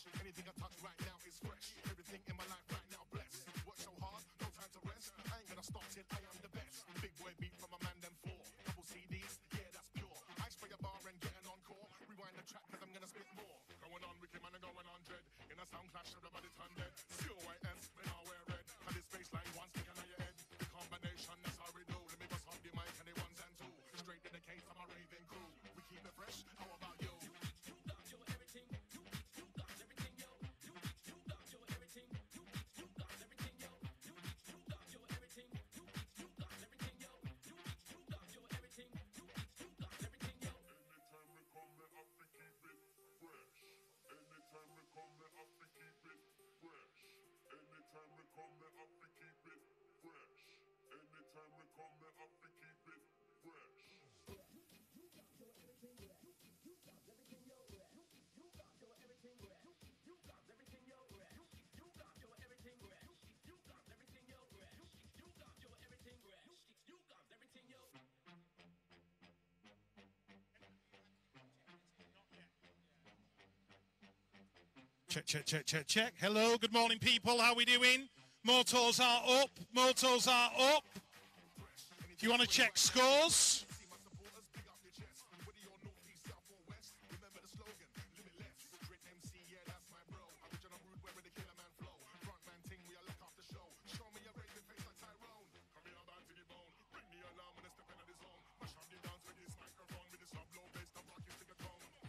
Fresh. Anything I touch right now is fresh. Everything in my life right now blessed. Work so hard, no time to rest. I ain't gonna stop till Check, check, check, check, check. Hello, good morning, people. How we doing? Motos are up. Motos are up. If you want to check scores,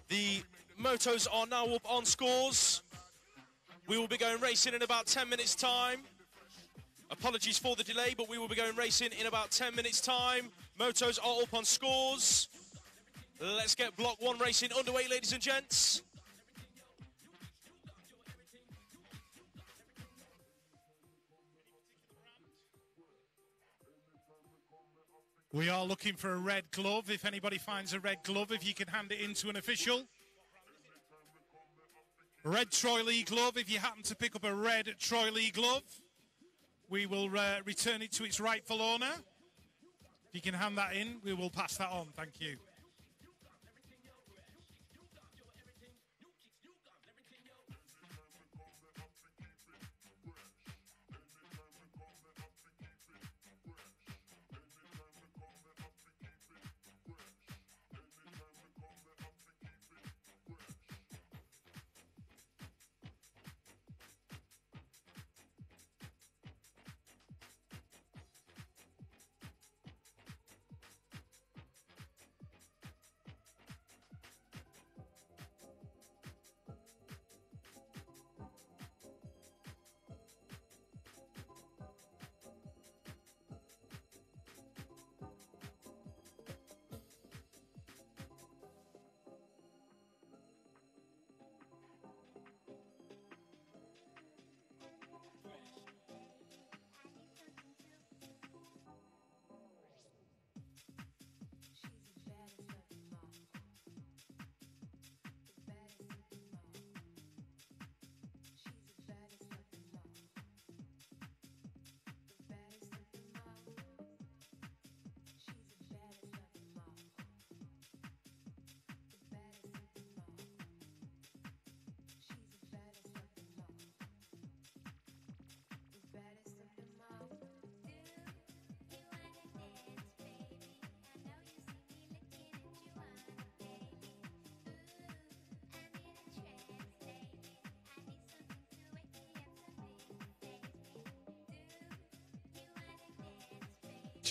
The motos are now up on scores. We will be going racing in about 10 minutes' time. Apologies for the delay, but we will be going racing in about 10 minutes' time. Motos are up on scores. Let's get block one racing underway, ladies and gents. we are looking for a red glove. If anybody finds a red glove, if you can hand it in to an official. Red Troy Lee glove. If you happen to pick up a red Troy Lee glove, we will uh, return it to its rightful owner. If you can hand that in, we will pass that on. Thank you.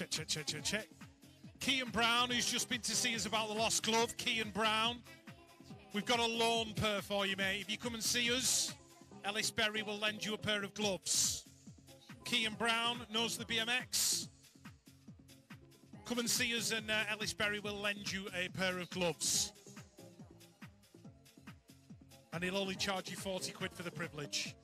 Check, check, check, check, check. Kean Brown, who's just been to see us about the lost glove. Kean Brown. We've got a lawn pair for you, mate. If you come and see us, Ellis Berry will lend you a pair of gloves. Kean Brown knows the BMX. Come and see us, and uh, Ellis Berry will lend you a pair of gloves. And he'll only charge you 40 quid for the privilege.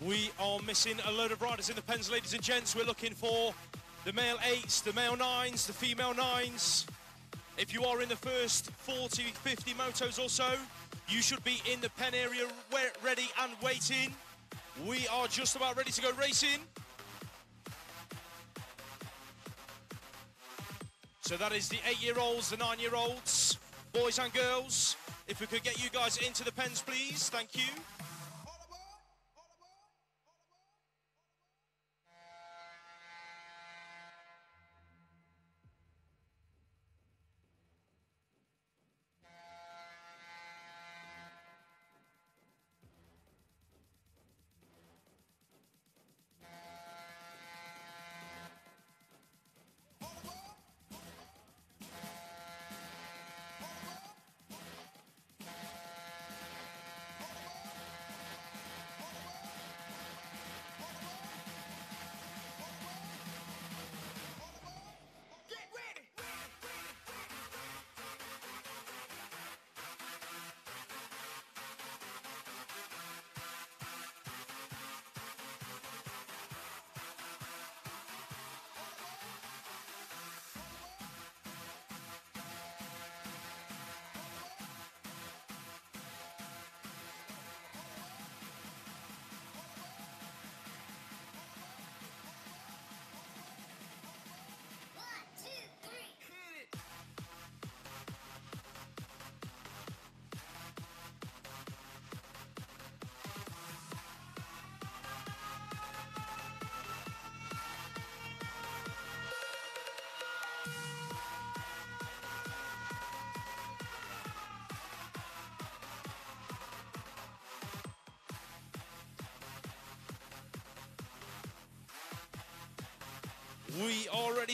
We are missing a load of riders in the pens, ladies and gents. We're looking for the male eights, the male nines, the female nines. If you are in the first 40, 50 motos or so, you should be in the pen area ready and waiting. We are just about ready to go racing. So that is the eight-year-olds, the nine-year-olds, boys and girls. If we could get you guys into the pens, please. Thank you.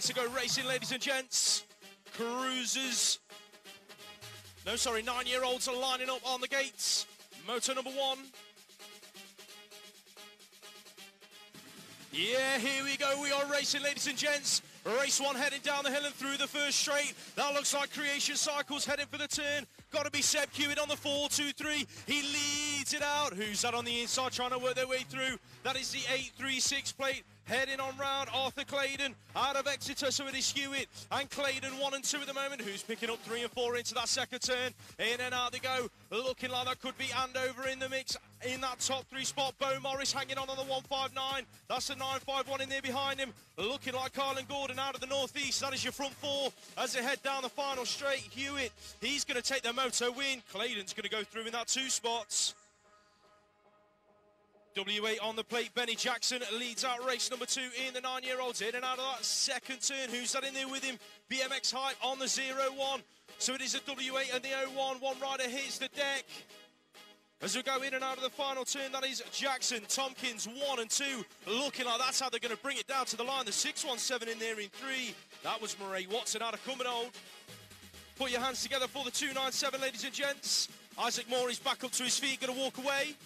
To go racing, ladies and gents. Cruisers. No, sorry, nine-year-olds are lining up on the gates. Moto number one. Yeah, here we go. We are racing, ladies and gents. Race one heading down the hill and through the first straight. That looks like Creation Cycles heading for the turn. Got to be Seb Hewitt on the 4 2 3. He leads it out. Who's that on the inside trying to work their way through? That is the 836 plate. Heading on round Arthur Claydon out of Exeter, so it is Hewitt and Claydon one and two at the moment. Who's picking up three and four into that second turn? In and out they go. Looking like that could be Andover in the mix in that top three spot. Bo Morris hanging on on the 159. That's the 951 in there behind him. Looking like Carlin Gordon out of the northeast. That is your front four as they head down the final straight. Hewitt, he's going to take the moto win. Claydon's going to go through in that two spots. W8 on the plate. Benny Jackson leads out race number two in the nine-year-olds. In and out of that second turn. Who's that in there with him? BMX Hype on the 0-1. So it is a W8 and the 0-1. One rider hits the deck. As we go in and out of the final turn, that is Jackson, Tompkins, one and two. Looking like that's how they're going to bring it down to the line. The 617 in there in three. That was Murray Watson out of Cumbernauld. Put your hands together for the 297, ladies and gents. Isaac Moore is back up to his feet, going to walk away.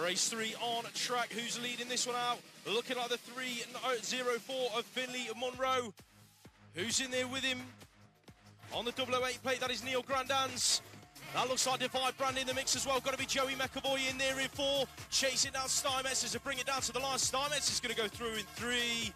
Race three on track. Who's leading this one out? Looking like the 304 of Finley Monroe. Who's in there with him? On the 008 plate, that is Neil Grandans. That looks like Divide Brand in the mix as well. Got to be Joey McAvoy in there in four. Chasing down Steinmetz they bring it down to the line. Steinmetz is going to go through in three.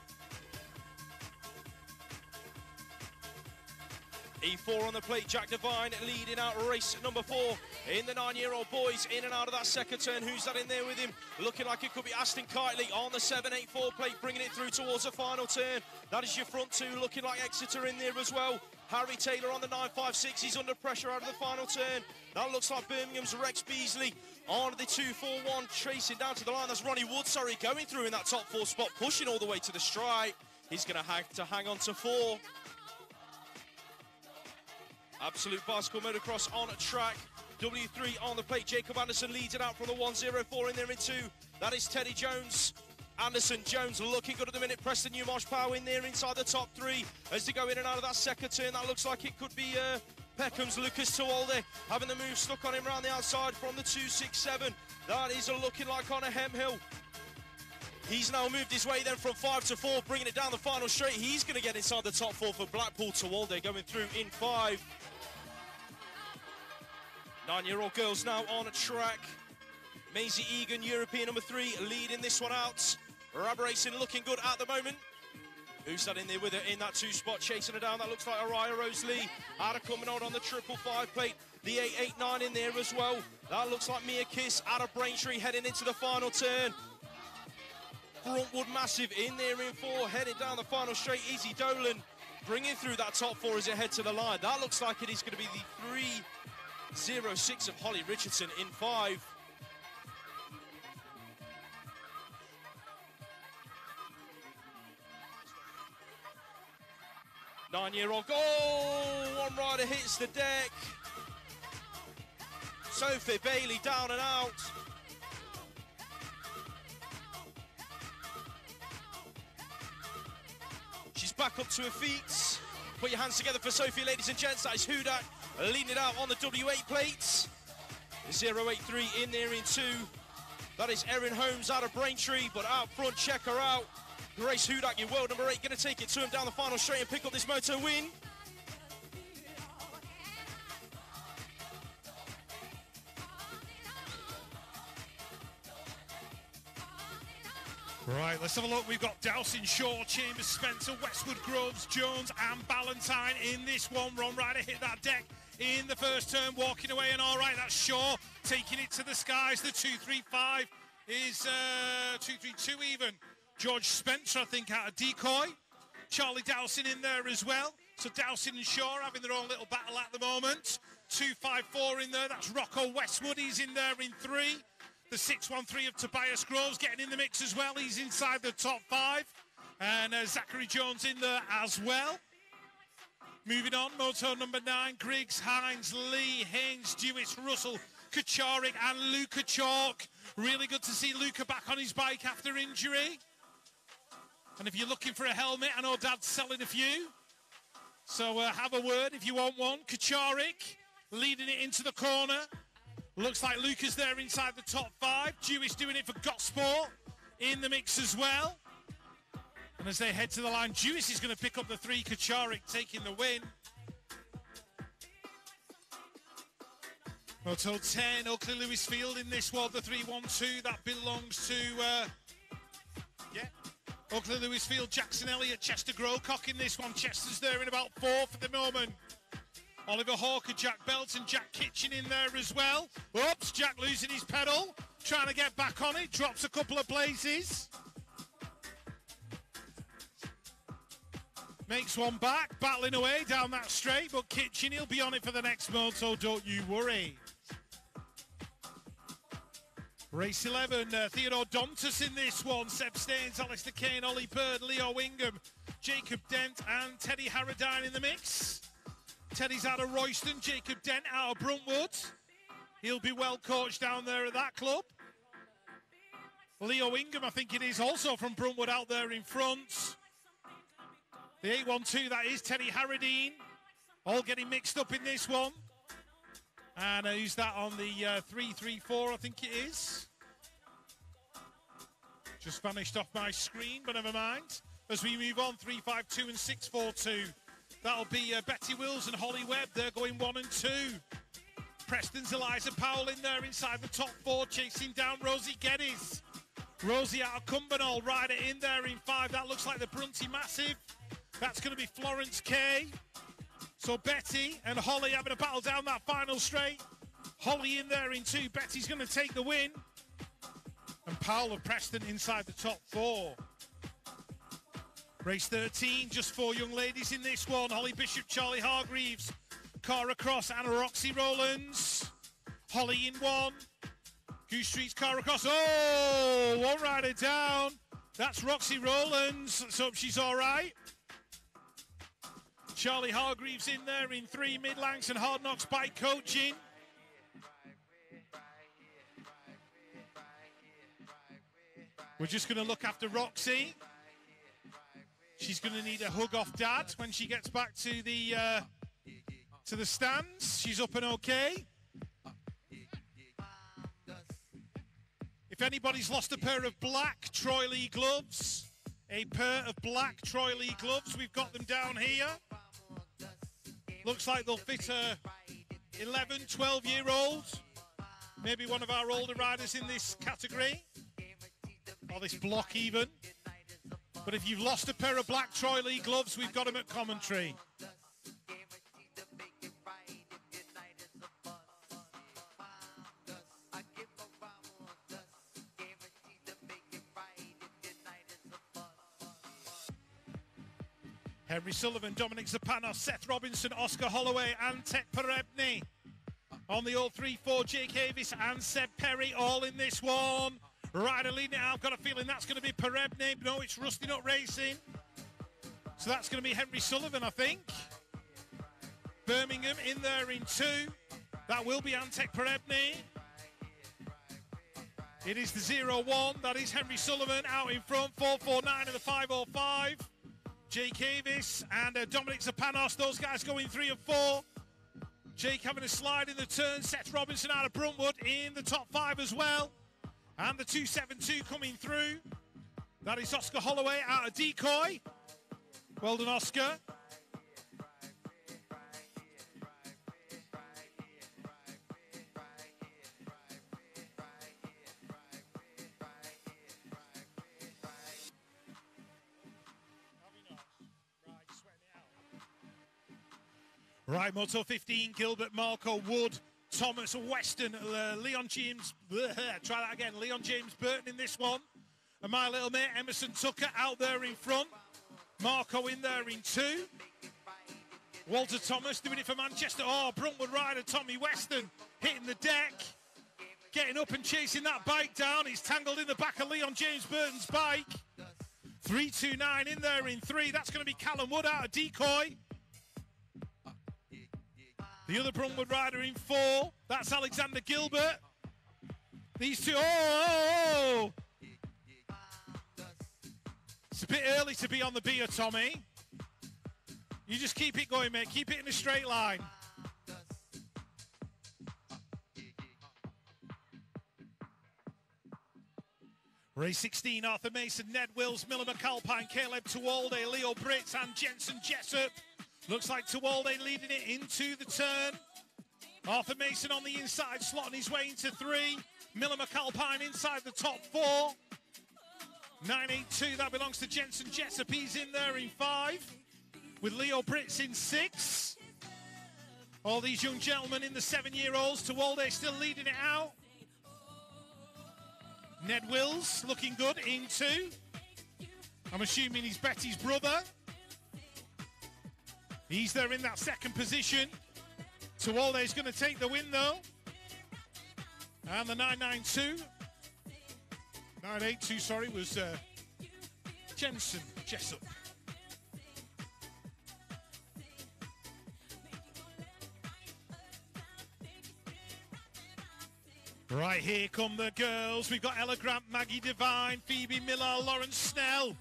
E4 on the plate, Jack Devine leading out race number four in the nine-year-old boys in and out of that second turn. Who's that in there with him? Looking like it could be Aston Kitely on the 784 plate, bringing it through towards the final turn. That is your front two, looking like Exeter in there as well. Harry Taylor on the 956, he's under pressure out of the final turn. That looks like Birmingham's Rex Beasley on the 241, tracing down to the line. That's Ronnie Wood, sorry, going through in that top four spot, pushing all the way to the stripe. He's going to have to hang on to four. Absolute bicycle motocross on track. W3 on the plate. Jacob Anderson leads it out from the 104 in there in two. That is Teddy Jones. Anderson Jones looking good at the minute. Preston Newmarsh Power in there inside the top three as they go in and out of that second turn. That looks like it could be uh, Peckham's Lucas Tuolde having the move stuck on him around the outside from the 267. That is looking like on a Hemhill. He's now moved his way then from five to four, bringing it down the final straight. He's going to get inside the top four for Blackpool Tuolde going through in five. Nine-year-old girls now on a track. Maisie Egan, European number three, leading this one out. Rab Racing looking good at the moment. Who's that in there with her in that two spot, chasing her down? That looks like Araya Rose Lee. Ada coming on on the triple five plate. The 889 in there as well. That looks like Mia Kiss out of Braintree heading into the final turn. Frontwood Massive in there in four, heading down the final straight. Easy Dolan bringing through that top four as it head to the line. That looks like it is going to be the 306 of Holly Richardson in five. Nine year old goal. One rider hits the deck. Sophie Bailey down and out. She's back up to her feet. Put your hands together for Sophie, ladies and gents. That is Hudak leading it out on the W8 plates. 083 in there in two. That is Erin Holmes out of Braintree, but out front, check her out. Grace Hudak, your world number eight, going to take it to him down the final straight and pick up this moto win. Right, let's have a look. We've got Dowson, Shaw, Chambers, Spencer, Westwood, Groves, Jones, and Ballantyne in this one. Ron Ryder hit that deck in the first turn, walking away, and all right, that's Shaw taking it to the skies. The 235 is uh, 232 even. George Spencer, I think, out of decoy. Charlie Dowson in there as well. So Dowson and Shaw having their own little battle at the moment. 254 in there. That's Rocco Westwood. He's in there in three. The 613 of Tobias Groves getting in the mix as well. He's inside the top five. And uh, Zachary Jones in there as well. Moving on, moto number nine, Griggs, Hines, Lee, Haynes, Jewett, Russell, Kacharik, and Luca Chalk. Really good to see Luca back on his bike after injury. And if you're looking for a helmet, I know Dad's selling a few. So uh, have a word if you want one. Kacharik leading it into the corner. Looks like Luca's there inside the top five. Jewett doing it for Gosport in the mix as well. And as they head to the line, Jewett is going to pick up the three. Kacharik taking the win. Moto 10, Oakley Lewis Field in this one, the 312. That belongs to, uh, yeah, Oakley Lewis Field, Jackson Elliott, Chester Growcock in this one. Chester's there in about four for the moment. Oliver Hawker, Jack Belton, Jack Kitchen in there as well. Oops, Jack losing his pedal, trying to get back on it, drops a couple of places. Makes one back, battling away down that straight, but Kitchen, he'll be on it for the next moto, don't you worry. Race 11, uh, Theodore Dontus in this one, Seb Staines, Alistair Kane, Ollie Bird, Leo Ingham, Jacob Dent, and Teddy Harradine in the mix. Teddy's out of Royston, Jacob Dent out of Bruntwood. He'll be well coached down there at that club. Leo Ingham, I think it is, also from Bruntwood out there in front. The 812, that is Teddy Harradine. All getting mixed up in this one. And uh, who's that on the uh, 334, I think it is? Just vanished off my screen, but never mind. As we move on, 352 and 642. That'll be uh, Betty Wills and Holly Webb. They're going one and two. Preston's Eliza Powell in there inside the top four, chasing down Rosie Geddes. Rosie out of Cumbernauld, Ryder in there in five. That looks like the Brunty Massive. That's going to be Florence Kay. So Betty and Holly having a battle down that final straight. Holly in there in two. Betty's going to take the win. And of Preston inside the top four. Race 13, just four young ladies in this one. Holly Bishop, Charlie Hargreaves, Cara Cross, and Roxy Rowlands. Holly in one. Goose Street's Cara Cross. Oh, one rider down. That's Roxy Rowlands. Let's hope she's all right. Charlie Hargreaves in there in three mid-lanks and Hard Knocks by coaching. We're just going to look after Roxy. She's going to need a hug off Dad when she gets back to the uh, to the stands. She's up and okay. If anybody's lost a pair of black Troy Lee gloves, a pair of black Troy Lee gloves, we've got them down here. Looks like they'll fit a 11, 12 year old. maybe one of our older riders in this category, or this block even. But if you've lost a pair of black Troy Lee gloves, we've got them at commentary. Henry Sullivan, Dominic Zapanos, Seth Robinson, Oscar Holloway, and Tek Perebny. On the all 3 4, Jake Avis and Seb Perry all in this one. Ryder leading it out. I've got a feeling that's going to be Perebny. No, it's Rusty Nut Racing. So that's going to be Henry Sullivan, I think. Birmingham in there in two. That will be Antek Perebny. It is the 0 1. That is Henry Sullivan out in front. 449 in the 505. Jake Avis and uh, Dominic Zapanos, those guys going three and four. Jake having a slide in the turn. Seth Robinson out of Bruntwood in the top five as well. And the 272 coming through. That is Oscar Holloway out of Decoy. Well done, Oscar. Right, Moto 15, Gilbert, Marco, Wood, Thomas, Weston, uh, Leon James, bleh, try that again, Leon James Burton in this one. And my little mate Emerson Tucker out there in front. Marco in there in two. Walter Thomas doing it for Manchester. Oh, Bruntwood rider Tommy Weston hitting the deck. Getting up and chasing that bike down. He's tangled in the back of Leon James Burton's bike. 329 in there in three. That's going to be Callum Wood out of decoy. The other Bruntwood rider in four. That's Alexander Gilbert. These two. Oh, oh, oh, oh. It's a bit early to be on the beer, Tommy. You just keep it going, mate. Keep it in a straight line. Race 16, Arthur Mason, Ned Wills, Miller McAlpine, Caleb Tuwalde, Leo Brits, and Jensen Jessup. Looks like Tuwalde leading it into the turn. Arthur Mason on the inside, slotting his way into three. Miller McAlpine inside the top four. 982, that belongs to Jensen Jessup. He's in there in five. With Leo Brits in six. All these young gentlemen in the seven year olds. Tuwalde still leading it out. Ned Wills looking good in two. I'm assuming he's Betty's brother. He's there in that second position. Tuwalde's going to take the win though. And the 992. 982, sorry, was uh, Jensen Jessup. Right here come the girls. We've got Ella Grant, Maggie Devine, Phoebe Miller, Lawrence Snell,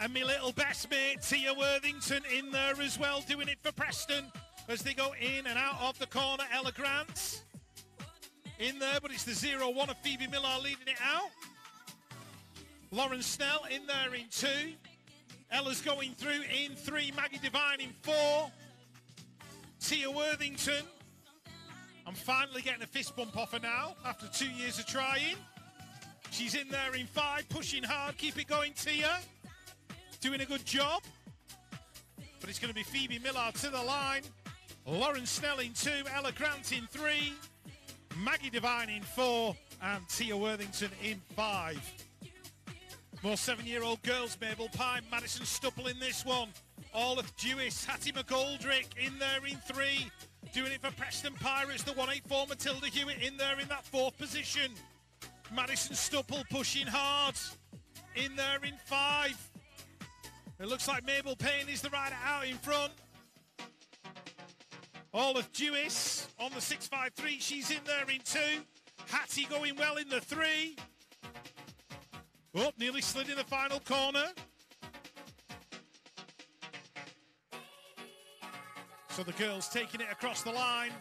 and my little best mate Tia Worthington in there as well, doing it for Preston as they go in and out of the corner. Ella Grant in there, but it's the 0 1 of Phoebe Miller leading it out. Lauren Snell in there in two. Ella's going through in three. Maggie Devine in four. Tia Worthington. I'm finally getting a fist bump off her now after two years of trying. She's in there in five, pushing hard. Keep it going, Tia. Doing a good job. But it's going to be Phoebe Millard to the line. Lauren Snell in two. Ella Grant in three. Maggie Devine in four. And Tia Worthington in five. More seven-year-old girls, Mabel Pine, Madison Stupple in this one. Olaf Dewis, Hattie McGoldrick in there in three. Doing it for Preston Pirates, the 184 Matilda Hewitt in there in that fourth position. Madison Stupple pushing hard. In there in five. It looks like Mabel Payne is the rider out in front. Olaf Dewis on the 653. She's in there in two. Hattie going well in the three. Oh, nearly slid in the final corner. So the girls taking it across the line.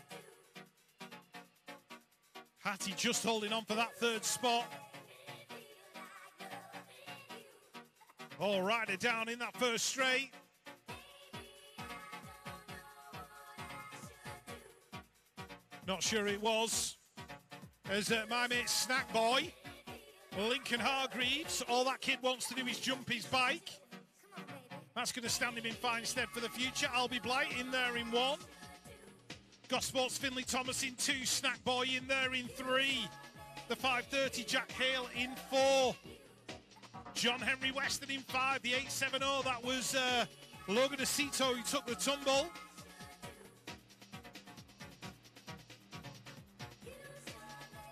Hattie just holding on for that third spot. All rider down in that first straight. Not sure it was. as uh, my mate Snack Boy, Lincoln Hargreaves, all that kid wants to do is jump his bike. That's going to stand him in fine stead for the future. Albie Blight in there in one. Gosport's Finley Thomas in two. Snack Boy in there in three. The 530 Jack Hale in four. John Henry Weston in five. The 870 that was uh, Logan Acito who took the tumble.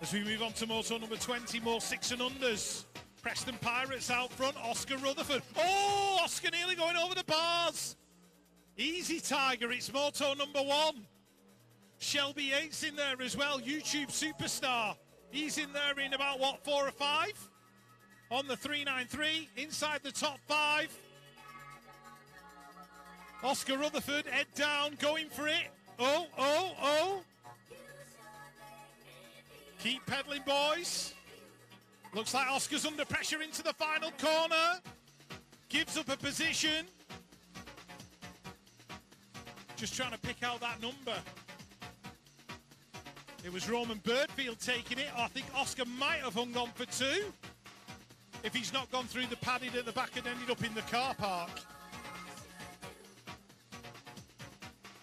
As we move on to moto number 20, more six and unders. Preston Pirates out front. Oscar Rutherford. Oh, Oscar nearly going over the bars. Easy, Tiger. It's moto number one. Shelby Yates in there as well. YouTube superstar. He's in there in about, what, four or five? On the 393. Inside the top five. Oscar Rutherford, head down, going for it. Oh, oh, oh. Keep pedaling, boys. Looks like Oscar's under pressure into the final corner. Gives up a position. Just trying to pick out that number. It was Roman Birdfield taking it. I think Oscar might have hung on for two if he's not gone through the padded at the back and ended up in the car park.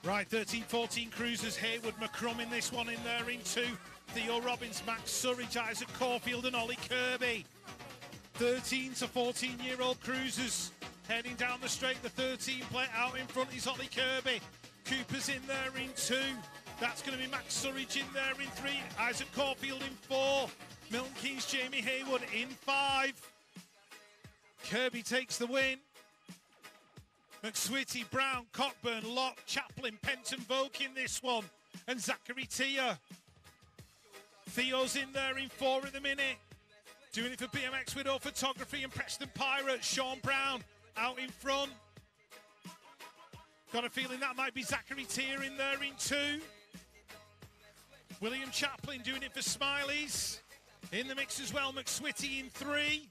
Right, 13 14 cruisers. Haywood McCrum in this one in there in two. Theo Robbins, Max Surridge, Isaac Caulfield, and Ollie Kirby. 13 to 14 year old cruisers heading down the straight. The 13 play out in front is Ollie Kirby. Cooper's in there in two. That's going to be Max Surridge in there in three. Isaac Caulfield in four. Milton Keynes, Jamie Haywood in five. Kirby takes the win. McSwitty, Brown, Cockburn, Locke, Chaplin, Penton, Vogue in this one. And Zachary Tia. Theo's in there in four at the minute. Doing it for BMX Widow Photography and Preston Pirates. Sean Brown out in front. Got a feeling that might be Zachary Tier in there in two. William Chaplin doing it for Smileys. In the mix as well, McSwitty in three.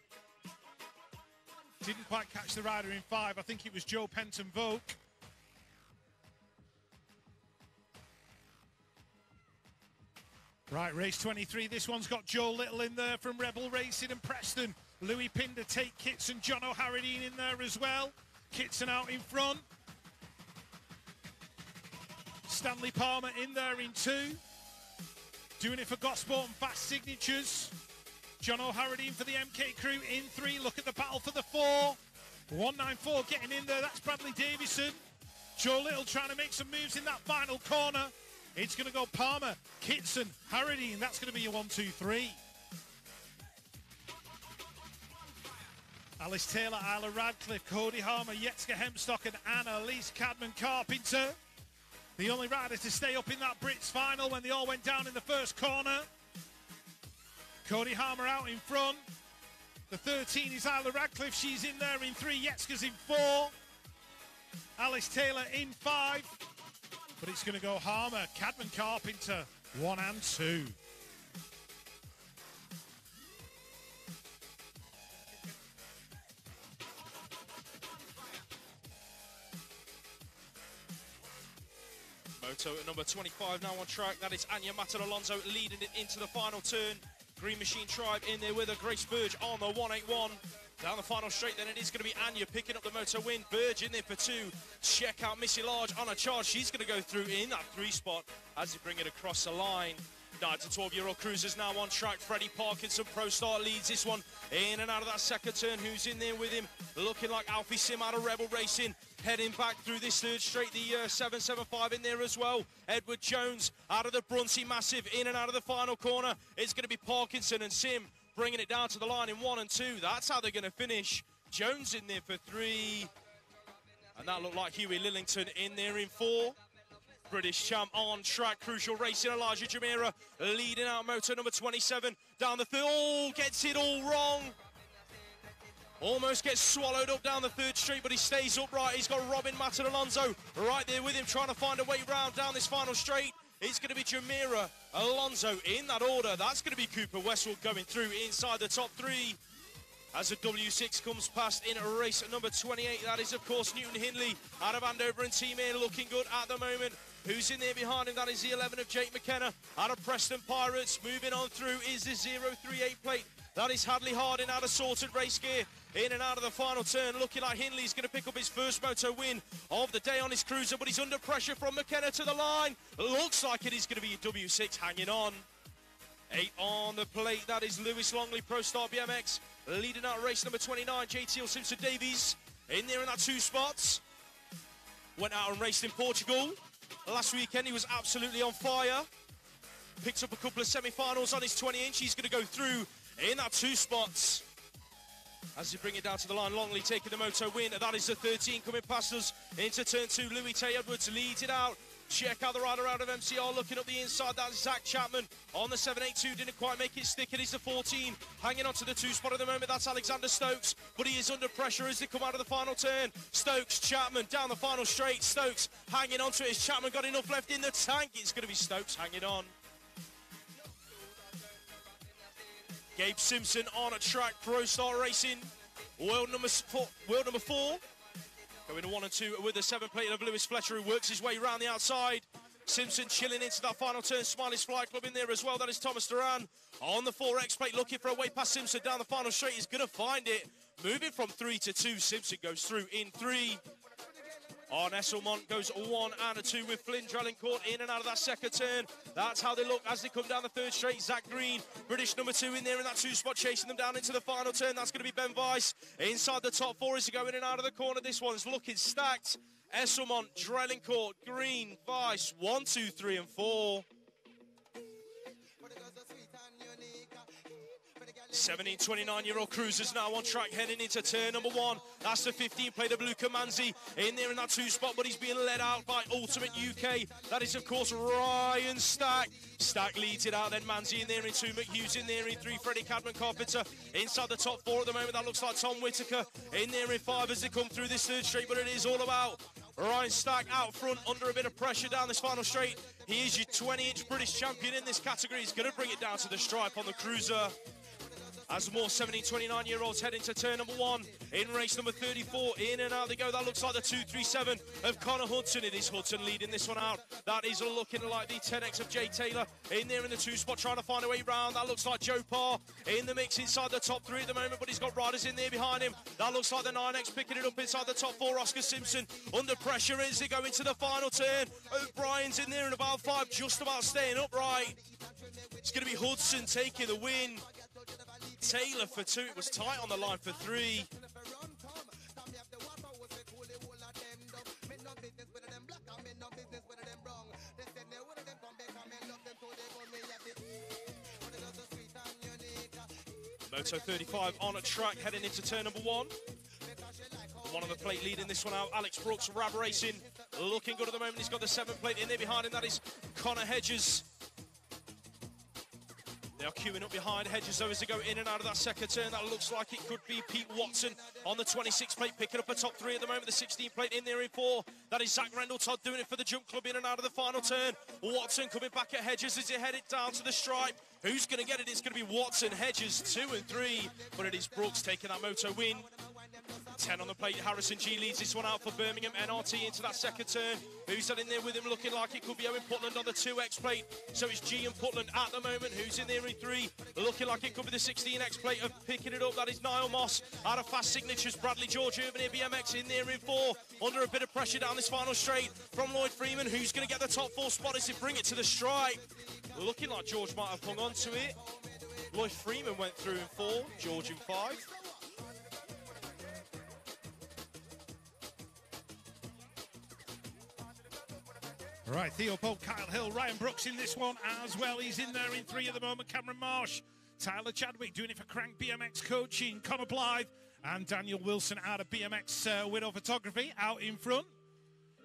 Didn't quite catch the rider in five. I think it was Joe Penton Vogue. Right, race 23. This one's got Joe Little in there from Rebel Racing and Preston. Louis Pinder, Tate Kitson, John O'Harradine in there as well. Kitson out in front. Stanley Palmer in there in two. Doing it for Gosport and Fast Signatures. John O'Harradine for the MK crew in three. Look at the battle for the four. 194 getting in there. That's Bradley Davison. Joe Little trying to make some moves in that final corner. It's going to go Palmer, Kitson, Harradine. That's going to be a one, two, three. Alice Taylor, Isla Radcliffe, Cody Harmer, Yetska Hemstock, and Anna Lise Cadman Carpenter. The only riders to stay up in that Brits final when they all went down in the first corner. Cody Harmer out in front. The 13 is Isla Radcliffe. She's in there in three. Yetska's in four. Alice Taylor in five. But it's going to go Harmer, Cadman Carpenter, one and two. Moto at number 25 now on track. That is Anya Matar leading it into the final turn. Green Machine Tribe in there with her. Grace Burge on the 181. Down the final straight, then it is going to be Anya picking up the moto win. Burge in there for two. Check out Missy Large on a charge. She's going to go through in that three spot as they bring it across the line. 9 to 12 year old cruisers now on track. Freddie Parkinson, Pro Star leads this one in and out of that second turn. Who's in there with him? Looking like Alfie Sim out of Rebel Racing. Heading back through this third straight, the uh, 775 in there as well. Edward Jones out of the Brunty Massive, in and out of the final corner. It's going to be Parkinson and Sim bringing it down to the line in one and two. That's how they're going to finish. Jones in there for three. And that looked like Huey Lillington in there in four. British champ on track, crucial racing. Elijah Jamira leading out moto number 27 down the field, Oh, gets it all wrong. Almost gets swallowed up down the third street, but he stays upright. He's got Robin Matter Alonso right there with him, trying to find a way round down this final straight. It's going to be Jamira Alonso in that order. That's going to be Cooper Westwood going through inside the top three. As the W6 comes past in race number 28, that is, of course, Newton Hindley out of Andover and Team Air looking good at the moment. Who's in there behind him? That is the 11 of Jake McKenna out of Preston Pirates. Moving on through is the 038 plate. That is Hadley Harding out of sorted race gear. In and out of the final turn, looking like Hindley's going to pick up his first moto win of the day on his cruiser, but he's under pressure from McKenna to the line. Looks like it is going to be a W6 hanging on. Eight on the plate. That is Lewis Longley, Pro Star BMX, leading out race number 29. JTL Simpson Davies in there in that two spots. Went out and raced in Portugal. Last weekend he was absolutely on fire. Picked up a couple of semi-finals on his 20 inch. He's going to go through in that two spots. As they bring it down to the line, Longley taking the moto win. And that is the 13 coming past us into turn two. Louis Tay Edwards leads it out. Check out the rider out of MCR looking up the inside. That's Zach Chapman on the 782. Didn't quite make it stick. It is the 14. Hanging on to the two spot at the moment. That's Alexander Stokes. But he is under pressure as they come out of the final turn. Stokes, Chapman down the final straight. Stokes hanging on to it. Chapman got enough left in the tank? It's going to be Stokes hanging on. Gabe Simpson on a track. Pro Star Racing. World number. World number four. Going one and two with the seven plate of Lewis Fletcher, who works his way around the outside. Simpson chilling into that final turn. Smiley's Fly Club in there as well. That is Thomas Duran on the 4X plate, looking for a way past Simpson down the final straight. He's going to find it. Moving from three to two. Simpson goes through in three. Oh, On Esselmont goes one and a two with Flynn Drellincourt in and out of that second turn. That's how they look as they come down the third straight. Zach Green, British number two in there in that two spot, chasing them down into the final turn. That's going to be Ben Weiss inside the top four as they go in and out of the corner. This one's looking stacked. Esselmont, Drellincourt, Green, Weiss, one, two, three, and four. 17, 29 year old cruisers now on track heading into turn number one. That's the 15 plate of Luca Manzi in there in that two spot, but he's being led out by Ultimate UK. That is, of course, Ryan Stack. Stack leads it out, then Manzi in there in two, McHughes in there in three, Freddie Cadman Carpenter inside the top four at the moment. That looks like Tom Whitaker in there in five as they come through this third straight, but it is all about Ryan Stack out front under a bit of pressure down this final straight. He is your 20 inch British champion in this category. He's going to bring it down to the stripe on the cruiser. As more 17, 29 year olds head into turn number one in race number 34. In and out they go. That looks like the 237 of Connor Hudson. It is Hudson leading this one out. That is looking like the 10X of Jay Taylor in there in the two spot trying to find a way round. That looks like Joe Parr in the mix inside the top three at the moment, but he's got riders in there behind him. That looks like the 9X picking it up inside the top four. Oscar Simpson under pressure as they go into the final turn. O'Brien's in there in about five, just about staying upright. It's going to be Hudson taking the win. Taylor for two. It was tight on the line for three. Moto 35 on a track heading into turn number one. One on the plate leading this one out. Alex Brooks, Rab Racing, looking good at the moment. He's got the seventh plate in there behind him. That is Connor Hedges. They are queuing up behind Hedges though as they go in and out of that second turn. That looks like it could be Pete Watson on the 26 plate, picking up a top three at the moment. The 16 plate in there in four. That is Zach Rendell Todd doing it for the jump club in and out of the final turn. Watson coming back at Hedges as he headed down to the stripe. Who's going to get it? It's going to be Watson, Hedges, two and three. But it is Brooks taking that moto win. 10 on the plate. Harrison G leads this one out for Birmingham. NRT into that second turn. Who's that in there with him looking like it could be Owen Putland on the 2X plate. So it's G and Putland at the moment. Who's in there in three? Looking like it could be the 16X plate of picking it up. That is Niall Moss out of Fast Signatures. Bradley George Urban here, BMX in there in four. Under a bit of pressure down this final straight from Lloyd Freeman. Who's going to get the top four spot as they bring it to the stripe? Looking like George might have hung on to it. Lloyd Freeman went through in four. George in five. Right, Theo Pope, Kyle Hill, Ryan Brooks in this one as well. He's in there in three at the moment. Cameron Marsh, Tyler Chadwick doing it for Crank BMX Coaching, Connor Blythe, and Daniel Wilson out of BMX uh, Widow Photography out in front.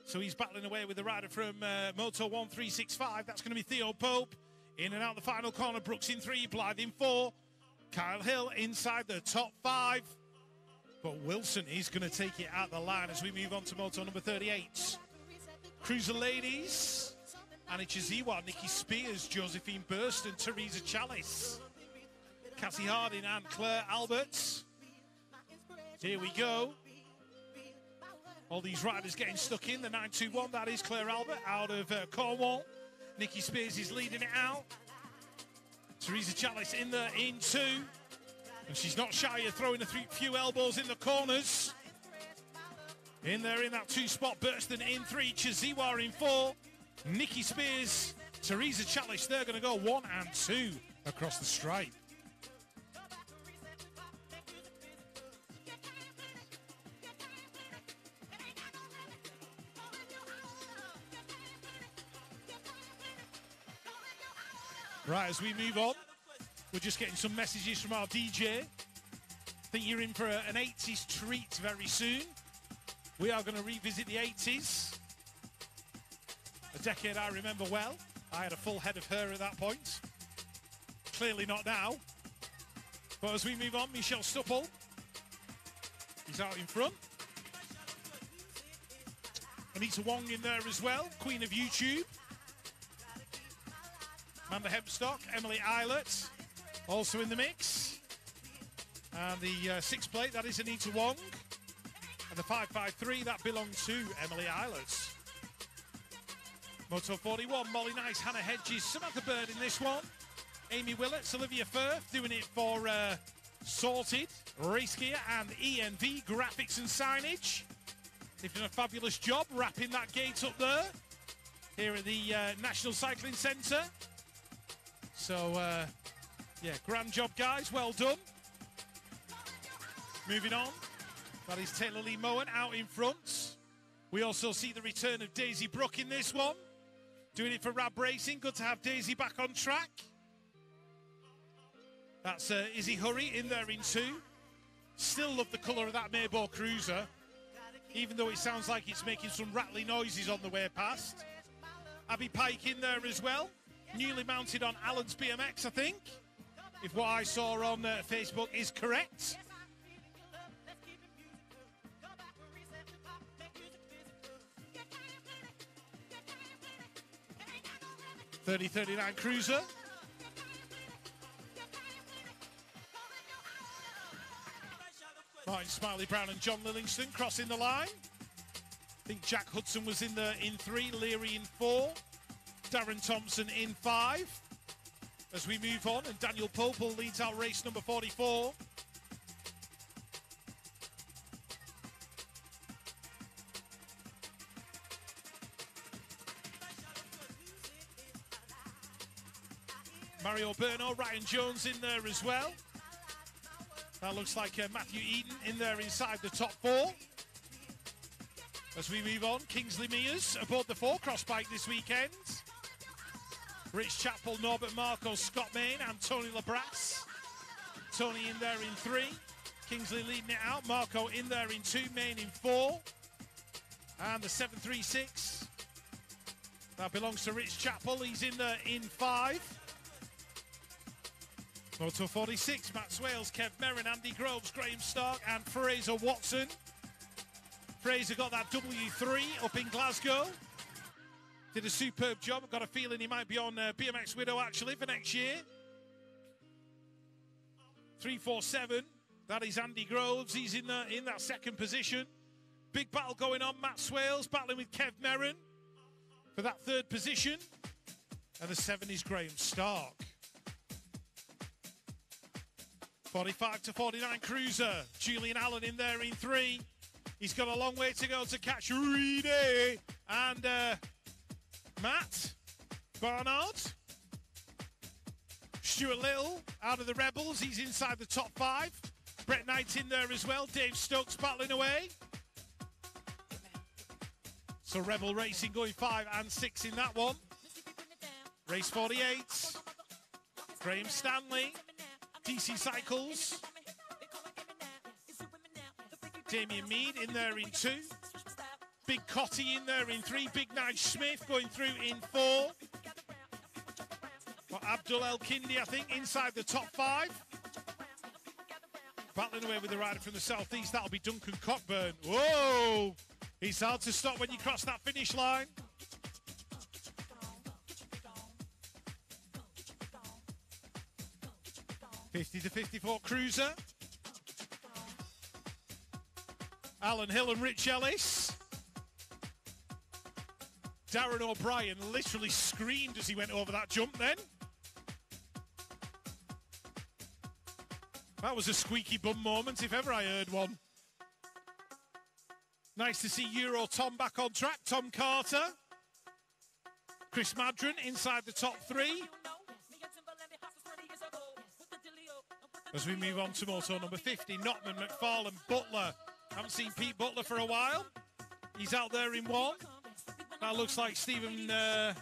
So he's battling away with the rider from uh, Moto 1365. That's going to be Theo Pope. In and out the final corner. Brooks in three, Blythe in four. Kyle Hill inside the top five. But Wilson is going to take it out the line as we move on to Moto number 38. Cruiser Ladies, Annie Chiziwa, Nikki Spears, Josephine Burston, Teresa Chalice, Cassie Harding, and Claire Alberts. Here we go. All these riders getting stuck in. The 921, that is Claire Albert out of uh, Cornwall. Nikki Spears is leading it out. Teresa Chalice in there in two. And she's not shy of throwing a few elbows in the corners. In there in that two spot, Burston in three, Chiziwa in four. Nikki Spears, Teresa Chalice, they're going to go one and two across the stripe. Right, as we move on, we're just getting some messages from our DJ. I Think you're in for an 80s treat very soon. We are going to revisit the 80s. A decade I remember well. I had a full head of hair at that point. Clearly not now. But as we move on, Michelle Stupple. He's out in front. Anita Wong in there as well, Queen of YouTube. Amanda Hempstock, Emily Eilert, also in the mix. And the uh, six plate, that is Anita Wong. And the 553, that belonged to Emily Eilert. Moto 41, Molly Nice, Hannah Hedges, Samantha Bird in this one. Amy Willets, Olivia Firth doing it for uh, Sorted, Race Gear, and ENV Graphics and Signage. They've done a fabulous job wrapping that gate up there here at the uh, National Cycling Centre. So, uh, yeah, grand job, guys. Well done. Moving on. That is Taylor Lee Moen out in front. We also see the return of Daisy Brook in this one. Doing it for Rab Racing. Good to have Daisy back on track. That's uh, Izzy Hurry in there in two. Still love the colour of that Meybo Cruiser. Even though it sounds like it's making some rattly noises on the way past. Abby Pike in there as well. Newly mounted on Alan's BMX, I think. If what I saw on uh, Facebook is correct. 3039 Cruiser. Martin Smiley Brown and John Lillingston crossing the line. I think Jack Hudson was in the in three, Leary in four, Darren Thompson in five. As we move on, and Daniel Popel leads out race number 44. Mario Burno, Ryan Jones in there as well. That looks like uh, Matthew Eden in there inside the top four. As we move on, Kingsley Mears aboard the four cross bike this weekend. Rich Chappell, Norbert Marco, Scott Main, and Tony Labras. Tony in there in three. Kingsley leading it out. Marco in there in two. Main in four. And the 736. That belongs to Rich Chappell. He's in there in five. Moto 46, Matt Swales, Kev Merrin, Andy Groves, Graham Stark, and Fraser Watson. Fraser got that W3 up in Glasgow. Did a superb job. I've got a feeling he might be on uh, BMX Widow actually for next year. 347. That is Andy Groves. He's in the, in that second position. Big battle going on. Matt Swales battling with Kev Merrin for that third position. And the seven is Graham Stark. 45 to 49 cruiser. Julian Allen in there in three. He's got a long way to go to catch Reedy and uh, Matt Barnard. Stuart Little out of the Rebels. He's inside the top five. Brett Knight in there as well. Dave Stokes battling away. So Rebel Racing going five and six in that one. Race 48. Graham Stanley. DC Cycles. Damien Mead in there in two. Big Cotty in there in three. Big Nige Smith going through in four. Got Abdul El Kindi, I think, inside the top five. Battling away with the rider from the southeast. That'll be Duncan Cockburn. Whoa! He's hard to stop when you cross that finish line. Fifty to fifty-four cruiser. Alan Hill and Rich Ellis. Darren O'Brien literally screamed as he went over that jump then. That was a squeaky bum moment, if ever I heard one. Nice to see Euro Tom back on track. Tom Carter. Chris Madron inside the top three. As we move on to moto number 50, Notman, McFarlane, Butler. Haven't seen Pete Butler for a while. He's out there in one. That looks like Stephen uh,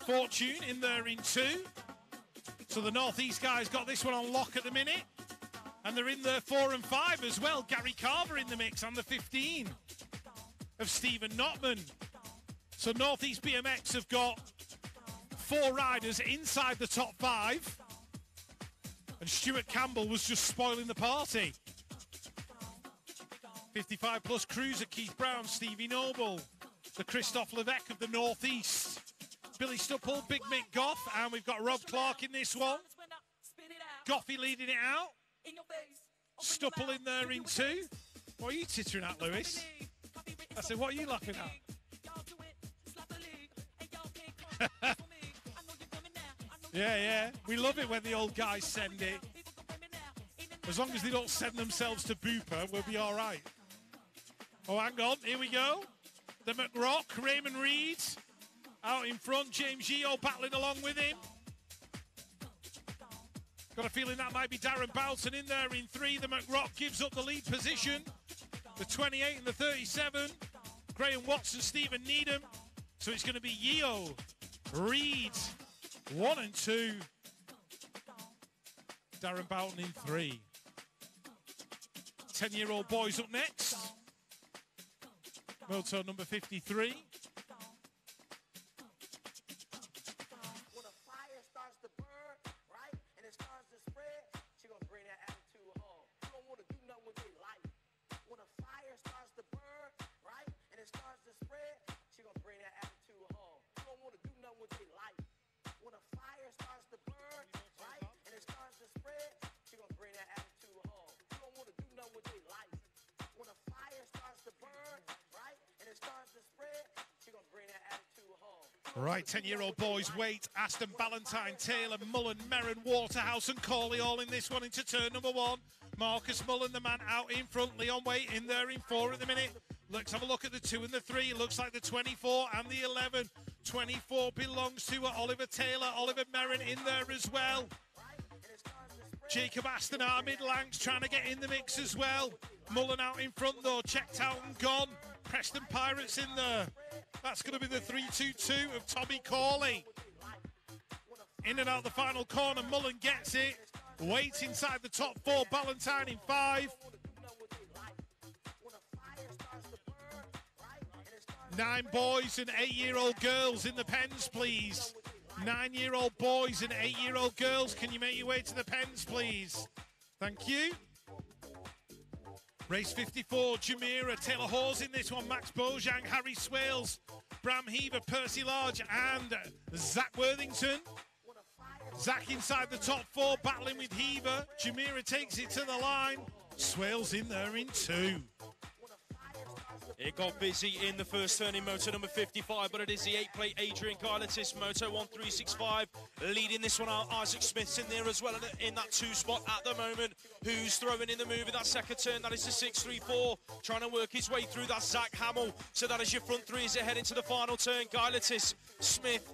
Fortune in there in two. So the Northeast guys got this one on lock at the minute. And they're in there four and five as well. Gary Carver in the mix on the 15 of Stephen Notman. So Northeast BMX have got four riders inside the top five. And Stuart Campbell was just spoiling the party. 55 plus cruiser Keith Brown, Stevie Noble, the Christophe Lévêque of the Northeast, Billy Stupple, Big Mick Goff, and we've got Rob Clark in this one. Goffy leading it out. Stupple in there in two. What are you tittering at, Lewis? I said, what are you laughing at? Yeah, yeah. We love it when the old guys send it. As long as they don't send themselves to Booper, we'll be all right. Oh, hang on. Here we go. The McRock, Raymond Reed out in front. James Gio battling along with him. Got a feeling that might be Darren Boughton in there in three. The McRock gives up the lead position. The 28 and the 37. Graham Watson, Stephen Needham. So it's going to be Yeo, Reed, one and two. Darren Boughton in three. 10 year old boys up next. Moto number 53. Right, 10 year old boys wait. Aston Ballantyne, Taylor, Mullen, Merrin, Waterhouse, and Corley all in this one into turn number one. Marcus Mullen, the man out in front. Leon Waite in there in four at the minute. Let's have a look at the two and the three. Looks like the 24 and the 11. 24 belongs to Oliver Taylor. Oliver Merrin in there as well. Jacob Aston out of mid-lanks trying to get in the mix as well. Mullen out in front though, checked out and gone. Preston Pirates in there. That's going to be the 3-2-2 of Tommy Corley. In and out the final corner, Mullen gets it. Waits inside the top four, Ballantyne in five. Nine boys and eight-year-old girls in the pens, please. Nine-year-old boys and eight-year-old girls, can you make your way to the pens, please? Thank you. Race 54, Jamira, Taylor Hawes in this one, Max Bojang, Harry Swales, Bram Heaver, Percy Large, and Zach Worthington. Zach inside the top four, battling with Heaver. Jamira takes it to the line. Swales in there in two. It got busy in the first turn in moto number 55, but it is the eight plate Adrian Geiletis, moto 1365, leading this one out. Isaac Smith's in there as well in- that two spot at the moment. Who's throwing in the move in that second turn? That is the 634, trying to work his way through that Zach Hamill. So that is your front three as they head into the final turn. Geiletis, Smith,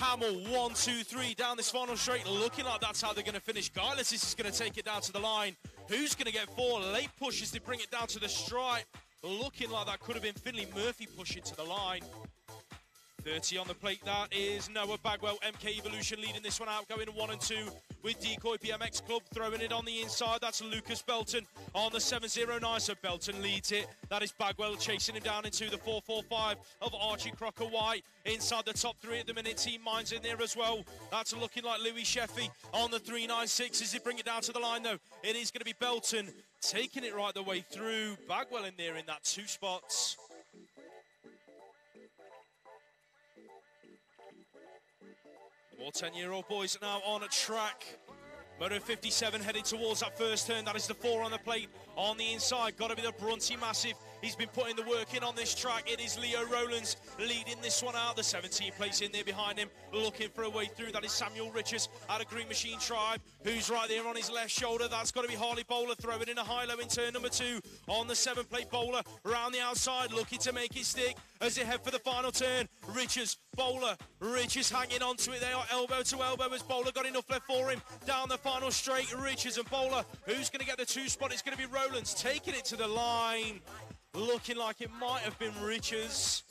Hamill, one, two, three, down this final straight. Looking like that's how they're going to finish. Geiletis is going to take it down to the line. Who's going to get four? Late pushes to bring it down to the stripe. Looking like that could have been Finley Murphy pushing to the line. 30 on the plate. That is Noah Bagwell. MK Evolution leading this one out, going one and two with Decoy BMX Club throwing it on the inside. That's Lucas Belton on the 709. So Belton leads it. That is Bagwell chasing him down into the 4-4-5 of Archie Crocker White. Inside the top three at the minute. Team Mines in there as well. That's looking like Louis Sheffy on the 3-9-6, as he bring it down to the line though. It is going to be Belton taking it right the way through. Bagwell in there in that two spots. More 10 year old boys now on a track. Moto 57 heading towards that first turn. That is the four on the plate on the inside. Got to be the Brunty Massive He's been putting the work in on this track. It is Leo Rowlands leading this one out. The 17 place in there behind him, looking for a way through. That is Samuel Richards out of Green Machine Tribe, who's right there on his left shoulder. That's got to be Harley Bowler throwing in a high low in turn number two on the seven plate bowler around the outside, looking to make it stick as they head for the final turn. Richards, Bowler, Richards hanging on to it. They are elbow to elbow as Bowler got enough left for him down the final straight. Richards and Bowler, who's going to get the two spot? It's going to be Rowlands taking it to the line. Looking like it might have been Richards.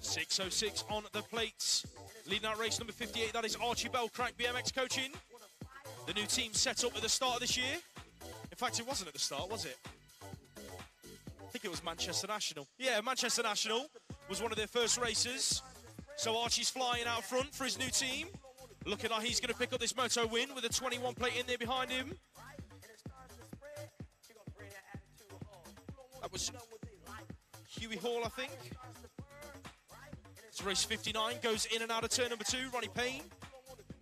606 on the plates. Leading out race number 58, that is Archie Bell, Crank BMX coaching. The new team set up at the start of this year. In fact, it wasn't at the start, was it? I think it was Manchester National. Yeah, Manchester National was one of their first races. So Archie's flying out front for his new team. Looking like he's going to pick up this moto win with a 21 plate in there behind him. That was Huey Hall, I think. It's race 59, goes in and out of turn number two. Ronnie Payne,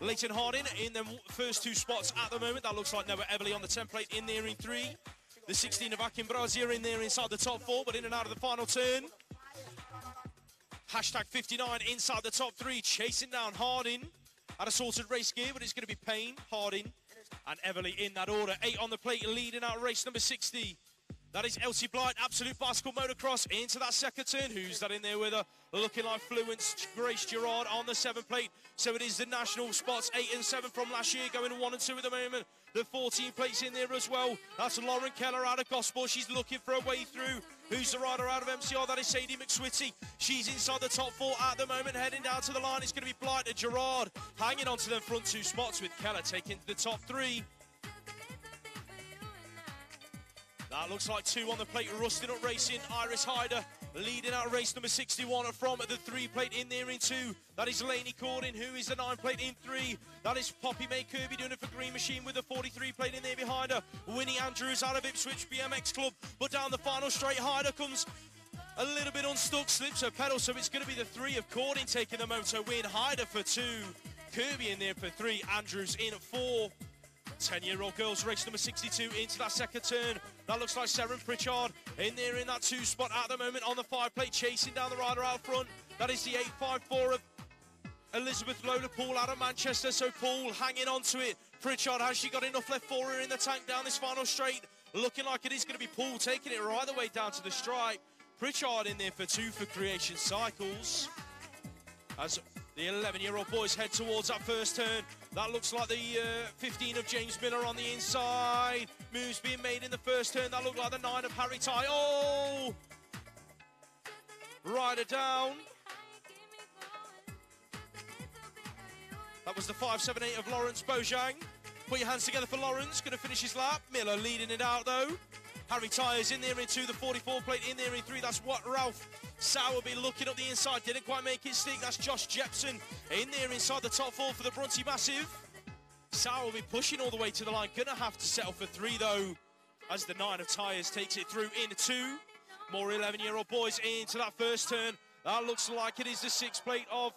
Leighton Harding in the first two spots at the moment. That looks like Noah Everly on the template in there in three. The 16 of Akin Brazier in there inside the top four, but in and out of the final turn. Hashtag 59 inside the top three, chasing down Harding at a sorted race gear, but it's going to be Payne, Harding, and Everly in that order. Eight on the plate, leading out race number 60. That is Elsie Blight, Absolute Bicycle Motocross into that second turn. Who's that in there with her? Looking like Fluence Grace Gerard on the seven plate. So it is the national spots, eight and seven from last year, going one and two at the moment. The 14 plates in there as well. That's Lauren Keller out of Gosport. She's looking for a way through. Who's the rider out of MCR? That is Sadie McSwitty. She's inside the top four at the moment, heading down to the line. It's going to be Blight and Gerard hanging on to the front two spots with Keller taking the top three. That looks like two on the plate. Rusty Nut racing. Iris Hyder leading out race number 61 from the three plate in there in two. That is Laney Cordin, who is the nine plate in three. That is Poppy May Kirby doing it for Green Machine with the 43 plate in there behind her. Winnie Andrews out of Ipswich BMX Club. But down the final straight, Hyder comes a little bit unstuck, slips her pedal. So it's going to be the three of Cordin taking the moto win. Hyder for two. Kirby in there for three. Andrews in four. 10-year-old girls race number 62 into that second turn. That looks like Seren Pritchard in there in that two spot at the moment on the five plate, chasing down the rider out front. That is the 854 of Elizabeth Lola Paul out of Manchester. So Paul hanging on to it. Pritchard, has she got enough left for her in the tank down this final straight? Looking like it is going to be Paul taking it right the way down to the stripe. Pritchard in there for two for Creation Cycles. As the 11-year-old boys head towards that first turn. That looks like the uh, 15 of James Miller on the inside. Moves being made in the first turn. That looked like the 9 of Harry Ty. Oh! Rider down. That was the 578 of Lawrence Bojang. Put your hands together for Lawrence. Going to finish his lap. Miller leading it out though. Harry Tyres in there into the 44 plate in there in three. That's what Ralph Sowerby looking up the inside. Didn't quite make it stick. That's Josh Jepson in there inside the top four for the Brunty Massive. Sowerby pushing all the way to the line. Gonna have to settle for three though as the nine of Tyres takes it through into two. More 11 year old boys into that first turn. That looks like it is the six plate of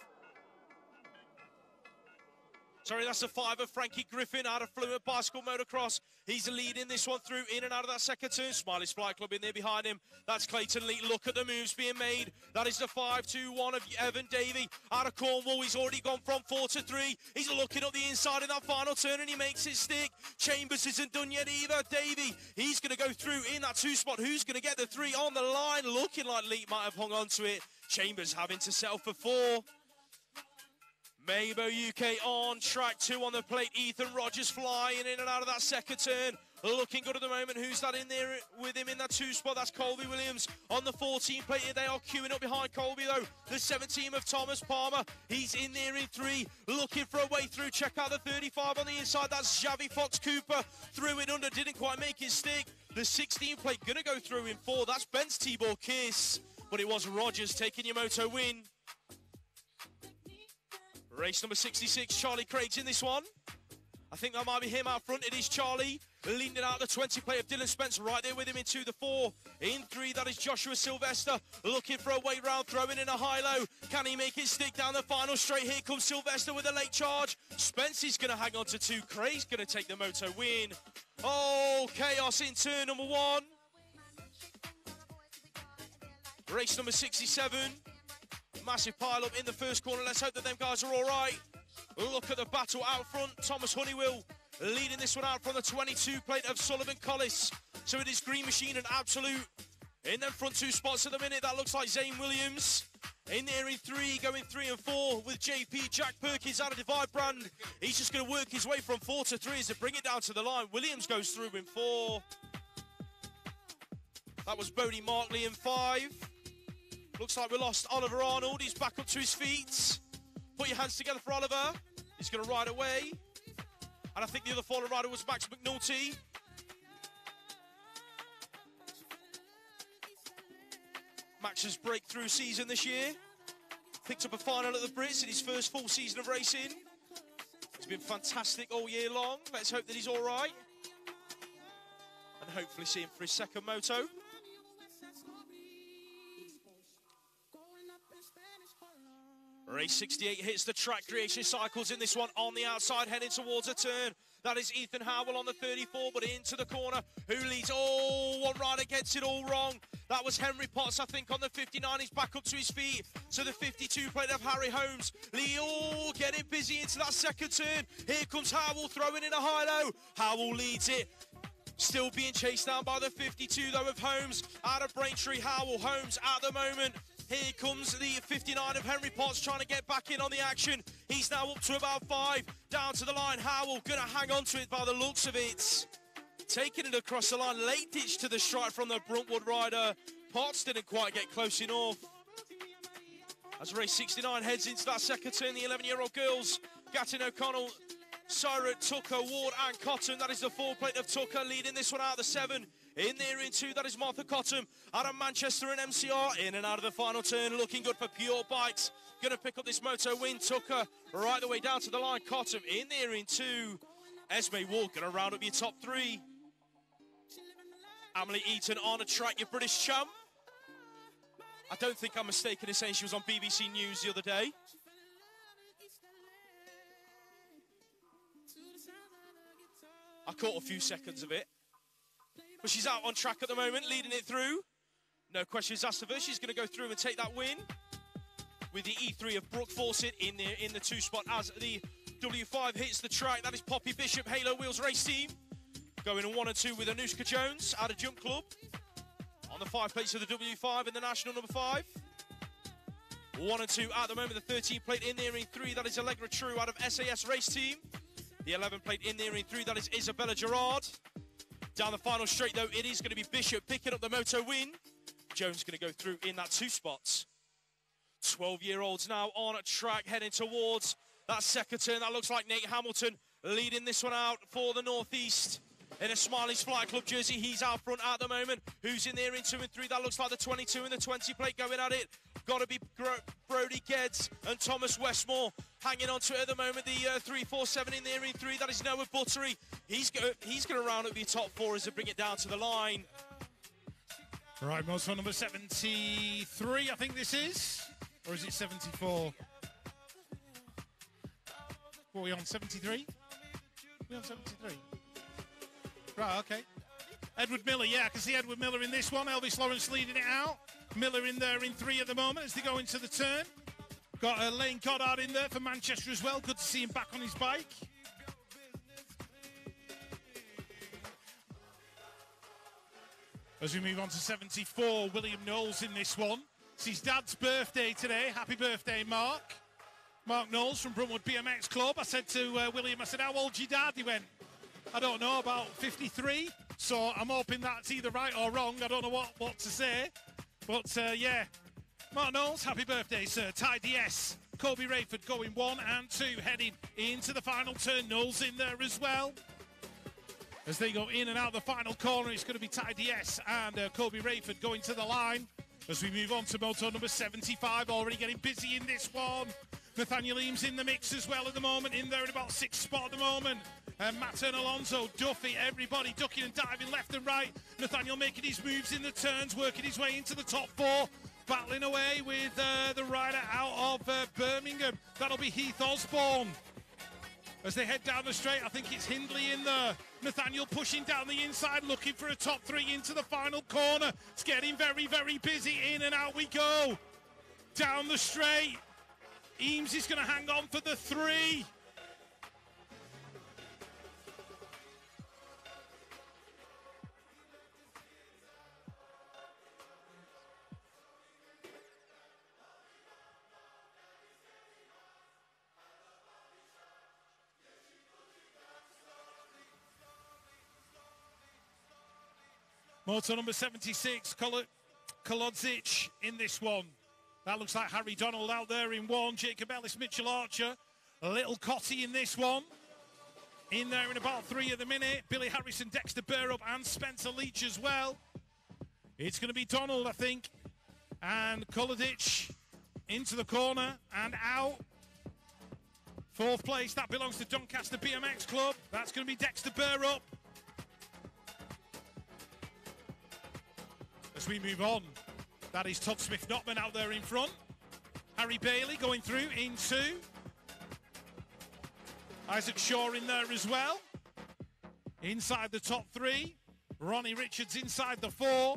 Sorry, that's a five of Frankie Griffin out of Fluent Bicycle Motocross. He's leading this one through in and out of that second turn. Smiley's Flight Club in there behind him. That's Clayton Lee. Look at the moves being made. That is the 5-2-1 of Evan Davey out of Cornwall. He's already gone from four to three. He's looking up the inside in that final turn and he makes it stick. Chambers isn't done yet either. Davey, he's going to go through in that two spot. Who's going to get the three on the line? Looking like Lee might have hung on to it. Chambers having to settle for four. Meybo UK on track two on the plate. Ethan Rogers flying in and out of that second turn. Looking good at the moment. Who's that in there with him in that two spot? That's Colby Williams on the 14 plate. They are queuing up behind Colby though. The 17 of Thomas Palmer. He's in there in three, looking for a way through. Check out the 35 on the inside. That's Javi Fox Cooper. Threw it under, didn't quite make it stick. The 16 plate gonna go through in four. That's Ben's T-ball kiss. But it was Rogers taking your moto win. Race number 66, Charlie Craig's in this one. I think that might be him out front. It is Charlie. leaning out the 20 play of Dylan Spence right there with him into the four. In three, that is Joshua Sylvester looking for a weight round, throwing in a high low. Can he make it stick down the final straight? Here comes Sylvester with a late charge. Spence is going to hang on to two. Cray's going to take the moto win. Oh, chaos in turn number one. Race number 67. Massive pile up in the first corner. Let's hope that them guys are all right. Look at the battle out front. Thomas Honeywell leading this one out from the 22 plate of Sullivan Collis. So it is Green Machine and Absolute in them front two spots at the minute. That looks like Zane Williams. In there in three, going three and four with JP Jack Perkins out of Divide Brand. He's just going to work his way from four to three as they bring it down to the line. Williams goes through in four. That was Bodie Markley in five. Looks like we lost Oliver Arnold. He's back up to his feet. Put your hands together for Oliver. He's going to ride away. And I think the other fallen rider was Max McNulty. Max's breakthrough season this year. Picked up a final at the Brits in his first full season of racing. He's been fantastic all year long. Let's hope that he's all right. And hopefully see him for his second moto. Race 68 hits the track creation cycles in this one on the outside, heading towards a turn. That is Ethan Howell on the 34, but into the corner. Who leads? Oh, one rider gets it all wrong. That was Henry Potts, I think, on the 59. He's back up to his feet. So the 52 plate of Harry Holmes. Lee, oh, getting busy into that second turn. Here comes Howell throwing in a high low. Howell leads it. Still being chased down by the 52, though, of Holmes. Out of Braintree, Howell. Holmes at the moment. Here comes the 59 of Henry Potts trying to get back in on the action. He's now up to about five. Down to the line. Howell going to hang on to it by the looks of it. Taking it across the line. Late ditch to the strike from the Bruntwood rider. Potts didn't quite get close enough. As race 69 heads into that second turn, the 11-year-old girls, Gattin O'Connell, Siret, Tucker, Ward and Cotton. That is the four plate of Tucker leading this one out of the seven. In there in two, that is Martha Cotton out of Manchester and MCR. In and out of the final turn, looking good for Pure Bikes. Going to pick up this moto win. Tucker right the way down to the line. Cotton in there in two. Esme Ward going to round up your top three. Emily Eaton on a track, your British champ. I don't think I'm mistaken in saying she was on BBC News the other day. I caught a few seconds of it. But she's out on track at the moment, leading it through. No questions asked of her. She's going to go through and take that win. With the E3 of Brooke Fawcett in the, in the two spot as the W5 hits the track. That is Poppy Bishop, Halo Wheels race team. Going in one and two with Anushka Jones out of Jump Club. On the five plates of the W5 in the national number five. One and two at the moment. The 13 plate in there in three. That is Allegra True out of SAS race team. The 11 plate in there in three. That is Isabella Gerard. Down the final straight, though, it is going to be Bishop picking up the moto win. Jones going to go through in that two spots. 12 year olds now on a track heading towards that second turn. That looks like Nate Hamilton leading this one out for the Northeast. In a Smiley's Flight Club jersey, he's out front at the moment. Who's in there in two and three? That looks like the 22 and the 20 plate going at it. Got to be Brody Geddes and Thomas Westmore hanging on to it at the moment. The uh, 347 in there in three. That is Noah Buttery. He's go- he's going to round up the top four as they bring it down to the line. Right, most number 73, I think this is. Or is it 74? What are we on, 73? we on 73? Right, okay. Edward Miller, yeah, I can see Edward Miller in this one. Elvis Lawrence leading it out. Miller in there in three at the moment as they go into the turn. Got uh, Lane Goddard in there for Manchester as well. Good to see him back on his bike. As we move on to 74, William Knowles in this one. It's his dad's birthday today. Happy birthday, Mark. Mark Knowles from Bruntwood BMX Club. I said to uh, William, I said, how old's your dad? He went, I don't know, about 53. So I'm hoping that's either right or wrong. I don't know what, what to say. But uh, yeah, Mark Knowles, happy birthday, sir. Ty DS, Kobe Rayford going one and two, heading into the final turn. Knowles in there as well. As they go in and out the final corner, it's going to be Ty DS and uh, Kobe Rayford going to the line. As we move on to moto number 75, already getting busy in this one. Nathaniel Eames in the mix as well at the moment, in there at about sixth spot at the moment. And Matt and Alonso, Duffy, everybody ducking and diving left and right. Nathaniel making his moves in the turns, working his way into the top four. Battling away with uh, the rider out of uh, Birmingham. That'll be Heath Osborne. As they head down the straight, I think it's Hindley in there. Nathaniel pushing down the inside, looking for a top three into the final corner. It's getting very, very busy. In and out we go. Down the straight. Eames is going to hang on for the three. Motor number 76, Kol- Kolodzic in this one. That looks like Harry Donald out there in one. Jacob Ellis, Mitchell Archer. A little Cotty in this one. In there in about three at the minute. Billy Harrison, Dexter Burrup, and Spencer Leach as well. It's going to be Donald, I think. And Kolodzic into the corner and out. Fourth place, that belongs to Doncaster BMX Club. That's going to be Dexter Burrup. As we move on, that is Todd Smith Notman out there in front. Harry Bailey going through in two. Isaac Shaw in there as well. Inside the top three. Ronnie Richards inside the four.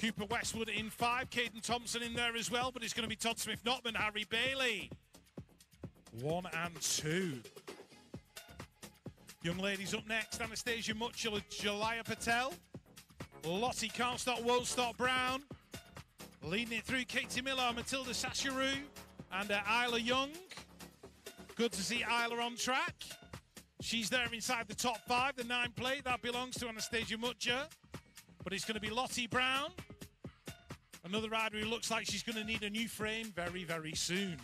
Cooper Westwood in five. Caden Thompson in there as well, but it's going to be Todd Smith Notman, Harry Bailey. One and two. Young ladies up next Anastasia Muchel, Jalaya Patel. Lottie Can't Stop, Won't Stop Brown. Leading it through Katie Miller, Matilda Sasharoo, and uh, Isla Young. Good to see Isla on track. She's there inside the top five. The nine plate, that belongs to Anastasia Mutcher. But it's going to be Lottie Brown. Another rider who looks like she's going to need a new frame very, very soon.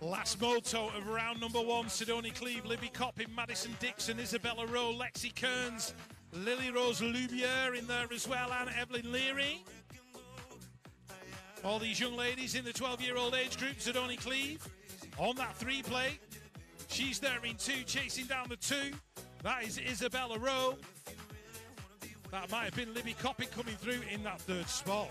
Last moto of round number one, Sidoni Cleve, Libby Coppin, Madison Dixon, Isabella Rowe, Lexi Kearns, Lily Rose Lubier in there as well, and Evelyn Leary. All these young ladies in the 12-year-old age group, Sidoni Cleve, on that three play. She's there in two, chasing down the two. That is Isabella Rowe. That might have been Libby Coppin coming through in that third spot.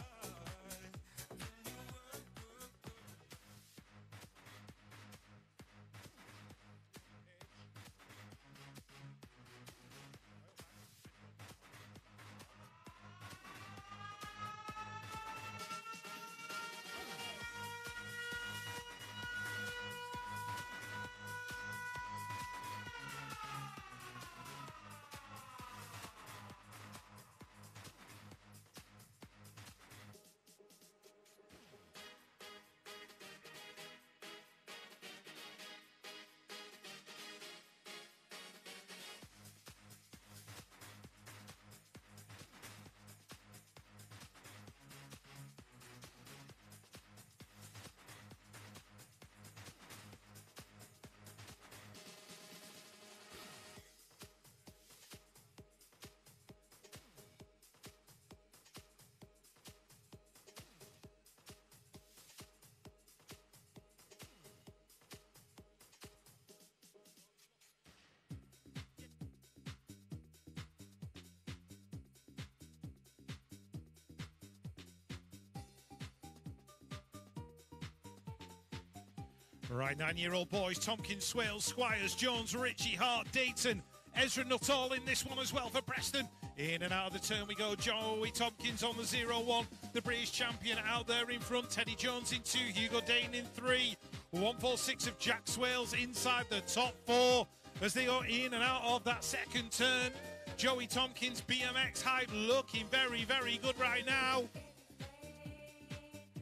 Right, nine-year-old boys, Tompkins, Swales, Squires, Jones, Ritchie, Hart, Dayton, Ezra Nuttall in this one as well for Preston. In and out of the turn we go. Joey Tompkins on the 0-1. The British champion out there in front. Teddy Jones in two. Hugo Dane in three. 146 of Jack Swales inside the top four as they go in and out of that second turn. Joey Tompkins, BMX hype, looking very, very good right now.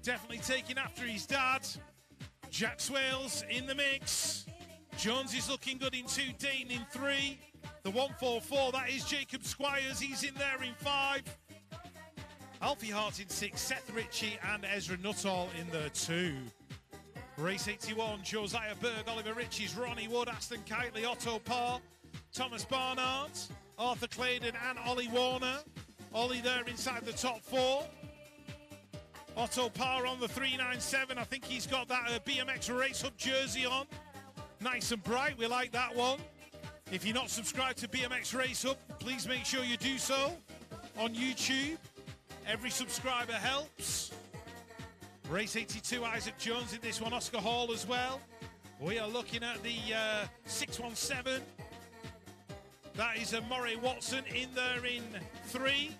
Definitely taking after his dad. Jack Swales in the mix. Jones is looking good in two, Dayton in three. The 144, that is Jacob Squires. He's in there in five. Alfie Hart in six, Seth Ritchie and Ezra Nuttall in the two. Race 81, Josiah Berg, Oliver Ritchie's, Ronnie Wood, Aston Kitely, Otto Parr, Thomas Barnard, Arthur Claydon and Ollie Warner. Ollie there inside the top four. Otto Parr on the 397. I think he's got that uh, BMX Race Hub jersey on. Nice and bright. We like that one. If you're not subscribed to BMX Race Hub, please make sure you do so on YouTube. Every subscriber helps. Race 82, Isaac Jones in this one, Oscar Hall as well. We are looking at the uh, 617. That is a Moray Watson in there in three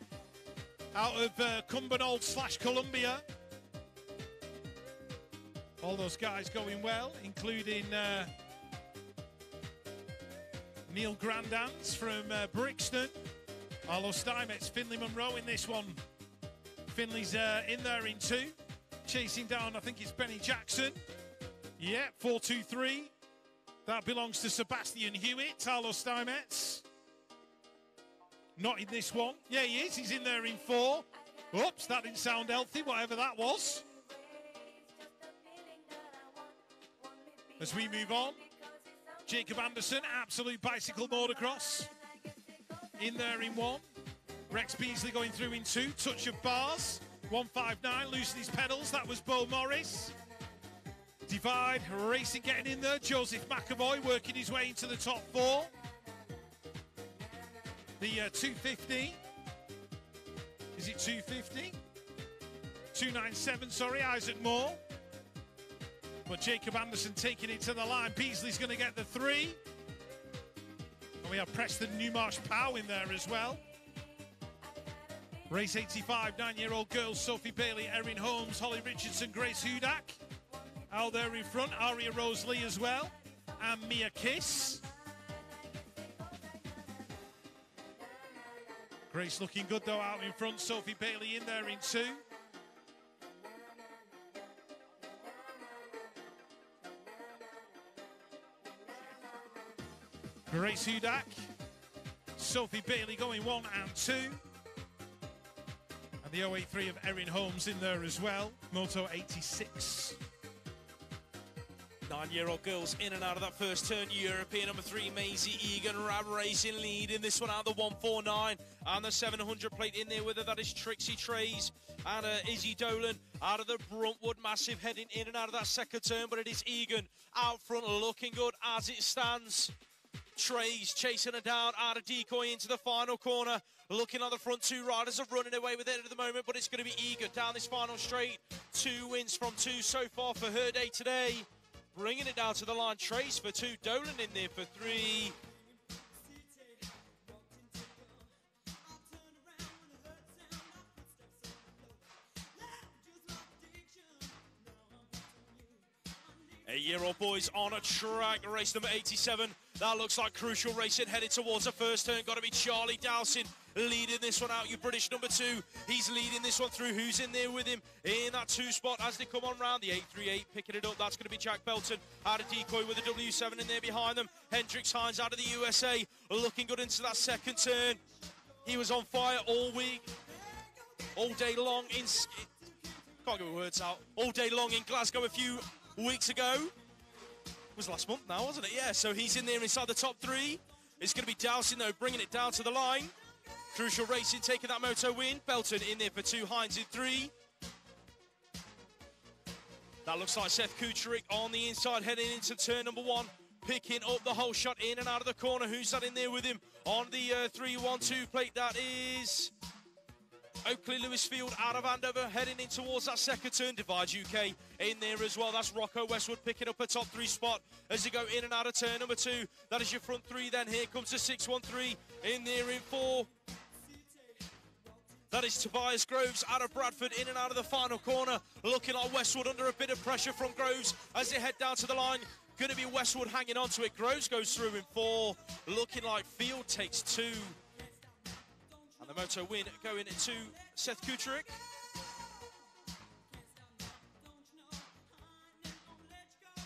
out of uh, Cumbernauld slash Columbia. All those guys going well, including uh, Neil Grandans from uh, Brixton. Arlo Steinmetz, Finley Monroe in this one. Finley's uh, in there in two. Chasing down, I think it's Benny Jackson. Yeah, 4 2 3. That belongs to Sebastian Hewitt, Arlo Steinmetz. Not in this one. Yeah, he is. He's in there in four. Oops, that didn't sound healthy, whatever that was. As we move on, Jacob Anderson, absolute bicycle motocross. In there in one. Rex Beasley going through in two. Touch of bars. 159, losing his pedals. That was Bo Morris. Divide, racing, getting in there. Joseph McAvoy working his way into the top four. The uh, 250. Is it 250? 297, sorry, Isaac Moore. But Jacob Anderson taking it to the line. Beasley's going to get the three. And we have Preston Newmarsh Pow in there as well. Race 85, nine year old girls Sophie Bailey, Erin Holmes, Holly Richardson, Grace Hudak. Out there in front, Aria Rose Lee as well. And Mia Kiss. Grace looking good though out in front. Sophie Bailey in there in two. Grace Hudak. Sophie Bailey going one and two. And the 083 of Erin Holmes in there as well. Moto 86. Nine-year-old girls in and out of that first turn. European number three, Maisie Egan, Rab Racing lead in this one out of the 149 and the 700 plate in there with her. That is Trixie Trays and uh, Izzy Dolan out of the Bruntwood Massive heading in and out of that second turn. But it is Egan out front looking good as it stands. Trays chasing her down out of decoy into the final corner. Looking on the front, two riders are running away with it at the moment, but it's going to be Egan down this final straight. Two wins from two so far for her day today. Bringing it down to the line, Trace for two, Dolan in there for three. Eight-year-old boys on a track, race number 87. That looks like crucial racing headed towards the first turn. Got to be Charlie Dowson leading this one out. Your British number two. He's leading this one through. Who's in there with him in that two spot as they come on round? The 838 picking it up. That's going to be Jack Belton out of decoy with the W7 in there behind them. Hendrix Hines out of the USA looking good into that second turn. He was on fire all week, all day long in. Can't get my words out. All day long in Glasgow a few weeks ago was last month now, wasn't it? Yeah, so he's in there inside the top three. It's going to be Dowsing, though, bringing it down to the line. Crucial Racing taking that moto win. Belton in there for two, Hines in three. That looks like Seth Kucherik on the inside, heading into turn number one. Picking up the whole shot in and out of the corner. Who's that in there with him? On the uh, 3 1 2 plate, that is Oakley Lewisfield out of Andover, heading in towards that second turn. Divide UK in there as well. That's Rocco Westwood picking up a top three spot as they go in and out of turn number two. That is your front three. Then here comes the 613 in there in four. That is Tobias Groves out of Bradford in and out of the final corner. Looking like Westwood under a bit of pressure from Groves as they head down to the line. Going to be Westwood hanging on to it. Groves goes through in four. Looking like Field takes two. And the moto win going into Seth Kucherik.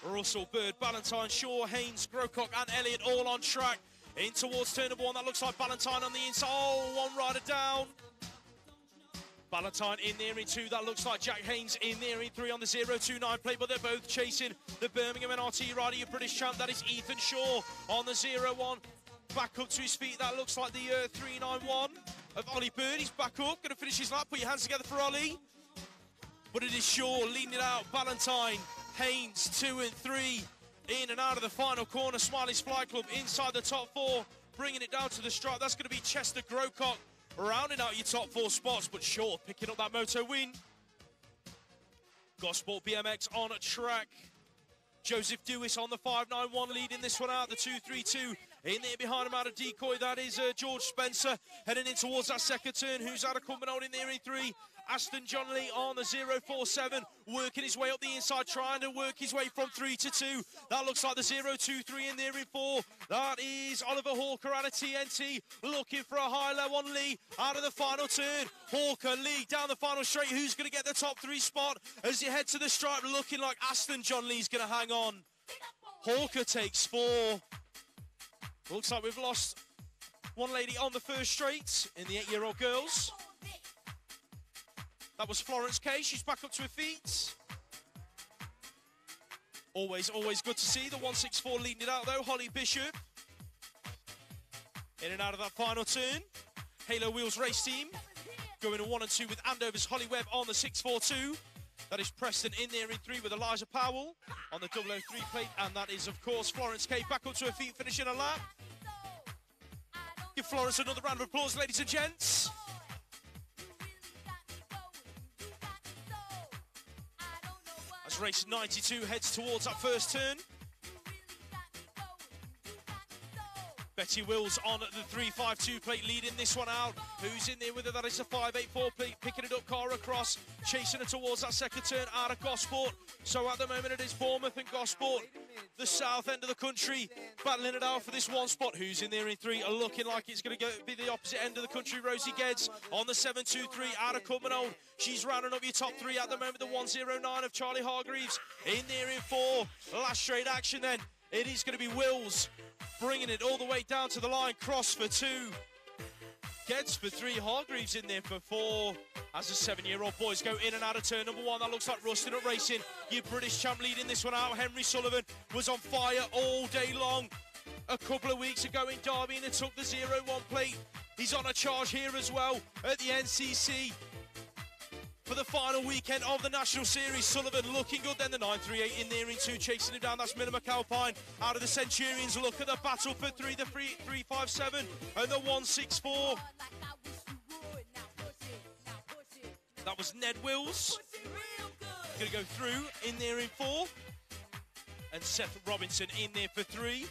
Russell, Bird, Ballantyne, Shaw, Haynes, Grocock and Elliott all on track. In towards turn one. That looks like Ballantyne on the inside. Oh, one rider down. Ballantyne in there in two. That looks like Jack Haynes in there in three on the 029 plate, but they're both chasing the Birmingham NRT rider, your British champ. That is Ethan Shaw on the 01. Back up to his feet. That looks like the uh, 391 of Ollie Bird. He's back up, going to finish his lap. Put your hands together for Ollie. But it is Shaw leading it out. Ballantyne, Haynes, two and three. In and out of the final corner. Smiley's Fly Club inside the top four, bringing it down to the stripe. That's going to be Chester Grocock rounding out your top four spots. But Shaw picking up that moto win. Gosport BMX on a track. Joseph Dewis on the 591 leading this one out. The 232 in there behind him out of decoy. That is uh, George Spencer heading in towards that second turn. Who's out of coming on in there in three? Aston John Lee on the 047, working his way up the inside, trying to work his way from three to two. That looks like the 023 in there in four. That is Oliver Hawker out of TNT, looking for a high low on Lee out of the final turn. Hawker, Lee down the final straight. Who's going to get the top three spot as you head to the stripe? Looking like Aston John Lee's going to hang on. Hawker takes four. Looks like we've lost one lady on the first straight in the eight-year-old girls. That was Florence Kay. She's back up to her feet. Always, always good to see the 164 leading it out though. Holly Bishop. In and out of that final turn. Halo Wheels race team. Going a one and two with Andover's Holly Webb on the 642. That is Preston in there in three with Elijah Powell on the 003 plate. And that is, of course, Florence Kay back up to her feet, finishing a lap. Give Florence another round of applause, ladies and gents. Race 92 heads towards that first turn. Betty Wills on the 352 plate, leading this one out. Who's in there with her? That is a 584 plate, picking it up, Cara Cross, chasing her towards that second turn out of Gosport. So at the moment it is Bournemouth and Gosport, the south end of the country, battling it out for this one spot. Who's in there in three? Looking like it's going to be the opposite end of the country. Rosie Geddes on the 7-2-3 out of Cumbernauld. She's rounding up your top three at the moment. The 109 of Charlie Hargreaves in there in four. Last straight action then. It is going to be Wills bringing it all the way down to the line. Cross for two. Gets for three. Hargreaves in there for four. As the seven-year-old boys go in and out of turn number one, that looks like Rusty Nut Racing. Your British champ leading this one out. Henry Sullivan was on fire all day long. A couple of weeks ago in Derby and it took the 0-1 plate. He's on a charge here as well at the NCC for the final weekend of the National Series. Sullivan looking good, then the 938 in there in two, chasing him down. That's Miller McAlpine out of the Centurions. Look at the battle for three, the three, 357 and the 164. That was Ned Wills. Gonna go through in there in four. And Seth Robinson in there for three.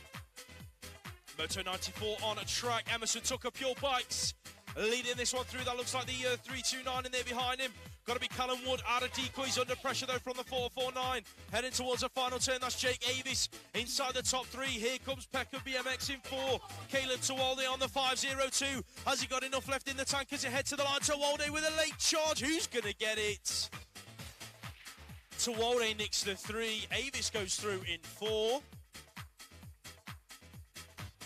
Moto 94 on a track. Emerson took up your bikes. Leading this one through. That looks like the uh, 329 in there behind him. Got to be Callum Wood out of decoys under pressure though from the 449. Heading towards the final turn. That's Jake Avis inside the top three. Here comes Peckham BMX in four. Caleb Tawalde on the 502. Has he got enough left in the tank as he heads to the line? Tawalde with a late charge. Who's going to get it? Tawalde nicks the three. Avis goes through in four.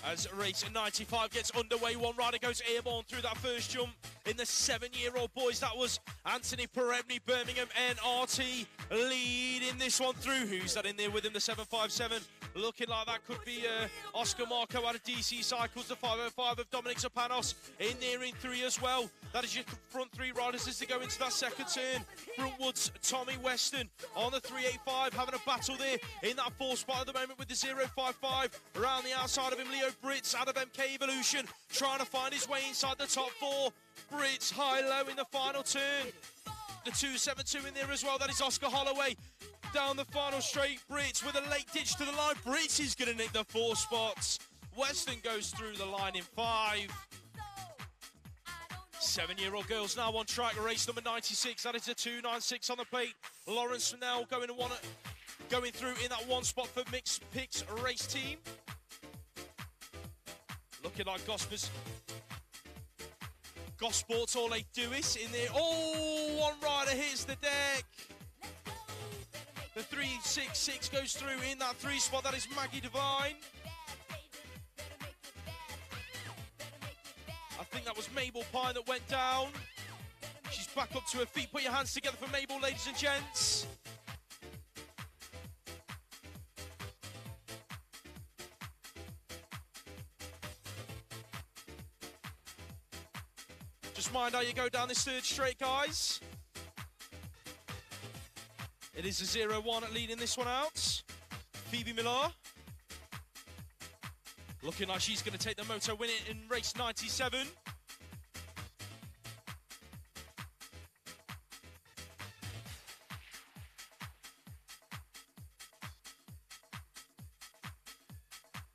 As race 95 gets underway, one rider goes airborne through that first jump in the seven-year-old boys. That was Anthony Peremni, Birmingham NRT, leading this one through. Who's that in there with him? The 757. Looking like that could be uh, Oscar Marco out of DC Cycles, the 505 of Dominic Zapanos in there in three as well. That is your front three riders as they go into that second turn. Frontwards, Tommy Weston on the 385, having a battle there in that fourth spot at the moment with the 055. Around the outside of him, Leo Brits out of MK Evolution, trying to find his way inside the top four. Brits high low in the final turn. The 272 in there as well. That is Oscar Holloway down the final straight. Brits with a late ditch to the line. Brits is going to nick the four spots. Weston goes through the line in five. Seven-year-old girls now on track. Race number 96. That is a 296 on the plate. Lawrence now going want going through in that one spot for mixed picks race team. Looking like Gospers. Gosport's all they do is in there. Oh, one rider hits the deck. The 366 goes through in that three spot. That is Maggie Devine. I think that was Mabel Pine that went down. She's back up to her feet. Put your hands together for Mabel, ladies and gents. Mind how you go down this third straight, guys. It is a 0-1 at leading this one out. Phoebe Millar. Looking like she's going to take the moto win it in race 97.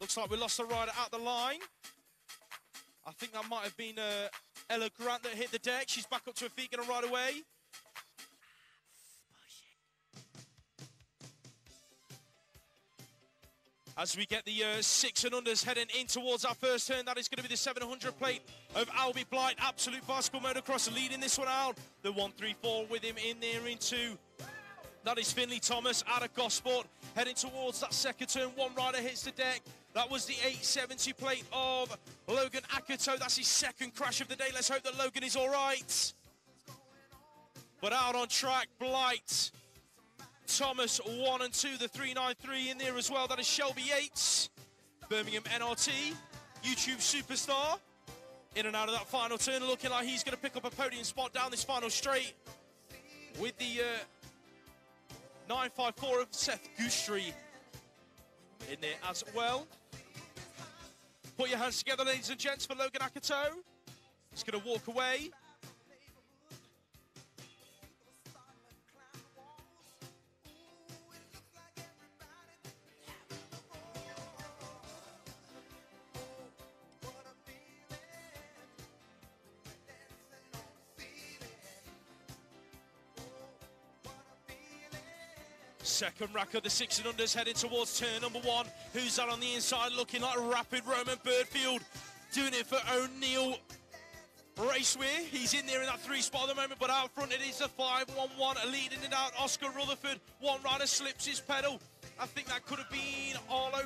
Looks like we lost a rider at the line. I think that might have been uh, Ella Grant that hit the deck. She's back up to her feet, to ride away. As we get the uh, six and unders heading in towards our first turn, that is going to be the 700 plate of Albie Blight. Absolute bicycle motocross leading this one out. The 134 with him in there into that is Finley Thomas out of Gosport, heading towards that second turn. One rider hits the deck. That was the 870 plate of Logan Akato. That's his second crash of the day. Let's hope that Logan is all right. But out on track, Blight. Thomas, one and two, the 393 in there as well. That is Shelby Yates, Birmingham NRT, YouTube superstar. In and out of that final turn, looking like he's going to pick up a podium spot down this final straight with the uh, 954 of Seth Goostrey in there as well. Put your hands together, ladies and gents, for Logan Akato. He's going to walk away. Second rack of the six and unders heading towards turn number one. Who's that on the inside looking like rapid Roman Birdfield? Doing it for O'Neill Raceway. He's in there in that three spot at the moment, but out front it is the 5-1-1 leading it out. Oscar Rutherford. One rider slips his pedal. I think that could have been Arlo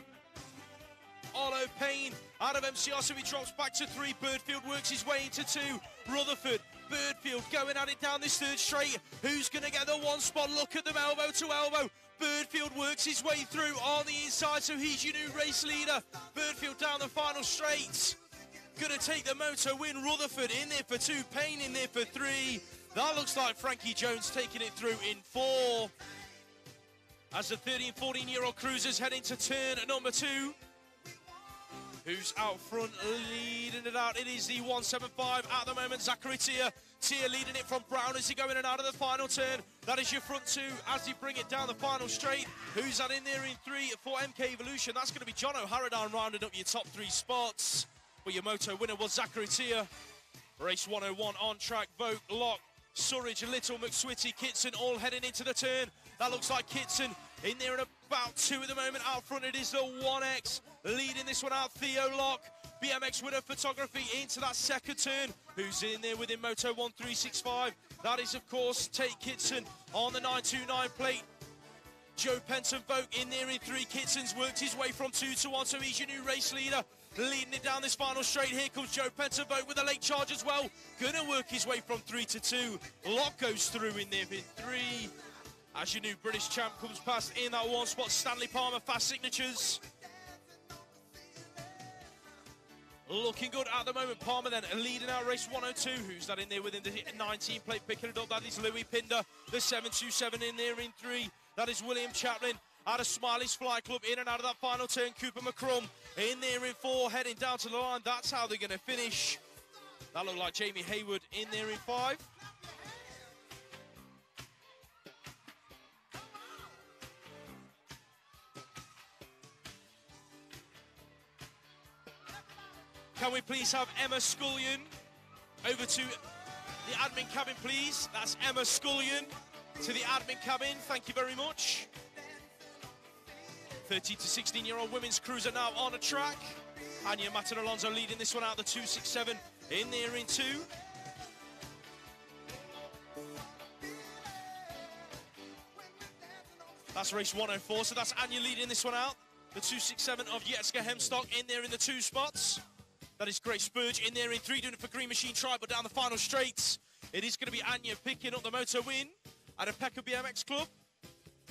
Arlo Payne out of MCR, so he drops back to three. Birdfield works his way into two. Rutherford, Birdfield going at it down this third straight. Who's going to get the one spot? Look at them elbow to elbow. Birdfield works his way through on the inside, so he's your new race leader. Birdfield down the final straight. Gonna take the moto win. Rutherford in there for two, Payne in there for three. That looks like Frankie Jones taking it through in four. As the 13, 14 year old cruisers head into turn number two. Who's out front leading it out? It is the 175 at the moment. Zachary Tier. Tier leading it from Brown as he go in and out of the final turn. That is your front two as you bring it down the final straight. Who's that in there in three for MK Evolution? That's going to be John O'Haradan rounding up your top three spots. But your moto winner was Zachary Tier. Race 101 on track. Vote, Lock, Surridge, Little, McSwitty, Kitson all heading into the turn. That looks like Kitson in there at about two at the moment. Out front it is the 1X leading this one out. Theo Lock, BMX winner photography into that second turn. Who's in there within Moto 1365? That is, of course, Tate Kitson on the 929 plate. Joe Penton Vogue in there in three. Kitson's worked his way from two to one, so he's your new race leader. Leading it down this final straight. Here comes Joe Penton Vogue with a late charge as well. Gonna work his way from three to two. Lock goes through in there in three. As your new British champ comes past in that one spot, Stanley Palmer, fast signatures. Looking good at the moment. Palmer then leading out race 102. Who's that in there within the 19 plate picking it up? That is Louis Pinder. The 727 in there in three. That is William Chaplin out of Smiley's Fly Club in and out of that final turn. Cooper McCrum in there in four, heading down to the line. That's how they're going to finish. That looked like Jamie Hayward in there in five. Can we please have Emma Scullion over to the admin cabin, please? That's Emma Scullion to the admin cabin. Thank you very much. 13 to 16 year old women's cruiser now on a track. Anya Matin Alonso leading this one out, the 267 in there in two. That's race 104, so that's Anya leading this one out. The 267 of Yetska Hemstock in there in the two spots. That is Grace Spurge in there in three, doing it for Green Machine Tribe, but down the final straights. It is going to be Anya picking up the moto win at a Peckham BMX Club.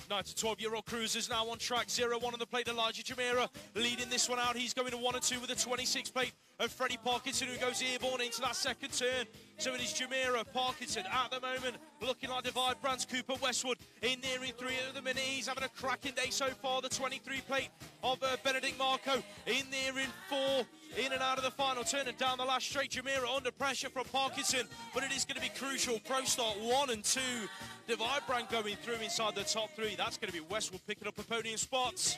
9 to 12 year old cruisers now on track 0 1 on the plate. Elijah Jamira leading this one out. He's going to 1 and 2 with a 26 plate of Freddie Parkinson, who goes airborne into that second turn. So it is Jamira Parkinson at the moment, looking like Divide Brands Cooper Westwood in there in three at the minute. He's having a cracking day so far. The 23 plate of uh, Benedict Marco in there in four. In and out of the final turn and down the last straight. Jamira under pressure from Parkinson, but it is going to be crucial. Pro start one and two. Divide Brand going through inside the top three. That's going to be Westwood picking up a podium spots.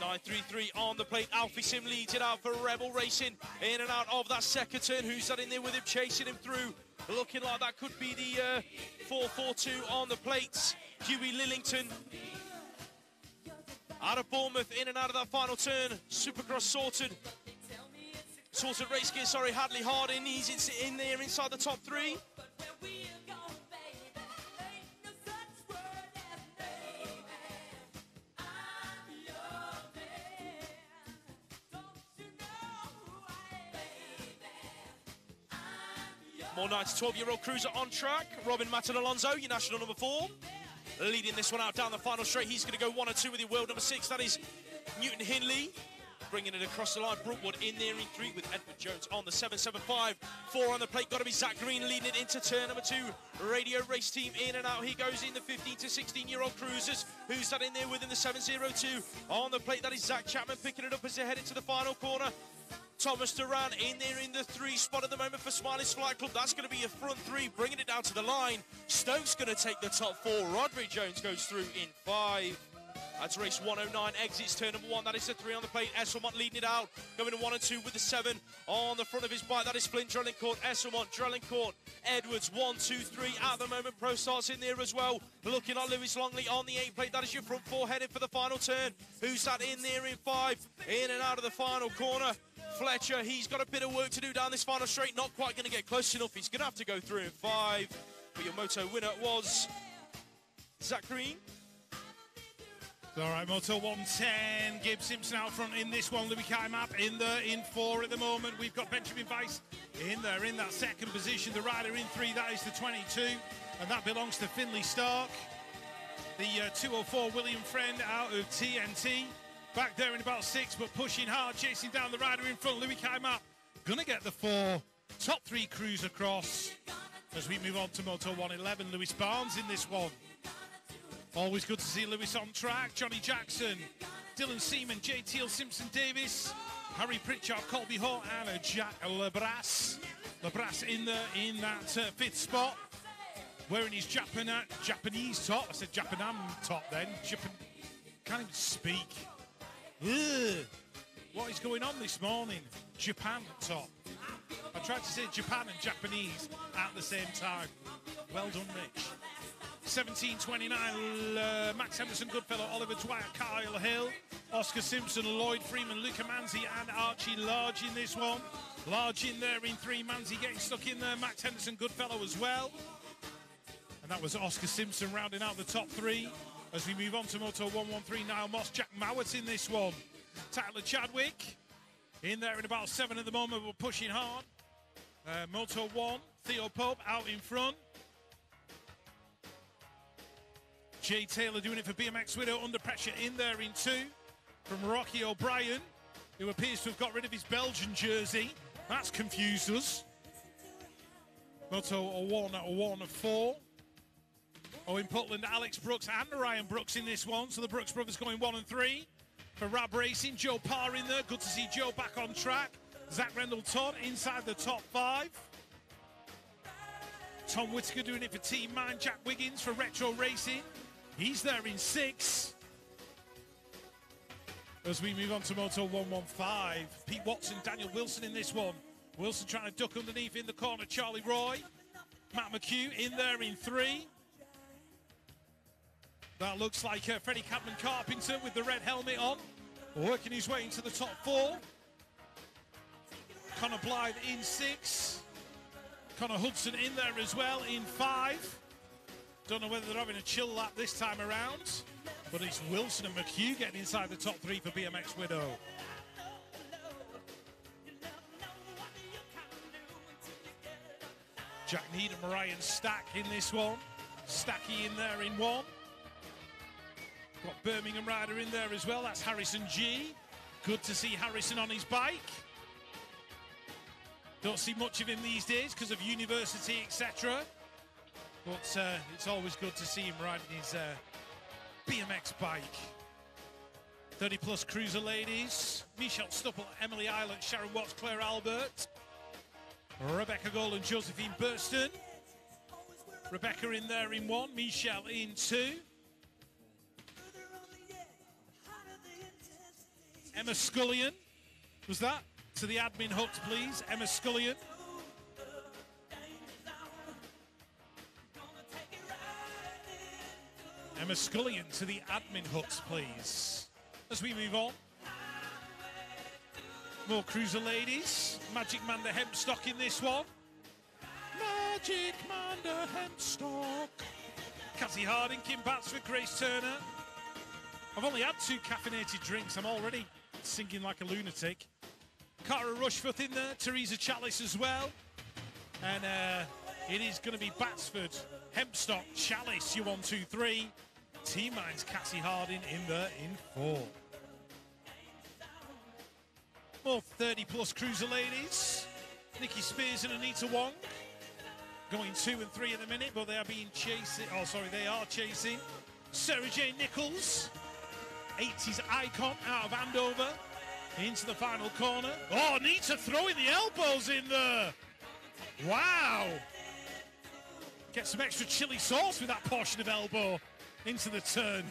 933 on the plate. Alfie Sim leads it out for Rebel Racing. In and out of that second turn. Who's that in there with him, chasing him through? Looking like that could be the uh, 442 on the plates. Huey Lillington out of Bournemouth, in and out of that final turn. Supercross sorted. Sorted race gear, sorry, Hadley Harding. He's in, in there inside the top three. More 9 to 12 year old cruiser on track. Robin Matten Alonso, your national number four. Leading this one out down the final straight. He's going to go one or two with your world number six. That is Newton Hinley. Bringing it across the line. Brookwood in there in three with Edward Jones on the 775. Four on the plate. Got to be Zach Green leading it into turn number two. Radio race team in and out. He goes in the 15 to 16 year old cruisers. Who's that in there within the 702? On the plate. That is Zach Chapman picking it up as they head into the final corner. Thomas Duran in there in the three spot at the moment for Smiley's Flight Club. That's going to be a front three, bringing it down to the line. Stokes going to take the top four. Rodri Jones goes through in five. That's race 109, exits turn number one. That is the three on the plate. Esselmont leading it out. Going to one and two with the seven on the front of his bike. That is Flint Drellincourt, Esselmont, Drellincourt, Edwards. One, two, three at the moment. Pro starts in there as well. Looking at Lewis Longley on the eight plate. That is your front four heading for the final turn. Who's that in there in five? In and out of the final corner. Fletcher, he's got a bit of work to do down this final straight. Not quite going to get close enough. He's going to have to go through in five. But your moto winner was Zach Green. All right, Moto 110. Gibb Simpson out front in this one. Louis Kaimap in the in four at the moment. We've got Benjamin Weiss in there in that second position. The rider in three, that is the 22. And that belongs to Finley Stark. The uh, 204 William Friend out of TNT. Back there in about six, but pushing hard, chasing down the rider in front. Louis Kaimap gonna get the four. Top three crews across. As we move on to Moto 111, Lewis Barnes in this one. Always good to see Lewis on track. Johnny Jackson, Dylan Seaman, JTL Simpson Davis, Harry Pritchard, Colby Hall, and Jack Lebras. Lebras in the in that uh, fifth spot, wearing his Japan, Japanese top. I said Japanam top then. Japan, can't even speak. Ugh. What is going on this morning? Japan top. I tried to say Japan and Japanese at the same time. Well done, Rich. 1729, uh, Max Henderson, Goodfellow, Oliver Dwyer, Kyle Hill, Oscar Simpson, Lloyd Freeman, Luca Manzi, and Archie Large in this one. Large in there in three, Manzi getting stuck in there, Max Henderson, Goodfellow as well. And that was Oscar Simpson rounding out the top three. As we move on to Moto 113, Niall Moss, Jack Mowat in this one. Tyler Chadwick in there in about seven at the moment, we're pushing hard. Uh, Moto 1, Theo Pope out in front. Jay Taylor doing it for BMX Widow under pressure in there in two from Rocky O'Brien, who appears to have got rid of his Belgian jersey. That's confused us. Moto a one, a one, a four. Owen Putland, Alex Brooks, and Ryan Brooks in this one. So the Brooks brothers going one and three. For Rab Racing, Joe Parr in there. Good to see Joe back on track. Zach Todd inside the top five. Tom Whitaker doing it for Team Mind. Jack Wiggins for Retro Racing. He's there in six. As we move on to Moto 115, Pete Watson, Daniel Wilson in this one. Wilson trying to duck underneath in the corner. Charlie Roy, Matt McHugh in there in three. That looks like uh, Freddie Cadman Carpenter with the red helmet on, working his way into the top four. Connor Blythe in six. Connor Hudson in there as well in five. Don't know whether they're having a chill lap this time around, but it's Wilson and McHugh getting inside the top three for BMX Widow. Jack Needham, Ryan Stack in this one. Stacky in there in one. Got Birmingham Rider in there as well. That's Harrison G. Good to see Harrison on his bike. Don't see much of him these days because of university, etc. But uh, it's always good to see him riding his uh, BMX bike. 30 plus cruiser ladies. Michelle Stupple, Emily Island, Sharon Watts, Claire Albert, Rebecca Gold, and Josephine Burston. Rebecca in there in one, Michelle in two. Emma Scullion, was that? To the admin hooks, please. Emma Scullion. Emma Scullion to the admin hooks, please. As we move on. More cruiser ladies. Magic Manda Hempstock in this one. Magic Manda Hempstock. Cassie Harding, Kim Batsford, Grace Turner. I've only had two caffeinated drinks. I'm already singing like a lunatic. Cara Rushforth in there, Teresa Chalice as well. And uh, it is going to be Batsford, Hempstock, Chalice, you one, two, three. Team Mine's Cassie Harding in there in four. More 30 plus cruiser ladies. Nikki Spears and Anita Wong. Going two and three in the minute, but they are being chasing. Oh, sorry, they are chasing. Sarah Jane Nichols, 80s icon out of Andover, into the final corner. Oh, Anita throwing the elbows in there. Wow. Get some extra chili sauce with that portion of elbow into the turn.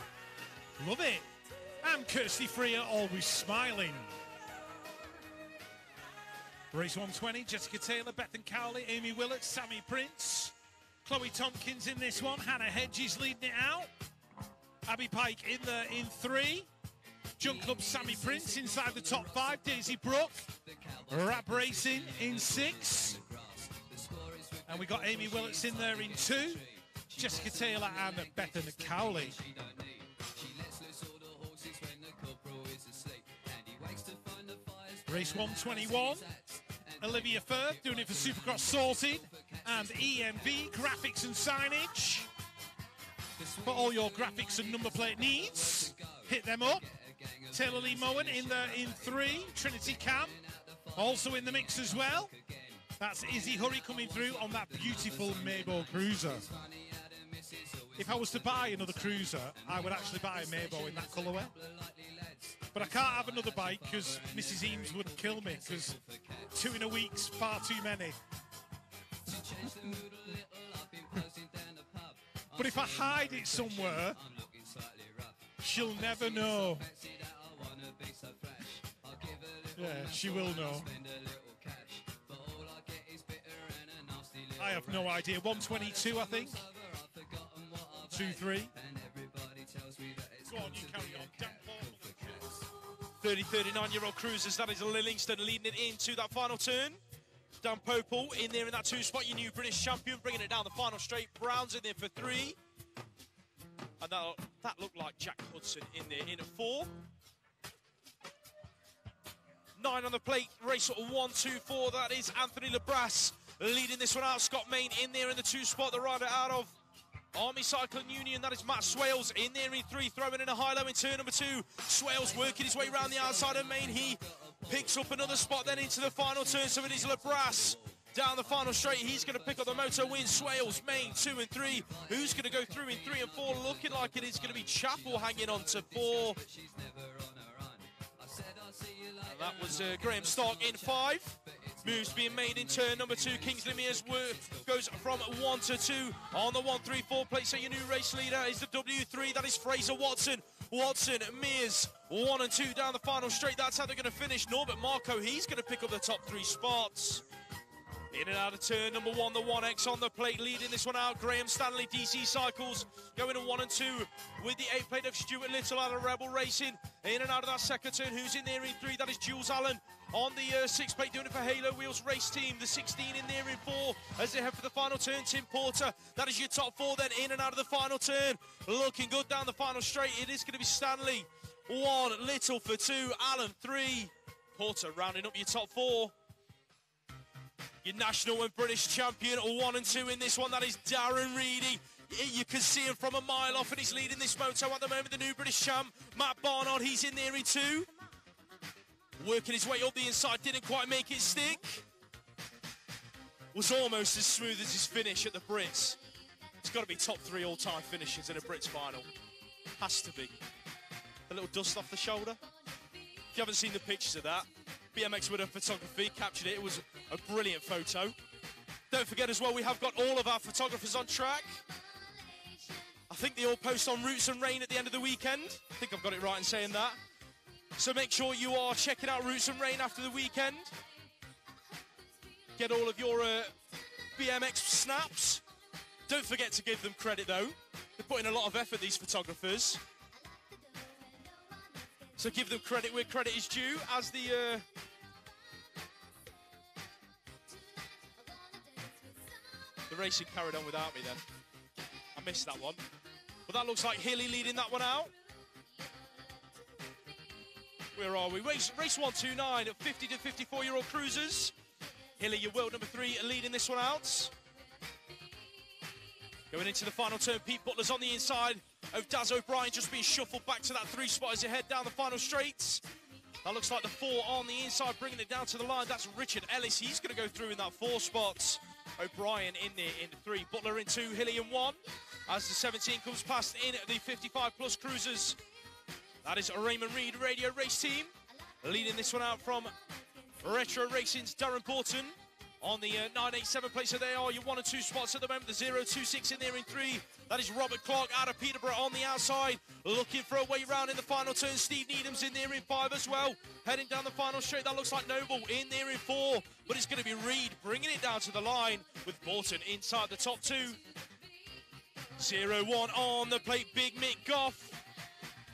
Love it. And Kirsty Freer always smiling. Race 120, Jessica Taylor, Bethan Cowley, Amy Willett, Sammy Prince, Chloe Tompkins in this one, Hannah Hedges leading it out, Abby Pike in there in three, Junk Club Sammy Prince inside the top five, Daisy Brook, Rap Racing in six, and we got Amy Willets in there in two, Jessica Taylor and Bethan Cowley. Race 121. Olivia Firth doing it for Supercross Sorting and EMV Graphics and Signage. For all your graphics and number plate needs, hit them up. Taylor Lee Moen in the in three. Trinity Cam also in the mix as well. That's Izzy Hurry coming through on that beautiful Meybo Cruiser. If I was to buy another cruiser, I would actually buy a Meybo in that colourway. But I can't have another bike because Mrs. Eames would kill me because two in a week's far too many. But if I hide it somewhere, she'll never know. Yeah, she will know. I have no idea. 122, I think. Two, three. Go on, you carry on. Dan Paul. 30, 39 year old cruisers. That is Lillingston leading it into that final turn. Dan Popel in there in that two spot. Your new British champion bringing it down the final straight. Brown's in there for three. And that, that looked like Jack Hudson in there in at four. Nine on the plate. Race one, two, four. That is Anthony Labras leading this one out. Scott Main in there in the two spot. The rider out of Army Cycling Union, that is Matt Swales in there in three, throwing in a high low in turn number two. Swales working his way around the outside of Main. He picks up another spot then into the final turn. So it is Labras down the final straight. He's going to pick up the moto win. Swales, Main, two and three. Who's going to go through in three and four? Looking like it is going to be Chapel hanging on to four. And that was uh, Graham Stark in five. Moves being made in turn number two. Kingsley Mears goes from one to two on the one, three, four plate. So your new race leader is the W3. That is Fraser Watson. Watson, Mears, one and two down the final straight. That's how they're going to finish. Norbert Marco, he's going to pick up the top three spots. In and out of turn number one, the 1X on the plate, leading this one out. Graham Stanley, DC Cycles, going to one and two with the eight plate of Stuart Little out of Rebel Racing. In and out of that second turn, who's in there in three? That is Jules Allen on the uh, six plate, doing it for Halo Wheels Race Team. The 16 in there in four as they head for the final turn. Tim Porter, that is your top four then in and out of the final turn. Looking good down the final straight. It is going to be Stanley. One, Little for two, Allen three. Porter rounding up your top four. Your national and British champion, one and two in this one. That is Darren Reedy. You can see him from a mile off, and he's leading this moto at the moment. The new British champ, Matt Barnard, he's in there in two. Working his way up the inside, didn't quite make it stick. Was almost as smooth as his finish at the Brits. It's got to be top three all-time finishes in a Brits final. Has to be. A little dust off the shoulder. If you haven't seen the pictures of that, BMX Widow Photography captured it. It was a brilliant photo. Don't forget as well, we have got all of our photographers on track. I think they all post on Roots and Rain at the end of the weekend. I think I've got it right in saying that. So make sure you are checking out Roots and Rain after the weekend. Get all of your uh, BMX snaps. Don't forget to give them credit though. They're putting a lot of effort, these photographers. So give them credit where credit is due as the uh, the racing carried on without me then. I missed that one. But that looks like Hilly leading that one out. Where are we? Race, race 129 at 50 to 54 year old cruisers. Hilly, your world number three, leading this one out. Going into the final turn, Pete Butler's on the inside of Daz O'Brien, just being shuffled back to that three spot as they head down the final straights. That looks like the four on the inside, bringing it down to the line. That's Richard Ellis. He's going to go through in that four spot. O'Brien in there in three, Butler in two, Hilly in one. As the 17 comes past in the 55 plus cruisers. That is Raymond Reed Radio Race Team. Leading this one out from Retro Racing's Darren Borton on the uh, 987 place. So they are your one and two spots at the moment. The 026 in there in three. That is Robert Clark out of Peterborough on the outside. Looking for a way round in the final turn. Steve Needham's in there in five as well. Heading down the final straight. That looks like Noble in there in four. But it's going to be Reed bringing it down to the line with Borton inside the top two. 0-1 on the plate. Big Mick Goff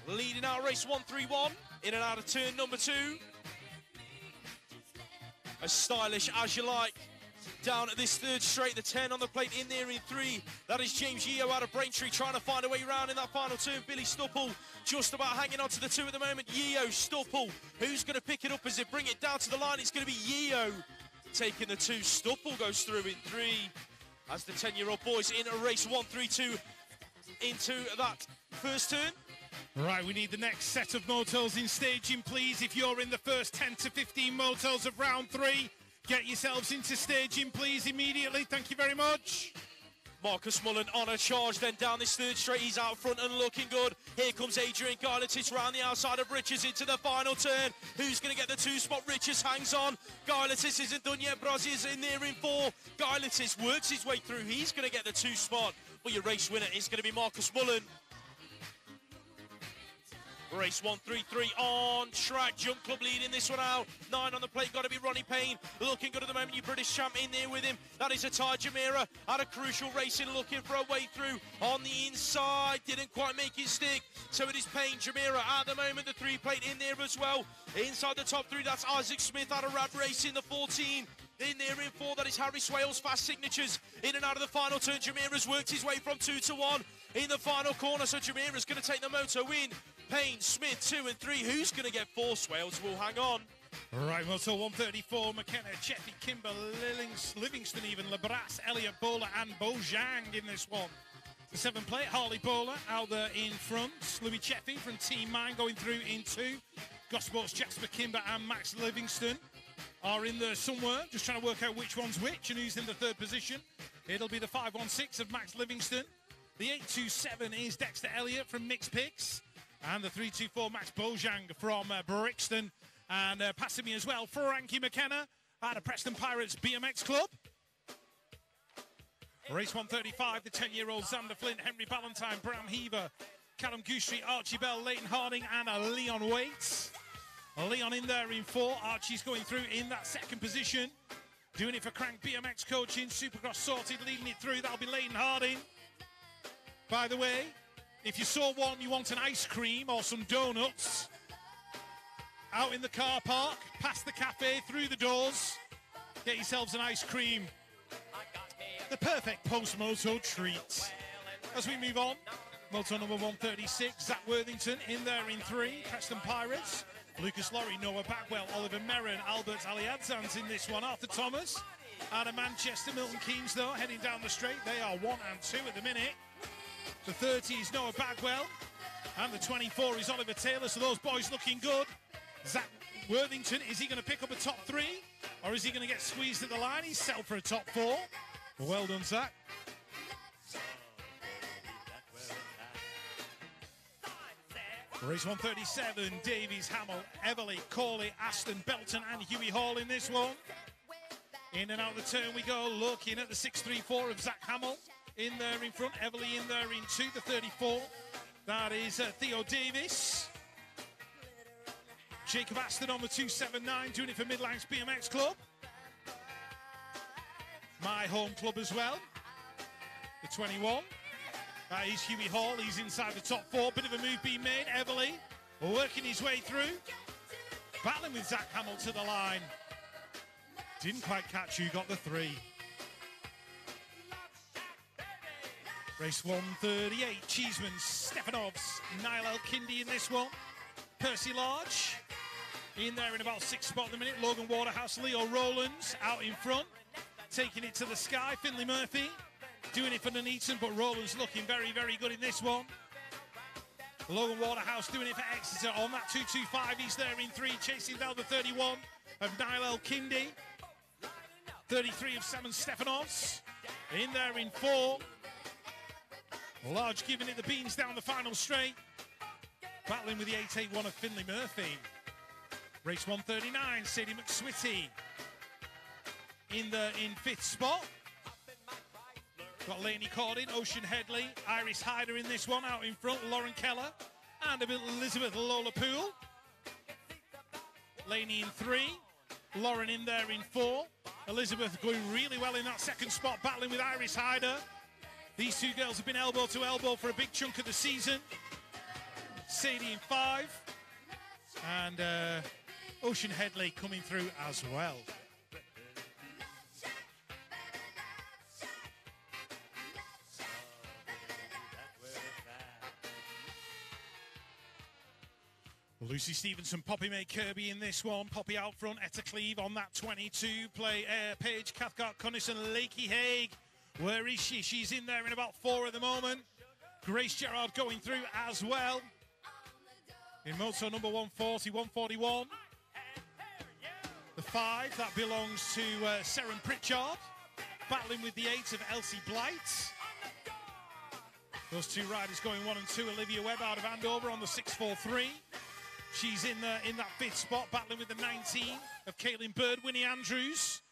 leading out race 131 in and out of turn number two. As stylish as you like. Down at this third straight, the 10 on the plate in there in three. That is James Yeo out of Braintree trying to find a way round in that final turn. Billy Stupple just about hanging on to the two at the moment. Yeo, Stupple, who's going to pick it up as they bring it down to the line? It's going to be Yeo taking the two. Stupple goes through in three as the 10-year-old boys in a race 1-3-2 into that first turn. Right, we need the next set of motos in staging, please. If you're in the first 10 to 15 motos of round three, get yourselves into staging, please, immediately. Thank you very much. Marcus Mullen on a charge, then down this third straight, he's out front and looking good. Here comes Adrian Guyletis round the outside of Richards into the final turn. Who's going to get the two spot? Richards hangs on. Guyletis isn't done yet. Brazzi is in there in four. Guyletis works his way through. He's going to get the two spot. Well, your race winner is going to be Marcus Mullen. Race 133 on track. Jump Club leading this one out. Nine on the plate. Got to be Ronnie Payne. Looking good at the moment. You British champ in there with him. That is Atai Jamira. Had a crucial racing looking for a way through on the inside. Didn't quite make it stick. So it is Payne Jamira at the moment. The three plate in there as well. Inside the top three. That's Isaac Smith out of Rad Racing. The 14. In there in four, that is Harry Swales. Fast signatures in and out of the final turn. Jamira's worked his way from two to one in the final corner. So Jamira's going to take the moto win. Payne, Smith, two and three. Who's going to get four? Swales will hang on. Right, moto 134, McKenna, Chetty, Kimber, Lillings, Livingston, even Labras, Elliot Bowler, and Bojang in this one. The seven plate, Harley Bowler out there in front. Louis Cheffy from Team Mine going through in two. Gosport's Jasper Kimber and Max Livingston are in there somewhere, just trying to work out which one's which and who's in the third position. It'll be the 516 of Max Livingston. The 827 is Dexter Elliott from Mixed Picks. And the 324 Max Bojang from uh, Brixton. And uh, passing me as well, Frankie McKenna out of Preston Pirates BMX Club. Race 135, the 10 year old Xander Flint, Henry Ballantyne, Bram Heaver, Callum Goostrey, Archie Bell, Leighton Harding, and uh, Leon Waits. Leon in there in four. Archie's going through in that second position. Doing it for Crank BMX coaching. Supercross sorted, leading it through. That'll be Leighton Harding. By the way, if you saw one, you want an ice cream or some donuts, out in the car park, past the cafe, through the doors, get yourselves an ice cream. The perfect post-moto treat. As we move on, moto number 136, Zach Worthington in there in three, Preston Pirates. Lucas Laurie, Noah Backwell, Oliver Merrin, Albert Aliadzans in this one. Arthur Thomas out of Manchester. Milton Keynes, though, heading down the straight. They are one and two at the minute. The 30 is Noah Bagwell. And the 24 is Oliver Taylor. So those boys looking good. Zach Worthington, is he going to pick up a top three? Or is he going to get squeezed at the line? He's settled for a top four. Well done, Zach. Race 137, Davies, Hamill, Everly, Corley, Aston, Belton, and Huey Hall in this one. In and out of the turn we go, looking at the 634 of Zach Hamill. In there in front, Everly in there in two, the 34. That is uh, Theo Davis. Jacob Aston on the 279, doing it for Midlands BMX Club. My home club as well. The 21. That is Huey Hall. He's inside the top four. Bit of a move being made. Everly working his way through. Battling with Zach Hamill to the line. Didn't quite catch who got the three. Race 138, Cheeseman, Stefanovs, Niall Elkindi in this one. Percy Large in there in about sixth spot at the minute. Logan Waterhouse, Leo Rowlands out in front, taking it to the sky. Finley Murphy doing it for Nuneaton, but Rowlands looking very, very good in this one. Logan Waterhouse doing it for Exeter on that 225. He's there in three, chasing down the 31 of Niall Elkindi. 33 of Simon Stefanovs. In there in four. Large giving it the beans down the final straight. Battling with the 881 of Finley Murphy. Race 139, Sadie McSwitty. In the in fifth spot. Got Laney Cordin, Ocean Headley, Iris Hyder in this one out in front, Lauren Keller, and a bit Elizabeth Lola Poole. Laney in three, Lauren in there in four. Elizabeth going really well in that second spot, battling with Iris Hyder. These two girls have been elbow to elbow for a big chunk of the season. Sadie in five, and uh, Ocean Headley coming through as well. Lucy Stevenson, Poppy May Kirby in this one. Poppy out front, Etta Cleve on that 22. Play uh, Paige, Cathcart, Cunnison, Lakey Haig. Where is she? She's in there in about four at the moment. Grace Gerard going through as well. In moto number 140, 141. The five, that belongs to uh, Seren Pritchard. Battling with the eight of Elsie Blight. Those two riders going one and two. Olivia Webb out of Andover on the 643. She's in the in that fifth spot, battling with the 19 of Caitlin Bird, Winnie Andrews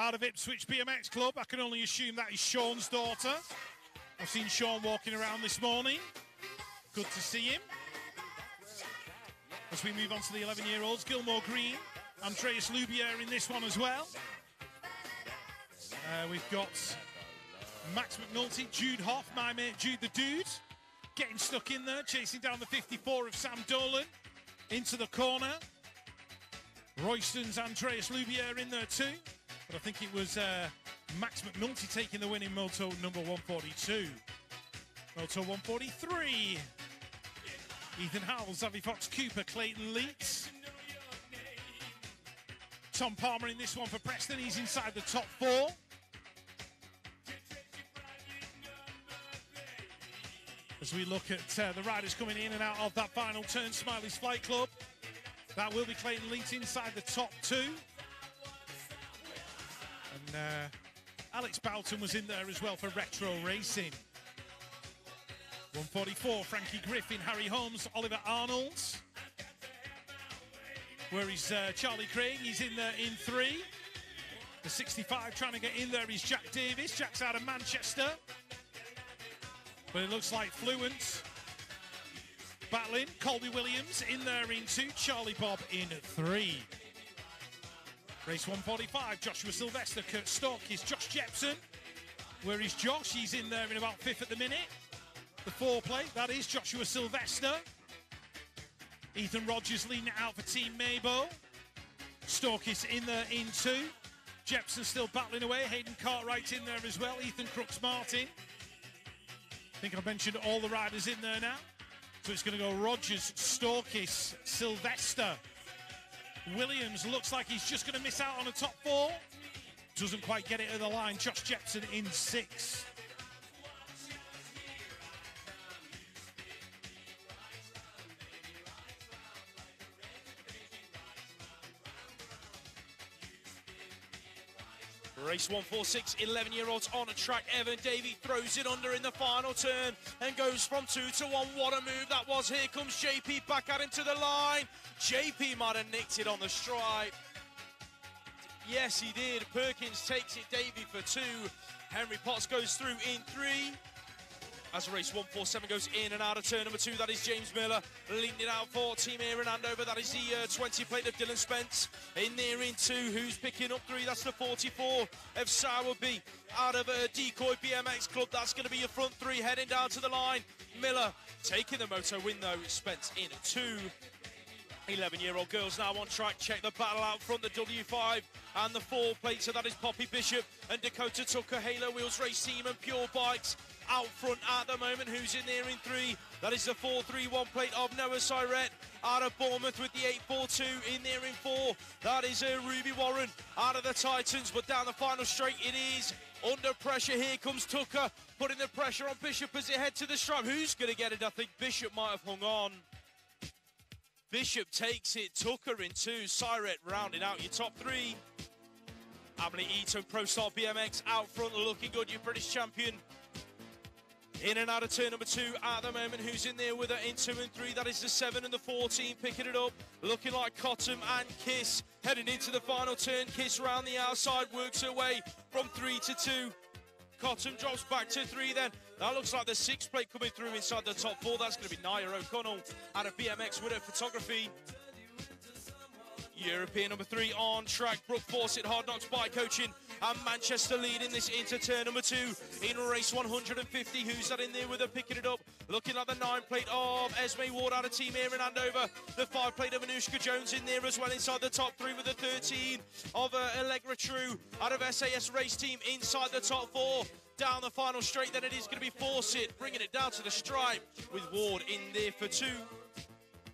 out of Ipswich BMX Club. I can only assume that is Sean's daughter. I've seen Sean walking around this morning. Good to see him. As we move on to the 11 year olds, Gilmore Green, Andreas Lubier in this one as well. Uh, we've got Max McNulty, Jude Hoff, my mate Jude the Dude, getting stuck in there, chasing down the 54 of Sam Dolan into the corner. Royston's Andreas Lubier in there too. But I think it was uh, Max McNulty taking the win in Moto number 142. Moto 143. Ethan Howell, Zavi Fox Cooper, Clayton Leeds. Tom Palmer in this one for Preston. He's inside the top four. As we look at uh, the riders coming in and out of that final turn, Smiley's Flight Club. That will be Clayton Leeds inside the top two. Uh, Alex Boughton was in there as well for Retro Racing. 144, Frankie Griffin, Harry Holmes, Oliver Arnold. Where is uh, Charlie Craig? He's in there in three. The 65 trying to get in there is Jack Davis. Jack's out of Manchester. But it looks like Fluent battling. Colby Williams in there in two. Charlie Bob in three. Race 145, Joshua Sylvester, Kurt Stock is Josh Jepson. Where is Josh? He's in there in about fifth at the minute. The four foreplay, that is Joshua Sylvester. Ethan Rogers leading it out for Team Meybo. Storkis in there in two. Jepson still battling away. Hayden Cartwright in there as well. Ethan Crooks Martin. I think I've mentioned all the riders in there now. So it's going to go Rogers, Storkis, Sylvester. Williams looks like he's just going to miss out on a top four. Doesn't quite get it at the line. Josh Jepson in six. Race 146, 11 year olds on a track. Evan Davey throws it under in the final turn and goes from two to one. What a move that was. Here comes JP back out into the line. JP might have nicked it on the stripe. Yes, he did. Perkins takes it. Davey for two. Henry Potts goes through in three. As race 147 goes in and out of turn number two, that is James Miller leading it out for Team here and Andover. That is the uh, 20 plate of Dylan Spence. In there in two, who's picking up three? That's the 44 of Sowerby out of uh, Decoy BMX Club. That's going to be your front three heading down to the line. Miller taking the moto win though. Spence in two. 11 year old girls now on track. Check the battle out front, the W5 and the four plate. So that is Poppy Bishop and Dakota Tucker, Halo Wheels Race Team and Pure Bikes out front at the moment. Who's in there in three? That is the 4-3-1 plate of Noah Syret out of Bournemouth with the 8-4-2 in there in four. That is uh, Ruby Warren out of the Titans, but down the final straight it is under pressure. Here comes Tucker putting the pressure on Bishop as they head to the stripe. Who's going to get it? I think Bishop might have hung on. Bishop takes it, Tucker in two, Syret rounding out your top three. Emily Eaton, Pro Star BMX out front, looking good, your British champion. In and out of turn number two at the moment. Who's in there with her in two and three? That is the seven and the 14 picking it up. Looking like Cotton and Kiss heading into the final turn. Kiss around the outside works her way from three to two. Cotton drops back to three then. That looks like the six plate coming through inside the top four. That's going to be Naya O'Connell out of BMX her photography. European number three on track. Brooke Fawcett, Hard Knocks Bike Coaching, and Manchester leading this into turn number two in race 150. Who's that in there with her picking it up? Looking at the nine plate of Esme Ward out of Team Air in Andover. The five plate of Anushka Jones in there as well inside the top three with the 13 of uh, Allegra True out of SAS Race Team inside the top four. Down the final straight, then it is going to be Fawcett bringing it down to the stripe with Ward in there for two.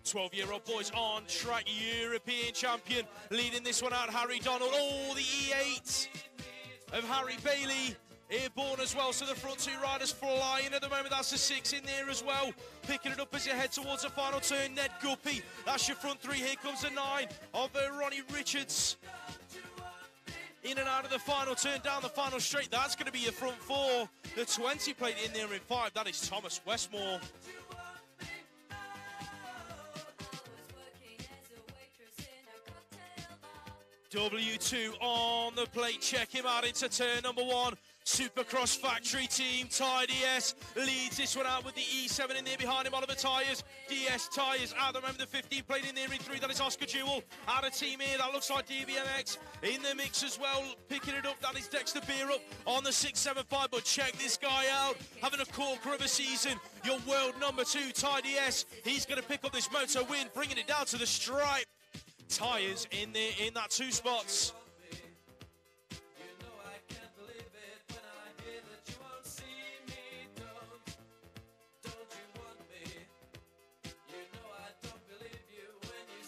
12 year old boys on track, European champion, leading this one out, Harry Donald. Oh, the E8 of Harry Bailey. Airborne as well, so the front two riders flying at the moment. That's the six in there as well. Picking it up as you head towards the final turn. Ned Guppy, that's your front three. Here comes the nine of Ronnie Richards. In and out of the final turn, down the final straight. That's going to be your front four. The 20 plate in there in five. That is Thomas Westmore. W2 on the plate. Check him out into turn number one. Supercross Factory Team Ty DS leads this one out with the E7 in there behind him. Oliver Tyres, DS Tyres at the moment. The 15 plate in there in three. That is Oscar Jewell out of team here. That looks like DBMX in the mix as well. Picking it up. That is Dexter Beer up on the 675. But check this guy out. Having a corker of a season. Your world number two, Ty DS. He's going to pick up this moto win, bringing it down to the stripe. Tyres in there in that two spots.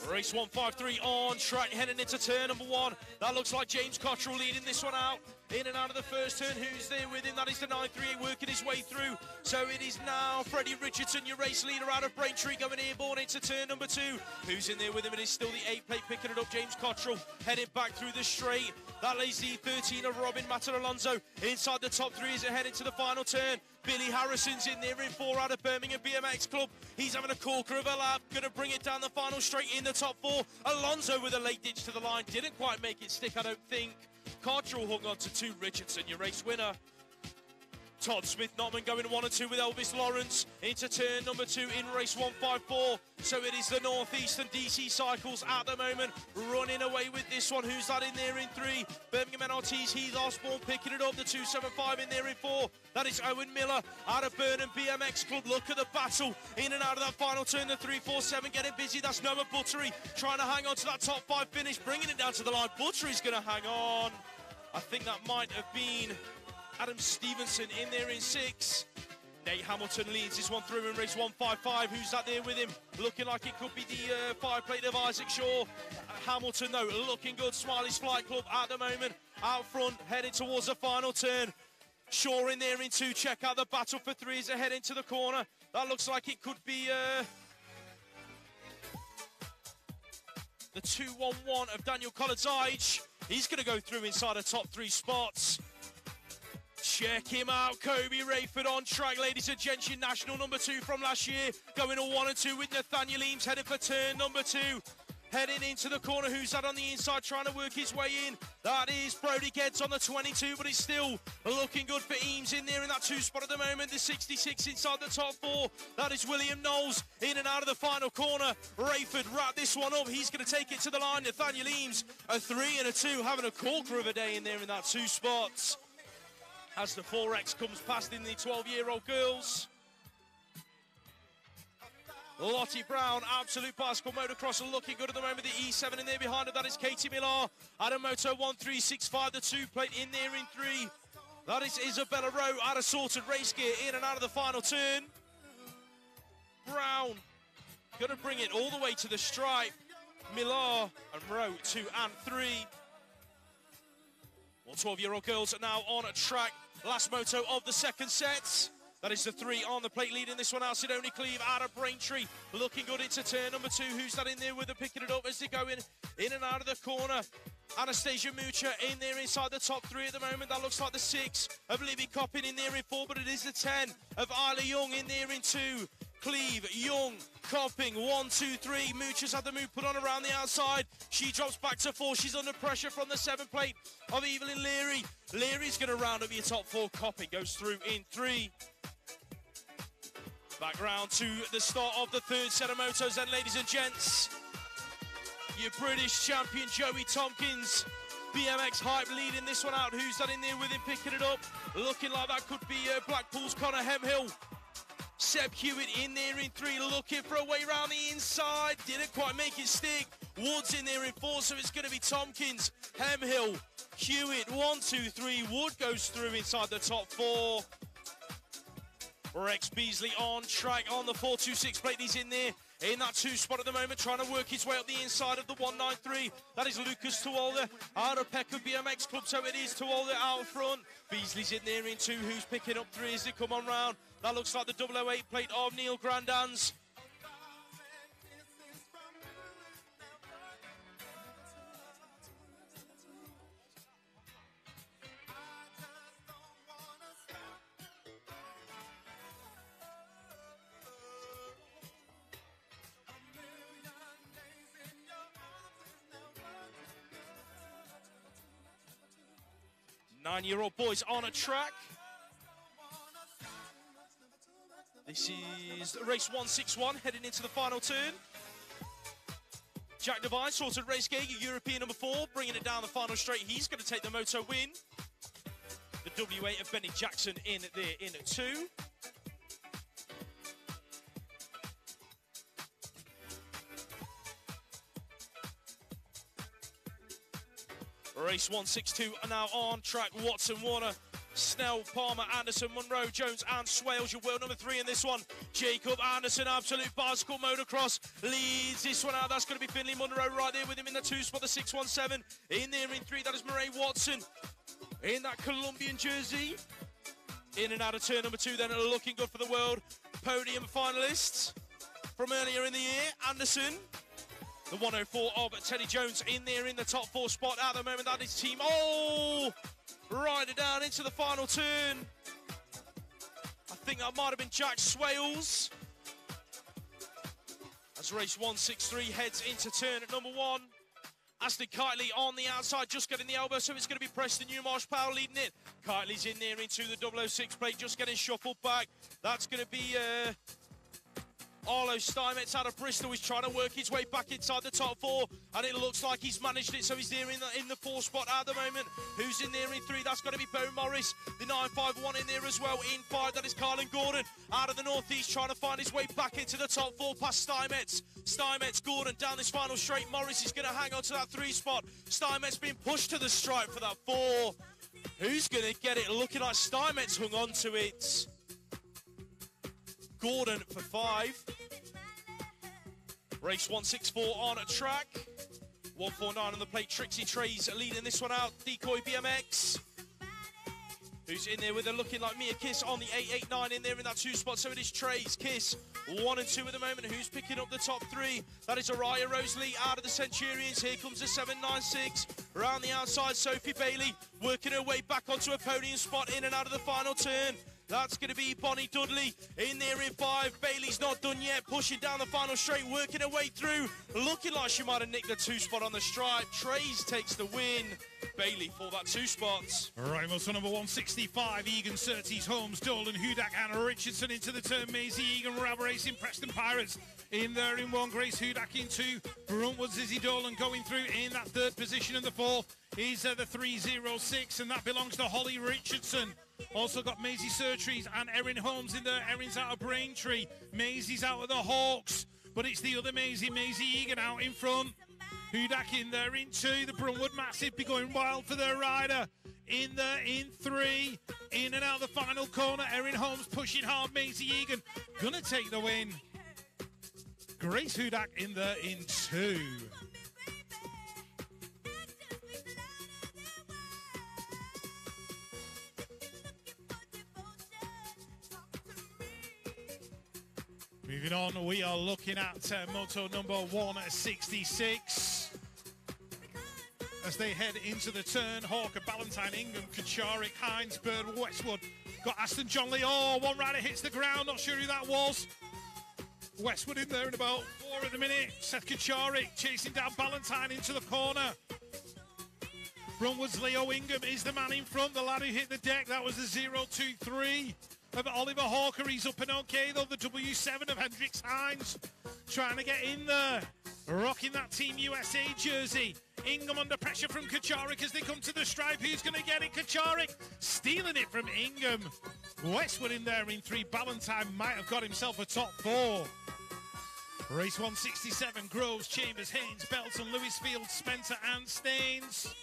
Race 153 on track, heading into turn number one. That looks like James Cottrell leading this one out. In and out of the first turn, who's there with him? That is the 938 working his way through. So it is now Freddie Richardson, your race leader out of Braintree, going airborne into turn number two. Who's in there with him? It is still the eight plate picking it up. James Cottrell heading back through the straight. That leaves the 13 of Robin Matter Alonso inside the top three as it head into the final turn. Billy Harrison's in there in four out of Birmingham BMX Club. He's having a corker of a lap, going to bring it down the final straight in the top four. Alonso with a late ditch to the line, didn't quite make it stick, I don't think. Cottrell hung on to two. Richardson, your race winner. Todd Smith Notman going one and two with Elvis Lawrence into turn number two in race 154. So it is the Northeastern DC Cycles at the moment running away with this one. Who's that in there in three? Birmingham NRT's Heath Osborne picking it up. The 275 in there in four. That is Owen Miller out of Burnham BMX Club. Look at the battle in and out of that final turn. The 347 getting busy. That's Noah Buttery trying to hang on to that top five finish, bringing it down to the line. Buttery's going to hang on. I think that might have been Adam Stevenson in there in six. Nate Hamilton leads this one through in race 155. Who's that there with him? Looking like it could be the uh, five plate of Isaac Shaw. Uh, Hamilton, though, looking good. Smiley's Flight Club at the moment. Out front, heading towards the final turn. Shaw in there in two. Check out the battle for three as they head into the corner. That looks like it could be uh, the 2 1 1 of Daniel Collins He's going to go through inside the top three spots. Check him out, Kobe Rayford on track, ladies and. Your national number two from last year, going a one and two with Nathaniel Eames heading for turn number two. Heading into the corner, who's that on the inside trying to work his way in? That is Brody Geds on the 22, but it's still looking good for Eames in there in that two spot at the moment. The 66 inside the top four. That is William Knowles in and out of the final corner. Rayford wrap this one up. He's going to take it to the line. Nathaniel Eames, a three and a two, having a corker of a day in there in that two spots as the 4X comes past in the 12 year old girls. Lottie Brown, absolute bicycle motocross, looking good at the moment. The E7 in there behind her, that is Katie Millar. Adam Moto 1365, the two plate in there in three. That is Isabella Rowe out of sorted race gear, in and out of the final turn. Brown gonna bring it all the way to the stripe. Millar and Rowe two and three. Well, 12 year old girls are now on a track. Last moto of the second set. That is the three on the plate leading this one out. Sidoni Cleve out of Braintree. Looking good into turn number two. Who's that in there with her picking it up as they go in, in and out of the corner? Anastasia Mucha in there inside the top three at the moment. That looks like the six of Libby Coppin in there in four, but it is the 10 of Isla Young in there in two. Cleve, Young, Copping, one, two, three. Mucha's had the move put on around the outside. She drops back to four. She's under pressure from the seven plate of Evelyn Leary. Leary's going to round up your top four. Copping goes through in three. Back round to the start of the third set of motos, then, ladies and gents, your British champion Joey Tompkins. BMX hype leading this one out. Who's that in there with him picking it up? Looking like that could be uh, Blackpool's Connor Hemhill. Seb Hewitt in there in three, looking for a way around the inside. Didn't quite make it stick. Wood's in there in four, so it's going to be Tompkins, Hemhill, Hewitt. One, two, three. Wood goes through inside the top four. Rex Beasley on track on the 426 plate. He's in there in that two spot at the moment, trying to work his way up the inside of the 193. That is Lucas Tuolda out of Peckham BMX Club. So it is Tuolda out front. Beasley's in there in two. Who's picking up three as they come on round? That looks like the 008 plate of Neil Grandans. Nine year old boys on a track. This is race 161 heading into the final turn. Jack Devine sorted race gear, European number four, bringing it down the final straight. He's going to take the moto win. The W8 of Benny Jackson in there in two. Race 162 are now on track. Watson, Warner, Snell, Palmer, Anderson, Monroe, Jones, and Swales. Your world number three in this one. Jacob Anderson, absolute bicycle motocross, leads this one out. That's going to be Finley Monroe right there with him in the two spot, the 617. In there in three, that is Murray Watson in that Colombian jersey. In and out of turn number two, then looking good for the world. Podium finalists from earlier in the year. Anderson, the 104 of Teddy Jones in there in the top four spot at the moment. That is team. Oh, right down into the final turn. I think that might have been Jack Swales. As race 163 heads into turn at number one. Ashley Kitely on the outside, just getting the elbow, so it's going to be Preston Newmarsh Powell leading it. Kitely's in there into the 006 plate, just getting shuffled back. That's going to be uh, Arlo Steinmetz out of Bristol. He's trying to work his way back inside the top four, and it looks like he's managed it. So he's there in the, in the four spot at the moment. Who's in there in three? That's going to be Bo Morris. The 951 in there as well. In five, that is Carlin Gordon out of the northeast, trying to find his way back into the top four past Steinmetz. Steinmetz, Gordon down this final straight. Morris is going to hang on to that three spot. Steinmetz being pushed to the stripe for that four. Who's going to get it? Looking like Steinmetz hung on to it. Gordon for five. Race 164 on a track. 149 on the plate. Trixie Trays leading this one out. Decoy BMX. who's in there with a looking like Mia Kiss on the 889 in there in that two spot. So it is Trace, Kiss, one and two at the moment. Who's picking up the top three? That is Araya Rosalie out of the Centurions. Here comes the 796. Around the outside, Sophie Bailey working her way back onto a podium spot in and out of the final turn. That's going to be Bonnie Dudley in there in five. Bailey's not done yet, pushing down the final straight, working her way through. Looking like she might have nicked the two spot on the stripe. Trace takes the win. Bailey for that two spots. Right, well, so number 165, Egan, Surtees, Holmes, Dolan, Hudak, Anna Richardson into the turn. Maisie Egan, Rab Racing, Preston Pirates in there in one. Grace Hudak in two. Bruntwood, Zizzy Dolan going through in that third position. And the fourth is uh, the 306, and that belongs to Holly Richardson. Also got Maisie Surtees and Erin Holmes in there. Erin's out of Braintree. Maisie's out of the Hawks. But it's the other Maisie, Maisie Egan out in front. Hudak in there in two. The Bruntwood Massive be going wild for their rider. In there in three. In and out the final corner. Erin Holmes pushing hard. Maisie Egan gonna take the win. Grace Hudak in there in two. Moving on, we are looking at uh, moto number 166. As they head into the turn, Hawker, Ballantyne, Ingham, Kacharik, Hines, Bird, Westwood. Got Aston John Lee. Oh, one rider hits the ground. Not sure who that was. Westwood in there in about four at the minute. Seth Kacharik chasing down Ballantyne into the corner. Bruntwood's Leo Ingham is the man in front. The lad who hit the deck, that was the 023 of Oliver Hawker. He's up and okay though. The W7 of Hendrix Hines trying to get in there. Rocking that Team USA jersey. Ingham under pressure from Kacharik as they come to the stripe. Who's going to get it? Kacharik stealing it from Ingham. Westwood in there in three. Ballantyne might have got himself a top four. Race 167, Groves, Chambers, Haynes, Belton, Lewis Lewisfield, Spencer, and Staines.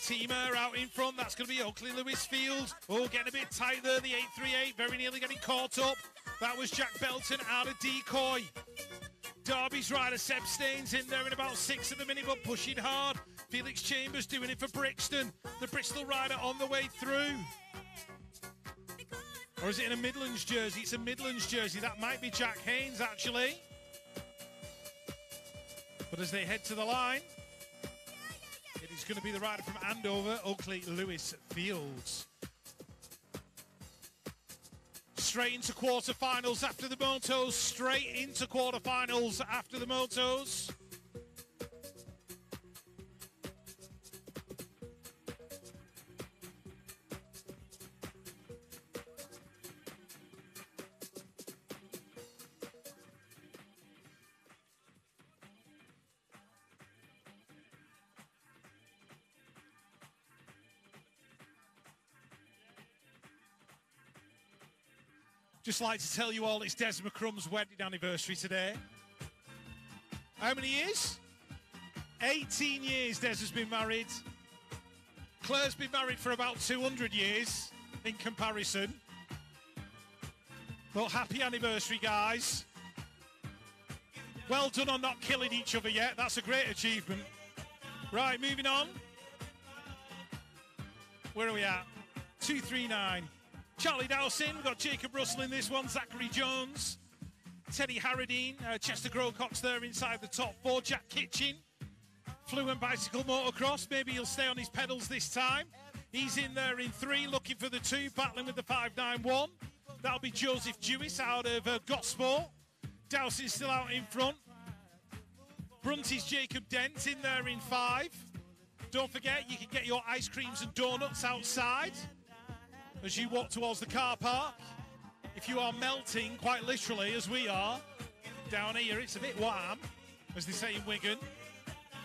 Teamer out in front. That's going to be Oakley Lewis Field. Oh, getting a bit tight there. The 838 very nearly getting caught up. That was Jack Belton out of decoy. Derby's rider Seb Staines in there in about six at the minute, but pushing hard. Felix Chambers doing it for Brixton. The Bristol rider on the way through. Or is it in a Midlands jersey? It's a Midlands jersey. That might be Jack Haynes, actually. But as they head to the line, is going to be the rider from Andover, Oakley Lewis Fields. Straight into quarterfinals after the motos. Straight into quarterfinals after the motos. Just like to tell you all it's Des McCrum's wedding anniversary today. How many years? 18 years Des has been married. Claire's been married for about 200 years in comparison. But happy anniversary, guys. Well done on not killing each other yet. That's a great achievement. Right, moving on. Where are we at? 239. Charlie Dowson, we've got Jacob Russell in this one, Zachary Jones, Teddy Harradine, uh, Chester Growcox there inside the top four, Jack Kitchen, Fluent Bicycle Motocross, maybe he'll stay on his pedals this time. He's in there in three, looking for the two, battling with the 591. That'll be Joseph Jewis out of uh, Gosport. Dowson's still out in front. Brunty's Jacob Dent in there in five. Don't forget, you can get your ice creams and donuts outside as you walk towards the car park. If you are melting, quite literally, as we are, down here, it's a bit warm, as they say in Wigan.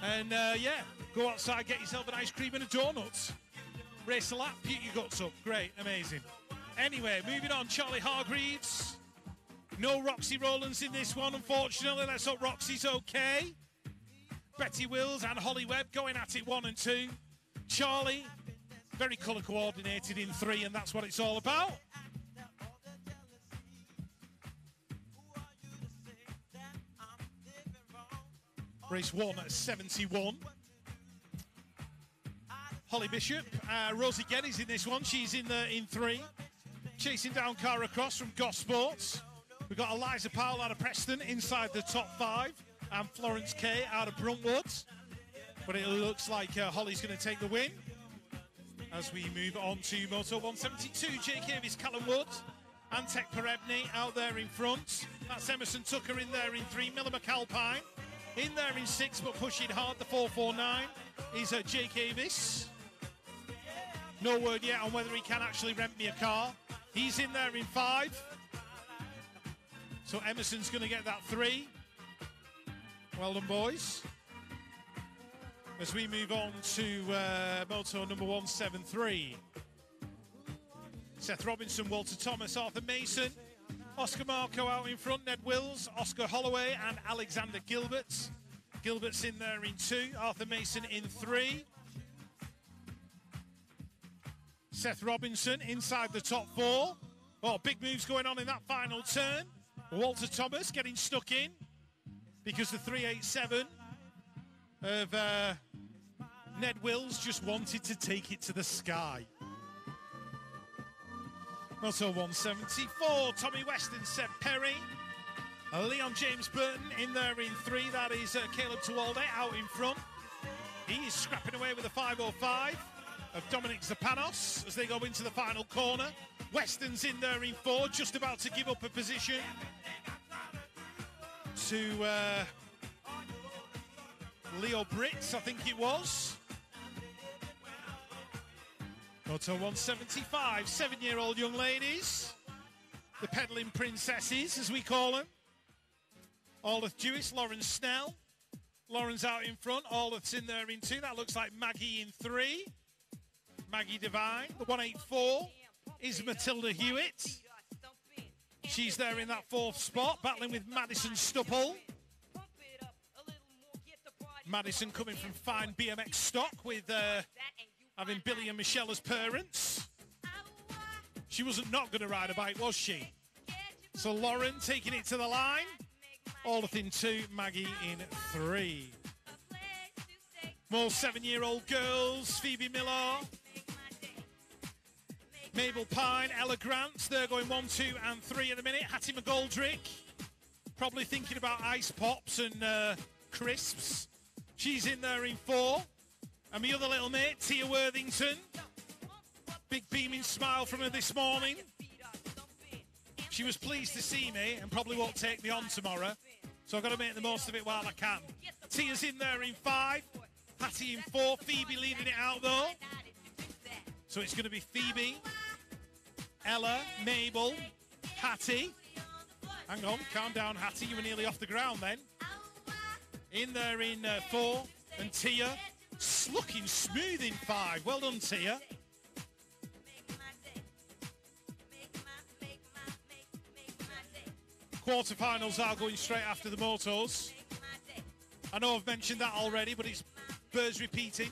And uh, yeah, go outside, get yourself an ice cream and a donut. Race a lap, puke your guts up. Great, amazing. Anyway, moving on, Charlie Hargreaves. No Roxy Rowlands in this one, unfortunately. Let's hope Roxy's okay. Betty Wills and Holly Webb going at it one and two. Charlie very colour coordinated in three, and that's what it's all about. Race one at 71. Holly Bishop. Uh, Rosie Geddes in this one. She's in the in three. Chasing down Cara Cross from Gosports. We've got Eliza Powell out of Preston inside the top five. And Florence Kay out of Bruntwood. But it looks like uh, Holly's going to take the win. As we move on to Moto 172, Jake Davis, Callum Wood, and Tech Perebny out there in front. That's Emerson Tucker in there in three. Miller McAlpine in there in six, but pushing hard. The 449 is uh, Jake Davis. No word yet on whether he can actually rent me a car. He's in there in five. So Emerson's going to get that three. Well done, boys. As we move on to uh, Moto number 173. Seth Robinson, Walter Thomas, Arthur Mason, Oscar Marco out in front, Ned Wills, Oscar Holloway, and Alexander Gilbert. Gilbert's in there in two, Arthur Mason in three. Seth Robinson inside the top four. Oh, big moves going on in that final turn. Walter Thomas getting stuck in because the 387 of uh, Ned Wills just wanted to take it to the sky. Also 174, Tommy West and Seb Perry. Uh, Leon James Burton in there in three. That is uh, Caleb Tuwalde out in front. He is scrapping away with a 505 of Dominic Zapanos as they go into the final corner. Weston's in there in four, just about to give up a position to uh, Leo Britz, I think it was. Moto 175, seven year old young ladies, the peddling princesses, as we call them. Olive Jewis, Lauren Snell. Lauren's out in front, Olive's in there in two. That looks like Maggie in three. Maggie Devine. The 184 is Matilda Hewitt. She's there in that fourth spot, battling with Madison Stupple. Madison coming from fine BMX stock with uh, having Billy and Michelle as parents. She wasn't not going to ride a bike, was she? So Lauren taking it to the line. Olaf in two, Maggie in three. More seven-year-old girls, Phoebe Miller, Mabel Pine, Ella Grant. They're going one, two, and three in a minute. Hattie McGoldrick, probably thinking about ice pops and uh, crisps. She's in there in four. And my other little mate, Tia Worthington. Big beaming smile from her this morning. She was pleased to see me and probably won't take me on tomorrow. So I've got to make the most of it while I can. Tia's in there in five. Hattie in four. Phoebe leading it out though. So it's going to be Phoebe, Ella, Mabel, Hattie. Hang on, calm down, Hattie. You were nearly off the ground then. In there in uh, four. And Tia, looking smooth in five. Well done, Tia. Quarterfinals are going straight after the motos. I know I've mentioned that already, but it's birds repeating.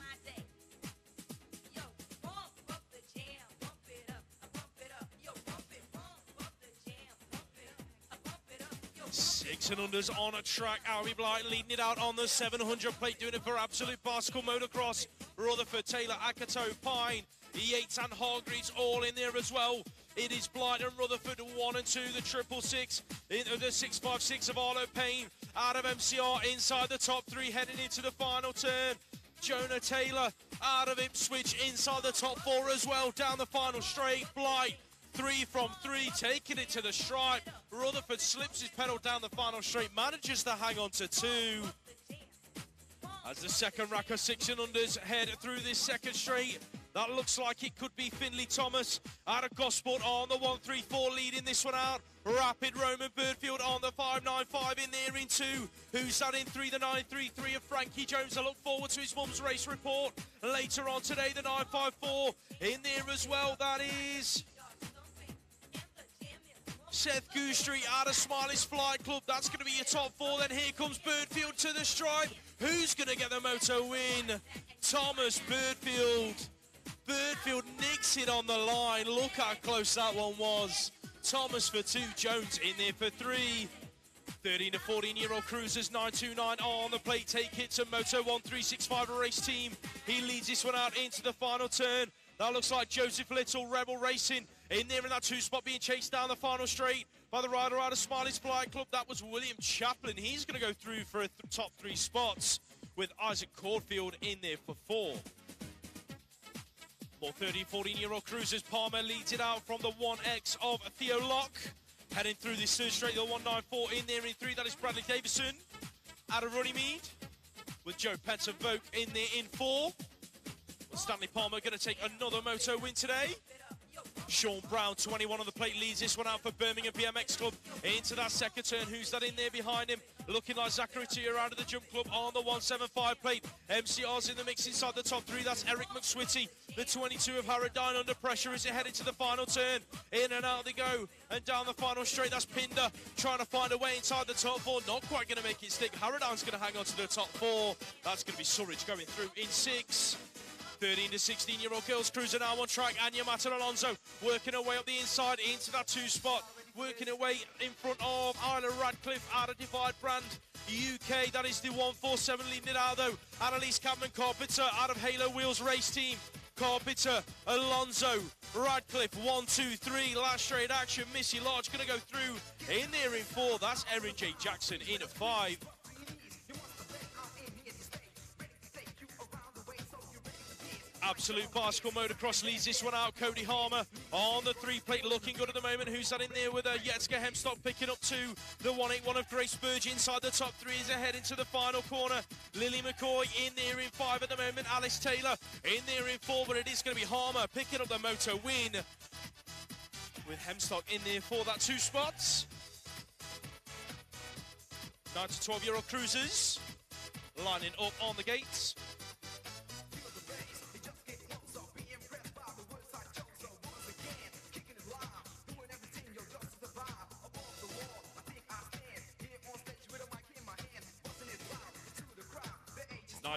Six and unders on a track. Albie Blight leading it out on the 700 plate, doing it for Absolute Bicycle Motocross. Rutherford, Taylor, Akato, Pine, Yates and Hargreaves all in there as well. It is Blight and Rutherford one and two, the triple six, into the 656 of Arlo Payne out of MCR inside the top three, heading into the final turn. Jonah Taylor out of Ipswich inside the top four as well, down the final straight. Blight three from three, taking it to the stripe. Rutherford slips his pedal down the final straight, manages to hang on to two. As the second rack of six and unders head through this second straight, that looks like it could be Finley Thomas out of Gosport on the 134 leading this one out. Rapid Roman Birdfield on the 595 in there in two. Who's that in three? The 933 of Frankie Jones. I look forward to his mum's race report later on today. The 954 in there as well. That is Seth Goostrey out of Smiley's Flight Club. That's going to be your top four. Then here comes Birdfield to the stripe. Who's going to get the moto win? Thomas Birdfield. Birdfield nicks it on the line. Look how close that one was. Thomas for two, Jones in there for three. 13 to 14 year old cruisers 929 on the plate take it to moto 1365 race team he leads this one out into the final turn that looks like joseph little rebel racing in there in that two spot being chased down the final straight by the rider out of smiley's flight club that was william chaplin he's going to go through for a th- top three spots with isaac caulfield in there for four more 13, 14 year old cruisers. Palmer leads it out from the 1X of Theo Locke. Heading through this third straight, the 194 in there in three. That is Bradley Davison. Out of Runnymede. With Joe Vogue in there in four. Stanley Palmer going to take another moto win today. Sean Brown, 21 on the plate, leads this one out for Birmingham BMX Club into that second turn. Who's that in there behind him? Looking like Zachary Tia out of the jump club on the 175 plate. MCR's in the mix inside the top three. That's Eric McSwitty. The 22 of Harrodine under pressure as it headed to the final turn. In and out they go. And down the final straight, that's Pinder trying to find a way inside the top four. Not quite going to make it stick. Harrodine's going to hang on to the top four. That's going to be Surridge going through in six. 13 to 16 year old girls cruising now on track. Anya Mata Alonso working her way up the inside into that two spot. Working her way in front of Isla Radcliffe out of Divide Brand UK. That is the 147 leading it out though. Annalise Cameron Carpenter out of Halo Wheels race team. Carpenter, Alonso, Radcliffe, one, two, three, last straight action. Missy Lodge gonna go through in there in four. That's Erin J. Jackson in at five. Absolute bicycle motocross leads this one out. Cody Harmer on the three plate looking good at the moment. Who's that in there with a Yetska Hemstock picking up two. The 181 of Grace Burge inside the top three is ahead into the final corner. Lily McCoy in there in five at the moment. Alice Taylor in there in four, but it is going to be Harmer picking up the moto win with Hemstock in there for that two spots. 9 to 12 year old cruisers lining up on the gates.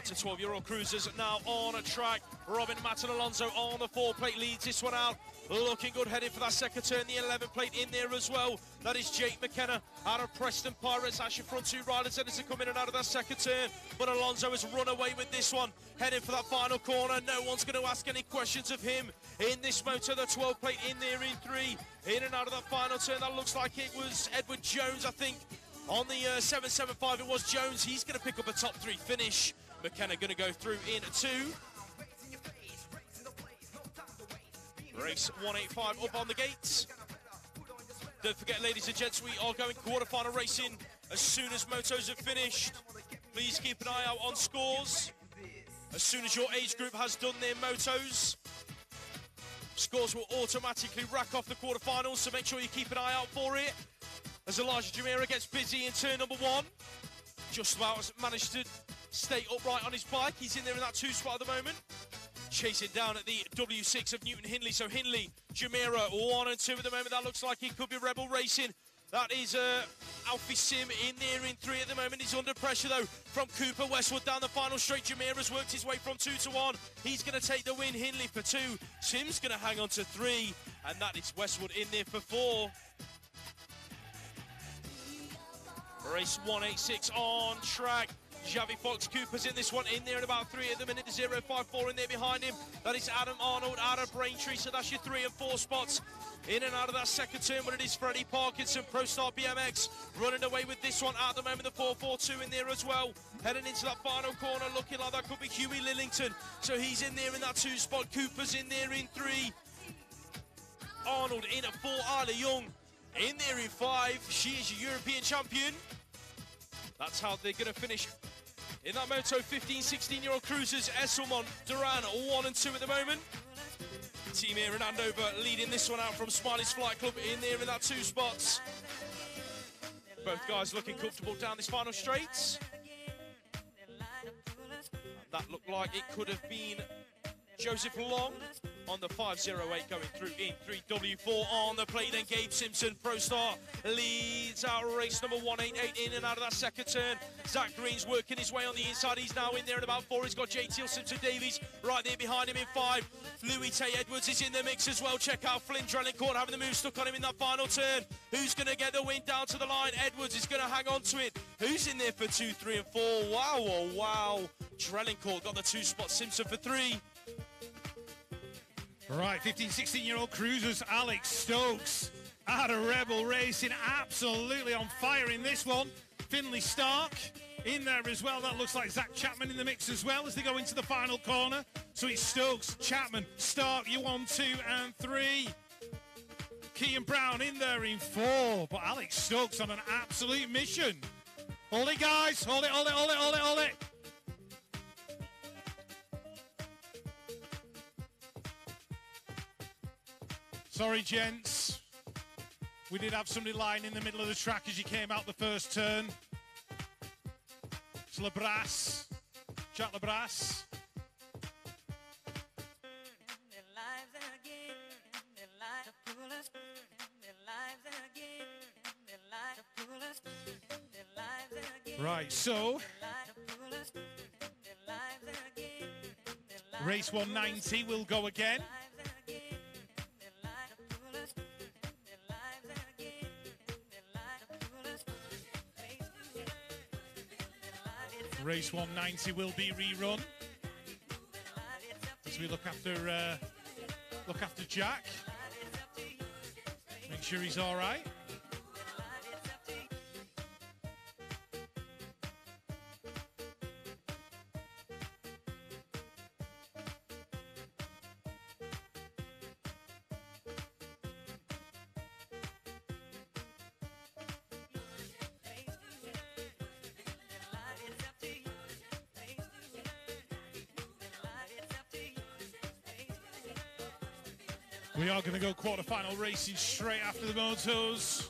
To 12 year old cruisers now on a track. Robin Matten Alonso on the four plate leads this one out. Looking good heading for that second turn. The 11 plate in there as well. That is Jake McKenna out of Preston Pirates. Actually, front two riders ready to come in and out of that second turn. But Alonso has run away with this one. Heading for that final corner. No one's going to ask any questions of him in this motor. The 12 plate in there in three. In and out of that final turn. That looks like it was Edward Jones, I think. On the uh, 775, it was Jones. He's going to pick up a top three finish. McKenna going to go through in two. Race 185 up on the gates. Don't forget, ladies and gents, we are going quarterfinal racing as soon as motos are finished. Please keep an eye out on scores. As soon as your age group has done their motos, scores will automatically rack off the quarterfinals, so make sure you keep an eye out for it. As Elijah Jamira gets busy in turn number one, just about managed to stay upright on his bike. He's in there in that two spot at the moment. Chasing down at the W6 of Newton Hindley. So Hindley, Jamira, one and two at the moment. That looks like he could be Rebel Racing. That is uh, Alfie Sim in there in three at the moment. He's under pressure though from Cooper Westwood down the final straight. Jamira's worked his way from two to one. He's going to take the win. Hindley for two. Sim's going to hang on to three. And that is Westwood in there for four. Race 186 on track. Javi Fox Cooper's in this one, in there at about three at the minute, 054 in there behind him. That is Adam Arnold out of Braintree, so that's your three and four spots. In and out of that second turn, but it is Freddie Parkinson, Pro Star BMX, running away with this one at the moment, the 442 in there as well. Heading into that final corner, looking like that could be Huey Lillington. So he's in there in that two spot. Cooper's in there in three. Arnold in at four. Isla Young in there in five. She is your European champion. That's how they're going to finish in that Moto 15, 16 year old cruisers. Esselmont, Duran, 1 and 2 at the moment. Team here in Andover leading this one out from Smiley's Flight Club in there in that two spots. Both guys looking comfortable down this final straight. That looked like it could have been Joseph Long on the 508 going through in 3W4 on the plate. Then Gabe Simpson, Pro Star, leads out race number 188 in and out of that second turn. Zach Green's working his way on the inside. He's now in there at about four. He's got JT Simpson Davies right there behind him in five. Louis Tay Edwards is in the mix as well. Check out Flynn Drellincourt having the move stuck on him in that final turn. Who's going to get the win down to the line? Edwards is going to hang on to it. Who's in there for two, three, and four? Wow, oh, wow. Drellincourt got the two spots. Simpson for three. Right, 15, 16 year old cruisers Alex Stokes out of Rebel Racing, absolutely on fire in this one. Finley Stark in there as well. That looks like Zach Chapman in the mix as well as they go into the final corner. So it's Stokes, Chapman, Stark, you on two, and three. Kean Brown in there in four, but Alex Stokes on an absolute mission. Hold it, guys. Hold it, hold it, hold it, hold it, hold it. Sorry, gents. We did have somebody lying in the middle of the track as you came out the first turn. It's Labras. Jack Labras. Right, so race 190 will go again. Race 190 will be rerun as we look after uh, look after Jack. Make sure he's all right. Going to go quarterfinal racing straight after the motos.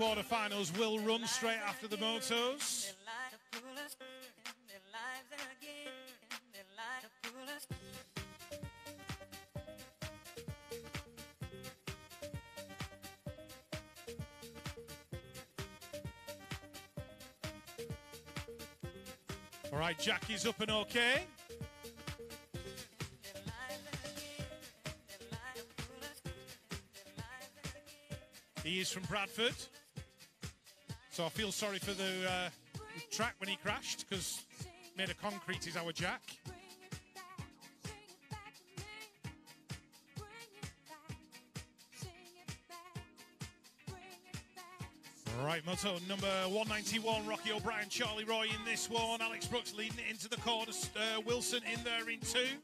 Quarterfinals will run straight after the motos. All right, Jackie's up and okay. Is from Bradford. So I feel sorry for the, uh, track when he crashed because made of concrete is our Jack. Right, moto number 191, Rocky O'Brien, Charlie Roy in this one. Alex Brooks leading it into the corner. Uh, Wilson in there in two.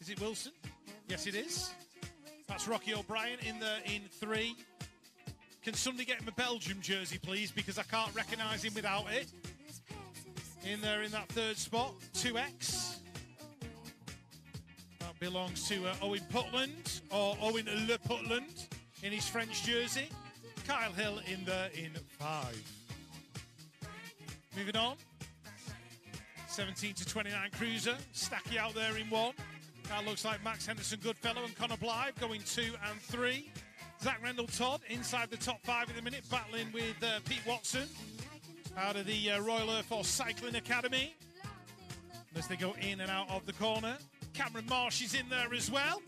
Is it Wilson? Yes, it is. That's Rocky O'Brien in the in three. Can somebody get him a Belgium jersey, please? Because I can't recognise him without it. In there in that third spot, 2X. That belongs to uh, Owen Putland, or Owen Le Putland in his French jersey. Kyle Hill in there in five. Moving on. 17 to 29 cruiser. Stacky out there in one. That looks like Max Henderson Goodfellow and Connor Blythe going two and three. Zach Rendell Todd inside the top five in the minute, battling with uh, Pete Watson out of the uh, Royal Air Force Cycling Academy. As they go in and out of the corner. Cameron Marsh is in there as well.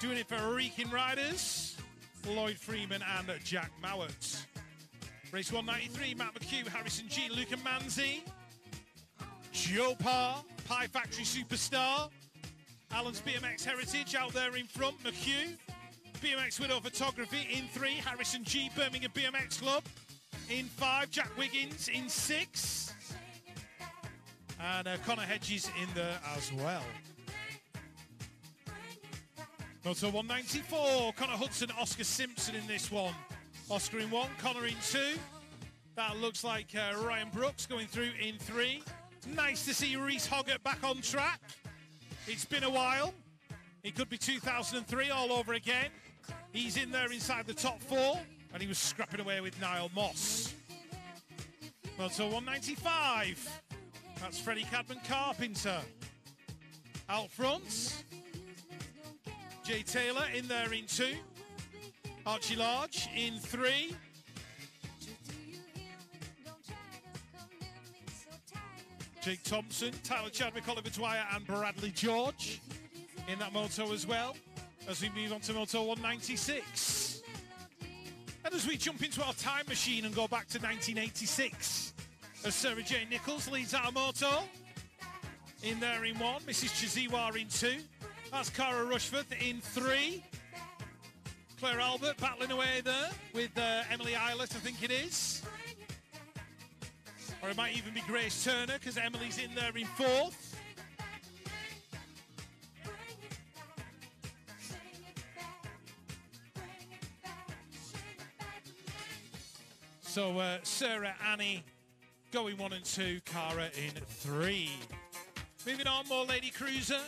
Doing it for Reeking Riders, Lloyd Freeman and Jack Mowat. Race 193, Matt McHugh, Harrison G, Luca Manzi, Joe Parr, Pie Factory Superstar, Alan's BMX Heritage out there in front, McHugh, BMX Widow Photography in three, Harrison G, Birmingham BMX Club in five, Jack Wiggins in six, and uh, Connor Hedges in there as well. Moto 194, Connor Hudson, Oscar Simpson in this one. Oscar in one, Connor in two. That looks like uh, Ryan Brooks going through in three. Nice to see Reese Hoggett back on track. It's been a while. It could be 2003 all over again. He's in there inside the top four, and he was scrapping away with Niall Moss. Moto 195. That's Freddie Cadman Carpenter. Out front, Jay Taylor in there in two. Archie Large in three. Jake Thompson, Tyler Chadwick, Oliver Dwyer, and Bradley George in that moto as well. As we move on to Moto 196. And as we jump into our time machine and go back to 1986, as Sarah Jane Nichols leads our moto. In there in one, Mrs. Chiziwa in two. That's Cara Rushforth in three. Claire Albert battling away there with uh, Emily Eilert, I think it is. Or it might even be Grace Turner because Emily's in there in fourth. So uh, Sarah, Annie going one and two, Cara in three. Moving on, more Lady Cruiser.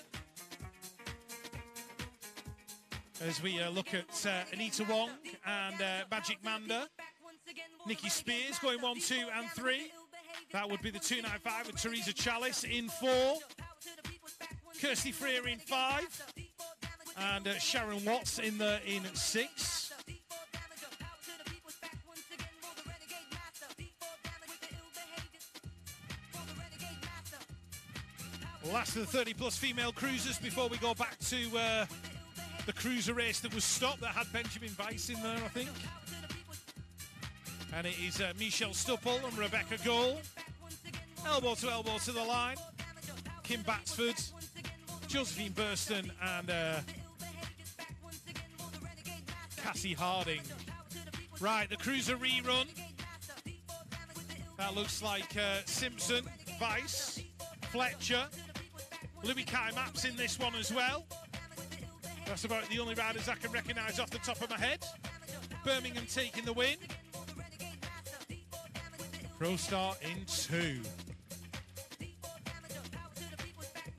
As we uh, look at uh, Anita Wong and uh, Magic Manda. Nikki Spears going one, two, and three. That would be the 295 with Teresa Chalice in four. Kirsty Freer in five. And uh, Sharon Watts in the in six. Last of the 30 plus female cruisers before we go back to uh, the cruiser race that was stopped that had Benjamin Weiss in there, I think. And it is uh, Michelle Stupple and Rebecca Gold. Elbow to elbow to the line. Kim Batsford, Josephine Burston, and uh, Cassie Harding. Right, the cruiser rerun. That looks like uh, Simpson, Weiss, Fletcher, Louis Kai Maps in this one as well. That's about the only riders I can recognise off the top of my head. Birmingham taking the win. Pro Star in two.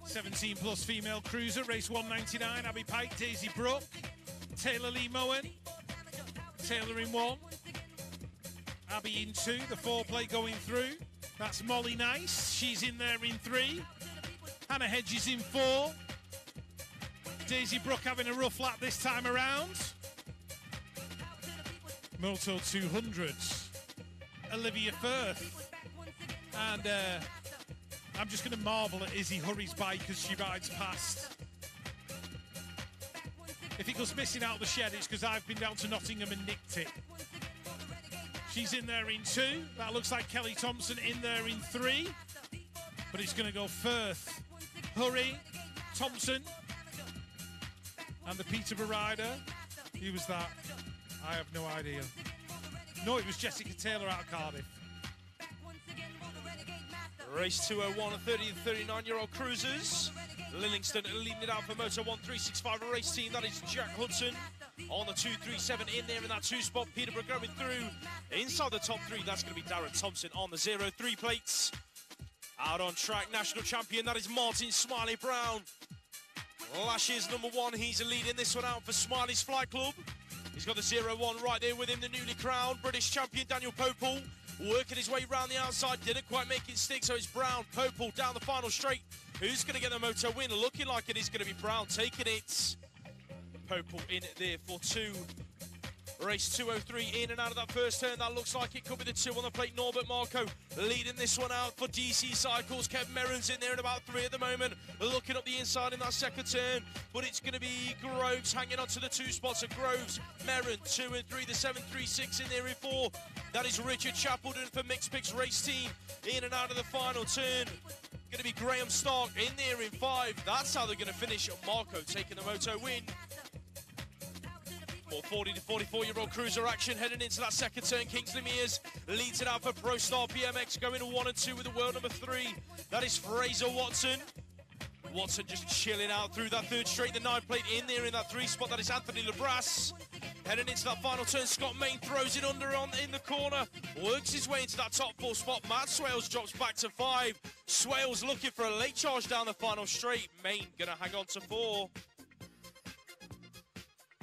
17 plus female cruiser, race 199. Abby Pike, Daisy Brooke, Taylor Lee Moen, Taylor in one, Abby in two. The four play going through. That's Molly Nice. She's in there in three. Hannah Hedges in four. Daisy Brook having a rough lap this time around. Moto 200s. Olivia Firth. And uh, I'm just going to marvel at Izzy Hurry's bike as she rides past. If it goes missing out the shed, it's because I've been down to Nottingham and nicked it. She's in there in two. That looks like Kelly Thompson in there in three. But it's going to go Firth, Hurry, Thompson, and the Peterborough rider. He was that? I have no idea. No, it was Jessica Taylor out of Cardiff. Race 201 and 30 and 39 year old cruisers. Lillingston leading it out for Moto 1365 a race team. That is Jack Hudson on the 237 in there in that two spot. Peterborough going through inside the top three. That's going to be Darren Thompson on the 0 3 plates. Out on track, national champion. That is Martin Smiley Brown. Lashes number one. He's leading this one out for Smiley's Flight Club. He's got the 0 1 right there with him, the newly crowned British champion Daniel Popel. Working his way round the outside, didn't quite make it stick, so it's Brown, Popel down the final straight. Who's going to get the moto win? Looking like it is going to be Brown taking it. Popel in there for two. Race 203 in and out of that first turn. That looks like it could be the two on the plate. Norbert Marco leading this one out for DC Cycles. Kev Merrin's in there in about three at the moment. Looking up the inside in that second turn. But it's going to be Groves hanging on to the two spots of Groves. Merrin, two and three. The 736 in there in four. That is Richard Chappleton for Mixed Picks Race Team in and out of the final turn. Going to be Graham Stark in there in five. That's how they're going to finish. Marco taking the moto win. More 40 to 44 year old cruiser action heading into that second turn. Kingsley Mears leads it out for Pro Star BMX going one and two with the world number three. That is Fraser Watson. Watson just chilling out through that third straight. The nine plate in there in that three spot. That is Anthony Labras. Heading into that final turn, Scott Main throws it under on in the corner. Works his way into that top four spot. Matt Swales drops back to five. Swales looking for a late charge down the final straight. Main gonna hang on to four.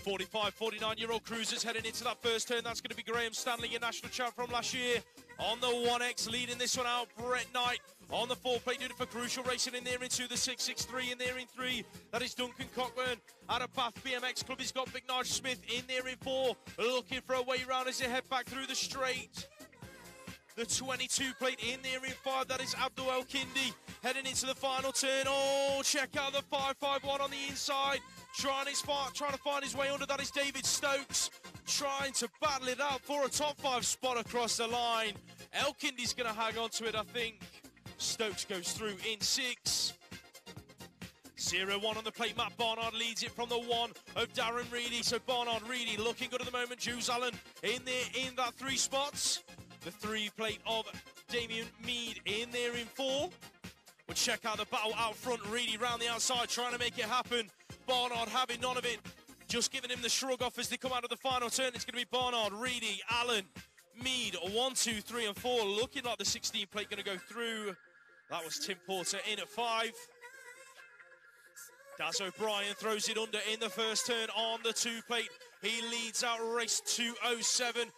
45, 49 year old cruisers heading into that first turn. That's going to be Graham Stanley, your national champ from last year. On the 1X, leading this one out. Brett Knight On the four plate, doing it for Crucial Racing in there into the 663 in there in three. That is Duncan Cockburn out of Bath BMX Club. He's got Big Nige Smith in there in four, looking for a way round as they head back through the straight. The 22 plate in there in five. That is Abdul El Kindi heading into the final turn. Oh, check out the 551 on the inside. Trying his trying to find his way under. That is David Stokes trying to battle it out for a top five spot across the line. Elkindy's going to hang on to it, I think. Stokes goes through in six. Zero one on the plate. Matt Barnard leads it from the one of Darren Reedy. So Barnard Reedy looking good at the moment. Jules Allen in there in that three spots. The three plate of Damien Mead in there in four. We'll check out the battle out front. Reedy round the outside trying to make it happen. Barnard having none of it. Just giving him the shrug off as they come out of the final turn. It's going to be Barnard, Reedy, Allen, Mead. One, two, three, and four. Looking like the 16 plate going to go through. That was Tim Porter in at five. Daz O'Brien throws it under in the first turn on the two plate. He leads out race 207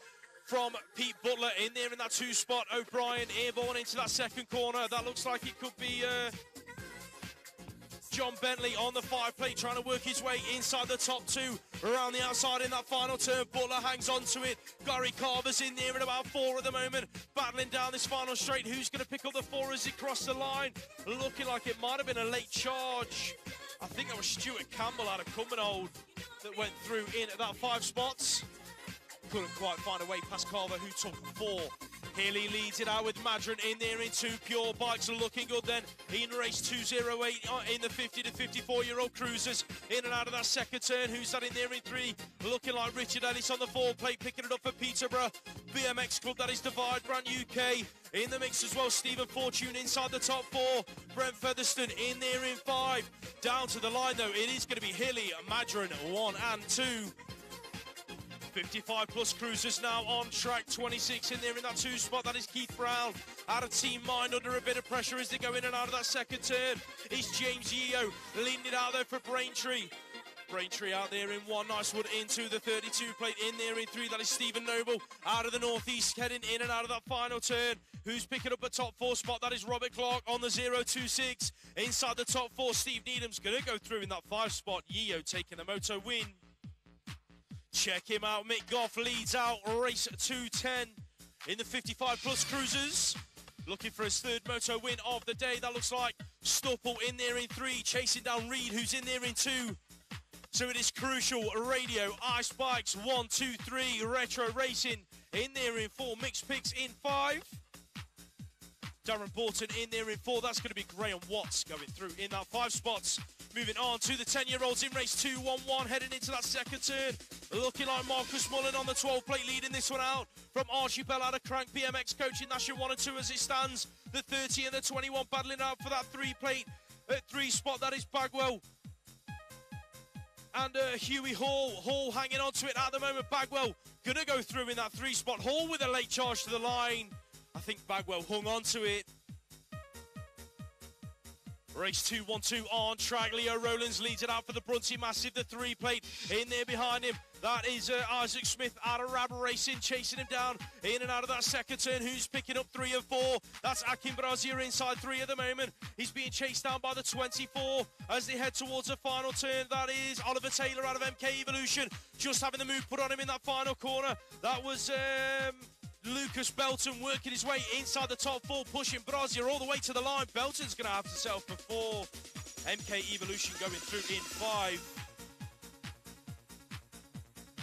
from Pete Butler in there in that two spot. O'Brien airborne into that second corner. That looks like it could be uh, John Bentley on the five plate trying to work his way inside the top two. Around the outside in that final turn. Butler hangs on to it. Gary Carver's in there at about four at the moment. Battling down this final straight. Who's going to pick up the four as he crossed the line? Looking like it might have been a late charge. I think that was Stuart Campbell out of Cumbernauld that went through in at that five spots. Couldn't quite find a way past Carver, who took four. Healy leads it out with Madron in there in two. Pure bikes are looking good then. In race 208 uh, in the 50 to 54 year old cruisers. In and out of that second turn. Who's that in there in three? Looking like Richard Ellis on the four plate, picking it up for Peterborough. BMX Club, that is Divide Brand UK. In the mix as well, Stephen Fortune inside the top four. Brent Featherstone in there in five. Down to the line though, it is going to be Hilly, Madron, one and two. 55 plus cruisers now on track. 26 in there in that two spot. That is Keith Brown. Out of team mind under a bit of pressure as they go in and out of that second turn it's James Yeo leading it out there for Braintree. Braintree out there in one. Nice wood into the 32 plate. In there in three. That is Stephen Noble out of the northeast heading in and out of that final turn. Who's picking up a top four spot? That is Robert Clark on the 026 inside the top four Steve Needham's gonna go through in that five spot. Yeo taking the moto win Check him out. Mick Goff leads out race 210 in the 55 plus cruisers. Looking for his third moto win of the day. That looks like Stupple in there in three, chasing down Reed, who's in there in two. So it is crucial. Radio, Ice Bikes, one, two, three. Retro Racing in there in four. Mixed picks in five. Darren Borton in there in four. That's going to be Graham Watts going through in that five spots. Moving on to the 10 year olds in race 2 1 1, heading into that second turn. Looking like Marcus Mullen on the 12 plate, leading this one out from Archie Bell out of Crank BMX coaching. That's your 1 and 2 as it stands. The 30 and the 21 battling out for that three plate at three spot. That is Bagwell and uh, Huey Hall. Hall hanging on to it at the moment. Bagwell gonna go through in that three spot. Hall with a late charge to the line. I think Bagwell hung on to it. Race 2 1 2 on track. Leo Rowlands leads it out for the Brunty Massive. The three plate in there behind him. That is uh, Isaac Smith out of Rab Racing, chasing him down in and out of that second turn. Who's picking up three and four? That's Akin Brazier inside three at the moment. He's being chased down by the 24 as they head towards the final turn. That is Oliver Taylor out of MK Evolution, just having the move put on him in that final corner. That was. Um, Lucas Belton working his way inside the top four, pushing Brazier all the way to the line. Belton's going to have to settle for four. MK Evolution going through in five.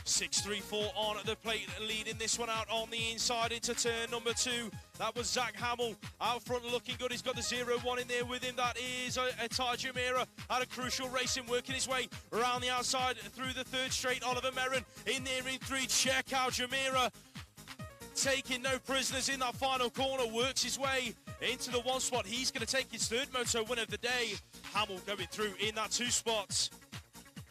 Six, three, four on the plate, leading this one out on the inside into turn number two. That was Zach Hamill out front looking good. He's got the zero one in there with him. That is Atai Jamira out of Crucial Racing working his way around the outside through the third straight. Oliver Merrin in there in three. Check out Jamira taking no prisoners in that final corner, works his way into the one spot. He's going to take his third moto win of the day. Hamill going through in that two spots.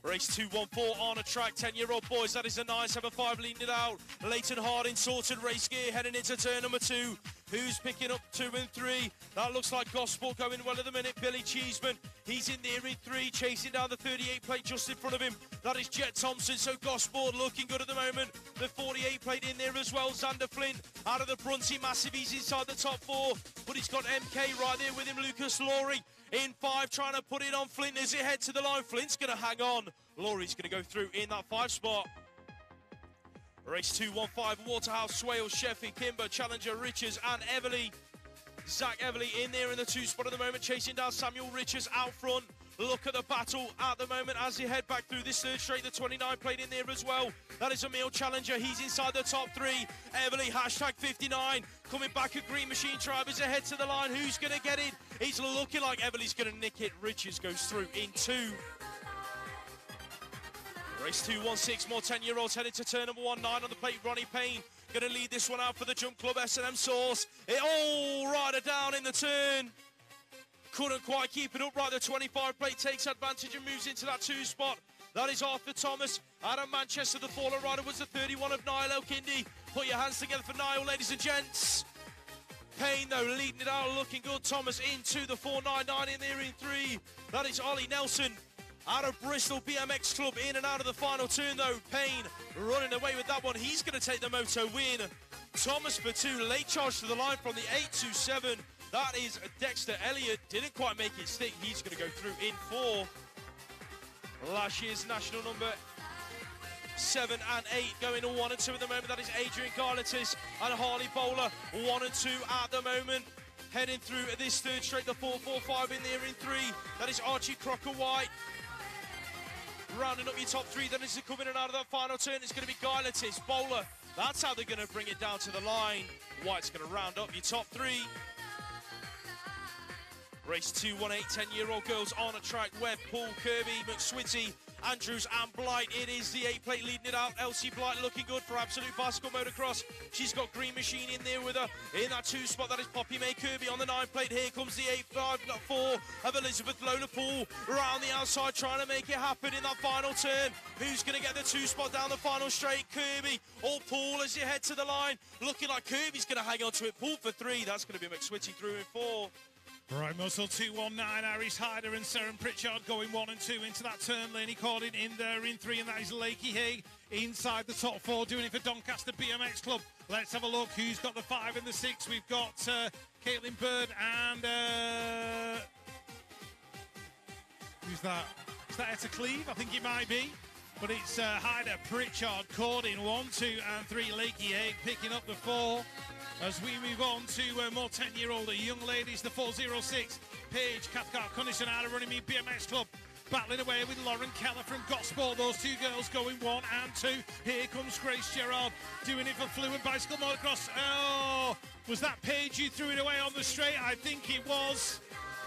Race 214 on a track, 10 year old boys. That is a 975 leading it out. Leighton Harding sorted race gear heading into turn number two. Who's picking up two and three? That looks like Gosport going well at the minute. Billy Cheeseman, he's in there in three, chasing down the 38 plate just in front of him. That is Jet Thompson. So Gosport looking good at the moment. The 48 plate in there as well. Xander Flint out of the Brunty Massive. He's inside the top four, but he's got MK right there with him. Lucas Laurie in five, trying to put it on Flint as he head to the line. Flint's going to hang on. Laurie's going to go through in that five spot. Race 215, Waterhouse, Swale, Sheffy, Kimber, Challenger, Richards, and Everly. Zach Everly in there in the two spot at the moment, chasing down Samuel Richards out front. Look at the battle at the moment as he head back through this third straight. The 29 played in there as well. That is a Emil Challenger. He's inside the top three. Everly, hashtag 59. Coming back at Green Machine Tribe is ahead to the line. Who's going to get it? He's looking like Everly's going to nick it. Richards goes through in two. Race 216, more 10 year olds heading to turn number one. Nine on the plate, Ronnie Payne. Going to lead this one out for the Jump Club S&M Source. It all rider down in the turn. Couldn't quite keep it up right. The 25 plate takes advantage and moves into that two spot. That is Arthur Thomas. Out of Manchester, the faller rider was the 31 of Niall Elkindi. Put your hands together for Niall, ladies and gents. Payne, though, leading it out, looking good. Thomas into the 499 in there in three. That is Ollie Nelson. Out of Bristol BMX Club, in and out of the final turn, though. Payne running away with that one. He's going to take the moto win. Thomas for two, late charge to the line from the 827. That is Dexter Elliott. Didn't quite make it stick. He's going to go through in four. Last year's national number seven and eight going all one and two at the moment. That is Adrian Garlitis and Harley Bowler, one and two at the moment. Heading through this third straight, the 4-4-5 in there in three. That is Archie Crocker White. Rounding up your top three, then they come in and out of that final turn, it's going to be Garlitis, Bowler. That's how they're going to bring it down to the line. White's going to round up your top three. Race 2, 1, 8, 10 year old girls on a track. Webb, Paul, Kirby, McSwitty, Andrews, and Blight. It is the eight plate leading it out. Elsie Blight looking good for Absolute Bicycle Motocross. She's got Green Machine in there with her. In that two spot, that is Poppy May Kirby on the nine plate. Here comes the 8 5, not 4 of Elizabeth Lola Pool around the outside trying to make it happen in that final turn. Who's going to get the two spot down the final straight? Kirby or Paul as you head to the line. Looking like Kirby's going to hang on to it. Paul for three. That's going to be McSwitty through in four. Right, Muscle 219, Aris Hyder and Seren Pritchard going one and two into that turn lane. He caught it in there in three, and that is Lakey Haig inside the top four, doing it for Doncaster BMX Club. Let's have a look who's got the five and the six. We've got uh, Caitlin Bird and. Uh, who's that? Is that Etta Cleve? I think it might be. But it's uh, Hyder, Pritchard, Cordin, one, two, and three. Lakey Haig picking up the four. As we move on to uh, more 10 year old young ladies, the 406, Paige Cathcart, Cunningham out of Runnymede BMX Club. Battling away with Lauren Keller from Gosport. Those two girls going one and two. Here comes Grace Gerard doing it for Fluent Bicycle Motocross. Oh, was that Paige you threw it away on the straight? I think it was.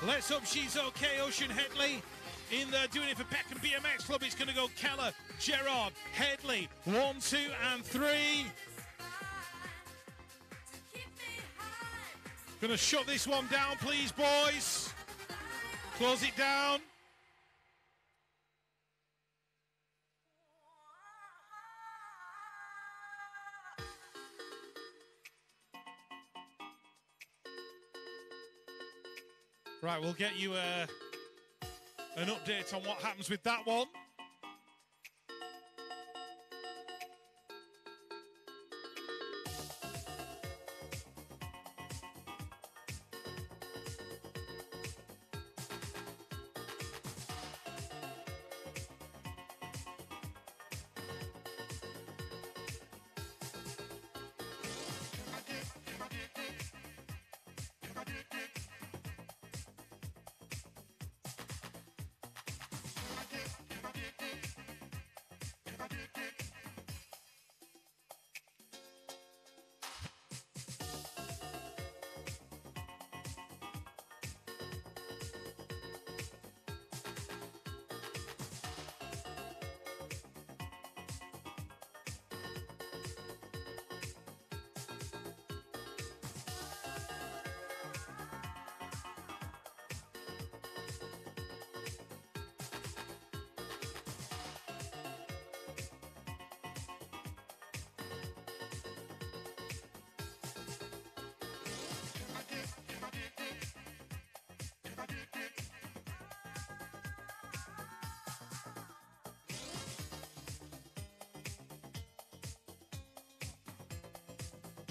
Let's hope she's okay. Ocean Headley in there doing it for Peckham BMX Club. It's going to go Keller, Gerard, Headley. One, two, and three. Gonna shut this one down, please, boys. Close it down. Right, we'll get you uh, an update on what happens with that one.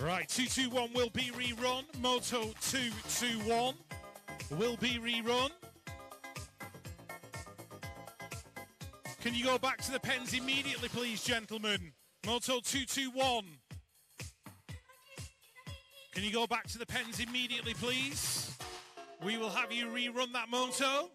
Right, 221 will be rerun. Moto 221 will be rerun. Can you go back to the pens immediately, please, gentlemen? Moto 221. Can you go back to the pens immediately, please? We will have you rerun that moto.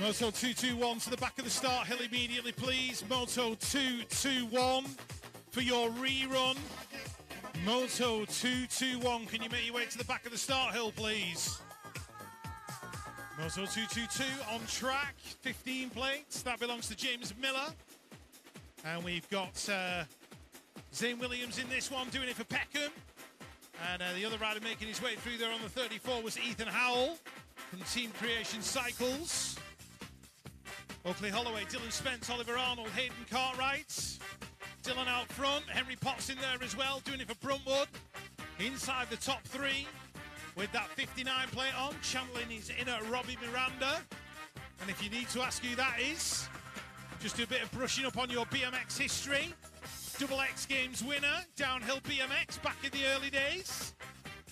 Moto 221 to the back of the start hill immediately, please. Moto 221 for your rerun. Moto 221, can you make your way to the back of the start hill, please? Moto 222 on track, 15 plates. That belongs to James Miller. And we've got uh, Zane Williams in this one, doing it for Peckham. And uh, the other rider making his way through there on the 34 was Ethan Howell from Team Creation Cycles. Oakley Holloway, Dylan Spence, Oliver Arnold, Hayden Cartwright. Dylan out front, Henry Potts in there as well, doing it for Bruntwood. Inside the top three with that 59 plate on, channeling his inner Robbie Miranda. And if you need to ask who that is, just do a bit of brushing up on your BMX history. Double X Games winner, downhill BMX back in the early days.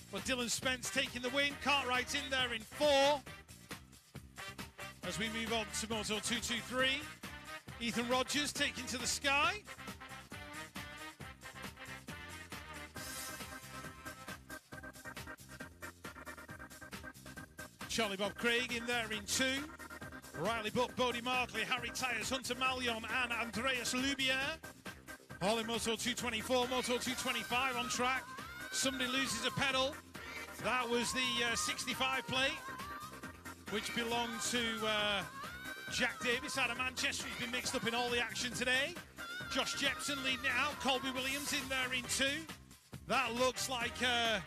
But Dylan Spence taking the win. Cartwright's in there in four. As we move on to Moto 223, Ethan Rogers taking to the sky. Charlie Bob Craig in there in two. Riley Buck, Bodie Markley, Harry Tyres, Hunter Malion, and Andreas Lubier. All in Moto 224, Moto 225 on track. Somebody loses a pedal. That was the uh, 65 plate, which belonged to uh, Jack Davis out of Manchester. He's been mixed up in all the action today. Josh Jepson leading it out. Colby Williams in there in two. That looks like uh,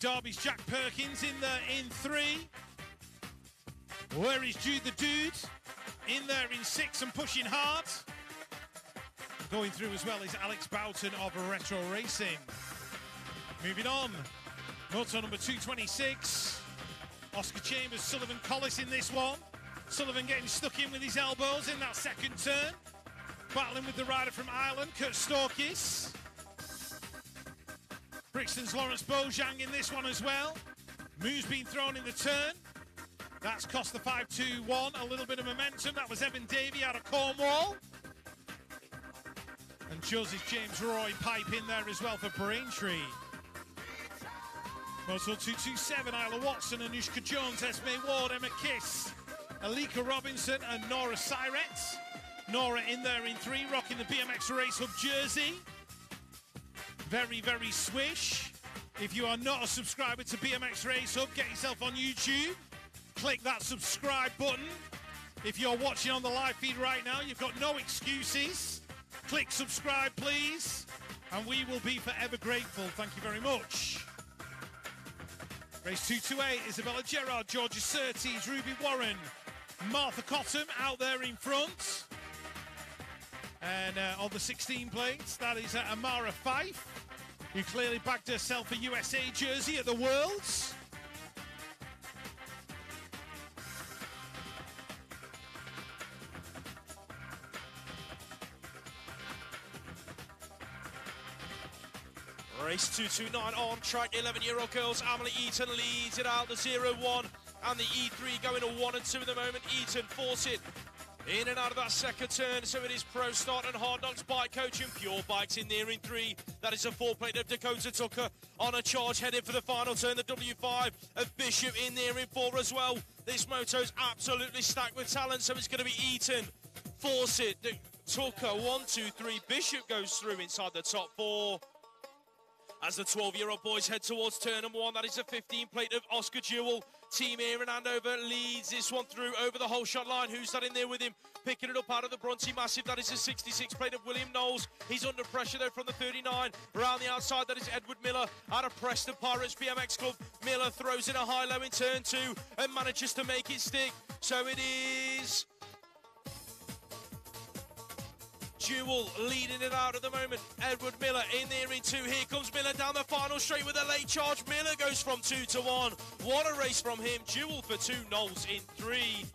Derby's Jack Perkins in there in three. Where is Jude the Dude? In there in six and pushing hard. Going through as well is Alex Boughton of Retro Racing. Moving on, moto number 226. Oscar Chambers, Sullivan Collis in this one. Sullivan getting stuck in with his elbows in that second turn. Battling with the rider from Ireland, Kurt Storkis. Brixton's Lawrence Bojang in this one as well. Moo's been thrown in the turn. That's cost the 5-2-1 a little bit of momentum. That was Evan Davey out of Cornwall. And Joseph James Roy pipe in there as well for Braintree. Moto 227, Isla Watson, Anushka Jones, Esme Ward, Emma Kiss, Alika Robinson, and Nora Syret. Nora in there in three, rocking the BMX Race Hub jersey. Very, very swish. If you are not a subscriber to BMX Race Hub, get yourself on YouTube. Click that subscribe button. If you're watching on the live feed right now, you've got no excuses. Click subscribe, please, and we will be forever grateful. Thank you very much. Race 228, Isabella Gerard, Georgia Surtees, Ruby Warren, Martha Cotton out there in front. And uh, on the 16 plates, that is uh, Amara Fife, who clearly bagged herself a USA jersey at the Worlds. Race 229 on track. 11 year old girls. Emily Eaton leads it out. The 0 1 and the E3 going to 1 and 2 at the moment. Eaton force it in and out of that second turn. So it is Pro Start and Hard Knocks Bike Coaching. Pure Bikes in there in three. That is a four plate of Dakota Tucker on a charge headed for the final turn. The W5 of Bishop in there in four as well. This moto's absolutely stacked with talent. So it's going to be Eaton. Force it. Tucker, one, two, three. Bishop goes through inside the top four. As the 12 year old boys head towards turn number one, that is a 15 plate of Oscar Jewell. Team here in Andover leads this one through over the whole shot line. Who's that in there with him? Picking it up out of the Brunty Massive. That is a 66 plate of William Knowles. He's under pressure though from the 39. Around the outside, that is Edward Miller out of Preston Pirates BMX Club. Miller throws in a high low in turn two and manages to make it stick. So it is Jewel leading it out at the moment. Edward Miller in there in two. Here comes Miller down the final straight with a late charge. Miller goes from two to one. What a race from him. Jewel for two. Knowles in three.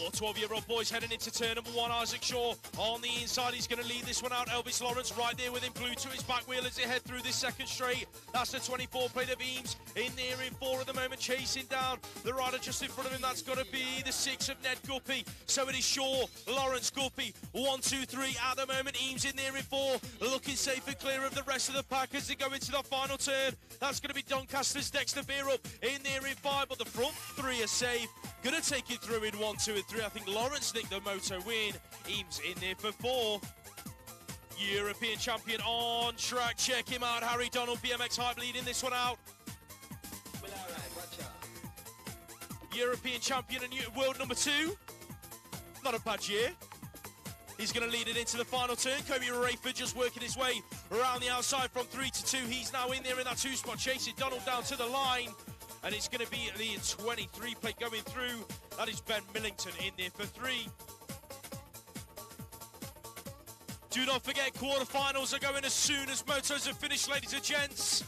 More 12 year old boys heading into turn number one. Isaac Shaw on the inside. He's going to lead this one out. Elvis Lawrence right there with him. Blue to his back wheel as they head through this second straight. That's the 24 plate of Eames in there in four at the moment, chasing down the rider just in front of him. That's got to be the six of Ned Guppy. So it is Shaw, Lawrence Guppy. One, two, three at the moment. Eames in there in four, looking safe and clear of the rest of the pack as they go into the final turn. That's going to be Doncaster's Dexter Beer up in there in five, but the front three are safe. Going to take it through in one, two, and three. I think Lawrence nicked the moto win. Eames in there for four. European champion on track. Check him out. Harry Donald, BMX Hype leading this one out. European champion and world number two. Not a bad year. He's going to lead it into the final turn. Kobe Rayford just working his way around the outside from three to two. He's now in there in that two spot, chasing Donald down to the line. And it's going to be the 23 plate going through. That is Ben Millington in there for three. Do not forget, quarterfinals are going as soon as motos are finished, ladies and gents.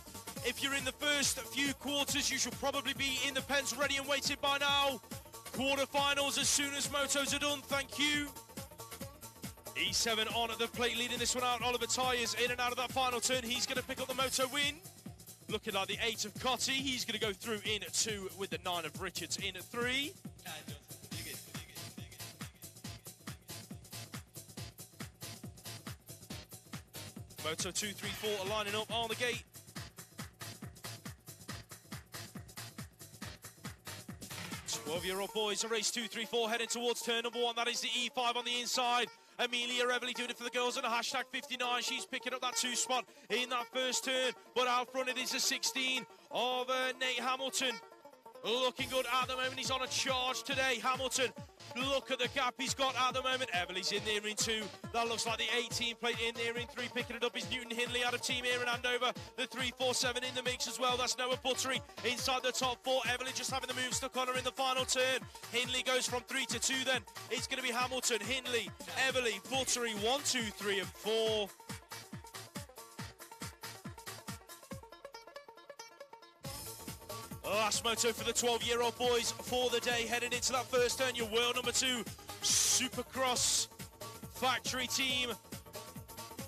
If you're in the first few quarters, you should probably be in the pens ready and waiting by now. Quarterfinals as soon as motos are done. Thank you. E7 on at the plate, leading this one out. Oliver Tyres in and out of that final turn. He's going to pick up the moto win. Looking like the eight of Cotty. He's going to go through in two with the nine of Richards in at three. Moto 234 are lining up on the gate. Twelve-year-old boys, a race two, three, four, heading towards turn number one. That is the E5 on the inside. Amelia Everly doing it for the girls on a hashtag 59. She's picking up that two spot in that first turn. But out front it is a 16 of uh, Nate Hamilton. Looking good at the moment. He's on a charge today. Hamilton, look at the gap he's got at the moment. Everly's in there in two. That looks like the 18 plate in there in three. Picking it up is Newton Hindley out of team here in Andover. The 347 in the mix as well. That's Noah Buttery inside the top four. Everly just having the move stuck on her in the final turn. Hindley goes from three to two then. It's going to be Hamilton, Hindley, Everly, Buttery. One, two, three, and four. Ah, Last moto for the 12 year old boys for the day, heading into that first turn. Your world number two Supercross factory team.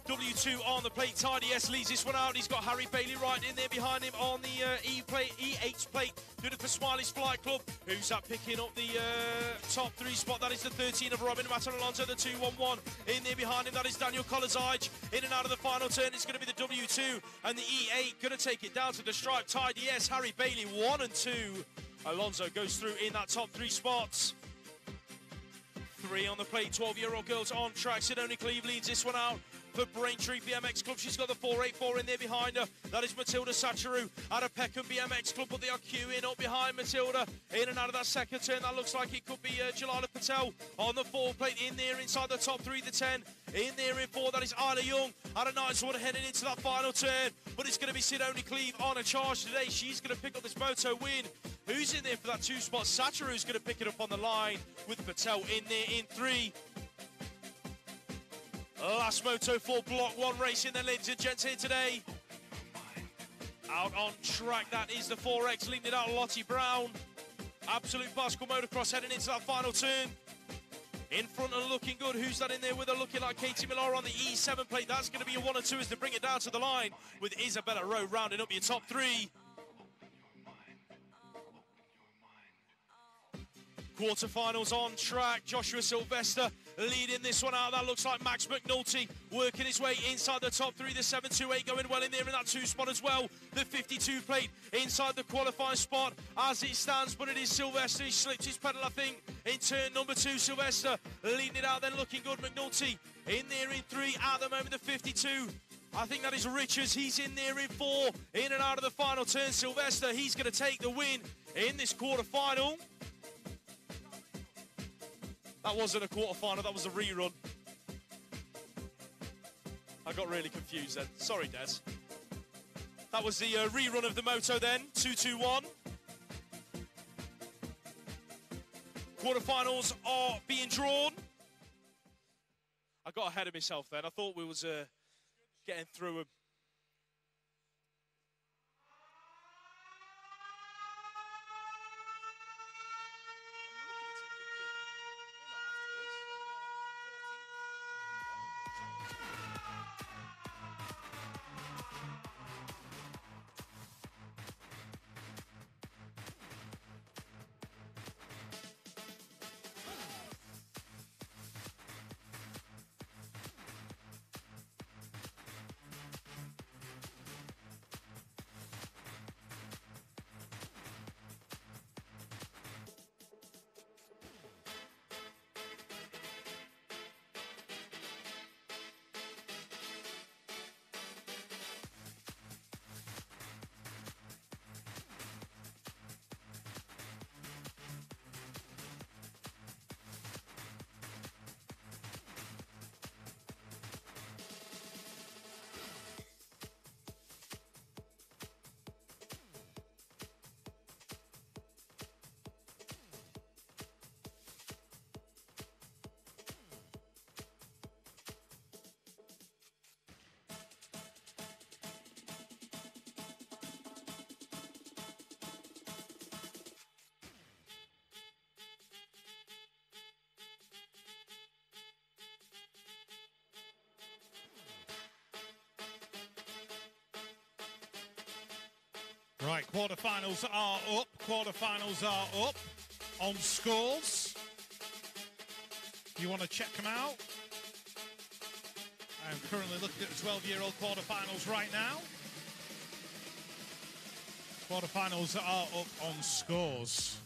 W2 on the plate. Tidy S leads this one out. He's got Harry Bailey right in there behind him on the uh, E plate, E8 plate. Doing for Smiley's Flight Club. Who's that picking up the uh, top three spot? That is the 13 of Robin Matter Alonso, the 2-1-1. In there behind him, that is Daniel Collins In and out of the final turn, it's going to be the W2 and the E8. Going to take it down to the stripe. Tidy S, Harry Bailey, one and two. Alonso goes through in that top three spots. Three on the plate, 12 year old girls on track. Sidoni Cleve leads this one out for Braintree BMX Club. She's got the 484 in there behind her. That is Matilda Sacharu out of Peckham BMX Club, but they are queuing up behind Matilda. In and out of that second turn, that looks like it could be uh, Jalala Patel on the four plate in there inside the top three, the 10. In there in four, that is Isla Young out of Knightswood heading into that final turn. But it's going to be Sidoni Cleve on a charge today. She's going to pick up this moto win. Who's in there for that two spot? Sacharu's going to pick it up on the line with Patel in there in three. Last Moto 4 Block 1 racing then, ladies and gents, here today. Out on track, that is the 4X, leading it out, Lottie Brown. Absolute bicycle motocross heading into that final turn. In front and looking good. Who's that in there with her looking like Katie Millar on the E7 plate? That's going to be a one or two as they bring it down to the line with Isabella Rowe rounding up your top three. Quarterfinals on track. Joshua Sylvester leading this one out. That looks like Max McNulty working his way inside the top three. The 728 going well in there in that two spot as well. The 52 plate inside the qualifying spot as it stands, but it is Sylvester. He slipped his pedal, I think, in turn number two. Sylvester leading it out, then looking good. McNulty in there in three at the moment. The 52 I think that is Richards. He's in there in four, in and out of the final turn. Sylvester, he's going to take the win in this quarter-final. That wasn't a quarter-final, that was a rerun. I got really confused then. Sorry, Des. That was the uh, rerun of the moto then, 2-2-1. Quarterfinals are being drawn. I got ahead of myself then. I thought we was uh, getting through 'em. Right, quarterfinals are up. Quarterfinals are up on scores. You want to check them out? I'm currently looking at the 12 year old quarterfinals right now. Quarterfinals are up on scores.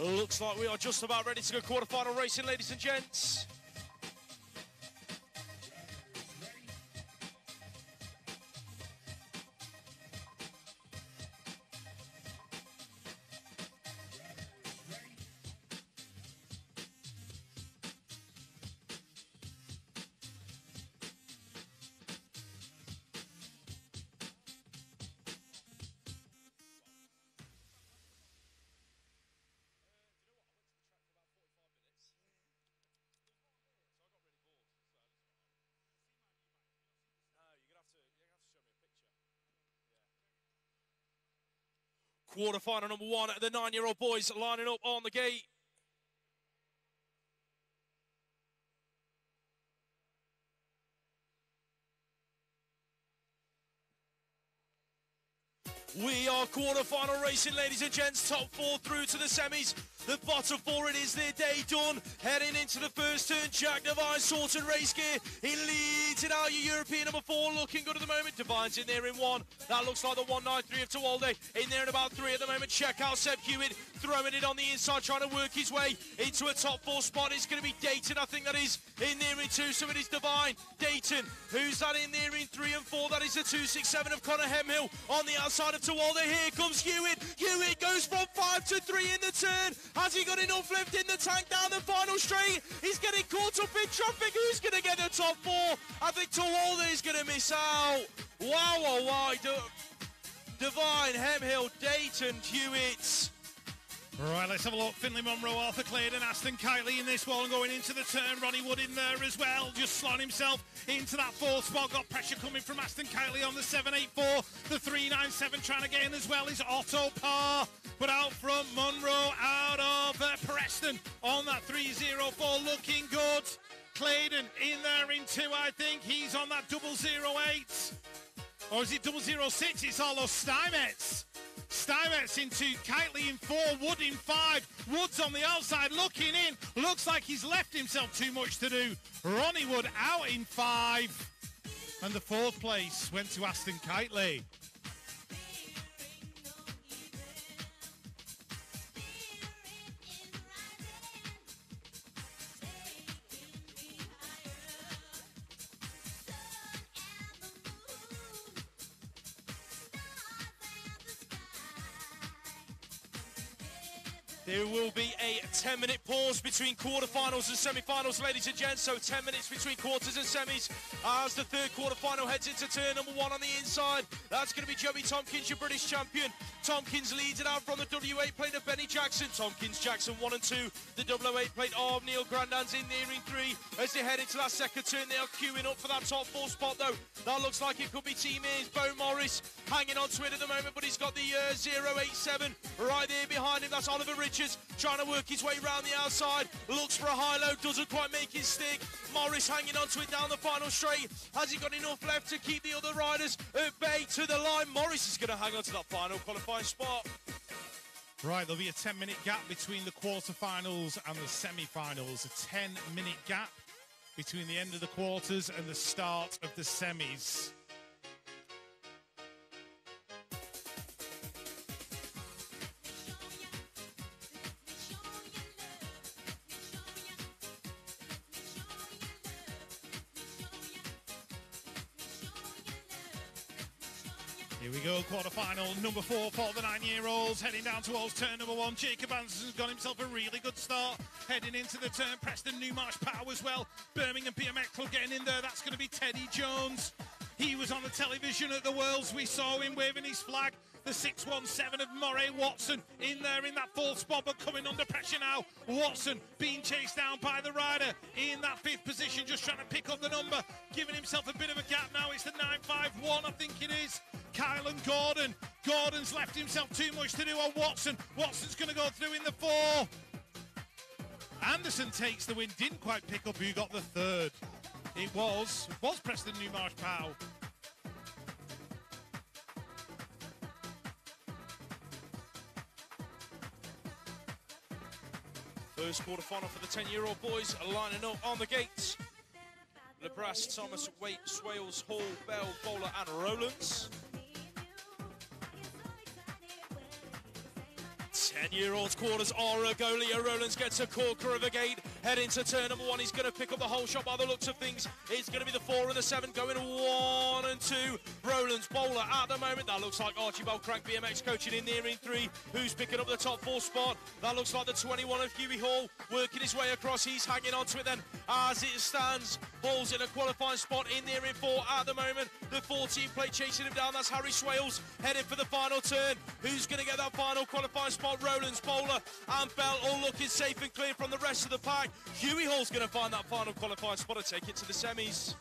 Looks like we are just about ready to go quarterfinal racing, ladies and gents. Quarterfinal number one, the nine-year-old boys lining up on the gate. We are quarterfinal racing, ladies and gents. Top four through to the semis. The bottom four, it is their day done. Heading into the first turn, Jack Devine sorted race gear. He leads it out. Your European number four looking good at the moment. Devine's in there in one. That looks like the 193 of Tawalde. In there in about three at the moment. Check out Seb Hewitt throwing it on the inside, trying to work his way into a top four spot. It's going to be Dayton, I think that is, in there in two. So it is Devine. Dayton, who's that in there in three and four? That is the 267 of Connor Hemhill on the outside of Tawalde. Here comes Hewitt. Hewitt goes from five to three in the turn. Has he got enough left in the tank down the final straight? He's getting caught up in traffic. Who's going to get the top four? I think Tawalde is going to miss out. Wow, wow, wow. Devine, Hemhill, Dayton, Hewitt. Right, let's have a look. Finley Monroe, Arthur Claydon, Aston Kitely in this one, going into the turn. Ronnie Wood in there as well, just slotting himself into that fourth spot. Got pressure coming from Aston Kitely on the 784. The 397 trying to get in as well is Otto Parr. But out front, Monroe out of uh, Preston on that 304, looking good. Claydon in there in two, I think. He's on that double zero eight. Or is it double zero six? It's all those Steinmetz. Steinmetz into Kitely in four, Wood in five. Wood's on the outside looking in. Looks like he's left himself too much to do. Ronnie Wood out in five. And the fourth place went to Aston Kitely. There will be a 10 minute pause between quarterfinals and semi finals, ladies and gents. So 10 minutes between quarters and semis as the third quarterfinal heads into turn number one on the inside. That's going to be Joey Tompkins, your British champion. Tompkins leads it out from the W8 plate of Benny Jackson. Tompkins, Jackson one and two. The W8 plate of Neil Grandans in in three. As they head into that second turn, they are queuing up for that top four spot though. That looks like it could be Team A's. Bo Morris hanging on to it at the moment, but he's got the uh, 087 right there behind him. That's Oliver Trying to work his way around the outside. Looks for a high low, doesn't quite make his stick. Morris hanging on to it down the final straight. Has he got enough left to keep the other riders at bay to the line? Morris is going to hang on to that final qualifying spot. Right, there'll be a 10 minute gap between the quarterfinals and the semi finals. A 10 minute gap between the end of the quarters and the start of the semis. Here we go, quarterfinal number four for the nine-year-olds, heading down towards turn number one. Jacob Anderson's got himself a really good start, heading into the turn. Preston Newmarsh Power as well. Birmingham BMX Club getting in there. That's going to be Teddy Jones. He was on the television at the Worlds. We saw him waving his flag. The 617 of Moray Watson in there in that fourth spot, but coming under pressure now. Watson being chased down by the rider in that fifth position, just trying to pick up the number, giving himself a bit of a gap now. It's the 951, I think it is. Kylan Gordon. Gordon's left himself too much to do on Watson. Watson's going to go through in the four. Anderson takes the win, didn't quite pick up who got the third. It was, was Preston Newmarsh Powell. First quarter final for the 10 year old boys lining up on the gates. LeBras, Thomas, Waite, Swales, Hall, Bell, Bowler, and Rowlands. 10-year-olds quarters are a go. Leo Rollins gets a corker of a gate. Head into turn number one. He's going to pick up the whole shot by the looks of things. It's going to be the four and the seven going one and two. Roland's bowler at the moment. That looks like Archibald Crank BMX coaching in there in three. Who's picking up the top four spot? That looks like the 21 of Huey Hall working his way across. He's hanging on to it then as it stands. Hall's in a qualifying spot in there in four at the moment. The 14 plate chasing him down. That's Harry Swales heading for the final turn. Who's going to get that final qualifying spot? Roland's Bowler, and Bell all looking safe and clear from the rest of the pack. Huey Hall's going to find that final qualifying spot to take it to the semis.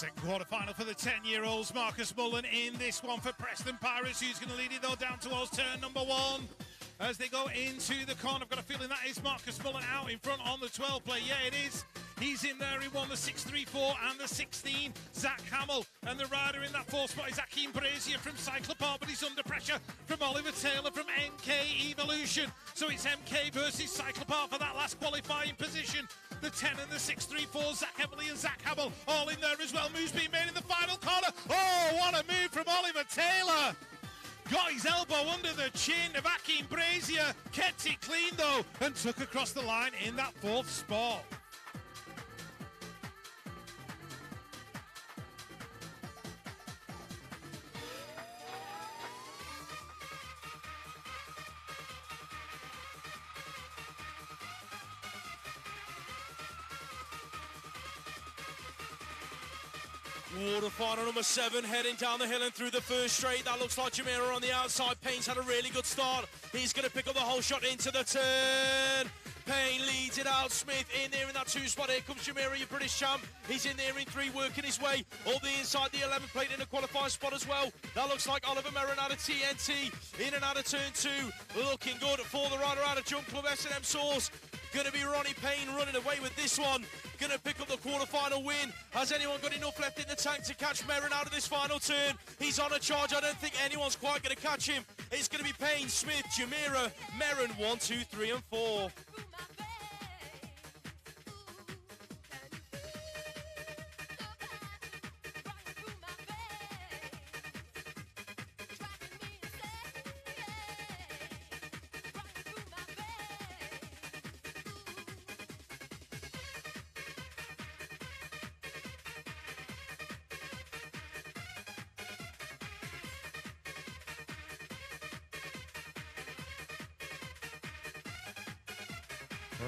Second quarter final for the 10 year olds. Marcus Mullen in this one for Preston Pirates. Who's going to lead it though down towards turn number one? As they go into the corner, I've got a feeling that is Marcus Mullen out in front on the 12 play. Yeah, it is. He's in there. He won the 6-3-4 and the 16. Zach Hamill. And the rider in that fourth spot is Akeem Brazier from Cyclopart, but he's under pressure from Oliver Taylor from MK Evolution. So it's MK versus Cyclopart for that last qualifying position. The 10 and the 6-3-4, Zach Emily and Zach Hamill all in there as well. Moves being made in the final corner. Oh, what a move from Oliver Taylor. Got his elbow under the chin of Akeem Brazier, kept it clean though, and took across the line in that fourth spot. Water final number seven heading down the hill and through the first straight. That looks like Jamira on the outside. Payne's had a really good start. He's going to pick up the whole shot into the turn. Payne leads it out. Smith in there in that two spot. Here comes Jamira, your British champ. He's in there in three, working his way all the inside the 11 plate in the qualifying spot as well. That looks like Oliver Merrin out of TNT. In and out of turn two. Looking good for the rider out of Jump Club S&M Source. Going to be Ronnie Payne running away with this one. Going to pick up the quarterfinal win. Has anyone got enough left in the tank to catch Merrin out of this final turn? He's on a charge. I don't think anyone's quite going to catch him. It's going to be Payne, Smith, Jamira, Merrin, one, two, three, and four.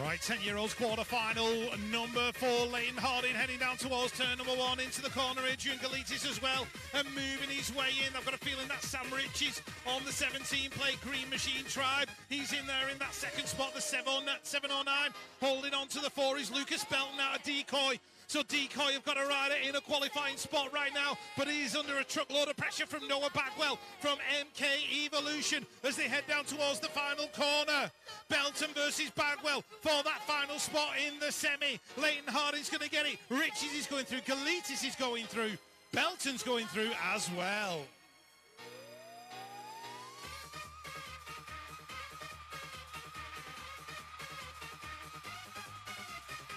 Right, 10 year olds quarter final. Number four, Leighton Harding heading down towards turn number one into the corner. Adrian Galitis as well and moving his way in. I've got a feeling that Sam Riches on the 17 plate Green Machine Tribe. He's in there in that second spot, the 7 709. Holding on to the four is Lucas Belton out of decoy. So Decoy have got a rider in a qualifying spot right now, but he's under a truckload of pressure from Noah Bagwell from MK Evolution as they head down towards the final corner. Belton versus Bagwell for that final spot in the semi. Leighton Harding's going to get it. Riches is going through. Galitis is going through. Belton's going through as well.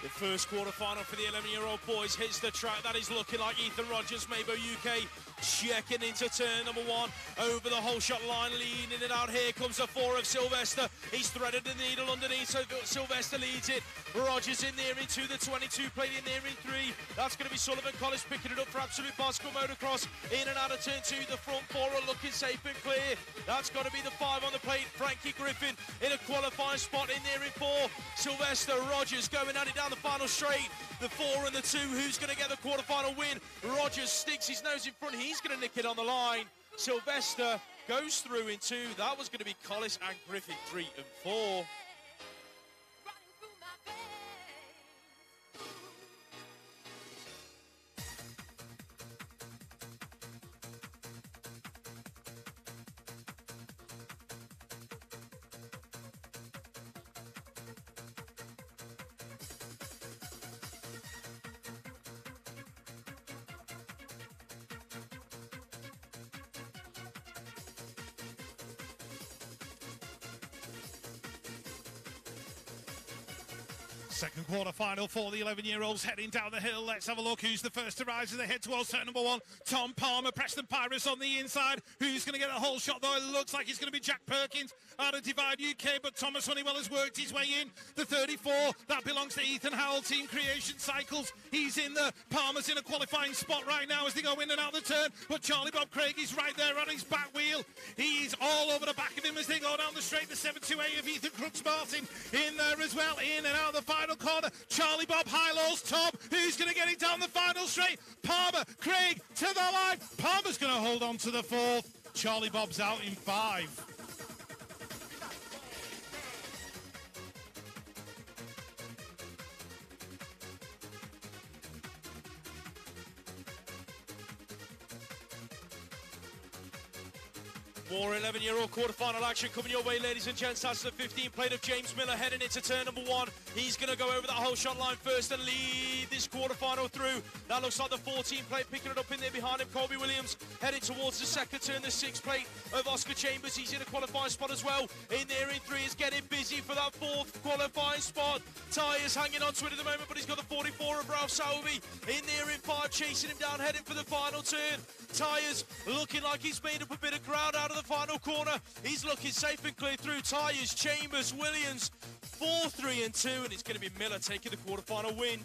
The first quarter final for the 11 year old boys hits the track. That is looking like Ethan Rogers, Meybo UK, checking into turn number one over the whole shot line, leading it out. Here comes the four of Sylvester. He's threaded the needle underneath, so Sylvester leads it. Rogers in there into the 22, played in there in three. That's going to be Sullivan Collis picking it up for Absolute Bicycle Motocross. In and out of turn two, the front four are looking safe and clear. That's got to be the five on the plate. Frankie Griffin in a qualifying spot in there in four. Sylvester Rogers going at it down the final straight. The four and the two, who's going to get the quarterfinal win? Rogers sticks his nose in front. He's going to nick it on the line. Sylvester goes through in two. That was going to be Collis and Griffin three and four. Second quarter final for the 11 year olds heading down the hill. Let's have a look who's the first to rise as they head towards turn number one. Tom Palmer, Preston Pirates on the inside. Who's going to get a whole shot though? It looks like it's going to be Jack Perkins out of Divide UK, but Thomas Honeywell has worked his way in. The 34, that belongs to Ethan Howell, Team Creation Cycles. He's in the Palmer's in a qualifying spot right now as they go in and out the turn, but Charlie Bob Craig is right there on his back wheel. He's all over the back of him as they go down the straight. The 728 of Ethan Crooks Martin in there as well, in and out of the final corner. Charlie Bob High-Lows top. Who's going to get it down the final straight? Palmer, Craig to the line. Palmer's going to hold on to the fourth. Charlie Bob's out in five. More 11 year old quarterfinal action coming your way, ladies and gents. That's the 15 plate of James Miller heading into turn number one. He's going to go over that whole shot line first and lead this quarterfinal through. That looks like the 14 plate picking it up in there behind him. Colby Williams heading towards the second turn. The six plate of Oscar Chambers. He's in a qualifying spot as well. In there in three is getting busy for that fourth qualifying spot. Ty is hanging on to it at the moment, but he's got the 44 of Ralph Salvi in there in five, chasing him down, heading for the final turn. Tyres looking like he's made up a bit of ground out of the final corner. He's looking safe and clear through. Tyres, Chambers, Williams, 4 3 and 2, and it's going to be Miller taking the quarterfinal win.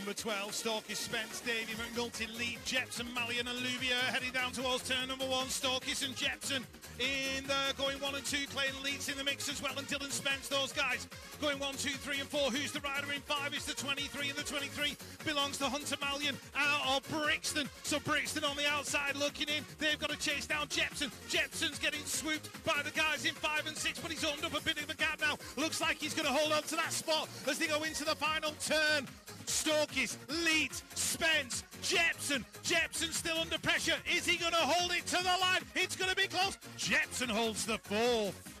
Number 12, Storkis, Spence, Davey, McNulty, Lee, Jepson, Malian and Louvier heading down towards turn number one. Storkis and Jepson in the going one and two. Clayton Leeds in the mix as well and Dylan Spence, those guys going one, two, three and four. Who's the rider in five? It's the 23 and the 23 belongs to Hunter Malian out of Brixton. So Brixton on the outside looking in. They've got to chase down Jepson. Jepson's getting swooped by the guys in five and six, but he's opened up a bit of a gap now. Looks like he's going to hold on to that spot as they go into the final turn. Storkis, Leeds, Spence, Jepson. Jepson still under pressure. Is he going to hold it to the line? It's going to be close. Jepson holds the fourth.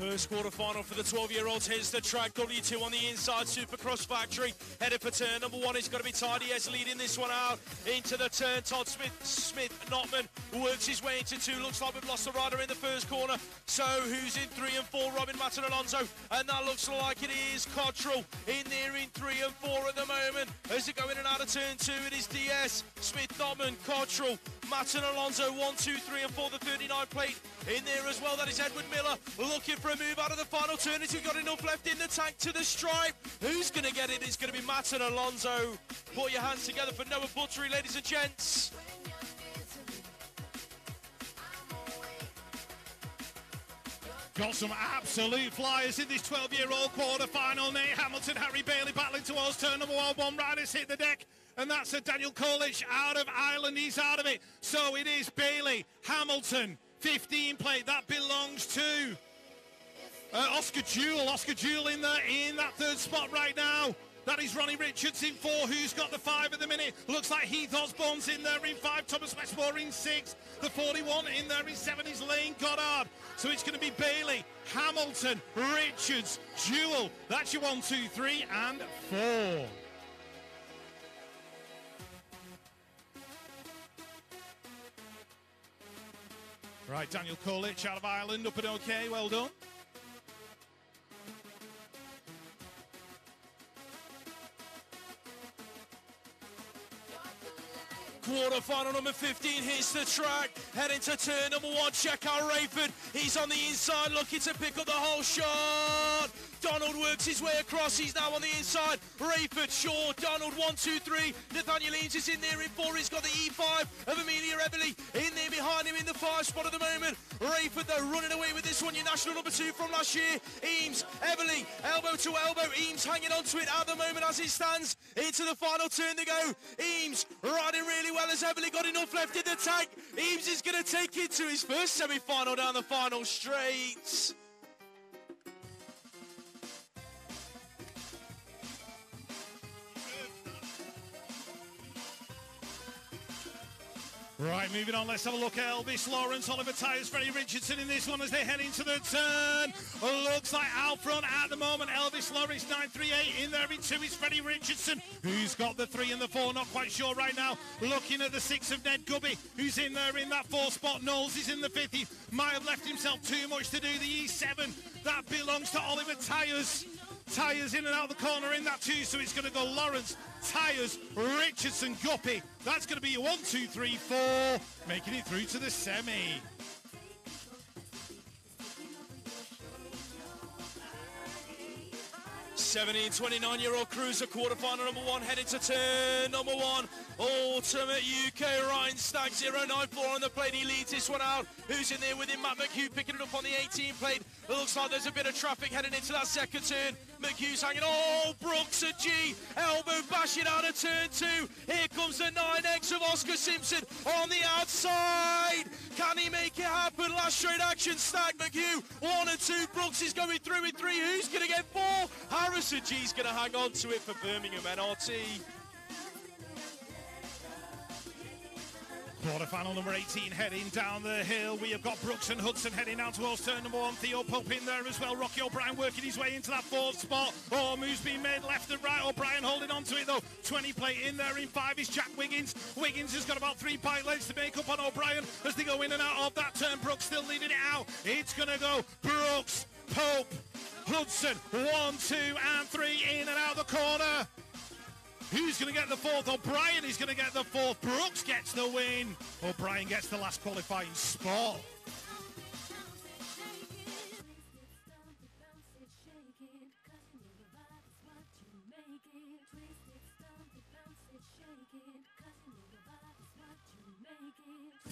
First quarter final for the 12 year olds. Here's the track. W2 on the inside. Supercross Factory. Headed for turn number one. It's got to be Tidy S leading this one out into the turn. Todd Smith, Smith, Notman works his way into two. Looks like we've lost the rider in the first corner. So who's in three and four? Robin Matten Alonso. And that looks like it is Cottrell in there in three and four at the moment. As they go in and out of turn two, it is DS, Smith, Notman, Cottrell, Matten Alonso. One, two, three and four. The 39 plate in there as well. That is Edward Miller looking for a move out of the final turn. Has he got enough left in the tank to the stripe? Who's going to get it? It's going to be Matt and Alonso. Put your hands together for Noah Buttery, ladies and gents. Got some absolute flyers in this 12-year-old quarter-final. Nate Hamilton, Harry Bailey battling towards turn number one. One rider's hit the deck. And that's a Daniel Colich out of Ireland. He's out of it. So it is Bailey, Hamilton, 15 plate. That belongs to uh, Oscar Jewell. Oscar Jewell in there in that third spot right now. That is Ronnie Richards in four. Who's got the five at the minute? Looks like Heath Osborne's in there in five. Thomas Westmore in six. The 41 in there in seven is Lane Goddard. So it's going to be Bailey, Hamilton, Richards, Jewell. That's your one, two, three, and four. Right, Daniel Colich out of Ireland, up and okay, well done. Quarter final number 15 hits the track. Heading to turn number one. Check out Rayford. He's on the inside looking to pick up the whole shot. Donald works his way across. He's now on the inside. Rayford, Shaw, Donald, one, two, three. Nathaniel Eames is in there in four. He's got the E5 of Amelia Everly in there behind him in the five spot at the moment. Rayford, though, running away with this one. Your national number two from last year. Eames, Everly, elbow to elbow. Eames hanging on to it at the moment as it stands. Into the final turn they go. Eames riding really well as Everly got enough left in the tank. Eames is going to take it to his first semi-final down the final straight. Right, moving on. Let's have a look at Elvis Lawrence, Oliver Tyres, Freddie Richardson in this one as they head into the turn. Looks like out front at the moment. Elvis Lawrence 938 in there in two is Freddie Richardson, who's got the three and the four. Not quite sure right now. Looking at the six of Ned Gubby, who's in there in that four spot. Knowles is in the fifth. He might have left himself too much to do. The E7 that belongs to Oliver Tyres. Tyres in and out of the corner in that two, so it's going to go Lawrence, Tyres, Richardson, Guppy. That's going to be one, two, three, four, making it through to the semi. 17, 29 year old cruiser quarterfinal number one heading to turn number one. Ultimate UK Ryan Stag 094 on the plate. He leads this one out. Who's in there with him? Matt McHugh picking it up on the 18 plate. It looks like there's a bit of traffic heading into that second turn. McHugh's hanging. Oh, Brooks a G. Elbow bashing out of turn two. Here comes the 9X of Oscar Simpson on the outside. Can he make it happen? Last straight action. Stag McHugh. One and two. Brooks is going through with three. Who's going to get four? Harrison G's going to hang on to it for Birmingham NRT. Quarterfinal number 18 heading down the hill. We have got Brooks and Hudson heading down towards turn number one. Theo Pope in there as well. Rocky O'Brien working his way into that fourth spot. Oh, moves being made left and right. O'Brien holding on to it though. 20 plate in there in five is Jack Wiggins. Wiggins has got about three pike lengths to make up on O'Brien as they go in and out of that turn. Brooks still leading it out. It's going to go Brooks, Pope, Hudson. One, two, and three in and out of the corner. Who's going to get the fourth? O'Brien is going to get the fourth. Brooks gets the win. O'Brien gets the last qualifying spot.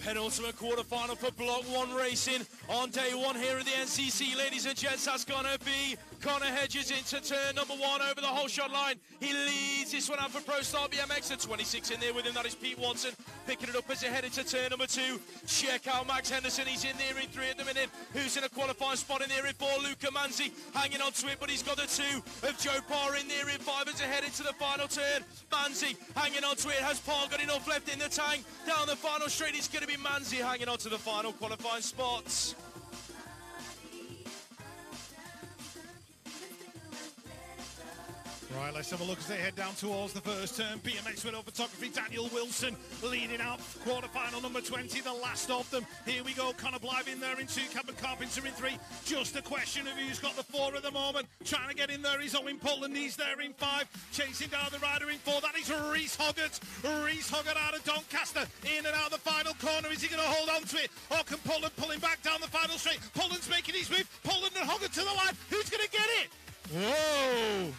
Penultimate quarterfinal for Block 1 Racing on day one here at the NCC. Ladies and gents, that's going to be Connor Hedges into turn number one over the whole shot line. He leads this one out for Pro Star BMX at 26 in there with him. That is Pete Watson picking it up as he headed to turn number two. Check out Max Henderson. He's in there in three at the minute. Who's in a qualifying spot in there in four? Luca Manzi hanging on to it, but he's got the two of Joe Parr in there in five as he head into the final turn. Manzi hanging on to it. Has Parr got enough left in the tank? Down the final straight, it's going to be Manzi hanging on to the final qualifying spots. Right, let's have a look as they head down towards the first turn. BMX Widow Photography, Daniel Wilson leading out quarterfinal number 20, the last of them. Here we go, Connor Blythe in there in two, Captain Carpenter in three. Just a question of who's got the four at the moment. Trying to get in there is Owen Pullen, he's there in five. Chasing down the rider in four, that is Reese Hoggart. Reese Hoggart out of Doncaster, in and out of the final corner. Is he going to hold on to it? Or can Pullen pull him back down the final straight? Pullen's making his move. Pullen and Hoggart to the line. Who's going to get it? Whoa!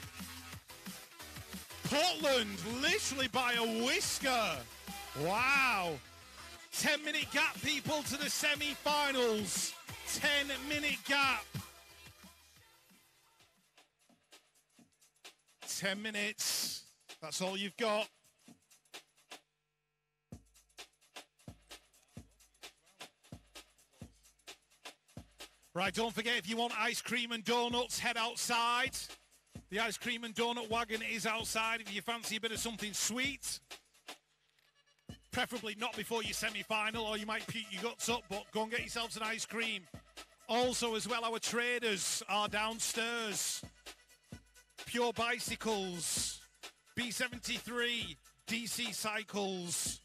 Portland, literally by a whisker. Wow. 10 minute gap, people, to the semi finals. 10 minute gap. 10 minutes. That's all you've got. Right, don't forget if you want ice cream and donuts, head outside. The ice cream and donut wagon is outside if you fancy a bit of something sweet. Preferably not before your semi-final or you might puke your guts up, but go and get yourselves an ice cream. Also, as well, our traders are downstairs. Pure Bicycles, B73, DC Cycles,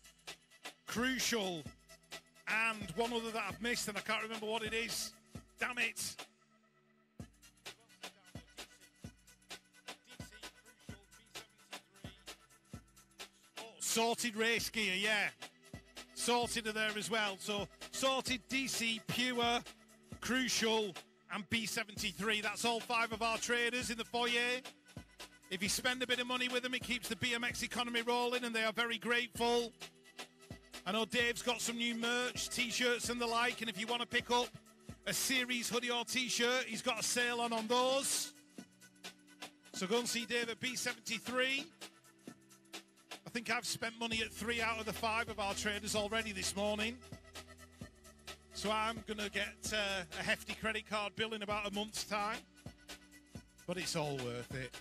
Crucial, and one other that I've missed and I can't remember what it is. Damn it. Sorted race gear, yeah. Sorted are there as well. So sorted DC, pure, crucial, and B73. That's all five of our traders in the foyer. If you spend a bit of money with them, it keeps the BMX economy rolling, and they are very grateful. I know Dave's got some new merch, t-shirts and the like, and if you want to pick up a series hoodie or t-shirt, he's got a sale on on those. So go and see Dave at B73. I think I've spent money at three out of the five of our traders already this morning. So I'm going to get uh, a hefty credit card bill in about a month's time. But it's all worth it.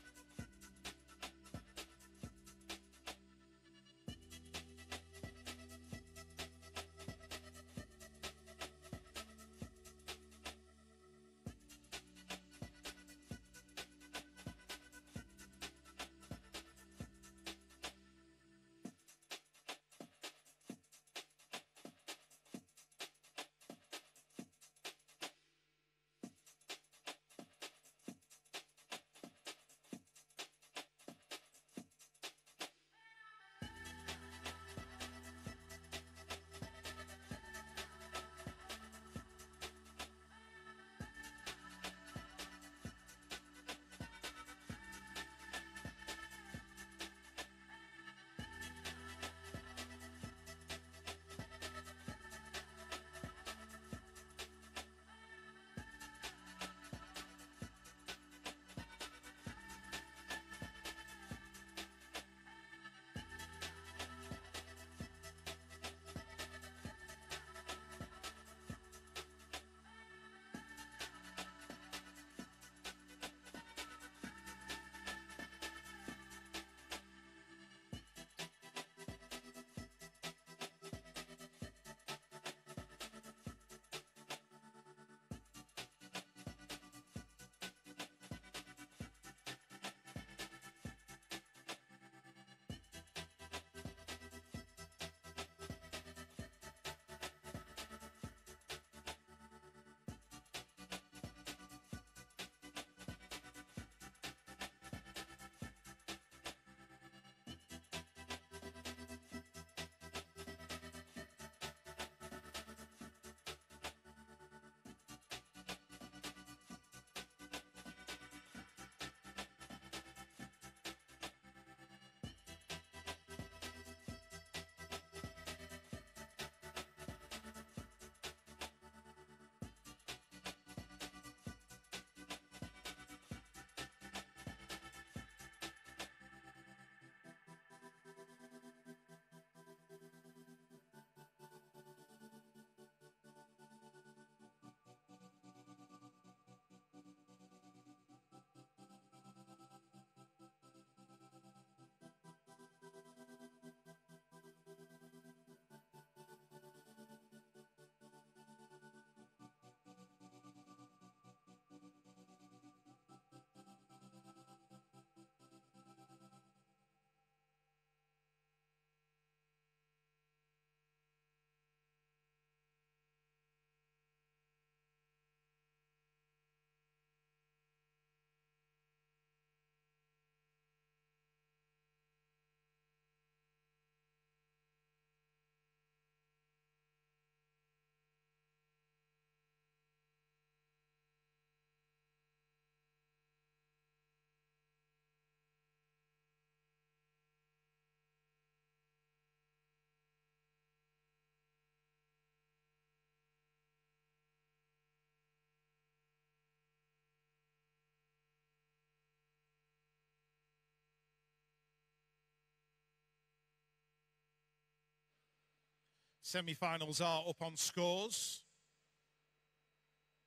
Semi-finals are up on scores.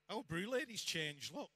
Oh, Brew Lady's changed. Look.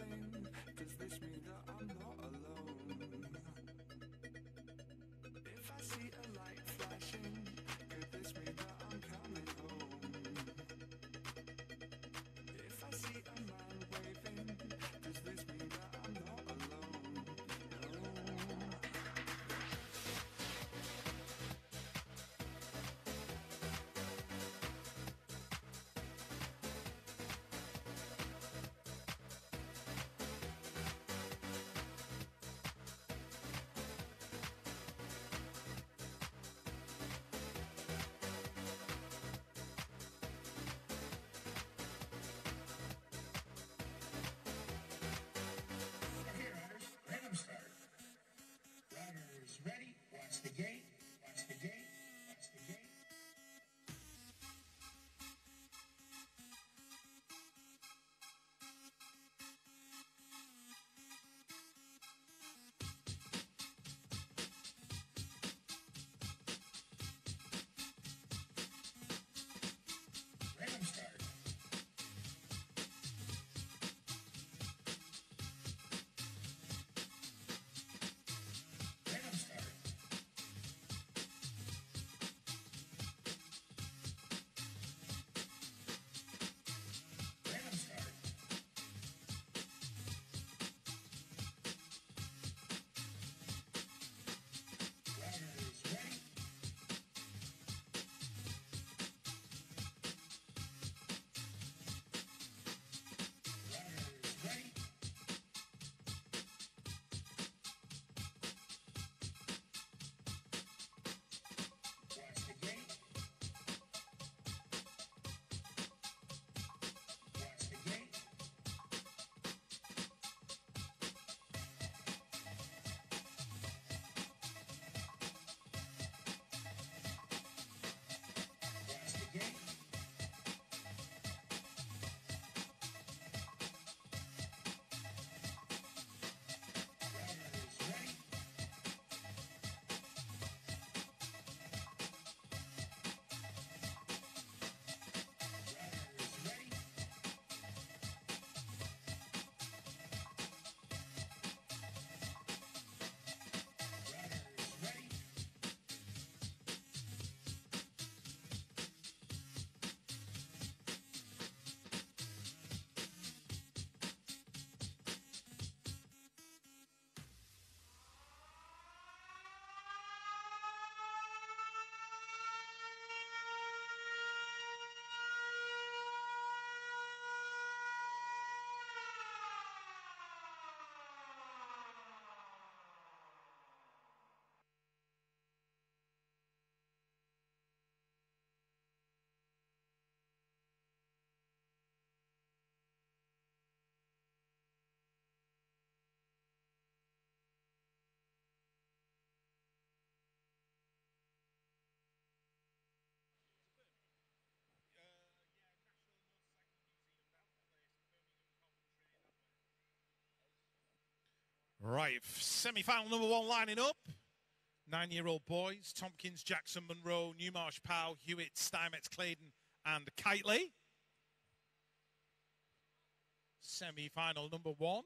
everything. Right, semi-final number one lining up. Nine-year-old boys, Tompkins, Jackson, Monroe, Newmarsh, Powell, Hewitt, Steinmetz, Claydon, and Kitely. Semi-final number one.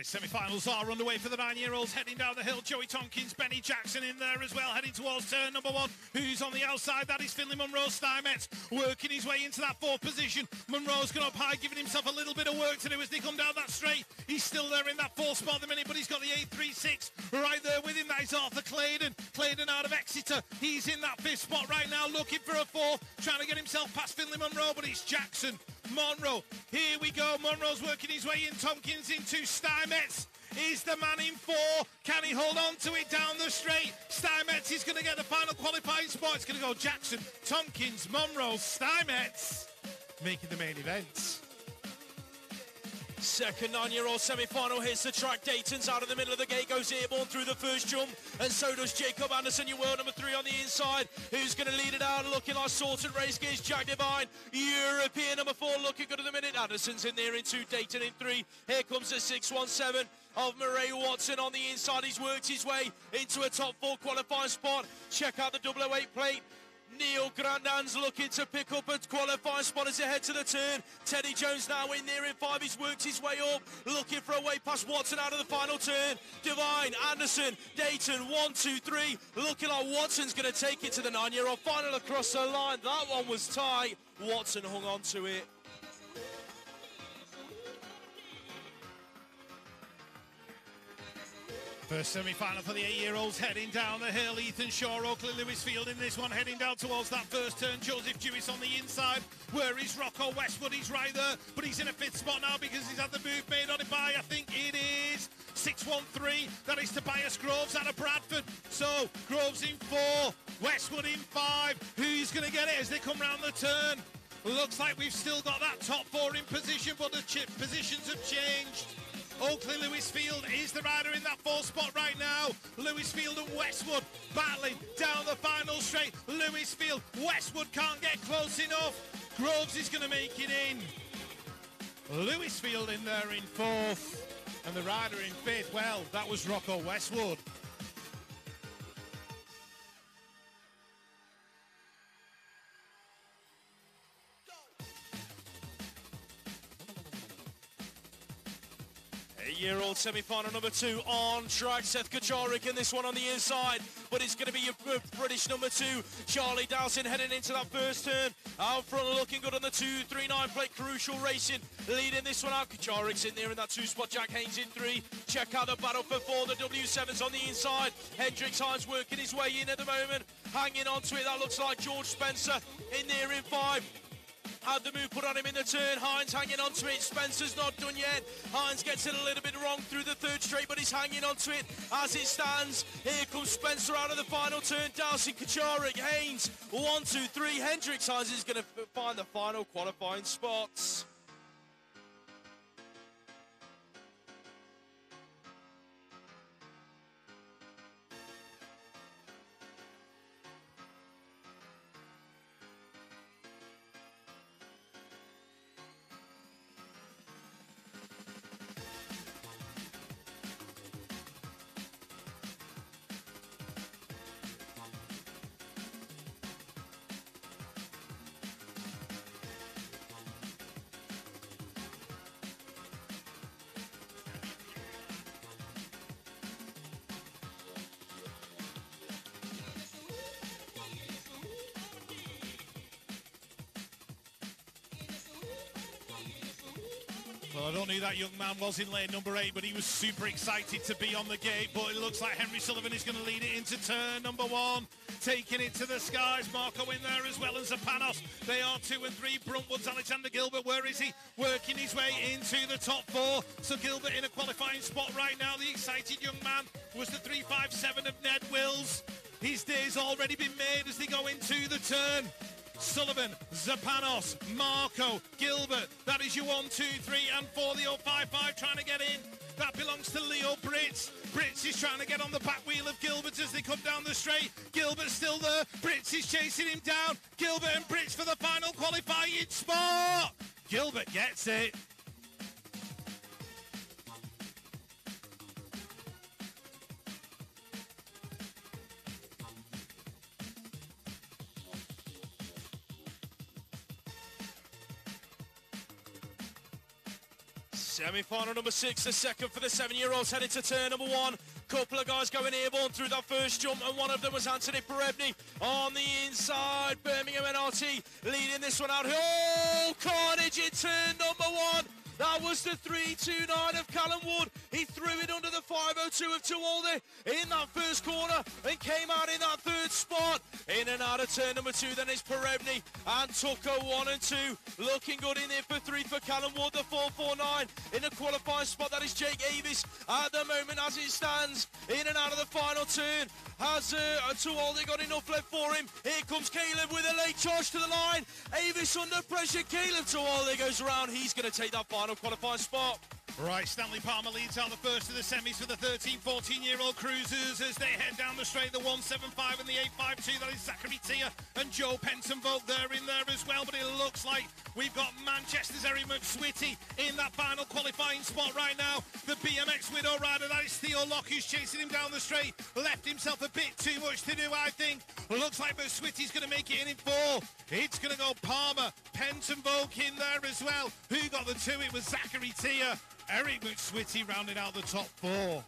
Right, semi-finals are underway for the nine-year-olds heading down the hill. Joey Tompkins, Benny Jackson in there as well, heading towards turn number one. Who's on the outside? That is Finley Monroe Steinmetz, working his way into that fourth position. Monroe's gone up high, giving himself a little bit of work to do as they come down that straight. He's still there in that fourth spot at the minute, but he's got the 836 right there with him. That is Arthur Claydon. Claydon out of Exeter. He's in that fifth spot right now, looking for a fourth, trying to get himself past Finley Monroe, but it's Jackson Monroe. Here we go. Monroe's working his way in. Tompkins into Steinmetz. Is the man in four? Can he hold on to it down the straight? Steinmetz is going to get the final qualifying spot. It's going to go Jackson, Tompkins, Monroe, Steinmetz making the main event. Second nine-year-old semi-final hits the track. Dayton's out of the middle of the gate, goes airborne through the first jump, and so does Jacob Anderson, your world number three on the inside. Who's going to lead it out? Looking like sorted race gears. Jack Devine, European number four, looking good at the minute. Anderson's in there in two, Dayton in three. Here comes the 617 of Murray Watson on the inside. He's worked his way into a top four qualifying spot. Check out the 008 plate. Neil Grandin's looking to pick up a qualifying spot as he heads to the turn. Teddy Jones now in there in five. He's worked his way up, looking for a way past Watson out of the final turn. Devine, Anderson, Dayton, one, two, three. Looking like Watson's going to take it to the nine-year-old final across the line. That one was tight. Watson hung on to it. First semi-final for the eight-year-olds heading down the hill. Ethan Shaw, Oakley Lewis Field in this one, heading down towards that first turn. Joseph Jewis on the inside. Where is Rocco Westwood? He's right there, but he's in a fifth spot now because he's had the move made on it by, I think it is 613. That is Tobias Groves out of Bradford. So Groves in four, Westwood in five. Who's going to get it as they come round the turn? Looks like we've still got that top four in position, but the positions have changed. Oakley Lewisfield is the rider in that fourth spot right now. Lewisfield and Westwood battling down the final straight. Lewisfield, Westwood can't get close enough. Groves is going to make it in. Lewisfield in there in fourth. And the rider in fifth. Well, that was Rocco Westwood. Eight-year-old semi-final number two on track. Seth Kacharik in this one on the inside, but it's going to be your British number two, Charlie Dowson, heading into that first turn. Out front, looking good on the two, three nine plate. Crucial Racing leading this one out. Kacharik's in there in that two spot. Jack Haynes in three. Check out the battle for four. The W7's on the inside. Hendrix Hines working his way in at the moment, hanging on to it. That looks like George Spencer in there in five. Had the move put on him in the turn. Hines hanging on to it. Spencer's not done yet. Hines gets it a little bit wrong through the third straight, but he's hanging on to it as it stands. Here comes Spencer out of the final turn. Darcy Kacharik, Haynes. One, two, three. Hendricks Hines is going to find the final qualifying spots. I don't know who that young man was in lane number eight, but he was super excited to be on the gate. But it looks like Henry Sullivan is going to lead it into turn number one. taking it to the skies. Marco in there as well as Zapanos. They are two and three. Bruntwood's Alexander Gilbert. Where is he? Working his way into the top four. So Gilbert in a qualifying spot right now. The excited young man was the 357 of Ned Wills. His day's already been made as they go into the turn. Sullivan, Zapanos, Marco, Gilbert. That is your one, two, three, and four. The 055 trying to get in. That belongs to Leo Brits. Brits is trying to get on the back wheel of Gilbert as they come down the straight. Gilbert's still there. Brits is chasing him down. Gilbert and Brits for the final qualifying spot. Gilbert gets it. Semi-final number six, the second for the seven-year-olds heading to turn number one. Couple of guys going airborne through that first jump, and one of them was Anthony Perebny on the inside. Birmingham NRT leading this one out. Oh, carnage in turn number one. That was the 3-2-9 of Callum Wood. He threw it under the 502 of Tuolde in that first corner and came out in that third spot. In and out of turn number two, then it's Perebny and Tucker one and two. Looking good in there for three for Callum Wood, the 4-4-9 in the qualifying spot. That is Jake Avis at the moment as it stands. In and out of the final turn. Has uh, Tuolde got enough left for him? Here comes Caleb with a late charge to the line. Avis under pressure. Caleb Tuolde goes around. He's going to take that final qualifying spot. Right, Stanley Palmer leads out the first of the semis for the 13, 14 year old cruisers as they head down the straight. The 175 and the 852. That is Zachary Tia and Joe Pentonvogt there in there as well. But it looks like we've got Manchester's Eric McSwitty in that final qualifying spot right now. The BMX widow rider, that is Theo Locke, who's chasing him down the straight. Left himself a bit too much to do, I think. Looks like McSwitty's going to make it in in four. It's going to go Palmer, Pentonvogt in there as well. Who got the two? It was Zachary Tia. Eric McSwitty rounded out the top four.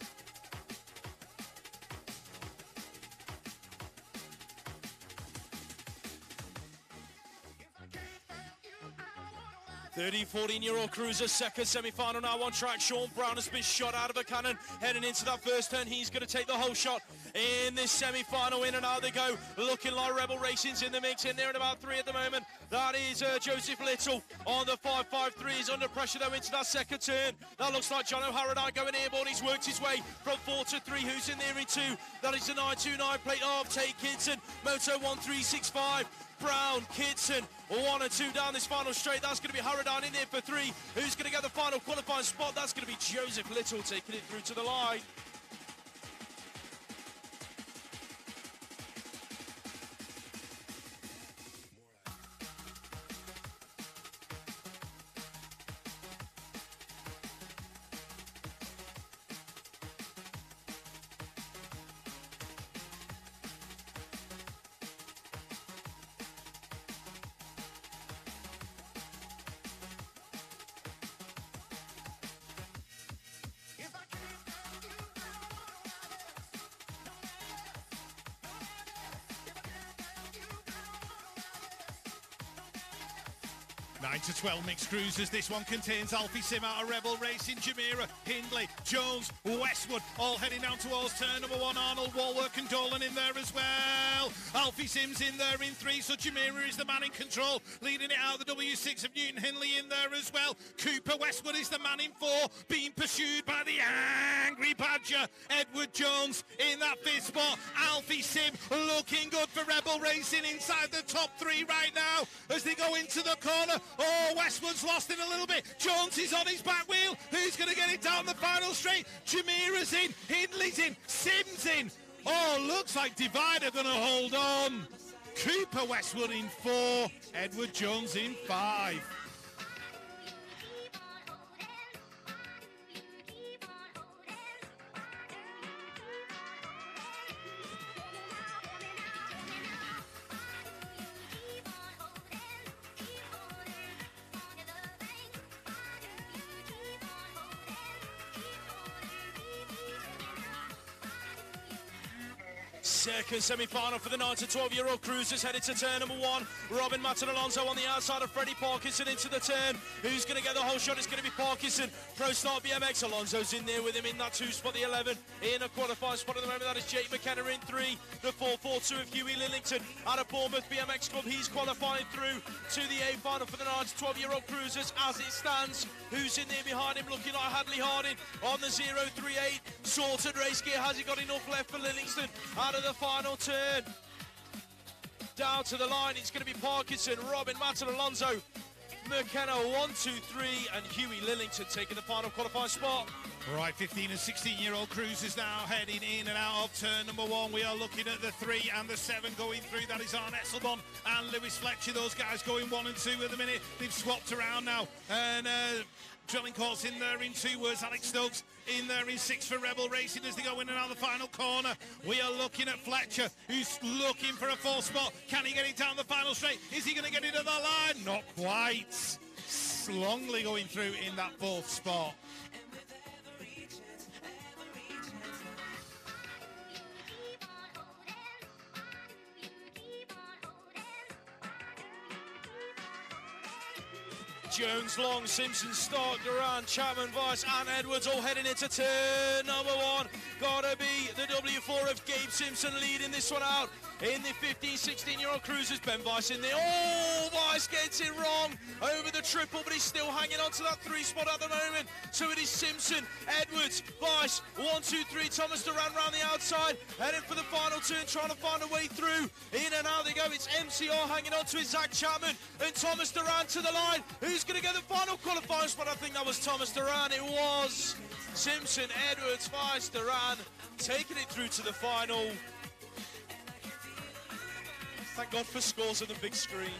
13, 14 year old cruiser, second semi final now on track. Sean Brown has been shot out of a cannon heading into that first turn. He's going to take the whole shot in this semi final. In and out they go. Looking like Rebel Racing's in the mix in there at about three at the moment. That is uh, Joseph Little on the 553. He's under pressure though into that second turn. That looks like John O'Hara going airborne. He's worked his way from four to three. Who's in there in two? That is the 929 plate of Tate Kidson. Moto 1365. Brown, Kidson, one or two down this final straight. That's going to be Harradine in there for three. Who's going to get the final qualifying spot? That's going to be Joseph Little taking it through to the line. Nine to 12 mixed cruisers. This one contains Alfie of Rebel Racing, Jamira, Hindley, Jones, Westwood, all heading down towards turn number one. Arnold, Walwork and Dolan in there as well. Alfie Sim's in there in three, so Jamira is the man in control, leading it out. The W6 of Newton Hindley in there as well. Cooper Westwood is the man in four, being pursued by the angry Badger. Edward Jones in that fifth spot. Alfie Sim looking good for Rebel Racing inside the top three right now as they go into the corner. Oh, Westwood's lost it a little bit. Jones is on his back wheel. Who's going to get it down the final straight? Jamira's in. Hindley's in. Sims in. Oh, looks like Divider going to hold on. Cooper Westwood in four. Edward Jones in five. Second semi-final for the 9 to 12 year old cruisers headed to turn number one. Robin matt alonso on the outside of Freddie Parkinson into the turn. Who's going to get the whole shot? It's going to be Parkinson. Pro Start BMX. Alonso's in there with him in that two spot, the 11. In a qualifying spot at the moment, that is Jake McKenna in three. The 4-4-2 of Huey Lillington out of Bournemouth BMX Club. He's qualifying through to the A final for the 9 to 12 year old cruisers as it stands. Who's in there behind him looking like Hadley Harding on the 038. Sorted race gear. Has he got enough left for Lillington out of the final turn? Down to the line, it's going to be Parkinson, Robin, Matt and Alonso. McKenna, one, two, three, and Huey Lillington taking the final qualifying spot. Right, 15 and 16 year old cruisers now heading in and out of turn number one. We are looking at the three and the seven going through. That is Arne Esselbon and Lewis Fletcher. Those guys going one and two at the minute. They've swapped around now. And uh, Drilling course in there in two words. Alex Stokes in there in six for Rebel Racing as they go in and out the final corner. We are looking at Fletcher, who's looking for a fourth spot. Can he get it down the final straight? Is he going to get it to the line? Not quite. Longley going through in that fourth spot. Jones, Long, Simpson, Stark, Duran, Chapman, Vice, and Edwards all heading into turn number one. Gotta be the W4 of Gabe Simpson leading this one out. In the 15, 16 year old cruisers, Ben Vice in there. Oh, Vice gets it wrong over the triple, but he's still hanging on to that three spot at the moment. So it is Simpson, Edwards, Vice, one, two, three. Thomas Duran round the outside, heading for the final turn, trying to find a way through. In and out they go. It's MCR hanging on to his Zach Chapman and Thomas Duran to the line. Who's going to get the final qualifying spot? I think that was Thomas Duran. It was Simpson, Edwards, Vice, Duran taking it through to the final. Thank God for scores on the big screen.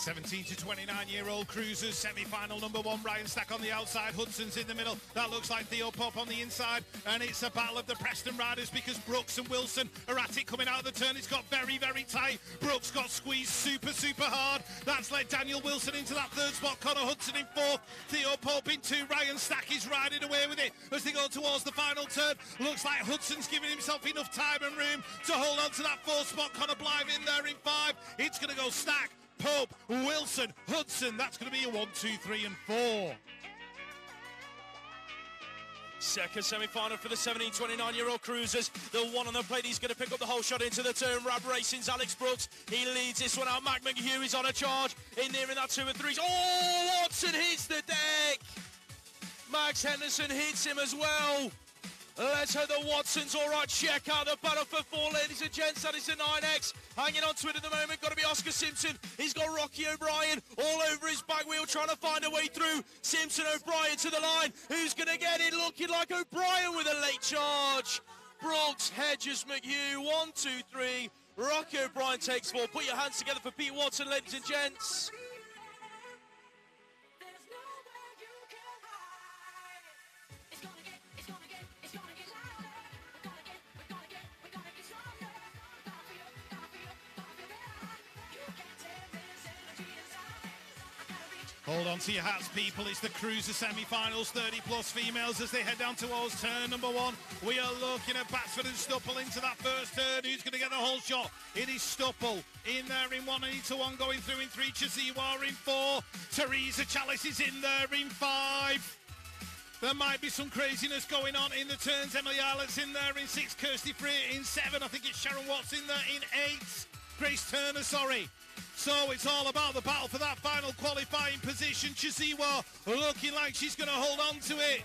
17 to 29 year old cruisers semi-final number one Ryan Stack on the outside Hudson's in the middle. That looks like Theo Pope on the inside and it's a battle of the Preston Pirates because Brooks and Wilson are at it coming out of the turn. It's got very very tight. Brooks got squeezed super super hard. That's led Daniel Wilson into that third spot. Connor Hudson in fourth. Theo Pope in two. Ryan Stack is riding away with it as they go towards the final turn. Looks like Hudson's giving himself enough time and room to hold on to that fourth spot. Connor Blythe in there in five. It's going to go Stack Pope, Wilson, Hudson. That's going to be a one, two, three, and four. Second semi-final for the 17, 29-year-old cruisers. The one on the plate, he's going to pick up the whole shot into the turn. Rab Racing's Alex Brooks. He leads this one out. Mac McHugh is on a charge. In there in that two and threes. Oh, Watson hits the deck. Max Henderson hits him as well. Let's hope the Watson's all right. Check out the battle for four, ladies and gents. That is the 9X. Hanging on to it at the moment. Got to be Oscar Simpson. He's got Rocky O'Brien all over his back wheel trying to find a way through. Simpson O'Brien to the line. Who's going to get it? Looking like O'Brien with a late charge. Brooks, Hedges, McHugh. One, two, three. Rocky O'Brien takes four. Put your hands together for Pete Watson, ladies and gents. Hold on to your hats, people. It's the Cruiser semi-finals, 30 plus females as they head down towards turn number one. We are looking at Batsford and Stupple into that first turn. Who's going to get the whole shot? It is Stupple in there in one, Anita Wong going through in three, Chaziwa in four, Teresa Chalice is in there in five. There might be some craziness going on in the turns. Emily Islet's in there in six, Kirsty Free in seven. I think it's Sharon Watts in there in eight. Grace Turner, sorry. So it's all about the battle for that final qualifying position. Chiziwa looking like she's going to hold on to it.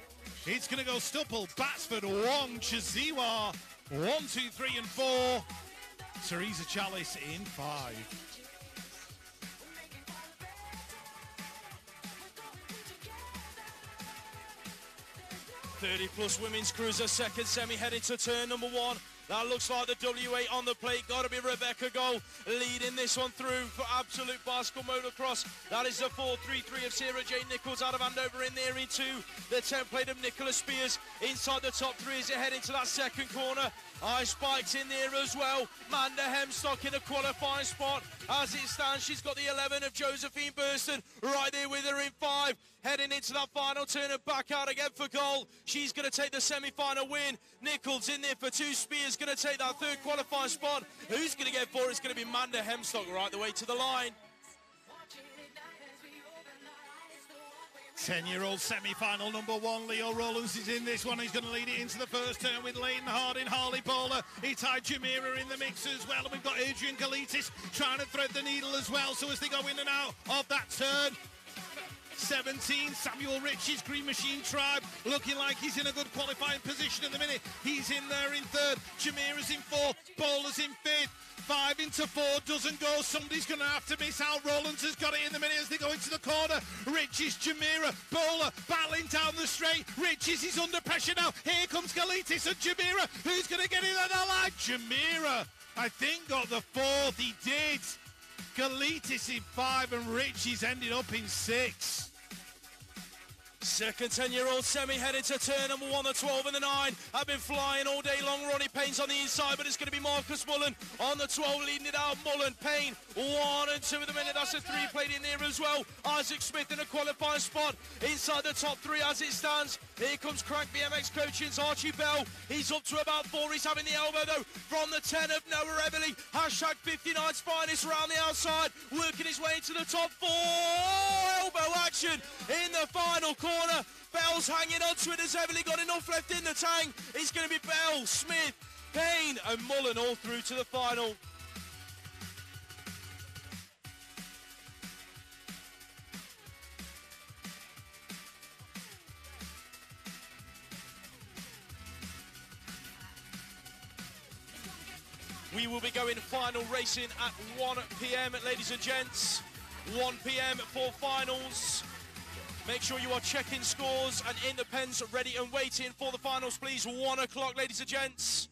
It's going to go Stupple, Batsford, Wong, Chiziwa. One, two, three, and four. Teresa Chalice in five. 30 plus women's cruiser, second semi heading to turn number one. That looks like the W8 on the plate. Got to be Rebecca Gold leading this one through for Absolute Bicycle Motocross. That is the 4-3-3 of Sarah J. Nichols out of Andover in there into the template of Nicholas Spears inside the top three as they head into that second corner. Ice Spike's in there as well. Manda Hemstock in a qualifying spot. As it stands, she's got the 11 of Josephine Burston right there with her in five. Heading into that final turn and back out again for gold. She's going to take the semi-final win. Nichols in there for two. Spears going to take that third qualifying spot. Who's going to get four? It's going to be Manda Hemstock right the way to the line. 10 year old semi final number one. Leo Rollins is in this one. He's going to lead it into the first turn with Leighton Harding, Harley Bowler. tied Jamira in the mix as well. And we've got Adrian Galitis trying to thread the needle as well. So as they go in and out of that turn. 17, Samuel Riches Green Machine Tribe looking like he's in a good qualifying position at the minute. He's in there in third. Jamira's in fourth. Bowler's in fifth. Five into four doesn't go. Somebody's going to have to miss out. Rollins has got it in the minute as they go into the corner. Riches, Jamira, Bowler battling down the straight. Riches is under pressure now. Here comes Galitis and Jamira. Who's going to get in at the line? Jamira, I think, got the fourth. He did. Galitis in five and Richie's ended up in six. Second 10-year-old semi headed to turn number one, the 12 and the 9. Have been flying all day long. Ronnie Payne's on the inside, but it's going to be Marcus Mullen on the 12 leading it out. Mullen, Payne, one and two at the minute. That's a three played in there as well. Isaac Smith in a qualifying spot inside the top three as it stands. Here comes Crank BMX Coaching's Archie Bell. He's up to about four. He's having the elbow though from the 10 of Noah Everly. Hashtag 59's finest around the outside, working his way into the top four. Elbow action in the final. Bell's hanging on to it. Has Everly got enough left in the tank? It's going to be Bell, Smith, Payne, and Mullen all through to the final. We will be going final racing at 1 p.m. ladies and gents. 1 p.m. for finals. Make sure you are checking scores and in the pens ready and waiting for the finals, please. 1 o'clock, ladies and gents.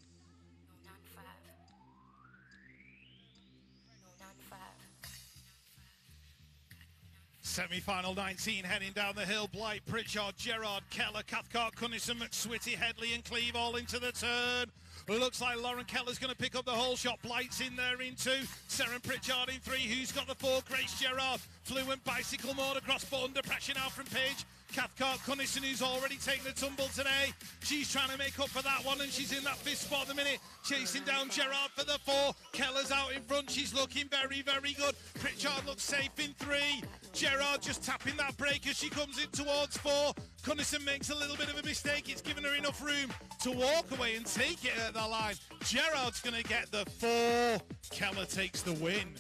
Semi-final 19 heading down the hill. Blight, Pritchard, Gerard, Keller, Cathcart, Cunnison, McSwitty, Headley and Cleve all into the turn. Looks like Lauren Keller's going to pick up the whole shot. Blight's in there in two. Seren Pritchard in three. Who's got the four? Grace Gerard. Fluent bicycle Motocross, but under pressure now from Page. Cathcart Cunnison, who's already taken the tumble today. She's trying to make up for that one, and she's in that fifth spot at the minute. Chasing down Gerard for the four. Keller's out in front. She's looking very, very good. Pritchard looks safe in three. Gerard just tapping that brake as she comes in towards four. Cunnison makes a little bit of a mistake. It's given her enough room to walk away and take it at the line. Gerard's going to get the four. Keller takes the win.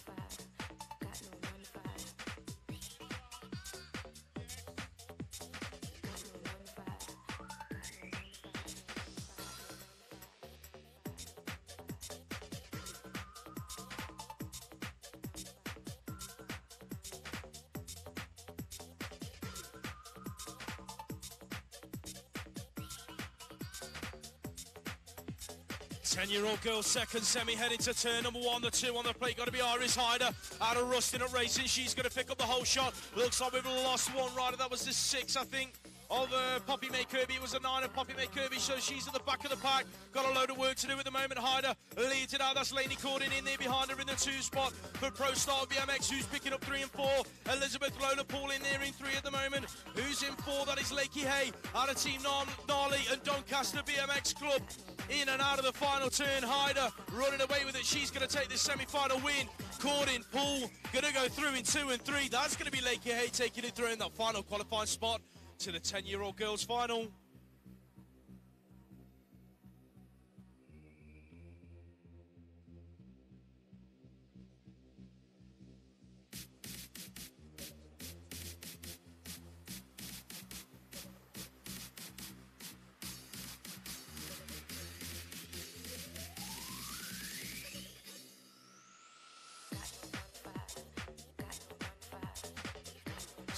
Ten-year-old girl second semi heading to turn number one. The two on the plate got to be Iris Hyder out of Rusty Nut Racing. She's going to pick up the whole shot. Looks like we've lost one rider. That was the six, I think. Of uh, Poppy May Kirby, it was a nine of Poppy May Kirby, so she's at the back of the pack. Got a load of work to do at the moment. Hyder leads it out. That's Laney Corden in there behind her in the two spot for Pro Star BMX, who's picking up three and four. Elizabeth Lola Paul in there in three at the moment. Who's in four? That is Lakey Hay out of Team Gnarly and Doncaster BMX Club in and out of the final turn. Hyder running away with it. She's going to take this semi-final win. Corden, Paul, going to go through in two and three. That's going to be Lakey Hay taking it through in that final qualifying spot to the 10-year-old girls final.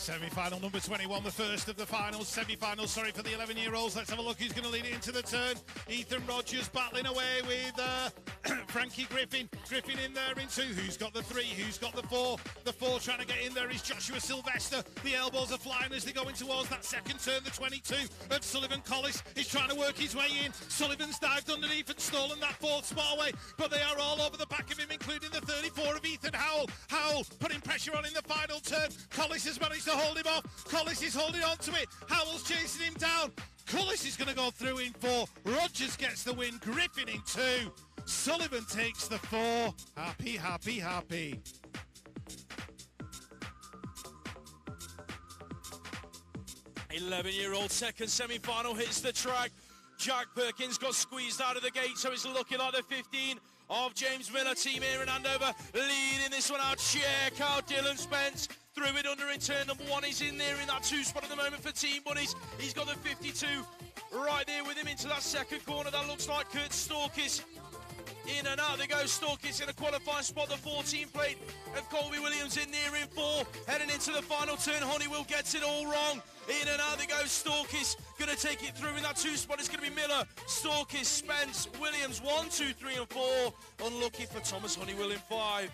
Semi-final number 21, the first of the finals. Semi-final, sorry, for the 11-year-olds. Let's have a look who's going to lead it into the turn. Ethan Rogers battling away with uh, Frankie Griffin. Griffin in there in two. Who's got the three? Who's got the four? The four trying to get in there is Joshua Sylvester. The elbows are flying as they go in towards that second turn, the 22 of Sullivan Collis. He's trying to work his way in. Sullivan's dived underneath and stolen that fourth spot away, but they are all over the back of him, including the 34 of Ethan Howell. Howell putting pressure on in the final turn. Collis has managed to hold him off. Collis is holding on to it. Howell's chasing him down. Collis is going to go through in four. Rogers gets the win. Griffin in two. Sullivan takes the four. Happy, happy, happy. 11-year-old second semi-final hits the track. Jack Perkins got squeezed out of the gate, so it's looking like the 15 of James Miller. Team here in Andover leading this one out. Check out Dylan Spence. Threw it under in turn number one. He's in there in that two spot at the moment for Team Bunnies. He's got the 52 right there with him into that second corner. That looks like Kurt Storkis in and out they go. Storkis in a qualifying spot. The 14 plate of Colby Williams in there in four. Heading into the final turn. Honeywell gets it all wrong. In and out they go. Storkis going to take it through in that two spot. It's going to be Miller, Storkis, Spence, Williams. One, two, three, and four. Unlucky for Thomas Honeywell in five.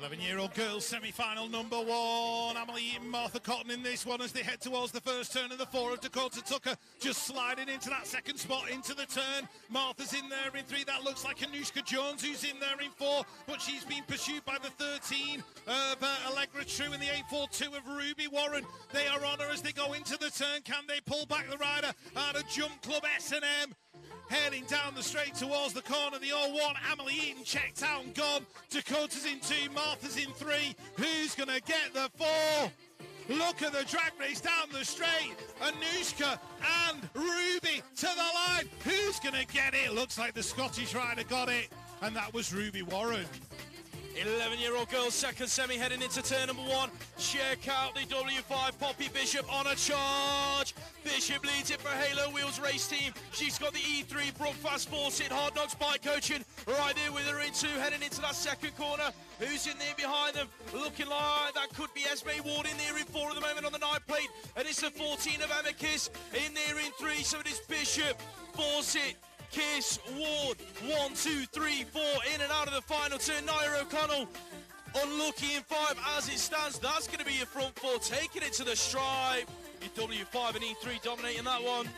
11-year-old girls semi-final number one. Emily Eaton, Martha Cotton in this one as they head towards the first turn of the four of Dakota Tucker. Just sliding into that second spot into the turn. Martha's in there in three. That looks like Anushka Jones who's in there in four, but she's been pursued by the 13 of uh, Allegra True and the 842 of Ruby Warren. They are on her as they go into the turn. Can they pull back the rider out of Jump Club S&M? Heading down the straight towards the corner. The all one, Emily Eaton checked out and gone. Dakota's in two, Martha's in three. Who's going to get the four? Look at the drag race down the straight. Anushka and Ruby to the line. Who's going to get it? Looks like the Scottish rider got it. And that was Ruby Warren. 11-year-old girl, second semi heading into turn number one. Check out the W5 Poppy Bishop on a charge. Bishop leads it for Halo Wheels race team. She's got the E3 Brook Fast Fawcett Hard Knocks bike coaching right there with her in two, heading into that second corner. Who's in there behind them? Looking like that could be Esme Ward in there in four at the moment on the night plate. And it's the 14 of Amicus in there in three. So it is Bishop, Fawcett, Kiss, Ward, one, two, three, four, in and out of the final turn. Naira O'Connell unlucky in five as it stands. That's going to be your front four, taking it to the stripe. Your W5 and E3 dominating that one.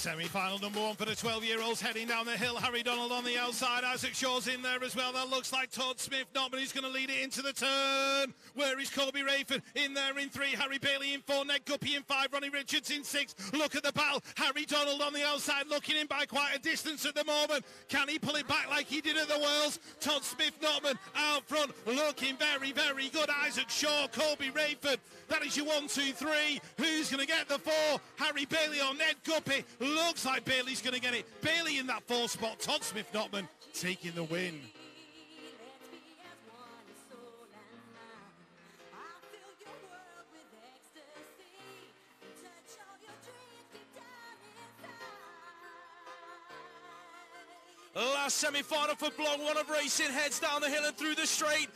Semi-final number one for the 12-year-olds heading down the hill. Harry Donald on the outside. Isaac Shaw's in there as well. That looks like Todd Smith. Not, but he's going to lead it into the turn. Where is Colby Rayford? In there in three. Harry Bailey in four. Ned Guppy in five. Ronnie Richards in six. Look at the battle. Harry Donald on the outside looking in by quite a distance at the moment. Can he pull it back like he did at the Worlds? Todd Smith Notman out front looking very, very good. Isaac Shaw, Colby Rayford. That is your one, two, three. Who's going to get the four? Harry Bailey or Ned Guppy. Looks like Bailey's going to get it. Bailey in that four spot. Todd Smith Notman taking the win. Last semi-final for Block 1 of racing. Heads down the hill and through the straight.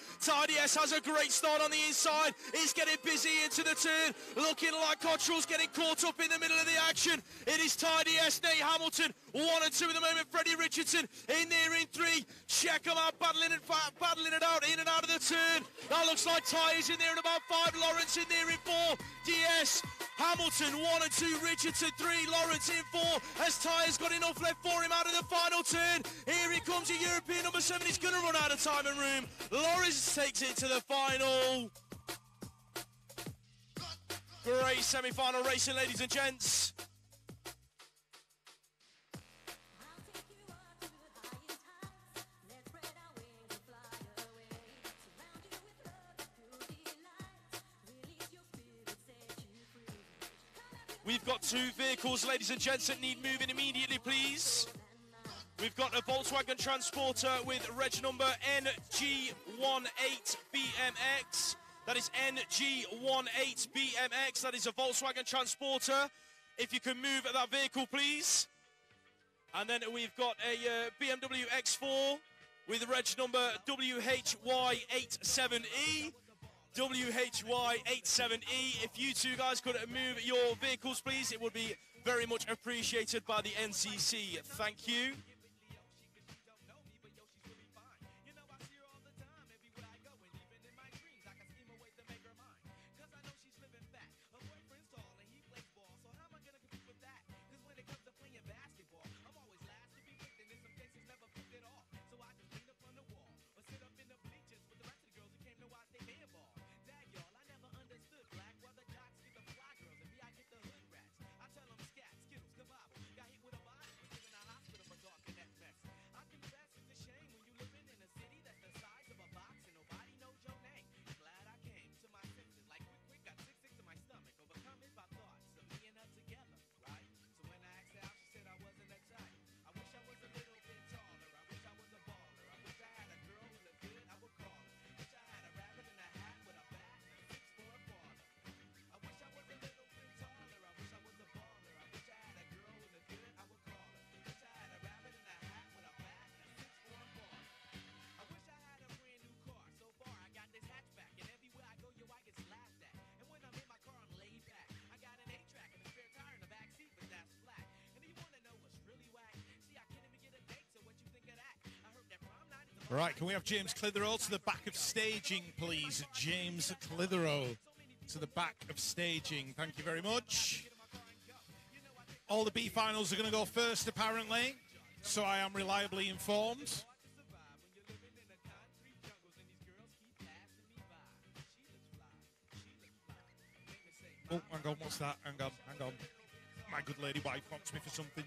S has a great start on the inside. He's getting busy into the turn. Looking like Cottrell's getting caught up in the middle of the action. It is Tidy S, Nate Hamilton. One and two at the moment. Freddie Richardson in there in three. Check him out, battling it, battling it out, in and out of the turn. That looks like Ty in there in about five. Lawrence in there in four. DS, Hamilton, one and two. Richardson, three. Lawrence in four. As Ty has got enough left for him out of the final turn. Here he comes, a European number seven. He's going to run out of time and room. Lawrence takes it to the final. Great semi-final racing, ladies and gents. We've got two vehicles, ladies and gents, that need moving immediately, please. We've got a Volkswagen Transporter with reg number NG18BMX. That is NG18BMX. That is a Volkswagen Transporter. If you can move that vehicle, please. And then we've got a uh, BMW X4 with reg number WHY87E. WHY87E. If you two guys could move your vehicles, please, it would be very much appreciated by the NCC. Thank you. Right, can we have James Clitheroe to the back of staging, please? James Clitheroe to the back of staging. Thank you very much. All the B finals are going to go first, apparently. So I am reliably informed. Oh, hang on, what's that? Hang on, hang on. My good lady wife wants me for something.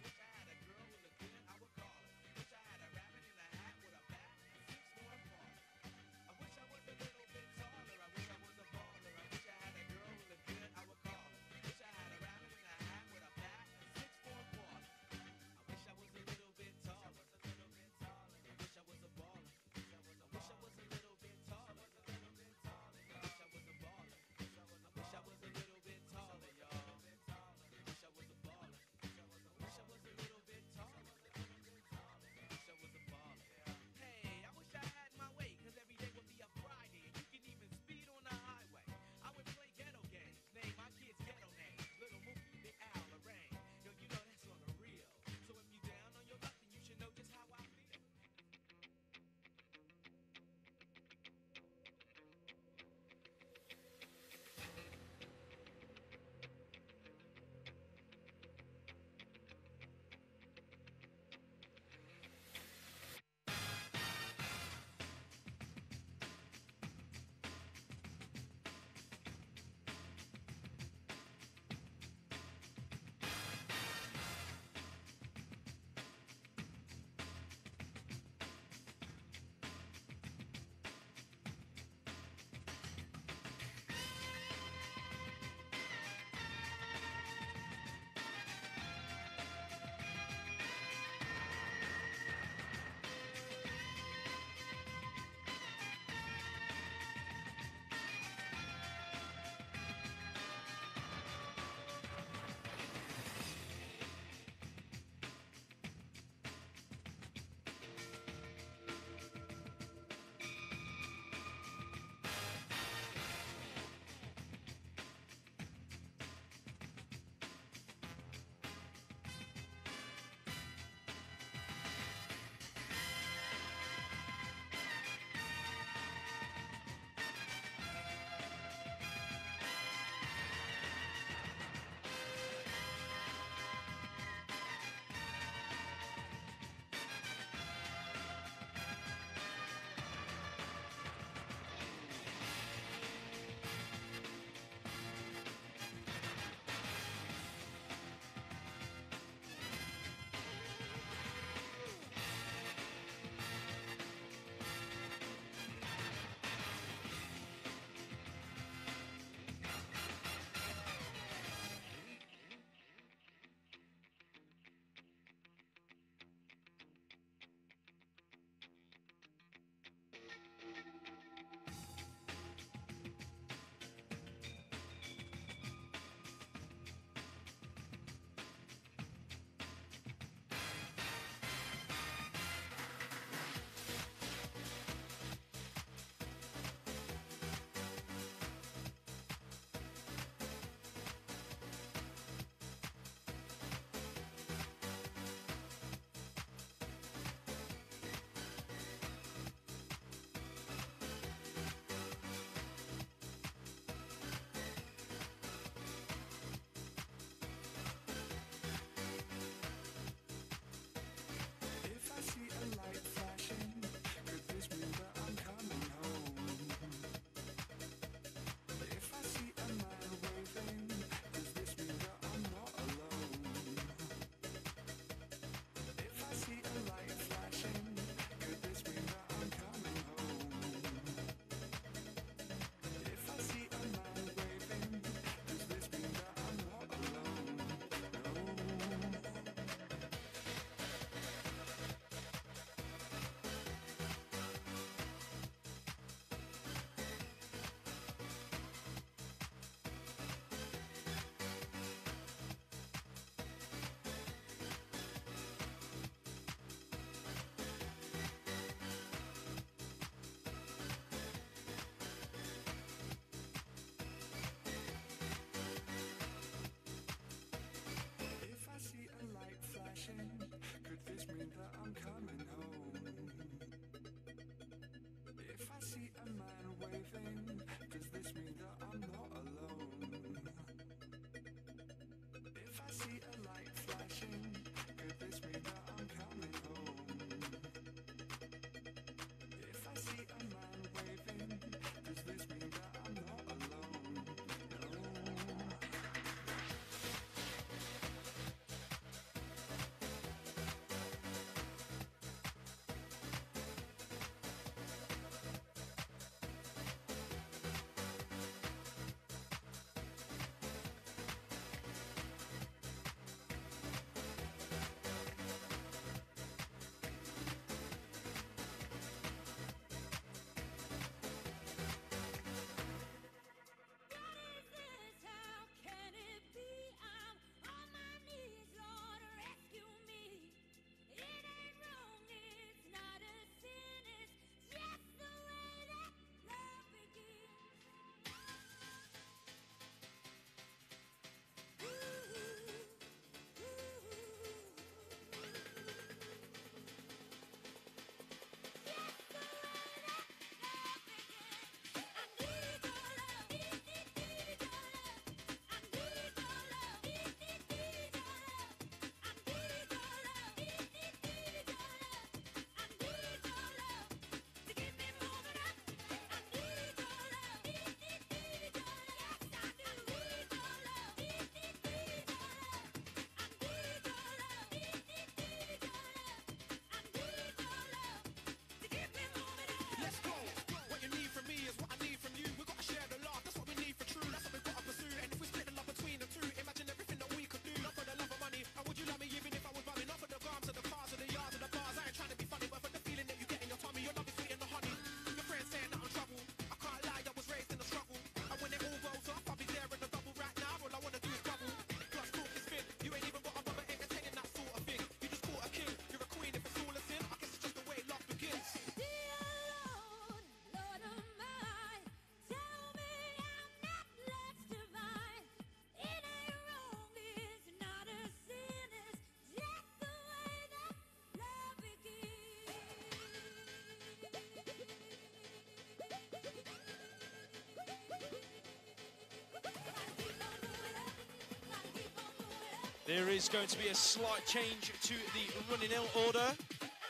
There is going to be a slight change to the running ill order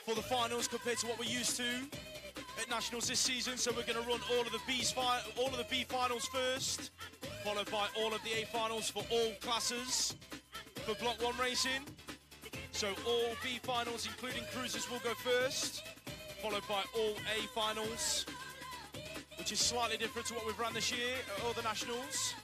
for the finals compared to what we're used to at nationals this season. So we're going to run all of the B's all of the B finals first, followed by all of the A finals for all classes for Block One racing. So all B finals, including cruisers, will go first, followed by all A finals, which is slightly different to what we've run this year at all the nationals.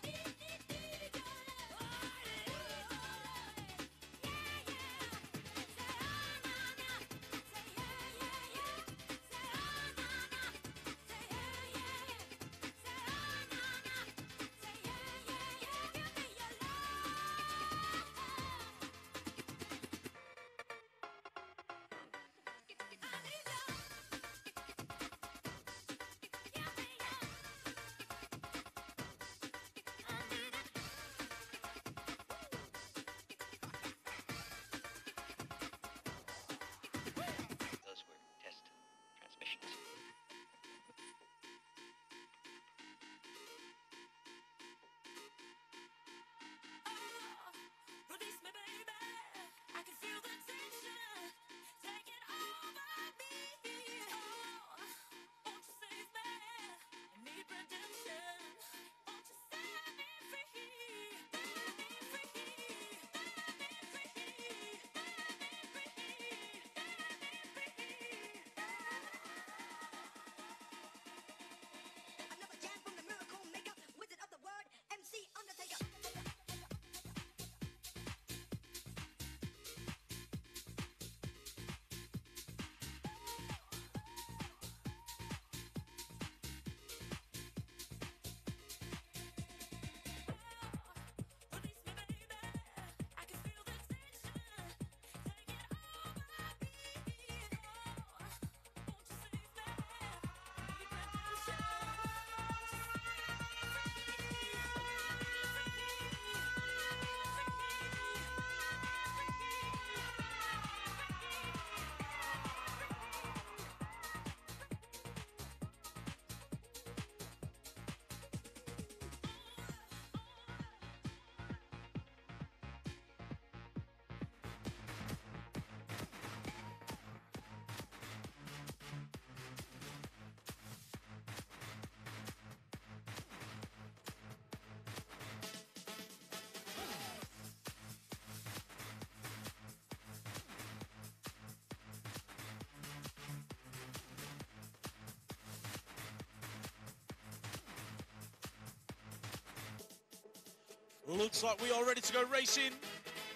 Looks like we are ready to go racing.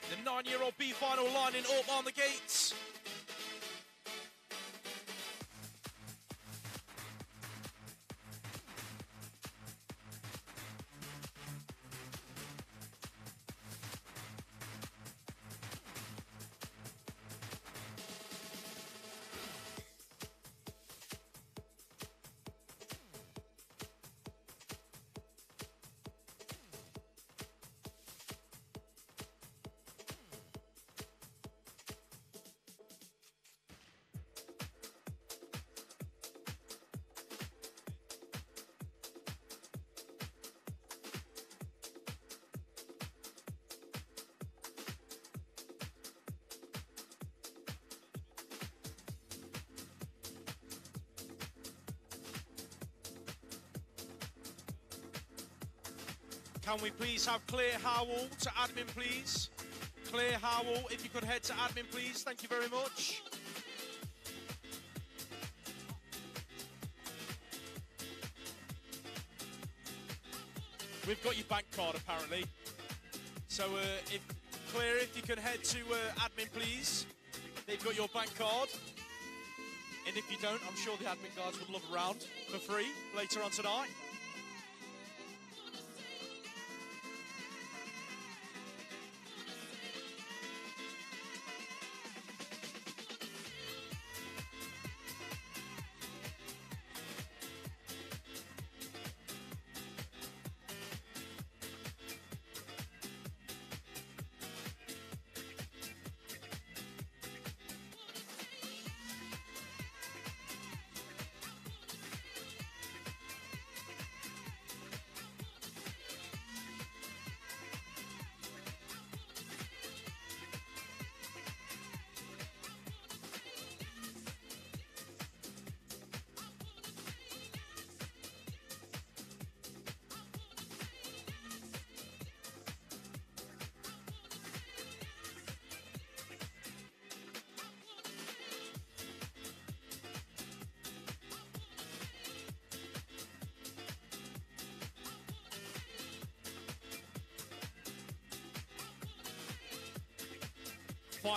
The nine-year-old B final line in up on the gates. Can we please have Claire Howell to admin, please? Claire Howell, if you could head to admin, please. Thank you very much. We've got your bank card, apparently. So, uh, if Claire, if you can head to uh, admin, please. They've got your bank card. And if you don't, I'm sure the admin guards would love a round for free later on tonight.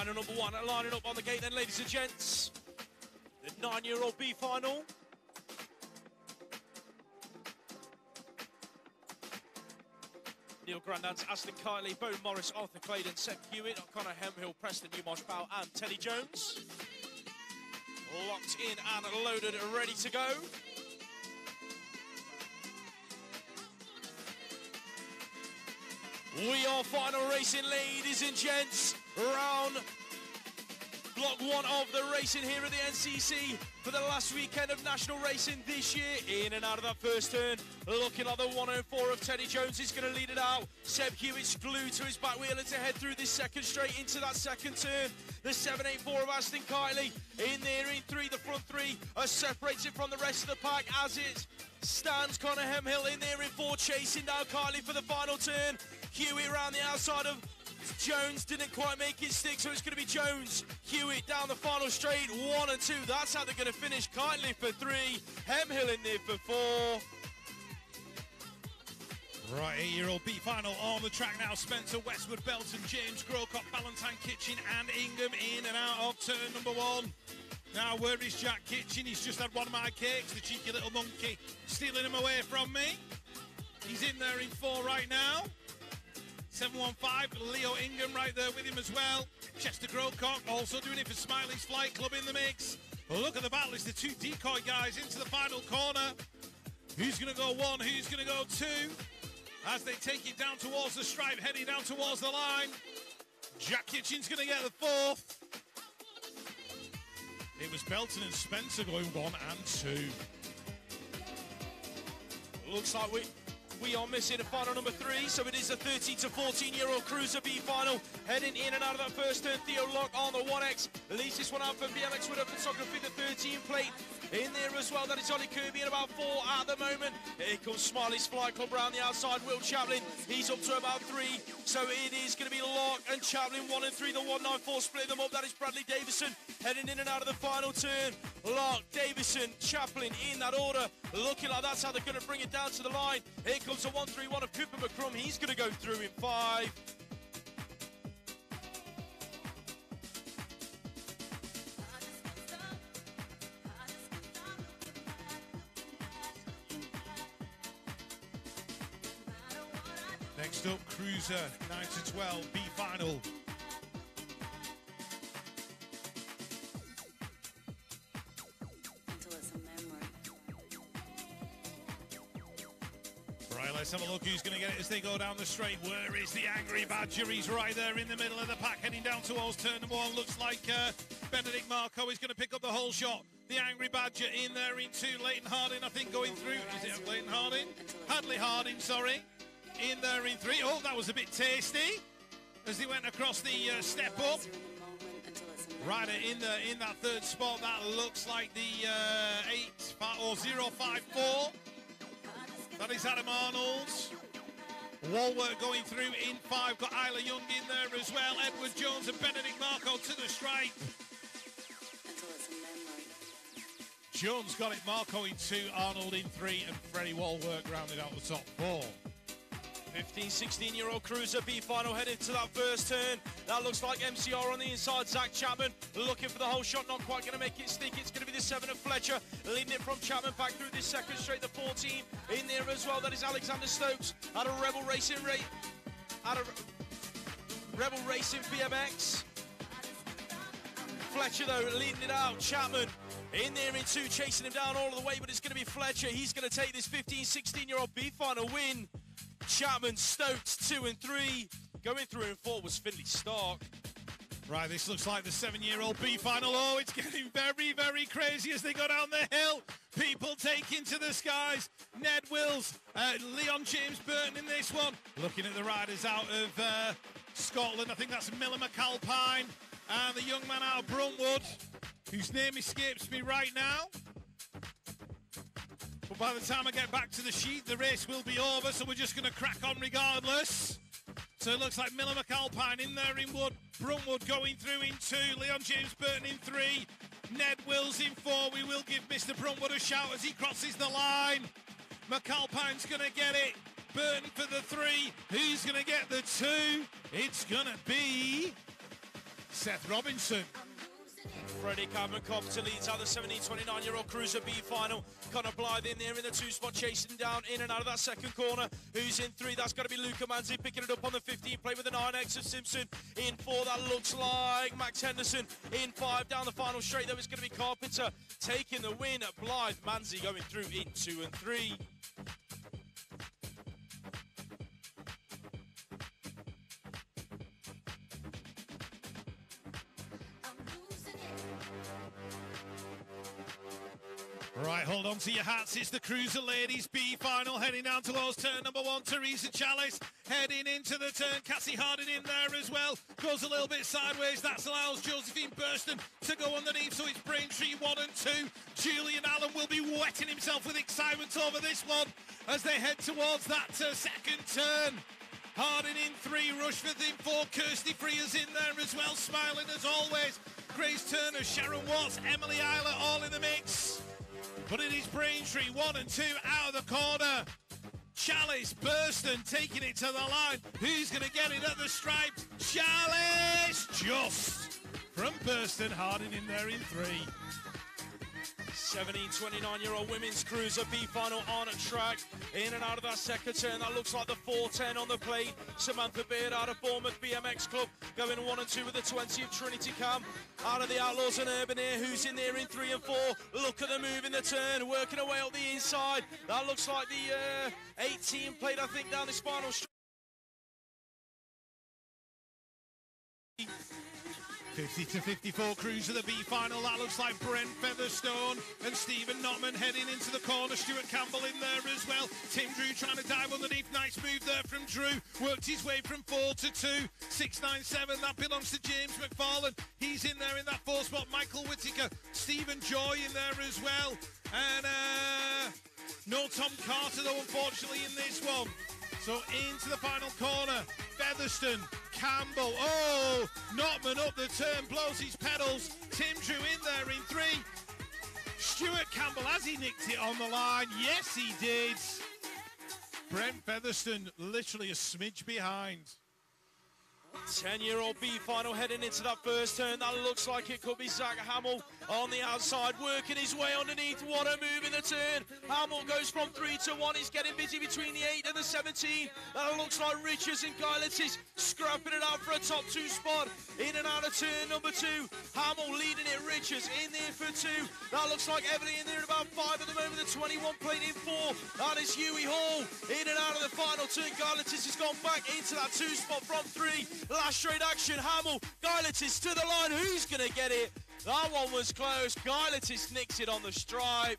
Final number one lining up on the gate then, ladies and gents. The nine-year-old B final. Neil Grandans, Aston Kiley, Bo Morris, Arthur Claydon, Seth Hewitt, Connor Hemhill, Preston Newmarsh Bow, and Teddy Jones. Locked in and loaded, ready to go. We are final racing, ladies and gents. Round block one of the racing here at the NCC for the last weekend of national racing this year. In and out of that first turn, looking like the 104 of Teddy Jones is going to lead it out. Seb Hewitt's glued to his back wheel and to head through this second straight into that second turn. The 784 of Aston Kiley in there in three. The front three are separated from the rest of the pack as it stands. Connor Hemhill in there in four, chasing down Kiley for the final turn. Hewitt around the outside of Jones didn't quite make it stick, so it's going to be Jones, Hewitt down the final straight, one and two. That's how they're going to finish. Kindly for three, Hemhill in there for four. Right, eight-year-old B final on the track now. Spencer Westwood, Belton, James Grocott, Valentine Kitchen, and Ingham in and out of turn number one. Now, where is Jack Kitchen? He's just had one of my cakes, the cheeky little monkey, stealing him away from me. He's in there in four right now. 715, Leo Ingham right there with him as well. Chester Grocock also doing it for Smiley's Flight Club in the mix. Look at the battle. It's the two decoy guys into the final corner. Who's going to go one? Who's going to go two? As they take it down towards the stripe, heading down towards the line. Jack Kitchen's going to get the fourth. It was Belton and Spencer going one and two. Looks like we we are missing a final number three, so it is a 13 to 14 year old Cruiser B final. Heading in and out of that first turn, Theo Lock on the 1X. Leads this one out for BMX with a photography, the 13 plate. In there as well, that is Ollie Kirby in about four at the moment. Here comes Smiley's Fly Club around the outside. Will Chaplin, he's up to about three. So it is going to be Lock and Chaplin, one and three. The 194 split them up. That is Bradley Davison heading in and out of the final turn. Lock, Davison, Chaplin in that order. Looking like that's how they're going to bring it down to the line. Here comes the 131 of Cooper McCrum. He's going to go through in five. Next up, Cruiser 9 to 12, B final. Let's have a look who's going to get it as they go down the straight. Where is the Angry Badger? He's right there in the middle of the pack, heading down towards turn one. Looks like uh, Benedict Marco is going to pick up the hole shot. The Angry Badger in there in two. Leighton Harding, I think, going through. Is it Leighton Harding? Hadley Harding, sorry. In there in three. Oh, that was a bit tasty as he went across the uh, step up. Rider in the in that third spot. That looks like the uh, eight or zero five four. That is Adam Arnold's. Walworth going through in five. Got Isla Young in there as well. Edward Jones and Benedict Marco to the stripe. Jones got it. Marco in two. Arnold in three. And Freddie Walworth rounded out the top four. 15, 16 year old Cruiser B final headed to that first turn. That looks like MCR on the inside. Zach Chapman looking for the hole shot, not quite going to make it stick. It's going to be the 7 of Fletcher leading it from Chapman back through this second straight. The 14 in there as well. That is Alexander Stokes out of Rebel Racing rate. Out of Rebel Racing BMX. Fletcher though leading it out. Chapman in there in two, chasing him down all the way, but it's going to be Fletcher. He's going to take this 15, 16 year old B final win. Chapman, Stokes, two and three. Going through in four was Finley Stark. Right, this looks like the seven-year-old B final. Oh, it's getting very, very crazy as they go down the hill. People taking to the skies. Ned Wills, uh, Leon James Burton in this one. Looking at the riders out of uh, Scotland, I think that's Miller McAlpine and the young man out of Bruntwood, whose name escapes me right now. But by the time I get back to the sheet, the race will be over, so we're just going to crack on regardless. So it looks like Miller McAlpine in there in wood. Bruntwood going through in two. Leon James Burton in three. Ned Wills in four. We will give Mr. Bruntwood a shout as he crosses the line. McAlpine's going to get it. Burton for the three. Who's going to get the two? It's going to be Seth Robinson. Freddie Cameron Compton leads out the 17 29 year old Cruiser B final. Connor Blythe in there in the two spot, chasing down in and out of that second corner. Who's in three? That's got to be Luca Manzi picking it up on the 15 play with the 9X of Simpson. In four, that looks like Max Henderson. In five, down the final straight, though, it's going to be Carpenter taking the win. Blythe Manzi going through in two and three. Right, hold on to your hats. It's the Cruiser Ladies B final heading down towards turn number one. Teresa Chalice heading into the turn. Cassie Harding in there as well. Goes a little bit sideways. That allows Josephine Burston to go underneath. So it's Braintree one and two. Julian Allen will be wetting himself with excitement over this one as they head towards that uh, second turn. Harding in three, Rushforth in four, Kirsty Freer's in there as well, smiling as always. Grace Turner, Sharon Watts, Emily Isler all in the mix. But it is Braintree, one and two out of the corner. Chalice, Burston taking it to the line. Who's going to get it at the stripes? Chalice, just from Burston, Harding in there in three. 17 29 year old women's cruiser B final on a track. In and out of that second turn. That looks like the 410 on the plate. Samantha Beard out of Bournemouth BMX Club going one and two with the 20 of Trinity Cam. Out of the Outlaws and Urban here, who's in there in three and four. Look at the move in the turn, working away up the inside. That looks like the uh, 18 plate, I think, down this final stretch. 50 to 54 cruise of the B final. That looks like Brent Featherstone and Stephen Notman heading into the corner. Stuart Campbell in there as well. Tim Drew trying to dive underneath. Nice move there from Drew. Worked his way from four to two. Six nine seven. That belongs to James McFarlane. He's in there in that four spot. Michael Whittaker. Stephen Joy in there as well. And uh, no Tom Carter though, unfortunately, in this one. So into the final corner. Featherstone, Campbell. Oh, Notman up the turn, blows his pedals. Tim Drew in there in three. Stuart Campbell, has he nicked it on the line? Yes, he did. Brent Featherstone literally a smidge behind. 10 year old B final heading into that first turn. That looks like it could be Zach Hamill on the outside, working his way underneath. What a move in the turn. Hamill goes from 3 to 1. He's getting busy between the 8 and the 17. That looks like Richards and Guylet is scrapping it out for a top two spot. In and out of turn number 2. Hamill leading it. Richards in there for 2. That looks like Everly in there at about 5 at the moment. The 21 plate in 4. That is Huey Hall in and out of the final turn. Guylet has gone back into that 2 spot from 3. Last action, Hamill, Guyletis to the line, who's going to get it? That one was close, Guyletis nicks it on the stripe.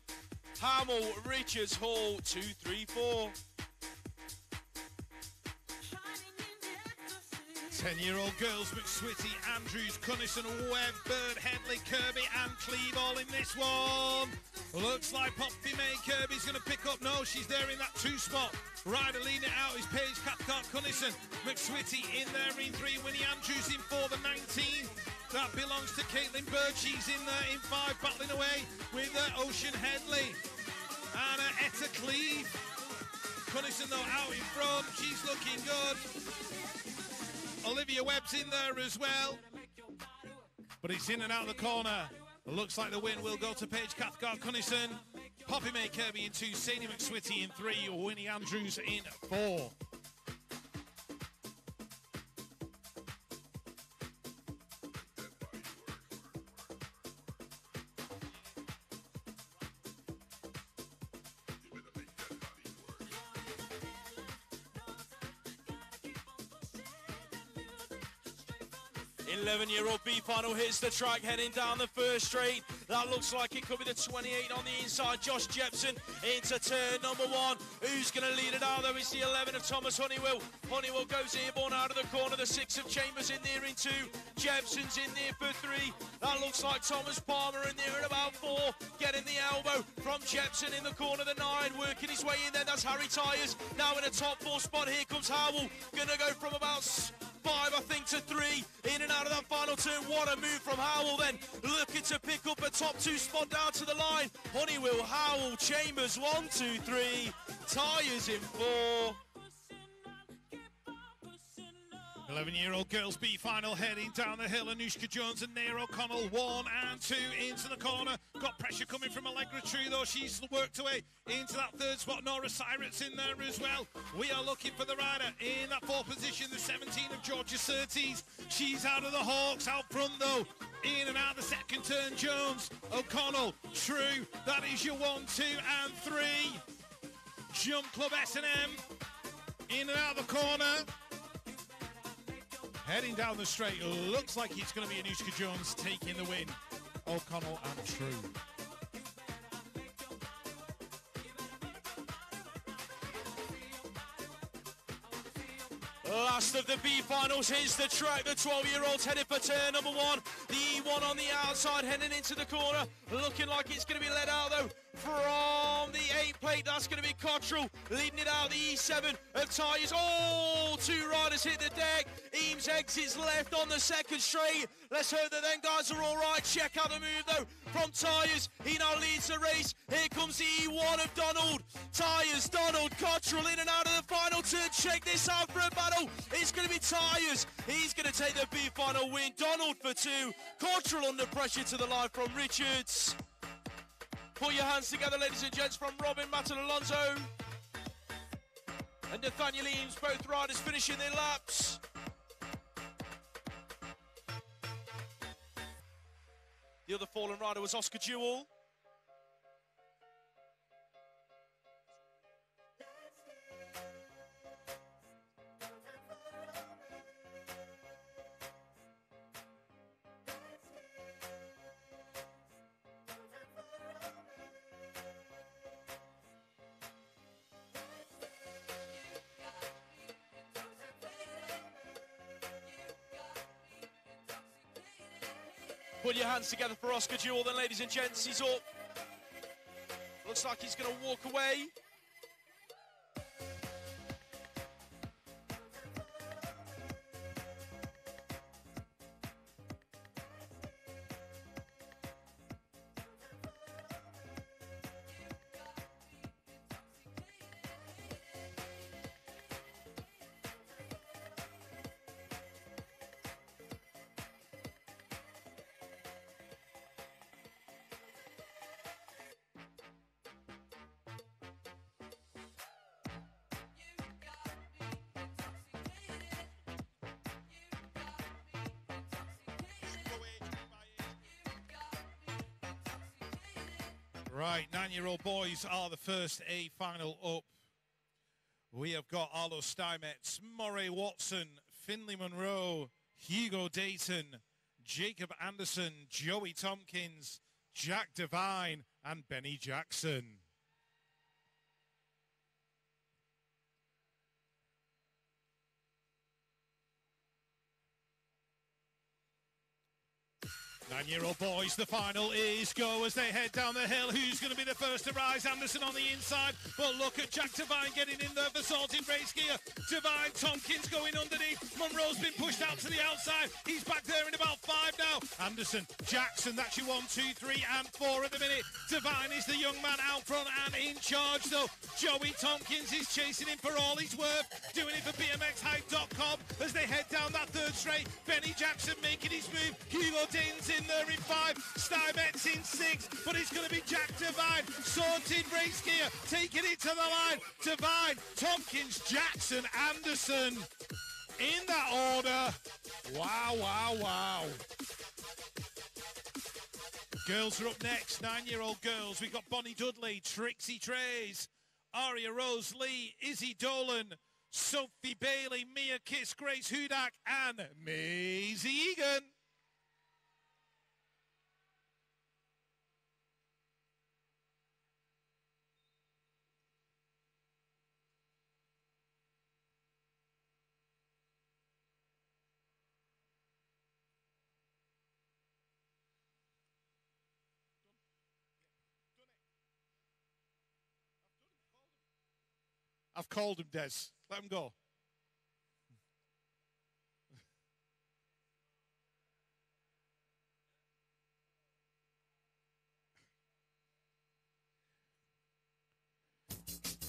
Hamill, Richards, Hall, 2-3-4. 10-year-old girls, McSwitty, Andrews, Cunnison, Webb, Bird, Headley, Kirby and Cleve all in this one. Looks like Poppy May Kirby's going to pick up. No, she's there in that two spot. Ryder leading it out is Paige Cathcart, Cunnison, McSwitty in there in three. Winnie Andrews in four, the 19. That belongs to Caitlin Bird. She's in there in five, battling away with uh, Ocean Headley. And uh, Etta Cleve. Cunnison, though, out in front. She's looking good. Olivia Webb's in there as well. But it's in and out of the corner. It looks like the win will go to Paige Cathcart Cunnison. Poppy May Kirby in two, Sadie McSwitty in three, Winnie Andrews in four. Eleven-year-old B final hits the track, heading down the first straight. That looks like it could be the 28 on the inside. Josh Jepson into turn number one. Who's going to lead it out though? It's the 11 of Thomas Honeywell. Honeywell goes airborne out of the corner. The six of Chambers in there in two. Jepson's in there for three. That looks like Thomas Palmer in there at about four. Getting the elbow from Jepson in the corner. The nine working his way in there. That's Harry Tyers now in a top four spot. Here comes Howell. Gonna go from about five, I think, to three. In and out of that final turn. What a move from Howell then. Looking to pick up a top two spot down to the line. Honeywell, Howell, Chambers, one, two, three. Tyers in four. 11 year old girls B final heading down the hill. Anushka Jones and Nair O'Connell, one and two into the corner. Got pressure coming from Allegra True, though. She's worked away into that third spot. Nora Cyrus in there as well. We are looking for the rider in that fourth position, the 17 of Georgia Surtees. She's out of the Hawks, out front though. In and out the second turn, Jones, O'Connell, True. That is your one, two, and three. Jump Club S&M in and out the corner. Heading down the straight, looks like it's going to be Anushka Jones taking the win. O'Connell and True. Last of the B finals is the track. The 12 year olds headed for turn number one. The E1 on the outside heading into the corner. Looking like it's going to be let out though from the eight plate. That's going to be Cottrell leading it out. The E7 of Tyers. Oh, two riders hit the deck. Eames exits left on the second straight. Let's hope that then guys are all right. Check out the move though from Tyers. He now leads the race. Here comes the E1 of Donald. Tyers, Donald, Cottrell in and out of the final turn. Check this out for a battle. It's going to be Tyers. He's going to take the B final win. Donald for two. Cottrell under pressure to the line from Richards. Put your hands together, ladies and gents, from Robin, Matten Alonso. And Nathaniel Eames, both riders finishing their laps. The other fallen rider was Oscar Jewell. Your hands together for Oscar Jewell, then, ladies and gents. He's up. Looks like he's going to walk away. Boys are the first A final up. We have got Arlo Steinmetz, Moray Watson, Finley Monroe, Hugo Dayton, Jacob Anderson, Joey Tompkins, Jack Devine, and Benny Jackson. Nine-year-old boys, the final is go as they head down the hill. Who's going to be the first to rise? Anderson on the inside, but look at Jack Devine getting in there for sorting race gear. Devine, Tompkins going underneath. Monroe's been pushed out to the outside. He's back there in about five now. Anderson, Jackson, that's your one, two, three, and four at the minute. Devine is the young man out front and in charge though. Joey Tompkins is chasing him for all he's worth, doing it for BMXHype.com as they head down that third straight. Benny Jackson making his move. Hugo Dane's in there in five. Steinmetz in six, but it's going to be Jack Devine. Sorted race gear, taking it to the line. Devine, Tompkins, Jackson, Anderson. In that order. Wow, wow, wow. Girls are up next. Nine-year-old girls. We've got Bonnie Dudley, Trixie Trays, Aria Rose Lee, Izzy Dolan, Sophie Bailey, Mia Kiss, Grace Hudak, and Maisie Egan. I've called him, Des. Let him go.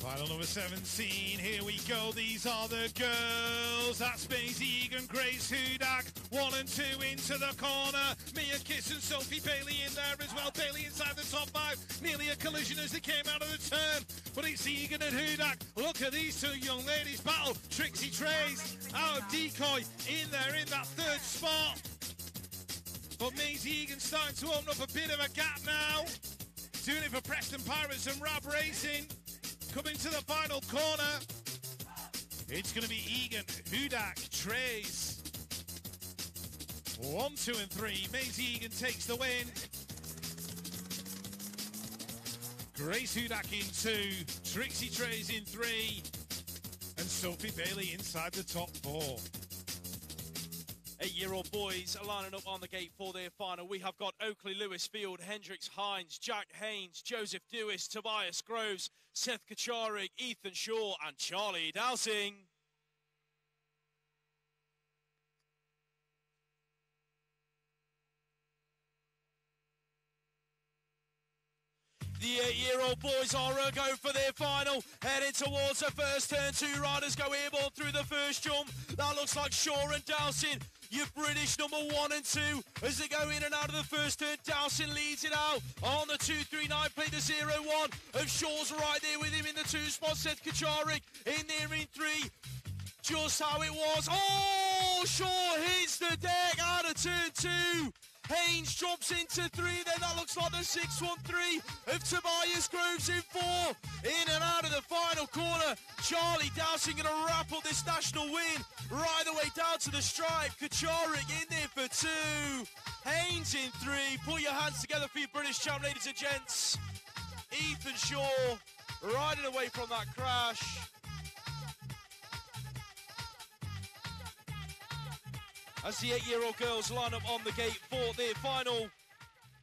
Final number 17, here we go. These are the girls. That's Maisie Egan, Grace Hudak. One and two into the corner. Mia Kiss and Sophie Bailey in there as well. Bailey inside the top five. Nearly a collision as they came out of the turn. But it's Egan and Hudak. Look at these two young ladies battle. Trixie Trays out of decoy in there in that third spot. But Maisie Egan starting to open up a bit of a gap now. Doing it for Preston Pirates and Rab Racing. Coming to the final corner. It's going to be Egan, Hudak, Trays. One, two, and three. Maisie Egan takes the win. Grace Hudak in two. Trixie Trays in three. And Sophie Bailey inside the top four. Eight-year-old boys are lining up on the gate for their final. We have got Oakley, Lewis Field, Hendricks, Hines, Jack Haynes, Joseph Dewis, Tobias Groves, Seth Kacharik, Ethan Shaw, and Charlie Dowsing. The eight-year-old boys are a go for their final. Heading towards the first turn. Two riders go airborne through the first jump. That looks like Shaw and Dowsing. Your British number one and two as they go in and out of the first turn. Dowsing leads it out on the two, three, nine. Play the zero, one of Shaw's right there with him in the two spot. Seth Kacharik in there in three. Just how it was. Oh, Shaw hits the deck out of turn two. Haynes jumps into three, then that looks like the 6-1-3 of Tobias Groves in four. In and out of the final corner. Charlie Dowsing going to wrap up this national win right the way down to the stripe. Kacharik in there for two. Haynes in three. Put your hands together for your British champ, ladies and gents. Ethan Shaw riding away from that crash. As the eight-year-old girls line up on the gate for their final,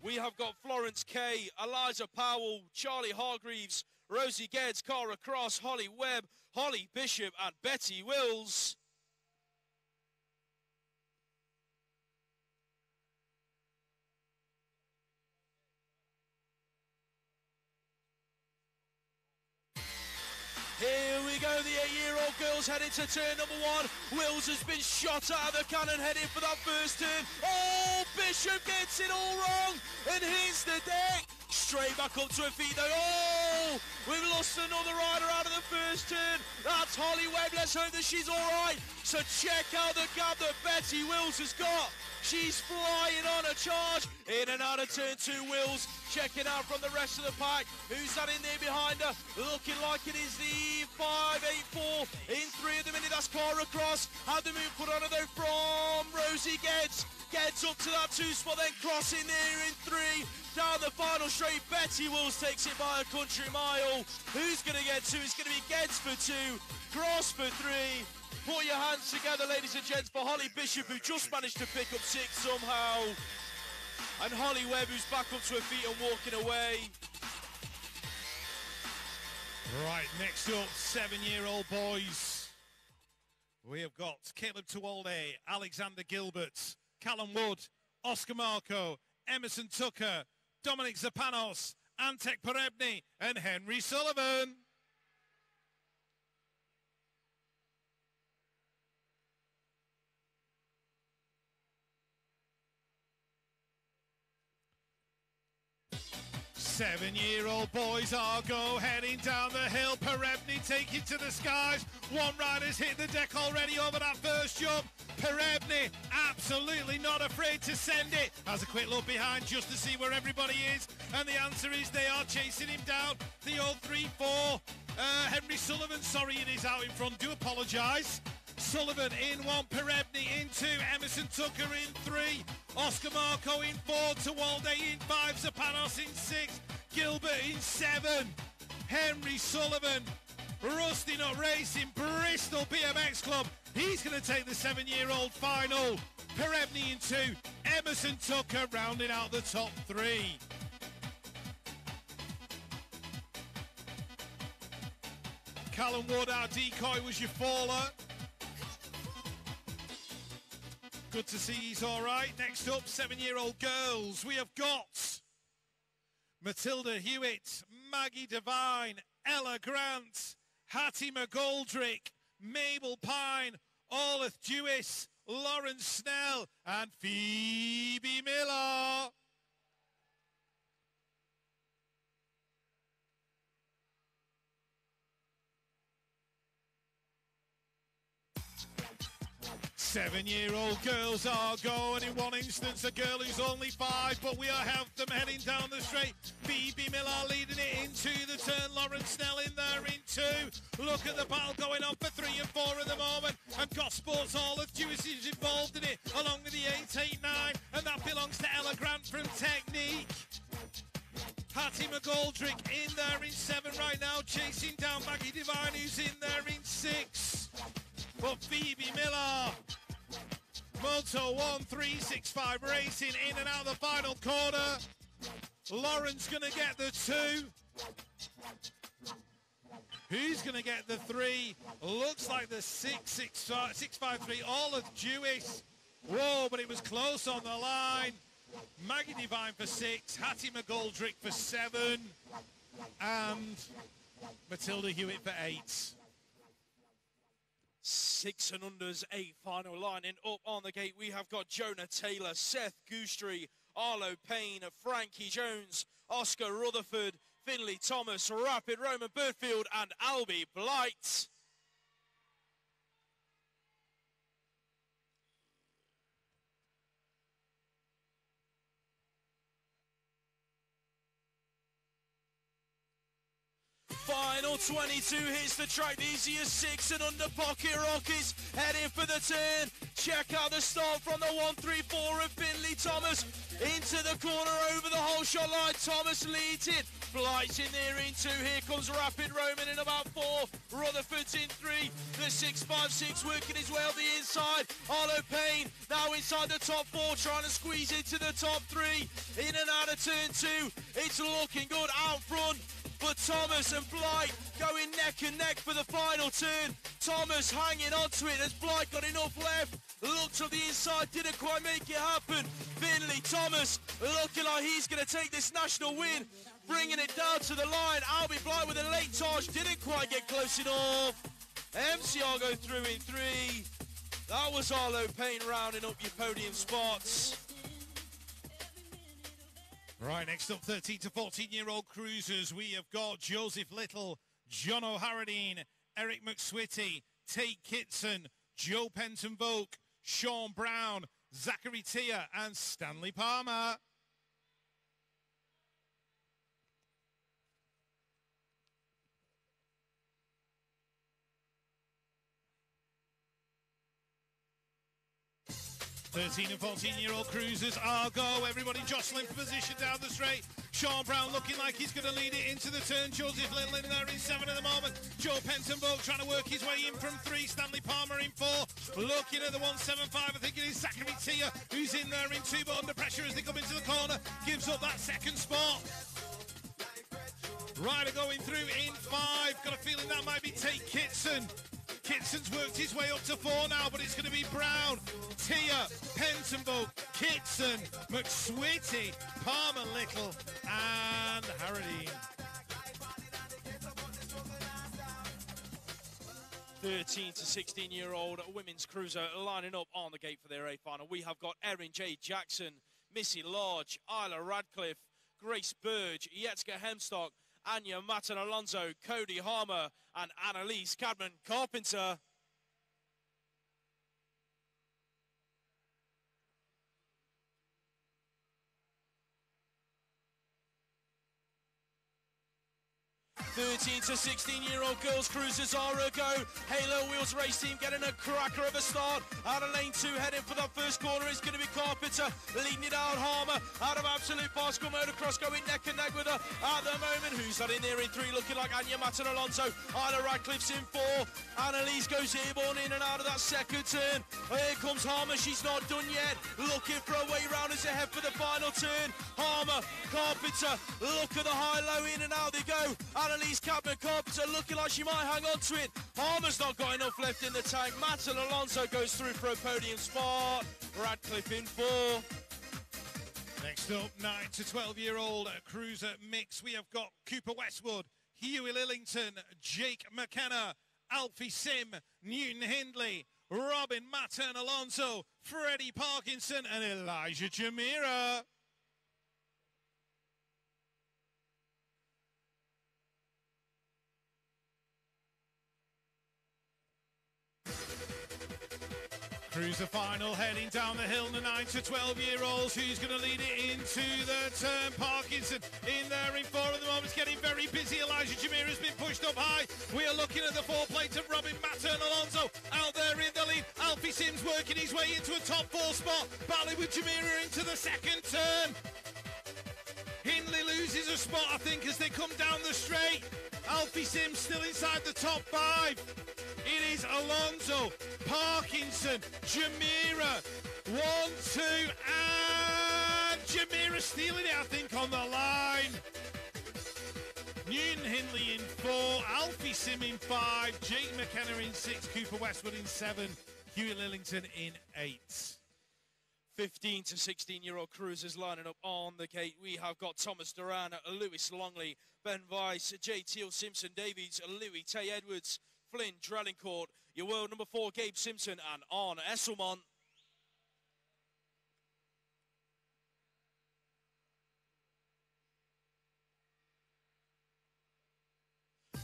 we have got Florence Kay, Eliza Powell, Charlie Hargreaves, Rosie Geddes, Cara Cross, Holly Webb, Holly Bishop, and Betty Wills. Here we go, the eight-year-old girls heading to turn number one. Wills has been shot out of the cannon, heading for that first turn. Oh, Bishop gets it all wrong and hits the deck. Straight back up to her feet though. Oh, we've lost another rider out of the first turn. That's Holly Webb. Let's hope that she's all right. So check out the gap that Betty Wills has got. She's flying on a charge. In and out of turn two, Wills checking out from the rest of the pack. Who's that in there behind her? Looking like it is the 584 in three at the minute. That's Cara Cross. Had the move put on her though from Rosie Geddes. Gets up to that two spot, then crossing there in three. Down the final straight, Betty Wills takes it by a country mile. Who's going to get two? It's going to be Geddes for two, Cross for three. Put your hands together, ladies and gents, for Holly Bishop, who just managed to pick up six somehow. And Holly Webb, who's back up to her feet and walking away. Right, next up, seven-year-old boys. We have got Caleb Tuolde, Alexander Gilbert, Callum Wood, Oscar Marco, Emerson Tucker, Dominic Zapanos, Antek Perebny, and Henry Sullivan. Seven-year-old boys are go heading down the hill. Perebny taking to the skies. One rider's hit the deck already over that first jump. Perebny absolutely not afraid to send it. Has a quick look behind just to see where everybody is. And the answer is they are chasing him down. The old 3-4. Uh, Henry Sullivan, sorry it is out in front. Do apologise. Sullivan in one, Perebny in two, Emerson Tucker in three, Oscar Marco in four, Tawalde in five, Zapanos in six, Gilbert in seven, Henry Sullivan, Rusty Nut Racing, Bristol BMX Club. He's going to take the seven-year-old final. Perebny in two, Emerson Tucker rounding out the top three. Callum Wood, our decoy, was your faller. Good to see he's all right. Next up, seven-year-old girls. We have got Matilda Hewitt, Maggie Devine, Ella Grant, Hattie McGoldrick, Mabel Pine, Olaf Dewis, Lauren Snell, and Phoebe Miller. Seven-year-old girls are going. In one instance, a girl who's only five, but we are have them heading down the straight. Phoebe Miller leading it into the turn. Lauren Snell in there in two. Look at the battle going on for three and four at the moment. And Gosport's all of Jewish is involved in it, along with the 889. And that belongs to Ella Grant from Technique. Hattie McGoldrick in there in seven right now, chasing down Maggie Devine, who's in there in six. But Phoebe Miller, Moto 1365 racing in and out of the final corner. Lauren's going to get the two. Who's going to get the three? Looks like the six, six, uh, six, five, three. All of Jewish. Whoa, but it was close on the line. Maggie Devine for six, Hattie McGoldrick for seven, and Matilda Hewitt for eight. Six and unders, eight final lining up on the gate. We have got Jonah Taylor, Seth Goostrey, Arlo Payne, Frankie Jones, Oscar Rutherford, Finley Thomas, Rapid Roman Birdfield, and Albie Blight. Final 22 hits the track. These are six and under pocket rockets heading for the turn. Check out the start from the 134 of Finley Thomas into the corner over the hole shot line. Thomas leads it. Blight's in there in two. Here comes Rapid Roman in about four. Rutherford's in three. The 656 working his way up the inside. Arlo Payne now inside the top four, trying to squeeze into the top three. In and out of turn two. It's looking good out front. But Thomas and Blight going neck and neck for the final turn. Thomas hanging onto it as Blight got enough left. Looked to the inside, didn't quite make it happen. Finley Thomas looking like he's going to take this national win. Bringing it down to the line. Albie Blight with a late charge, didn't quite get close enough. MCR go through in three. That was Arlo Payne rounding up your podium spots. Right, next up, 13 to 14 year old cruisers. We have got Joseph Little, John O'Haradine, Eric McSwitty, Tate Kitson, Joe Penton Volk, Sean Brown, Zachary Tia, and Stanley Palmer. Thirteen and fourteen-year-old cruisers are go. Everybody jostling for position down the straight. Sean Brown looking like he's going to lead it into the turn. Joseph Little in there in seven at the moment. Joe Penton trying to work his way in from three. Stanley Palmer in four. Looking at the 175. I think it is Zachary Tia who's in there in two, but under pressure as they come into the corner. Gives up that second spot. Ryder going through in five. Got a feeling that might be Tate Kitson. Kitson's worked his way up to four now, but it's going to be Brown, Tia, Pentonville, Kitson, McSwitty, Palmer Little, and Harradine. 13 to 16 year old women's cruiser lining up on the gate for their A final. We have got Erin J. Jackson, Missy Lodge, Isla Radcliffe, Grace Burge, Yetska Hemstock, Anya Matten Alonso, Cody Harmer, and Annalise Cadman Carpenter. Thirteen to 16 year old girls cruisers are a go. Halo Wheels race team getting a cracker of a start. Out of lane two, heading for that first corner is going to be Carpenter. Leading it out, Harmer. Out of absolute bicycle motocross going neck and neck with her at the moment. Who's that in there in three? Looking like Anya Matten Alonso. Isla Radcliffe's in four. Annalise goes airborne in and out of that second turn. Here comes Harmer. She's not done yet. Looking for a way round as they head for the final turn. Harmer, Carpenter. Look at the high low in and out they go. Annalise Cadman Carpenter looking like she might hang on to it. Harmer's not got enough left in the tank. Matten Alonso goes through for a podium spot. Radcliffe in four. Next up, 9 to 12 year old cruiser mix. We have got Cooper Westwood, Huey Lillington, Jake McKenna, Alfie Sim, Newton Hindley, Robin Matten Alonso, Freddie Parkinson, and Elijah Jamira. Cruiser final heading down the hill. The 9 to 12 year olds. Who's going to lead it into the turn? Parkinson in there in four at the moment. It's getting very busy. Elijah Jamir has been pushed up high. We are looking at the four plate of Robin Matten Alonso out there in the lead. Alfie Sims working his way into a top four spot. Battling with Jamira into the second turn. Hindley loses a spot, I think, as they come down the straight. Alfie Sims still inside the top five. It is Alonso, Parkinson, Jamira. One, two, and Jamira stealing it, I think, on the line. Newton Hindley in four, Alfie Sim in five, Jake McKenna in six, Cooper Westwood in seven, Huey Lillington in eight. 15 to 16 year old cruisers lining up on the gate. We have got Thomas Duran, Lewis Longley, Ben Weiss, J. Teal Simpson Davies, Louis Tay Edwards, Flynn Drellincourt, your world number four, Gabe Simpson, and Arne Esselmont.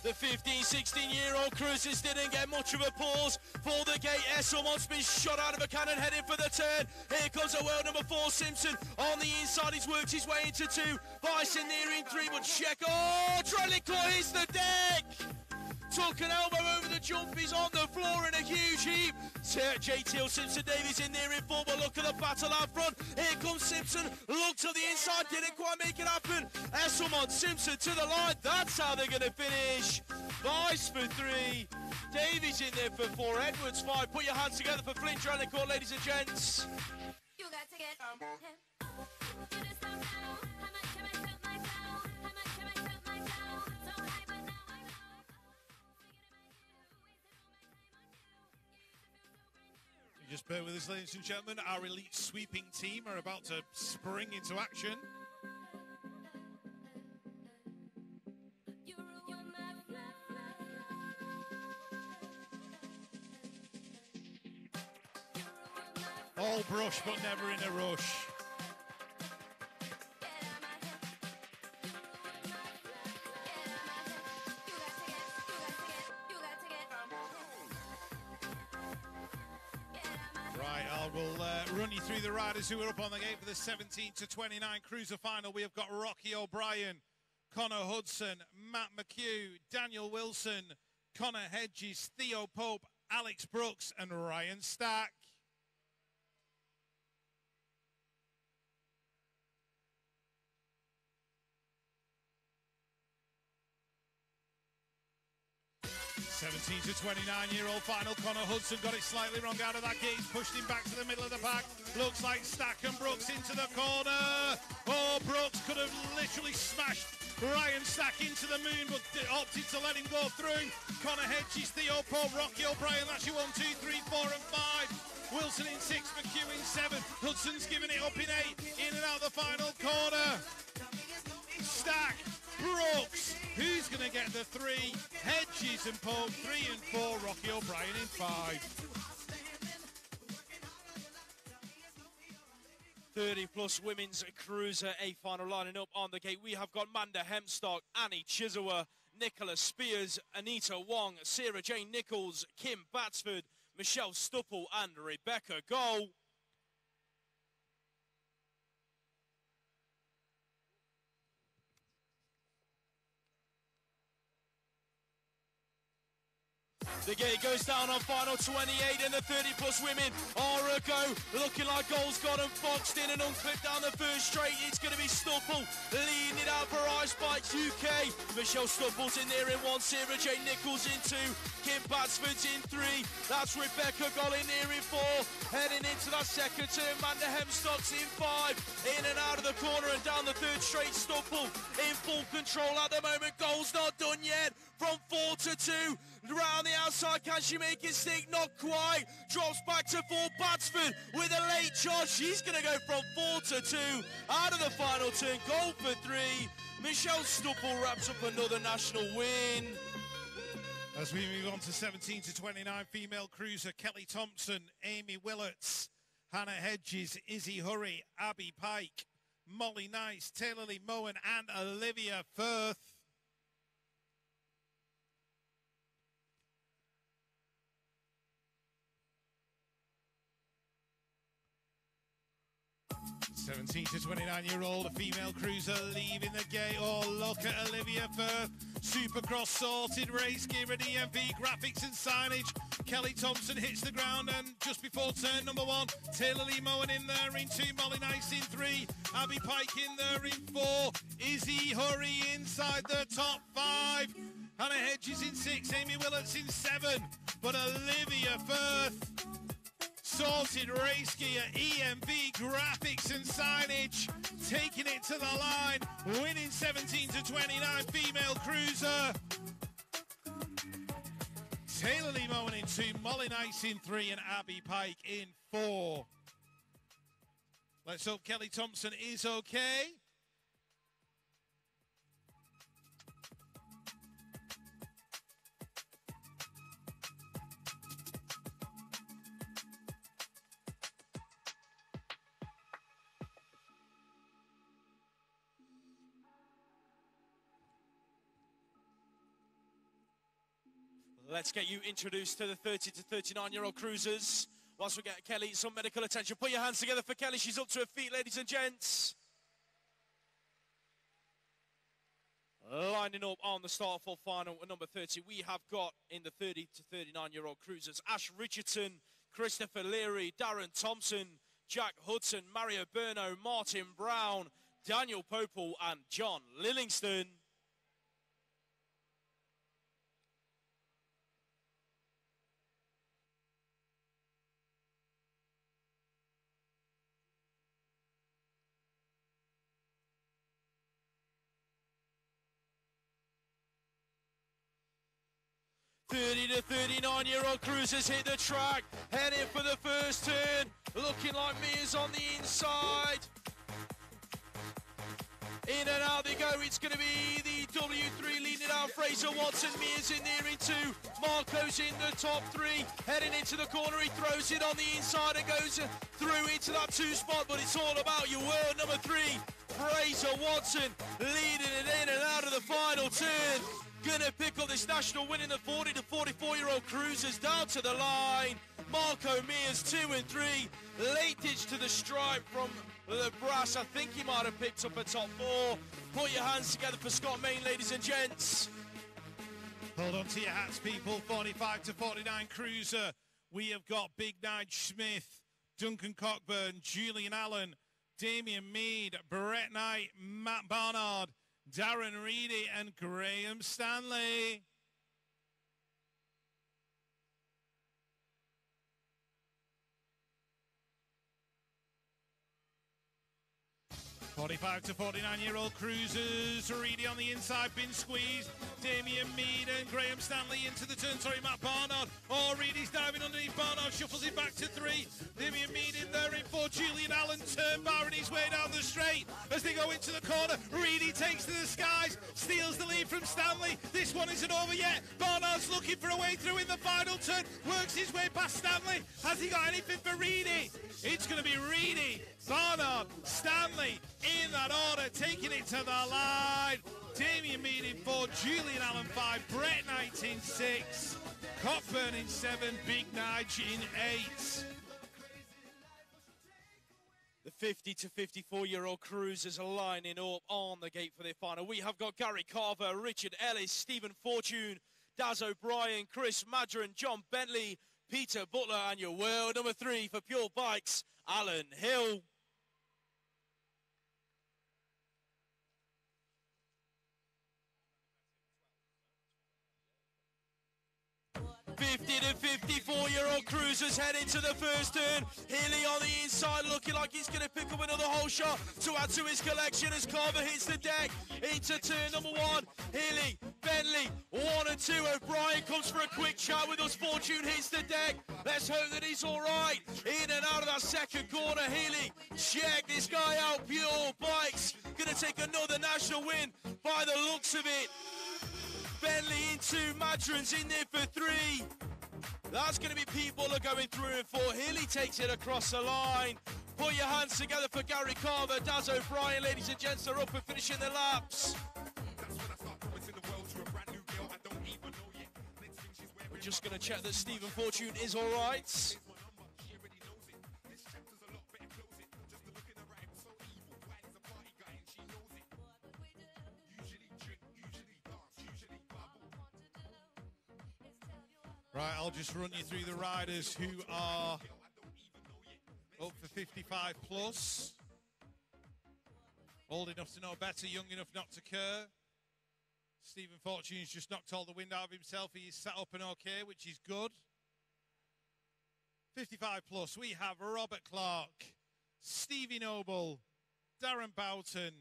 The 15, 16 year old cruisers didn't get much of a pause for the gate. Esselmont's been shot out of a cannon heading for the turn. Here comes a world number four, Simpson. On the inside, he's worked his way into two. Bison nearing three, but check. Oh, Drellincourt hits the deck. Took an elbow over the jump. He's on the floor in a huge heap. JTL Simpson Davies in there in four, but look at the battle out front. Here comes Simpson. Look to the inside. Didn't quite make it happen. Esselmont Simpson to the line. That's how they're going to finish. Vice for three. Davies in there for four. Edwards five. Put your hands together for Flynn Drellincourt, ladies and gents. You got to get um, You just bear with us, ladies and gentlemen. Our elite sweeping team are about to spring into action. All brush, but never in a rush. Uh, run you through the riders who are up on the gate for the 17 to 29 cruiser final. We have got Rocky O'Brien, Connor Hudson, Matt McHugh, Daniel Wilson, Connor Hedges, Theo Pope, Alex Brooks, and Ryan Stack. Seventeen to twenty-nine-year-old final. Connor Hudson got it slightly wrong out of that gate. He's pushed him back to the middle of the pack. Looks like Stack and Brooks into the corner. Oh, Brooks could have literally smashed Ryan Stack into the moon, but opted to let him go through. Connor Hedges, Theo Pope, Rocky O'Brien. That's your one, two, three, four, and five. Wilson in six, McHugh in seven. Hudson's giving it up in eight. In and out the final corner. Stack, Brooks. Who's going to get the three? Hedges and Pope, three and four. Rocky O'Brien in five. 30 plus women's cruiser A final lining up on the gate. We have got Manda Hemstock, Annie Chizawa, Nicola Spears, Anita Wong, Sarah Jane Nichols, Kim Batsford, Michelle Stupple, and Rebecca Goal. The gate goes down on final 28 and the 30 plus women are a go. Looking like goals got them boxed in and unclipped down the first straight. It's going to be Stupple leading it out for Ice Bikes UK. Michelle Stupple's in there in one. Sarah J. Nichols in two. Kim Batsford's in three. That's Rebecca Goll in there in four. Heading into that second turn. Manda Hemstock's in five. In and out of the corner and down the third straight. Stupple in full control at the moment. Goal's not done yet. From four to two. Round the outside, can she make it stick? Not quite. Drops back to four. Batsford with a late charge. She's going to go from four to two. Out of the final turn. Goal for three. Michelle Stupple wraps up another national win. As we move on to 17 to 29, female cruiser Kelly Thompson, Amy Willets, Hannah Hedges, Izzy Hurry, Abby Pike, Molly Nice, Taylor Lee Moen, and Olivia Firth. Seventeen to twenty-nine year old female cruiser leaving the gate. Oh, look at Olivia Firth. Supercross sorted, race gear and EMV graphics and signage. Kelly Thompson hits the ground and just before turn number one, Taylor Lee Moen in there in two, Molly Nice in three, Abby Pike in there in four, Izzy Hurry inside the top five. Hannah Hedges in six, Amy Willets in seven, but Olivia Firth sorted race gear, EMV graphics and signage, taking it to the line, winning 17 to 29 female cruiser. Taylor Lee Moen in two, Molly Nice in three, and Abby Pike in four. Let's hope Kelly Thompson is okay. Let's get you introduced to the 30 to 39 year old cruisers. Whilst we get Kelly some medical attention, put your hands together for Kelly. She's up to her feet, ladies and gents. Lining up on the start for final at number 30, we have got in the 30 to 39 year old cruisers Ash Richardson, Christopher Leary, Darren Thompson, Jack Hudson, Mario Burno, Martin Brown, Daniel Popel, and John Lillingston. 30 to 39 year old cruisers hit the track, heading for the first turn. Looking like Mia's on the inside. In and out they go. It's going to be the W3 leading out. Fraser Watson, Mia's in there in two. Marco's in the top three. Heading into the corner. He throws it on the inside and goes through into that two spot. But it's all about your world number three. Fraser Watson leading it in and out of the final turn. Gonna pick up this national win in the 40 to 44 year old cruisers down to the line. Marco Mears two and three. Late ditch to the stripe from the brass. I think he might have picked up a top four. Put your hands together for Scott Main, ladies and gents. Hold on to your hats, people. 45 to 49 cruiser. We have got Big Nige Smith, Duncan Cockburn, Julian Allen, Damien Mead, Brett Knight, Matt Barnard, Darren Reedy, and Graham Stanley. Forty-five to forty-nine-year-old cruisers. Reedy on the inside, been squeezed. Damien Mead and Graham Stanley into the turn. Sorry, Matt Barnard. Oh, Reedy's diving underneath. Barnard shuffles it back to three. Damien Mead in there in four. Julian Allen turn barring his way down the straight as they go into the corner. Reedy takes to the skies, steals the lead from Stanley. This one isn't over yet. Barnard's looking for a way through in the final turn. Works his way past Stanley. Has he got anything for Reedy? It's going to be Reedy, Barnard, Stanley in that order, taking it to the line. Damien Mead in four, Julian Allen five, Brett Knight in six, Cockburn in seven, Big Nige in eight. The 50 to 54 year old cruisers are lining up on the gate for their final. We have got Gary Carver, Richard Ellis, Stephen Fortune, Daz O'Brien, Chris Madron, John Bentley, Peter Butler, and your world number three for Pure Bikes, Alan Hill. 50 to 54-year-old cruiser's heading to the first turn. Healy on the inside, looking like he's going to pick up another hole shot to add to his collection as Carver hits the deck into turn number one. Healy, Bentley, one and two. O'Brien comes for a quick chat with us. Fortune hits the deck. Let's hope that he's all right. In and out of that second corner, Healy. Check this guy out. Pure bikes. Going to take another national win by the looks of it. Bentley into Madron's in there for three. That's going to be people are going through and four. Healy takes it across the line. Put your hands together for Gary Carver. Daz O'Brien, ladies and gents, are up and finishing their laps. We're just going to check that Stephen Fortune is all right. Right, I'll just run you through the riders who are up for 55 plus. Old enough to know better, young enough not to care. Stephen Fortune's just knocked all the wind out of himself. He is sat up and okay, which is good. 55 plus, we have Robert Clark, Stevie Noble, Darren Boughton,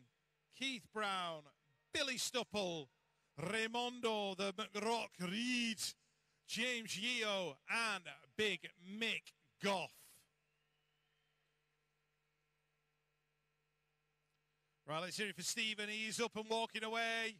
Keith Brown, Billy Stupple, Raimondo, the McRock Reed, James Yeo, and Big Mick Goff. Right, let's hear it for Stephen. He's up and walking away.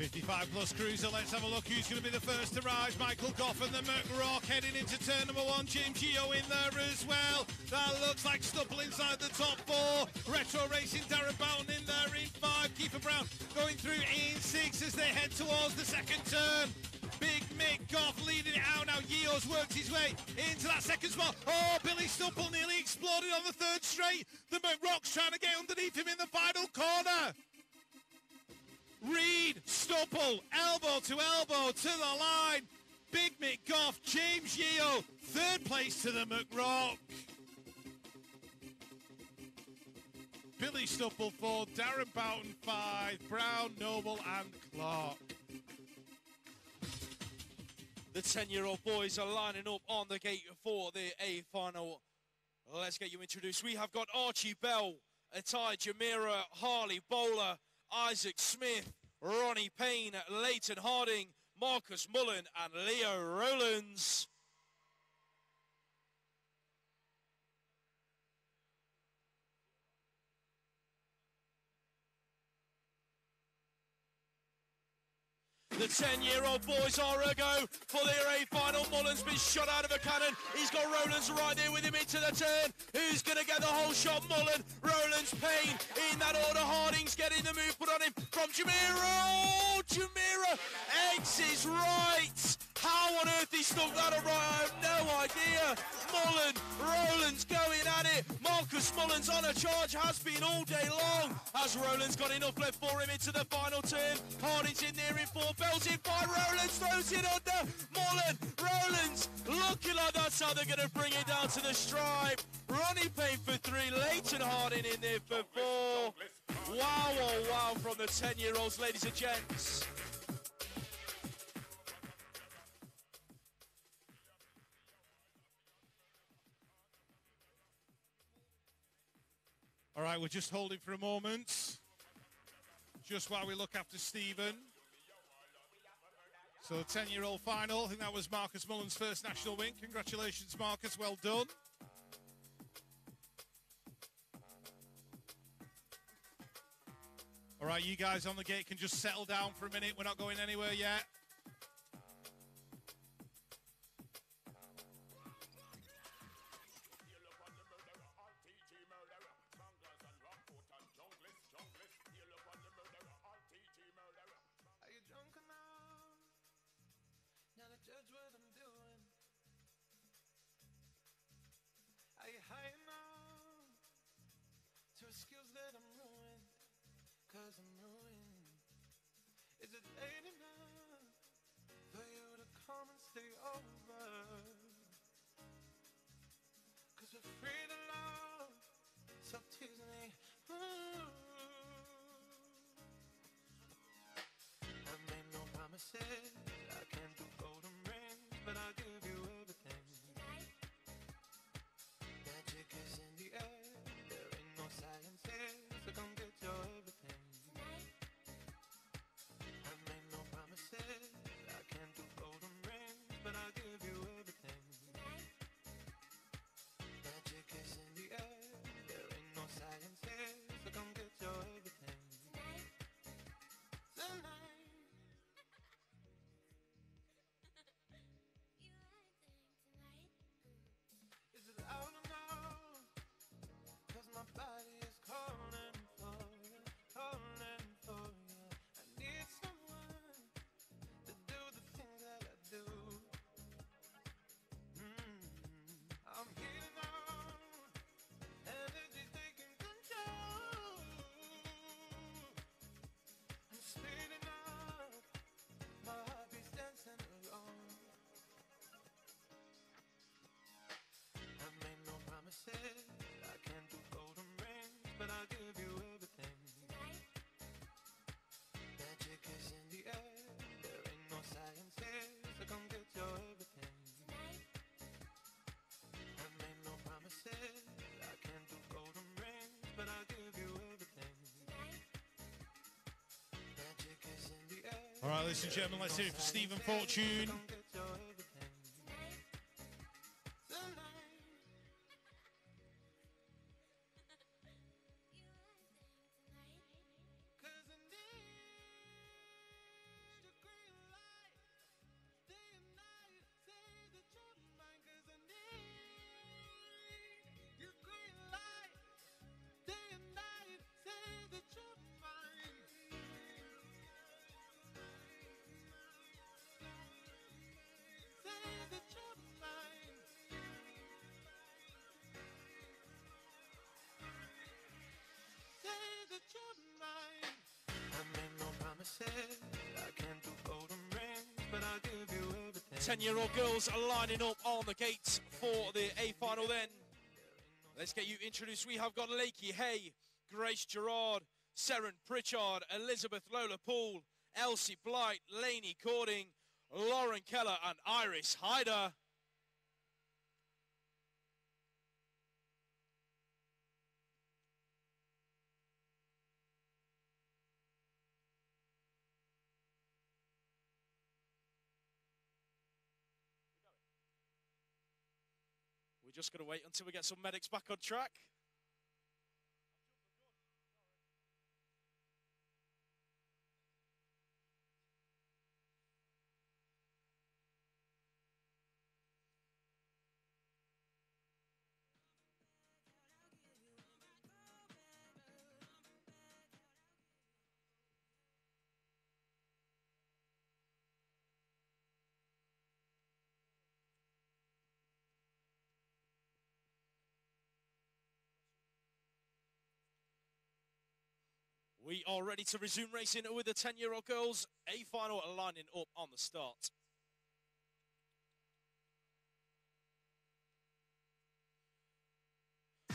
Fifty-five plus cruiser. Let's have a look. Who's going to be the first to rise? Michael Goff and the McRock heading into turn number one. James Yeo in there as well. That looks like Stupple inside the top four. Retro Racing. Darren Boughton in there in five. Keith Brown going through in six as they head towards the second turn. Big Mick Goff leading it out now. Yeo's worked his way into that second spot. Oh, Billy Stupple nearly exploded on the third straight. The McRock's trying to get underneath him in the final corner. Reed, Stupple, elbow to elbow to the line. Big Mick Goff, James Yeo, third place to the McRock. Billy Stupple four, Darren Boughton five, Brown, Noble, and Clark. The 10-year-old boys are lining up on the gate for the A final. Let's get you introduced. We have got Archie Bell, Atai Jamira, Harley Bowler, Isaac Smith, Ronnie Payne, Leighton Harding, Marcus Mullen, and Leo Rowlands. The 10-year-old boys are a go for their A final. Mullen's been shot out of a cannon. He's got Rowlands right there with him into the turn. Who's going to get the hole shot? Mullen, Rowlands, Payne in that order. Harding's getting the move put on him from Jamira. Oh, Jamira exits right. How on earth he stuck that right? I have no idea. Mullen, Rowlands going at it. Marcus Mullen's on a charge, has been all day long. Has Rowlands got enough left for him into the final turn? Harding's in there in four, belted by Rowlands, throws it under. Mullen, Rowlands, looking like that's how they're going to bring it down to the stripe. Ronnie Payne for three, Leighton Harding in there for four. Wow, oh wow from the 10-year-olds, ladies and gents. All right, we're just holding for a moment. Just while we look after Stephen. So, the 10 year old final. I think that was Marcus Mullen's first national win. Congratulations, Marcus. Well done. All right, you guys on the gate can just settle down for a minute. We're not going anywhere yet. Me. Ooh. I made no promises. All right, ladies and gentlemen, let's hear it for Stephen Fortune. 10-year-old girls are lining up on the gates for the A final then. Let's get you introduced. We have got Lakey Hay, Grace Gerard, Seren Pritchard, Elizabeth Lola Poole, Elsie Blight, Laney Cording, Lauren Keller and Iris Hyder. Just going to wait until we get some medics back on track. We are ready to resume racing with the 10 year old girls. A final lining up on the start.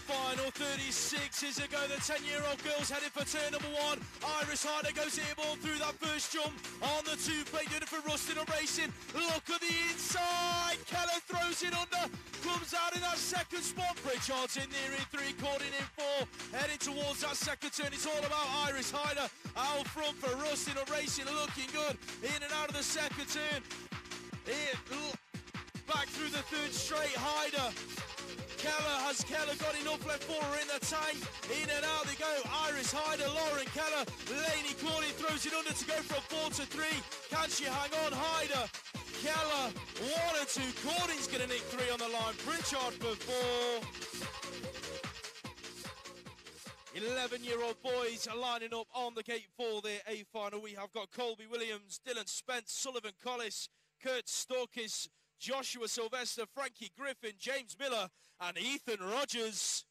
Final 36 is a go. The 10 year old girls headed for turn number one. Iris Hyder goes airborne through that first jump on the two plate. Doing it for Rusty Nut racing. Look at the inside. Keller throws it under. Comes out in that second spot. Pritchard's in there in three, Cording in four. Heading towards that second turn. It's all about Iris Hyder. Out front for Rusty Nut racing. Looking good. In and out of the second turn. In, back through the third straight. Hyder. Keller has Keller got enough left for her in the tank. In and out they go. Iris Hyder, Lauren Keller, Laney Cording throws it under to go from four to three. Can she hang on? Hyder, Keller, one and two. Cordy's gonna nick three on the line. Pritchard for four. 11 year old boys are lining up on the gate for their A final. We have got Colby Williams, Dylan Spence, Sullivan Collis, Kurt Storkis, Joshua Sylvester, Frankie Griffin, James Miller, and Ethan Rogers.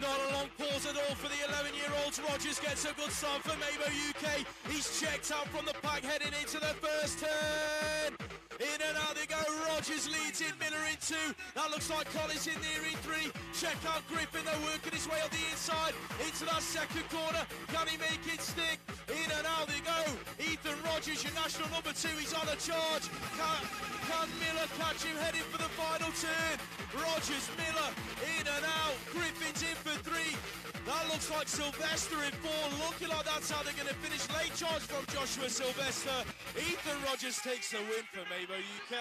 Not a long pause at all for the 11-year-olds. Rogers gets a good start for Meybo UK. He's checked out from the pack heading into the first turn. In and out they go. Rogers leads in, Miller in two. That looks like Collis in there in three. Check out Griffin, though, working his way on the inside into that second corner. Can he make it stick? In and out they go. Ethan Rogers, your national number two, he's on a charge. Can, can Miller catch him heading for the final turn? Rogers, Miller, in and out. Griffin's in for three. That looks like Sylvester in four. Looking like that's how they're going to finish. Late charge from Joshua Sylvester. Ethan Rogers takes the win for UK.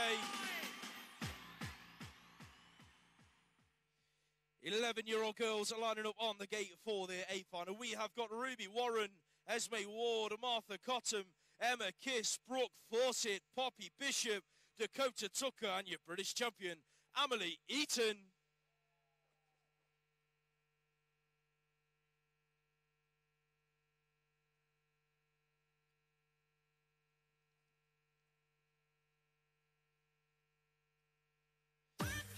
11 year old girls are lining up on the gate for their A final. We have got Ruby Warren, Esme Ward, Martha Cotton, Emma Kiss, Brooke Fawcett, Poppy Bishop, Dakota Tucker, and your British champion, Emily Eaton.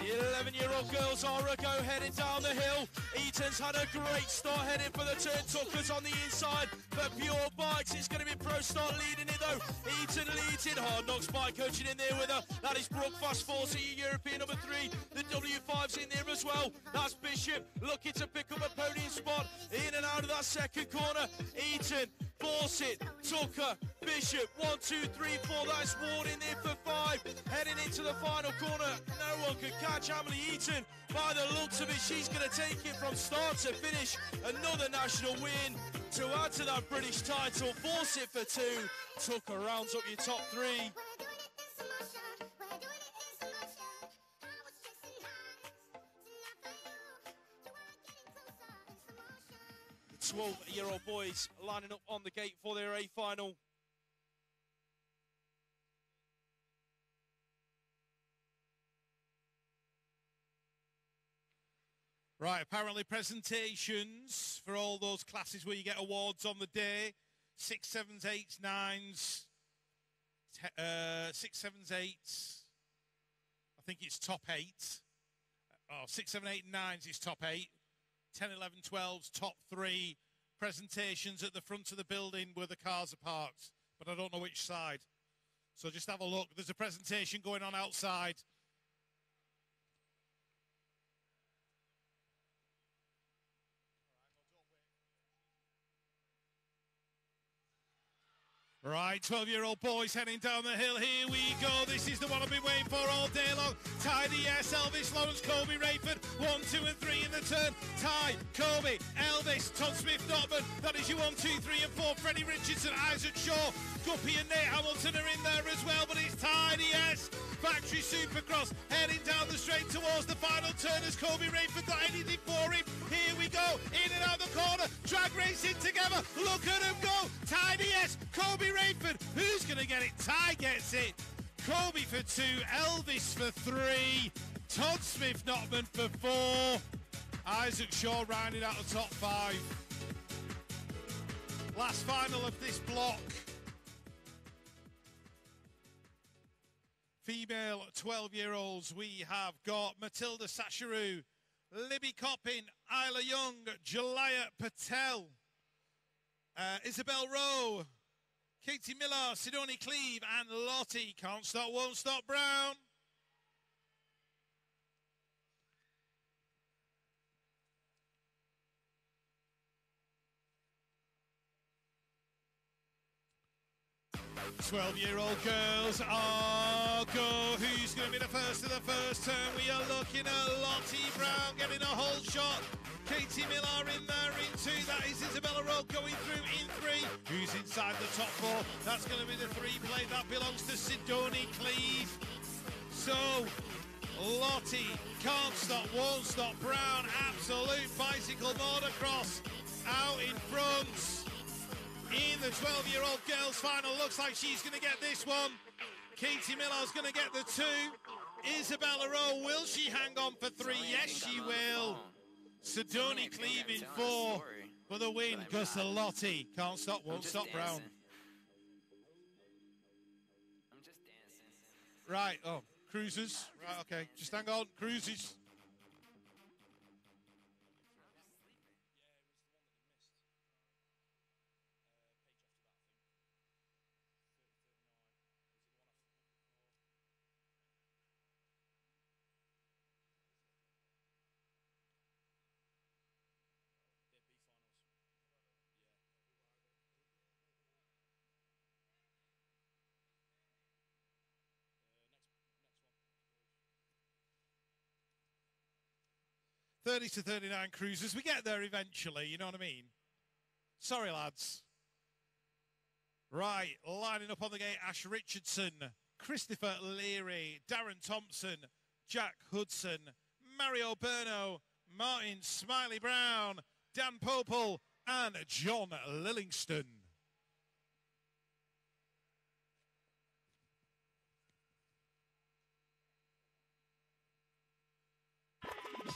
The 11 year old girls are a go heading down the hill. Eaton's had a great start heading for the turn. Tucker's on the inside for Pure Bikes. It's going to be Pro Start leading it though. Eaton leads it. Hard Knocks Bike coaching in there with her. That is Brooke Fawcett, European number three. The W5's in there as well. That's Bishop looking to pick up a podium spot. In and out of that second corner. Eaton Fawcett, Tucker, Bishop, one, two, three, four. That's Ward in there for five. Heading into the final corner. No one can catch Emily Eaton. By the looks of it, she's going to take it from start to finish. Another national win to add to that British title. Fawcett for two. Tucker rounds up your top three. 12 year old boys lining up on the gate for their A final. Right, apparently presentations for all those classes where you get awards on the day. Six, sevens, eights, nines, te- uh, six, sevens, eights. I think it's top eight. Oh, six, seven, eight, nines is top eight. 10, 11, 12s, top three. Presentations at the front of the building where the cars are parked, but I don't know which side. So just have a look. There's a presentation going on outside. Right, 12 year old boys heading down the hill. Here we go. This is the one I've been waiting for all day long. Ty the yes, Elvis Lawrence, Colby, Rayford. One, two, and three in the turn. Ty, Colby, Elvis, Todd Smith, Notman. That is your one, two, three, and four. Freddie Richardson, Isaac Shaw, Guppy, and Nate Hamilton are in there as well. But it's Ty the yes. Factory Supercross heading down the straight towards the final turn. as Colby Rayford got anything for him? Here we go. In and out the corner. Drag racing together. Look at him go. The yes. Colby Rayford. Who's going to get it? Ty gets it. Colby for two. Elvis for three. Todd Smith Notman for four. Isaac Shaw rounding out the top five. Last final of this block. Female 12 year olds, we have got Matilda Sasharu, Libby Coppin, Isla Young, Jalaya Patel, uh, Isabel Rowe, Katie Miller, Sidoni Cleve, and Lottie. Can't stop, won't stop, Brown. Twelve-year-old girls are go. Who's going to be the first of the first turn? We are looking at Lottie Brown getting a hole shot. Katie Millar in there in two. That is Isabella Rowe going through in three. Who's inside the top four? That's going to be the three play. That belongs to Sidoni Cleve. So, Lottie can't stop, won't stop. Brown, absolute bicycle motocross out in front. In the 12-year-old girls final, looks like she's going to get this one. Katie Millar's going to get the two. Isabella Rowe, will she hang on for three? Yes, she will. Sidoni Cleaving in four for the win. Gus Lotti can't stop, won't stop. Brown. I'm just dancing. Right. Oh, cruisers. Right. Okay. Just hang on. Cruisers. 30 to 39 cruisers. We get there eventually, you know what I mean? Sorry, lads. Right, lining up on the gate Ash Richardson, Christopher Leary, Darren Thompson, Jack Hudson, Mario Burno, Martin Smiley Brown, Dan Popel, and John Lillingston.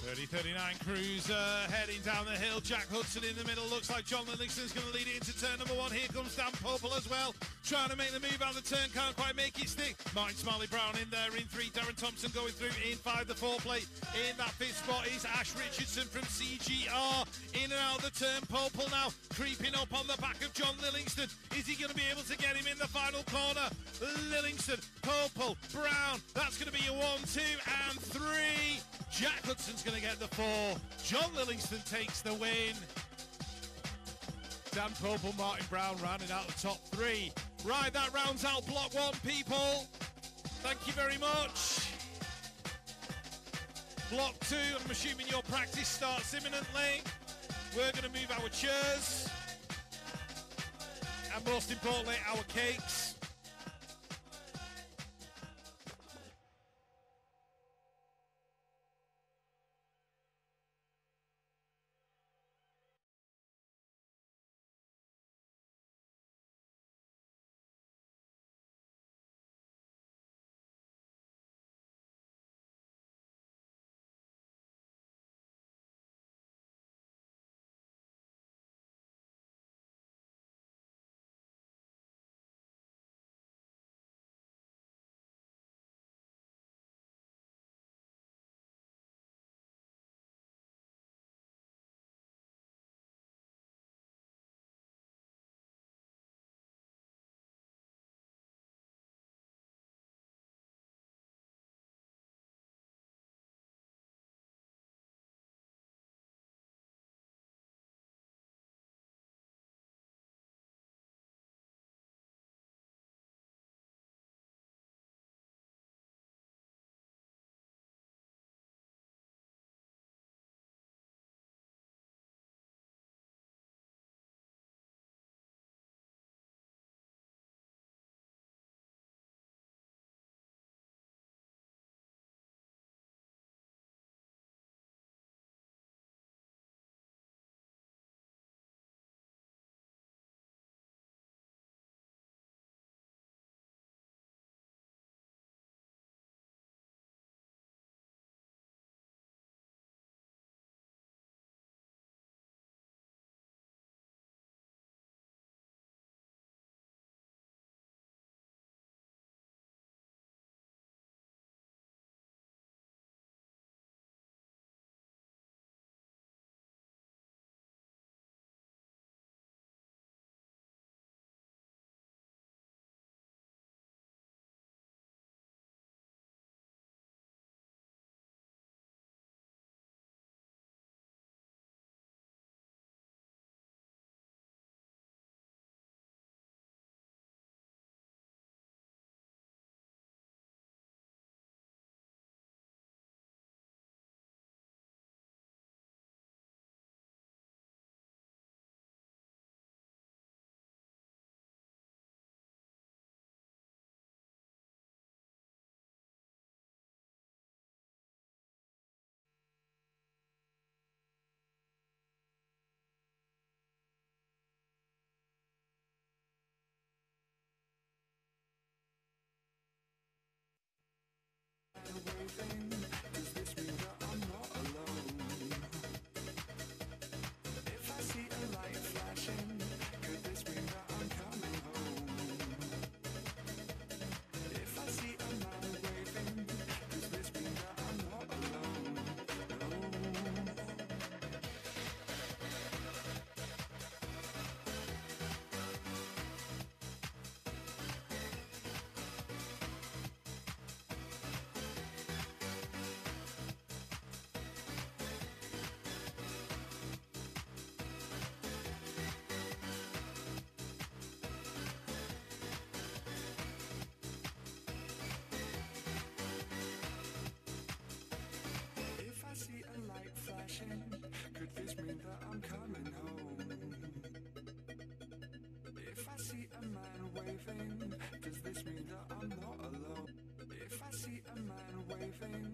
30-39 cruiser uh, heading down the hill. Jack Hudson in the middle. Looks like John Lillingston's going to lead it into turn number one. Here comes Dan Popel as well. Trying to make the move out of the turn. Can't quite make it stick. Martin Smiley Brown in there in three. Darren Thompson going through in five. The four plate in that fifth spot is Ash Richardson from CGR. In and out of the turn. Popel now creeping up on the back of John Lillingston. Is he going to be able to get him in the final corner? Lillingston, Popel, Brown. That's going to be a one, two, and three. Jack Hudson's going to get the four. John Lillingston takes the win. Dan Popel, Martin Brown rounding out the top three. Right, that rounds out block one, people. Thank you very much. Block two, I'm assuming your practice starts imminently. We're going to move our chairs. And most importantly, our cakes. Everything. If I see a man waving, does this mean that I'm not alone? If I see a man waving,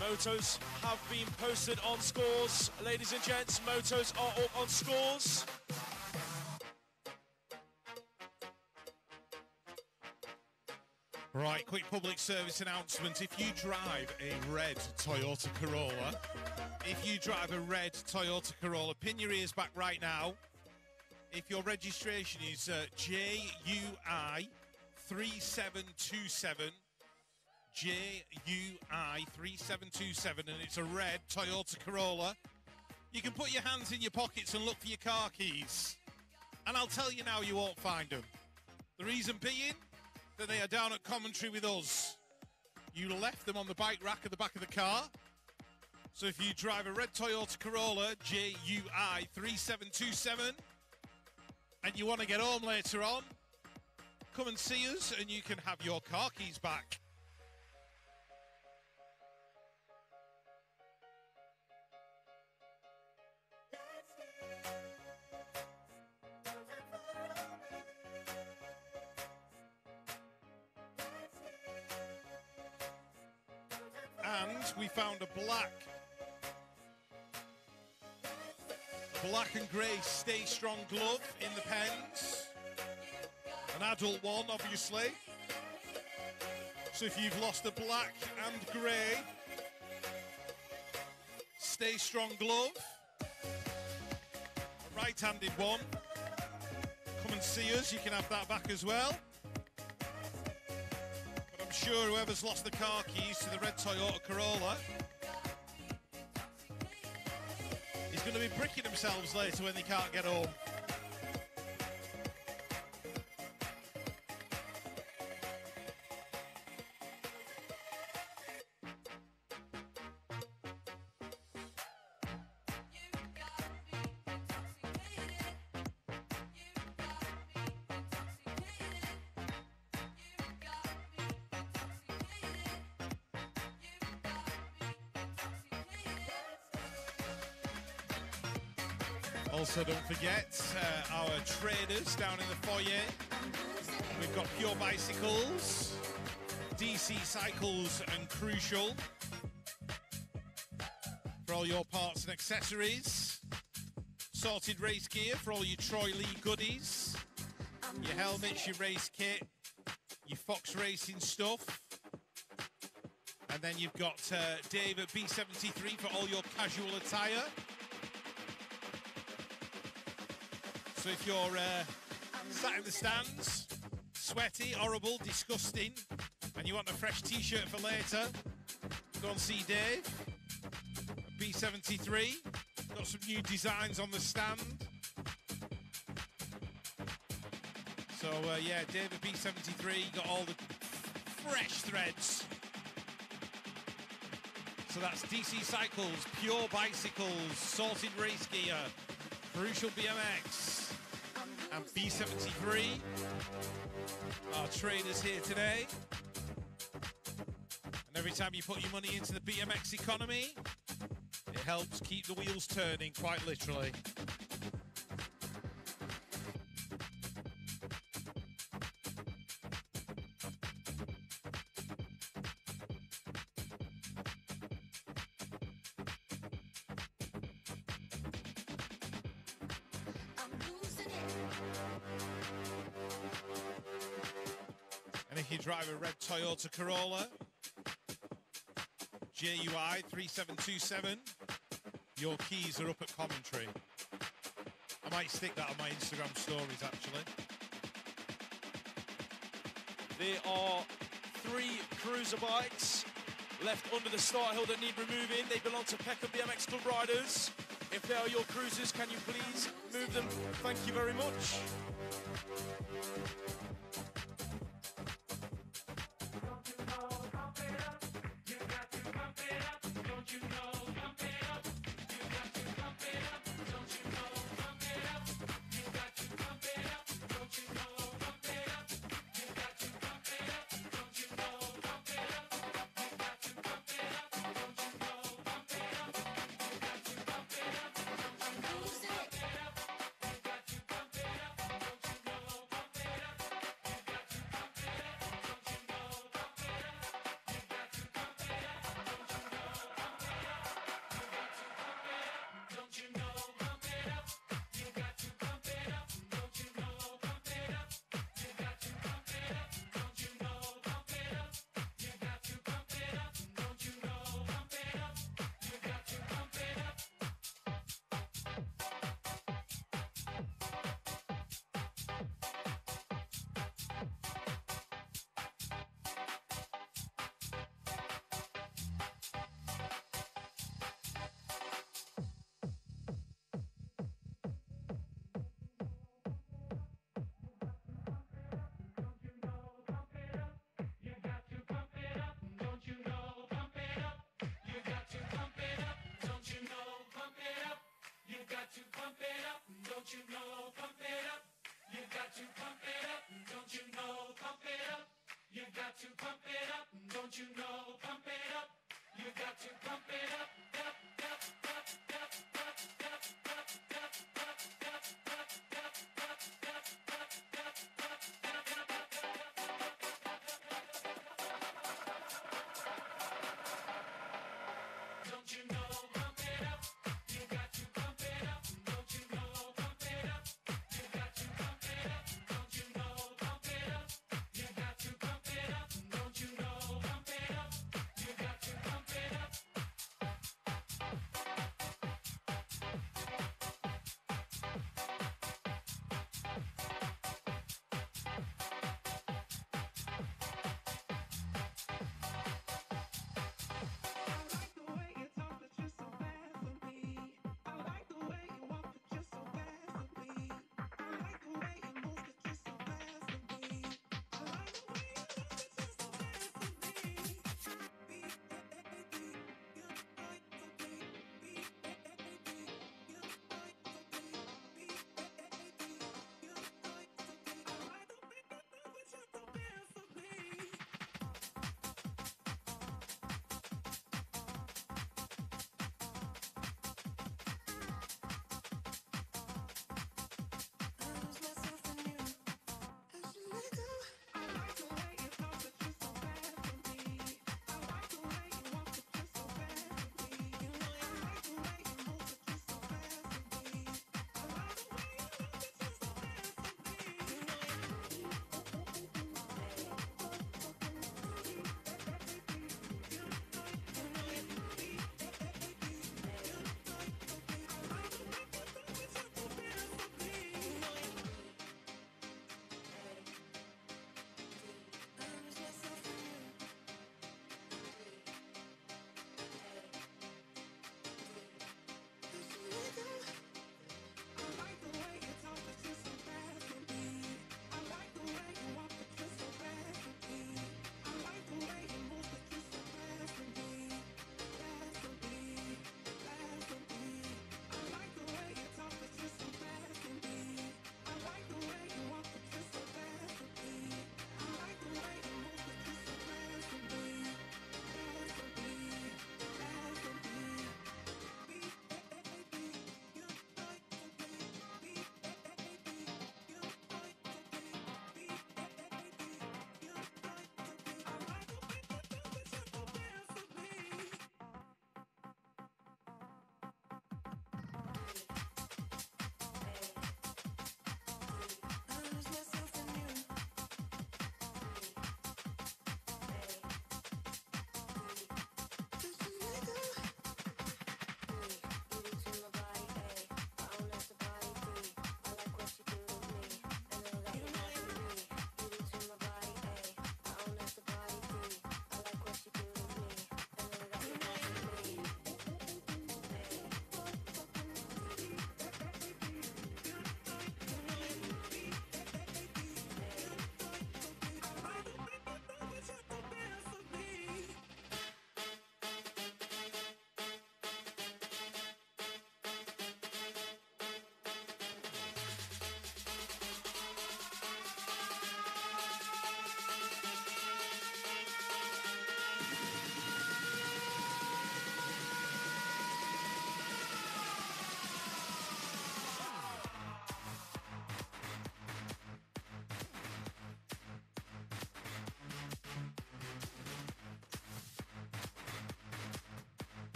Motos have been posted on scores. Ladies and gents, motos are up on scores. Right, quick public service announcement. If you drive a red Toyota Corolla, if you drive a red Toyota Corolla, pin your ears back right now. If your registration is uh, JUI 3727, JUI 3727, and it's a red Toyota Corolla, you can put your hands in your pockets and look for your car keys. And I'll tell you now, you won't find them. The reason being that they are down at commentary with us. You left them on the bike rack at the back of the car. So if you drive a red Toyota Corolla JUI 3727 and you want to get home later on, come and see us and you can have your car keys back. And grey stay strong glove in the pens. An adult one, obviously. So if you've lost a black and grey stay strong glove, a right-handed one, come and see us. You can have that back as well. But I'm sure whoever's lost the car keys to the red Toyota Corolla going to be bricking themselves later when they can't get home. Uh, our traders down in the foyer. We've got Pure Bicycles, DC Cycles, and Crucial for all your parts and accessories. Sorted race gear for all your Troy Lee goodies, your helmets, your race kit, your Fox Racing stuff. And then you've got uh, Dave at B73 for all your casual attire. So if you're uh, sat in the stands, sweaty, horrible, disgusting, and you want a fresh t-shirt for later, go and see Dave. B73. Got some new designs on the stand. So uh, yeah, Dave at B73 got all the fresh threads. So that's DC Cycles, Pure Bicycles, Sorted Race Gear, Crucial BMX, and B73. Our traders here today. And every time you put your money into the BMX economy, it helps keep the wheels turning, quite literally. Toyota Corolla, JUI 3727, your keys are up at commentary. I might stick that on my Instagram stories actually. There are three cruiser bikes left under the start hill that need removing. They belong to Peckham BMX Club riders. If they are your cruisers, can you please move them? Thank you very much.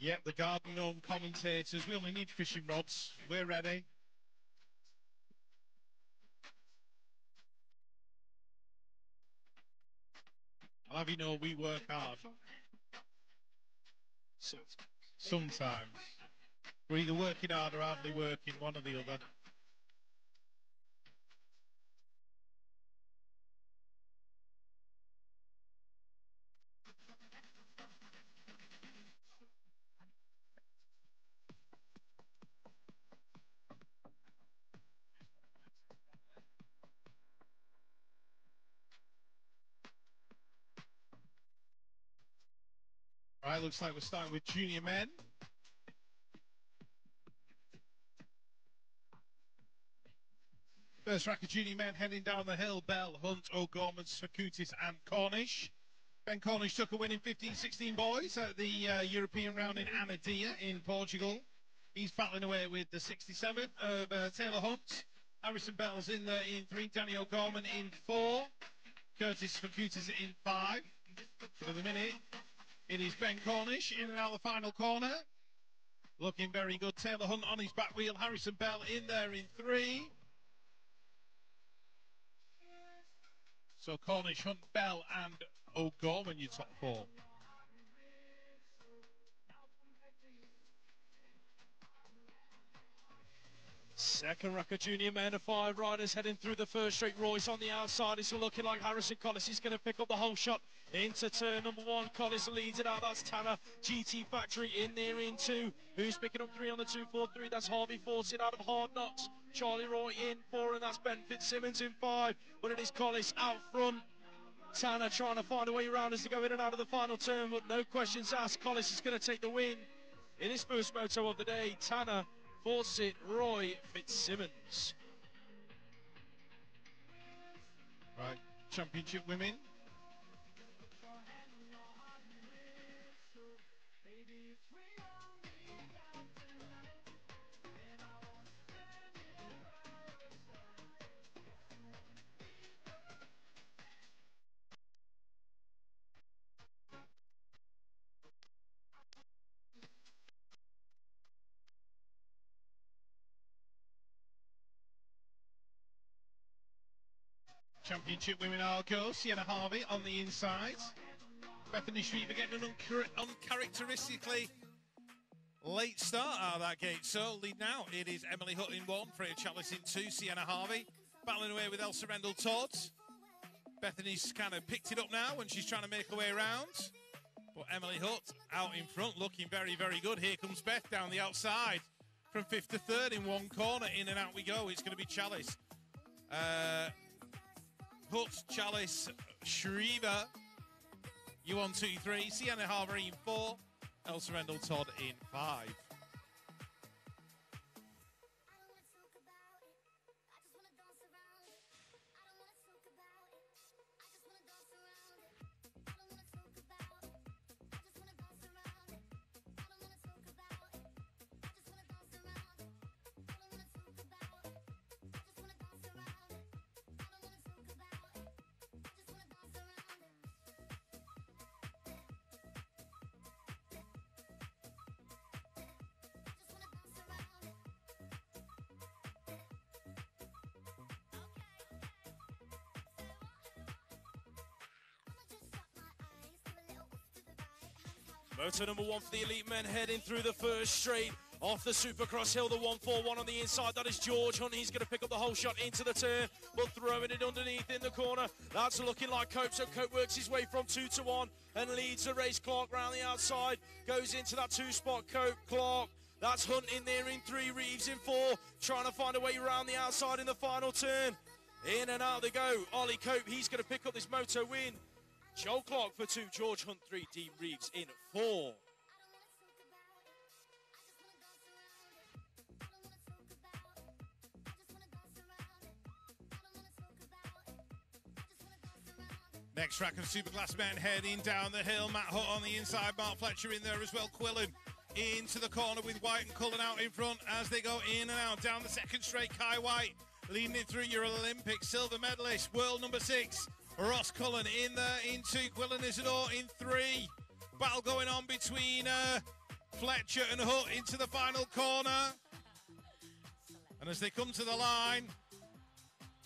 Yep, the garden gnome commentators. We only need fishing rods. We're ready. I'll have you know we work hard. Sometimes. We're either working hard or hardly working, one or the other. Looks like we're starting with junior men. First rack of junior men heading down the hill. Bell, Hunt, O'Gorman, Sakutis and Cornish. Ben Cornish took a win in 15-16 boys at the uh, European round in Anadia in Portugal. He's battling away with the 67 of uh, Taylor Hunt. Harrison Bell's in there in three. Danny O'Gorman in four. Curtis Sakutis in five. For the minute, it is Ben Cornish in and out of the final corner. Looking very good. Taylor Hunt on his back wheel. Harrison Bell in there in three. So Cornish, Hunt, Bell and O'Gorman, your top four. Second rack of junior men of five riders heading through the first straight. Royce on the outside. It's looking like Harrison Collis is going to pick up the hole shot into turn number one. Collis leads it out. That's Tanner GT Factory in there in two. Who's picking up three on the two four three? That's Harvey Fawcett out of Hard Knocks. Charlie Roy in four, and that's Ben Fitzsimmons in five. But it is Collis out front. Tanner trying to find a way around as to go in and out of the final turn, but no questions asked. Collis is going to take the win in his first moto of the day. Tanner, Fawcett, Roy, Fitzsimmons. Right, championship women. Championship women are go. Sienna Harvey on the inside. Bethany Shriver getting an unchar- uncharacteristically late start out of that gate. So lead now. It is Emily Hutt in one, Freya Chalice in two, Sienna Harvey battling away with Elsa Rendell Todd. Bethany's kind of picked it up now when she's trying to make her way around. But Emily Hutt out in front looking very, very good. Here comes Beth down the outside from fifth to third in one corner. In and out we go. It's going to be Chalice. Uh, Hutt, Chalice, Shriver. You on two, three. Sienna Harvey in four. Elsa Rendell Todd in five. Moto number one for the elite men heading through the first straight. Off the Supercross hill, the 141 on the inside. That is George Hunt. He's going to pick up the hole shot into the turn, but throwing it underneath in the corner. That's looking like Cope. So Cope works his way from two to one and leads the race. Clark round the outside, goes into that two spot. Cope, Clark. That's Hunt in there in three, Reeves in four, trying to find a way around the outside in the final turn. In and out they go. Ollie Cope, he's going to pick up this moto win. Joe Clark for two, George Hunt three, Dean Reeves in four. Next track of Superclass men heading down the hill. Matt Hutt on the inside. Mark Fletcher in there as well. Quillan into the corner with White and Cullen out in front as they go in and out down the second straight. Kye Whyte leading it through your Olympic silver medalist, world number six. Ross Cullen in there in two. Quillan Isidore in three. Battle going on between uh, Fletcher and Hutt into the final corner. And as they come to the line,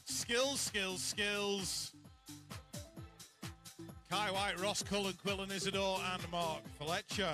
skills, skills, skills. Kye Whyte, Ross Cullen, Quillan Isidore, and Mark Fletcher.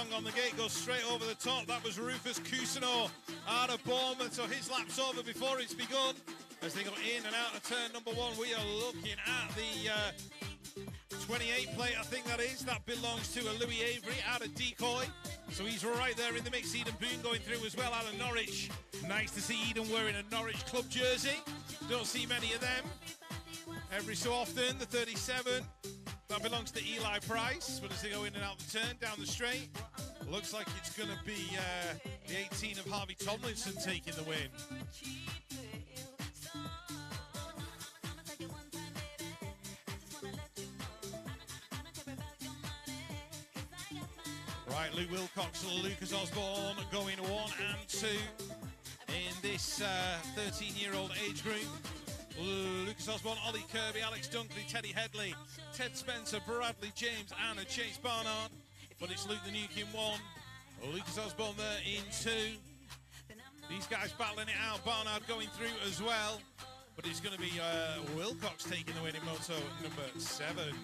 Wrong on the gate, goes straight over the top. That was Rufus Cousineau out of Bournemouth, so his lap's over before it's begun. As they go in and out of turn number one, we are looking at the uh, 28 plate, I think that is. That belongs to a Louis Avery out of Decoy. So he's right there in the mix. Eden Boone going through as well out of Norwich. Nice to see Eden wearing a Norwich club jersey. Don't see many of them every so often. The 37 that belongs to Eli Price. But as they go in and out the turn down the straight, looks like it's going to be uh, the 18 of Harvey Tomlinson taking the win. Right, Luke Wilcox, and Lucas Osborne going one and two in this 13 year old age group. Lucas Osborne, Ollie Kirby, Alex Dunkley, Teddy Headley, Ted Spencer, Bradley James, Anna Chase Barnard. But it's Luke the Nuke in one. Lucas Osborne there in two. These guys battling it out. Barnard going through as well. But it's going to be uh, Wilcox taking the win in moto number seven.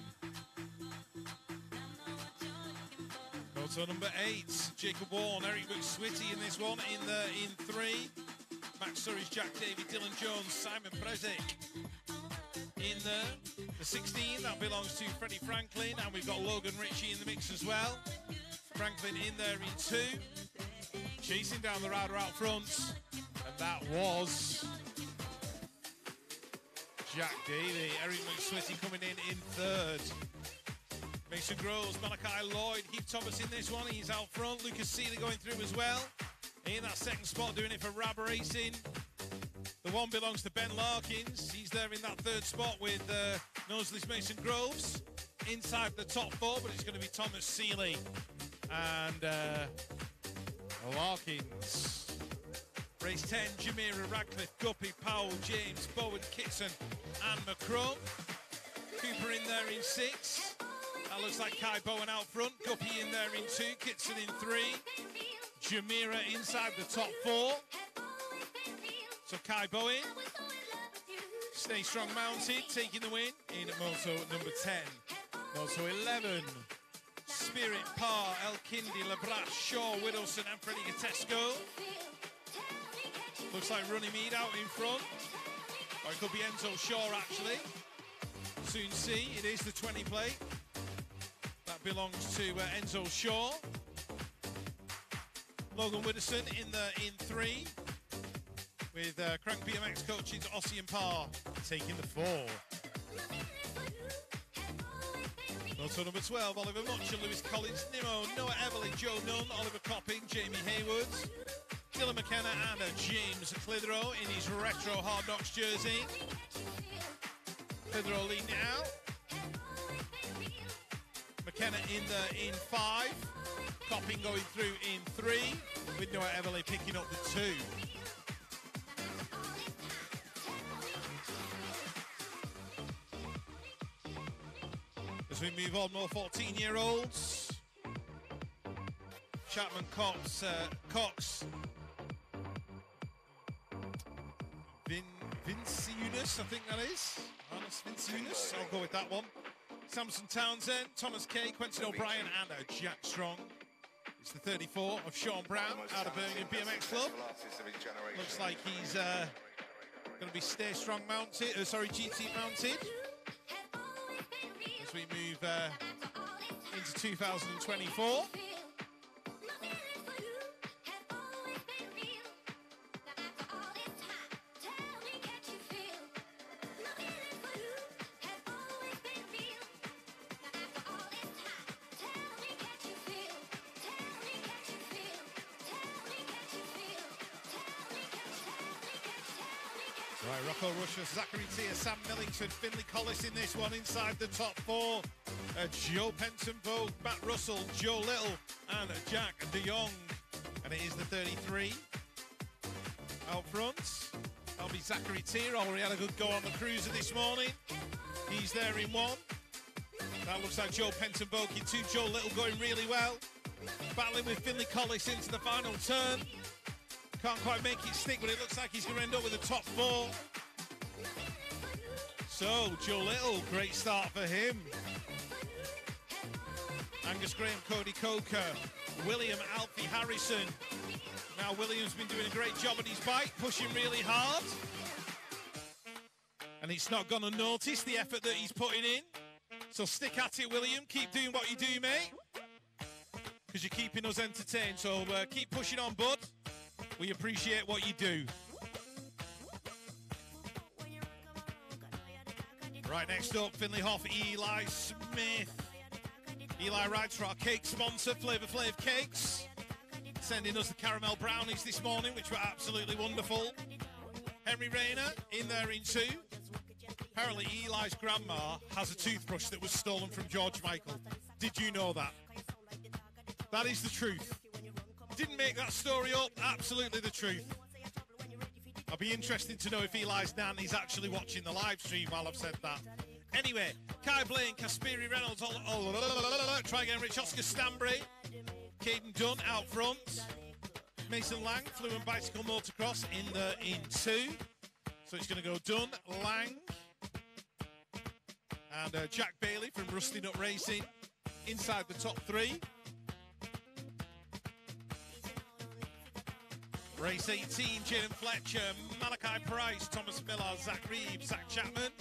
Moto number eight, Jacob Warren, Eric McSwitty in this one in the in three. Max Surridge, Jack Davey, Dylan Jones, Simon Prezick in there. The 16, that belongs to Freddie Franklin, and we've got Logan Ritchie in the mix as well. Franklin in there in two. Chasing down the rider out front, and that was Jack Daly. Eric McSwitty coming in in third. Mason Groves, Malachi Lloyd, Heath Thomas in this one. He's out front. Lucas Seeley going through as well. In that second spot, doing it for Rab Racing. The one belongs to Ben Larkins. He's there in that third spot with uh, Noseless Mason Groves. Inside the top four, but it's going to be Thomas Seeley and uh, Larkins. Race 10, Jamira Radcliffe, Guppy, Powell, James, Bowen, Kitson, and McCrum. Cooper in there in six. That looks like Kai Bowen out front. Guppy in there in two. Kitson in three. Jamira inside the top four. So Kai Bowen. Stay strong mounted, taking the win in moto number 10. Moto 11. Spirit, Parr, El Kindi, Labrash, Shaw, Whittleson, and Freddie Gatesco. Looks like Runnymede out in front. Or it could be Enzo Shaw actually. Soon see. It is the 20 plate. That belongs to uh, Enzo Shaw. Logan Widdowson in the in three. With uh, Crank BMX coaches Ossie and Parr taking the four. Also number 12, Oliver Much, Lewis Collins, Nemo, Noah Everly, Joe Nunn, Oliver Copping, Jamie Haywood, Dylan McKenna and uh, James Clitheroe in his retro Hard Knocks jersey. Clitheroe leading it out. McKenna in the in five. Copping going through in three. With Noah Everly picking up the two. As we move on, more 14 year olds. Chapman Cox, uh, Cox, Vin, Vince Eunice, I think that is. Honest Vince Eunice, I'll go with that one. Samson Townsend, Thomas Kay, Quentin O'Brien, and uh, Jack Strong. It's the 34 of Sean Brown out of Birmingham BMX Club. Looks like he's uh, Going to be Stay Strong mounted. Uh, sorry, GT mounted. We move uh, into 2024. Sam Millington, Finley Collis in this one inside the top four. Uh, Joe Penton Matt Russell, Joe Little, and Jack De Jong. And it is the 33 out front. That'll be Zachary Tier. Already had a good go on the cruiser this morning. He's there in one. That looks like Joe Penton in two. Joe Little going really well. Battling with Finley Collis into the final turn. Can't quite make it stick, but it looks like he's going to end up with the top four. So, Joe Little, great start for him. Angus Graham, Cody Coker, William Alfie Harrison. Now, William's been doing a great job on his bike, pushing really hard. And it's not gone unnoticed, the effort that he's putting in. So stick at it, William. Keep doing what you do, mate. Because you're keeping us entertained. So uh, keep pushing on, bud. We appreciate what you do. Right, next up, Finley Hoff, Eli Smith. Eli writes for our cake sponsor, Flavor Flav Cakes. Sending us the caramel brownies this morning, which were absolutely wonderful. Henry Rayner in there in two. Apparently, Eli's grandma has a toothbrush that was stolen from George Michael. Did you know that? That is the truth. Didn't make that story up. Absolutely the truth. I'll be interested to know if Eli's nan is actually watching the live stream while I've said that. Anyway, Kai Blaine, Kasperi Reynolds, all, all, all, try again, Rich Oscar Stanbury, Caden Dunn out front, Mason Lang, Fluent Bicycle Motocross in the in two. So it's going to go Dunn, Lang, and uh, Jack Bailey from Rusty Nut Racing inside the top three. Race 18, Jaden Fletcher, Malachi Price, Thomas Miller, Zach Reeves, Zach Chapman,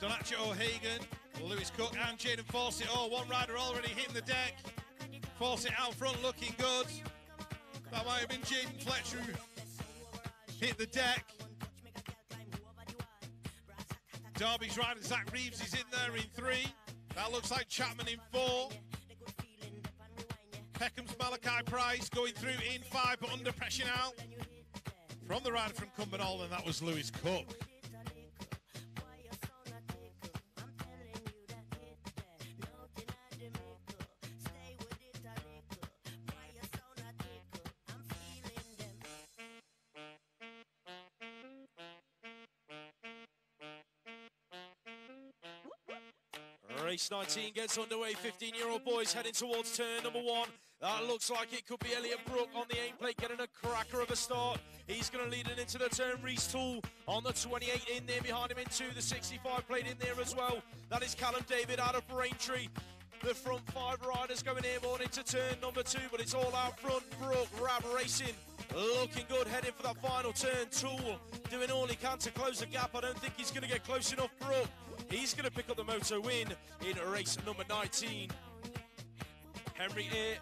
Donacho O'Hagan, Lewis Cook, and Jaden Fawcett. Oh, one rider already hitting the deck. Fawcett out front looking good. That might have been Jaden Fletcher hit the deck. Derby's riding Zach Reeves is in there in three. That looks like Chapman in four. Peckham's Malachi Price going through in five, but under pressure now. From the rider from Cumbernauld, and that was Lewis Cook. Race 19 gets underway. 15 year old boys heading towards turn number one. That looks like it could be Elliot Brook on the aim plate getting a cracker of a start. He's going to lead it into the turn. Reese Tool on the 28 in there behind him in two. The 65 plate in there as well. That is Callum David out of Braintree. The front five riders going airborne into turn number two, but it's all out front. Brook, Rab Racing looking good, heading for that final turn. Tool doing all he can to close the gap. I don't think he's going to get close enough. Brook, he's going to pick up the moto win in race number 19. Henry Air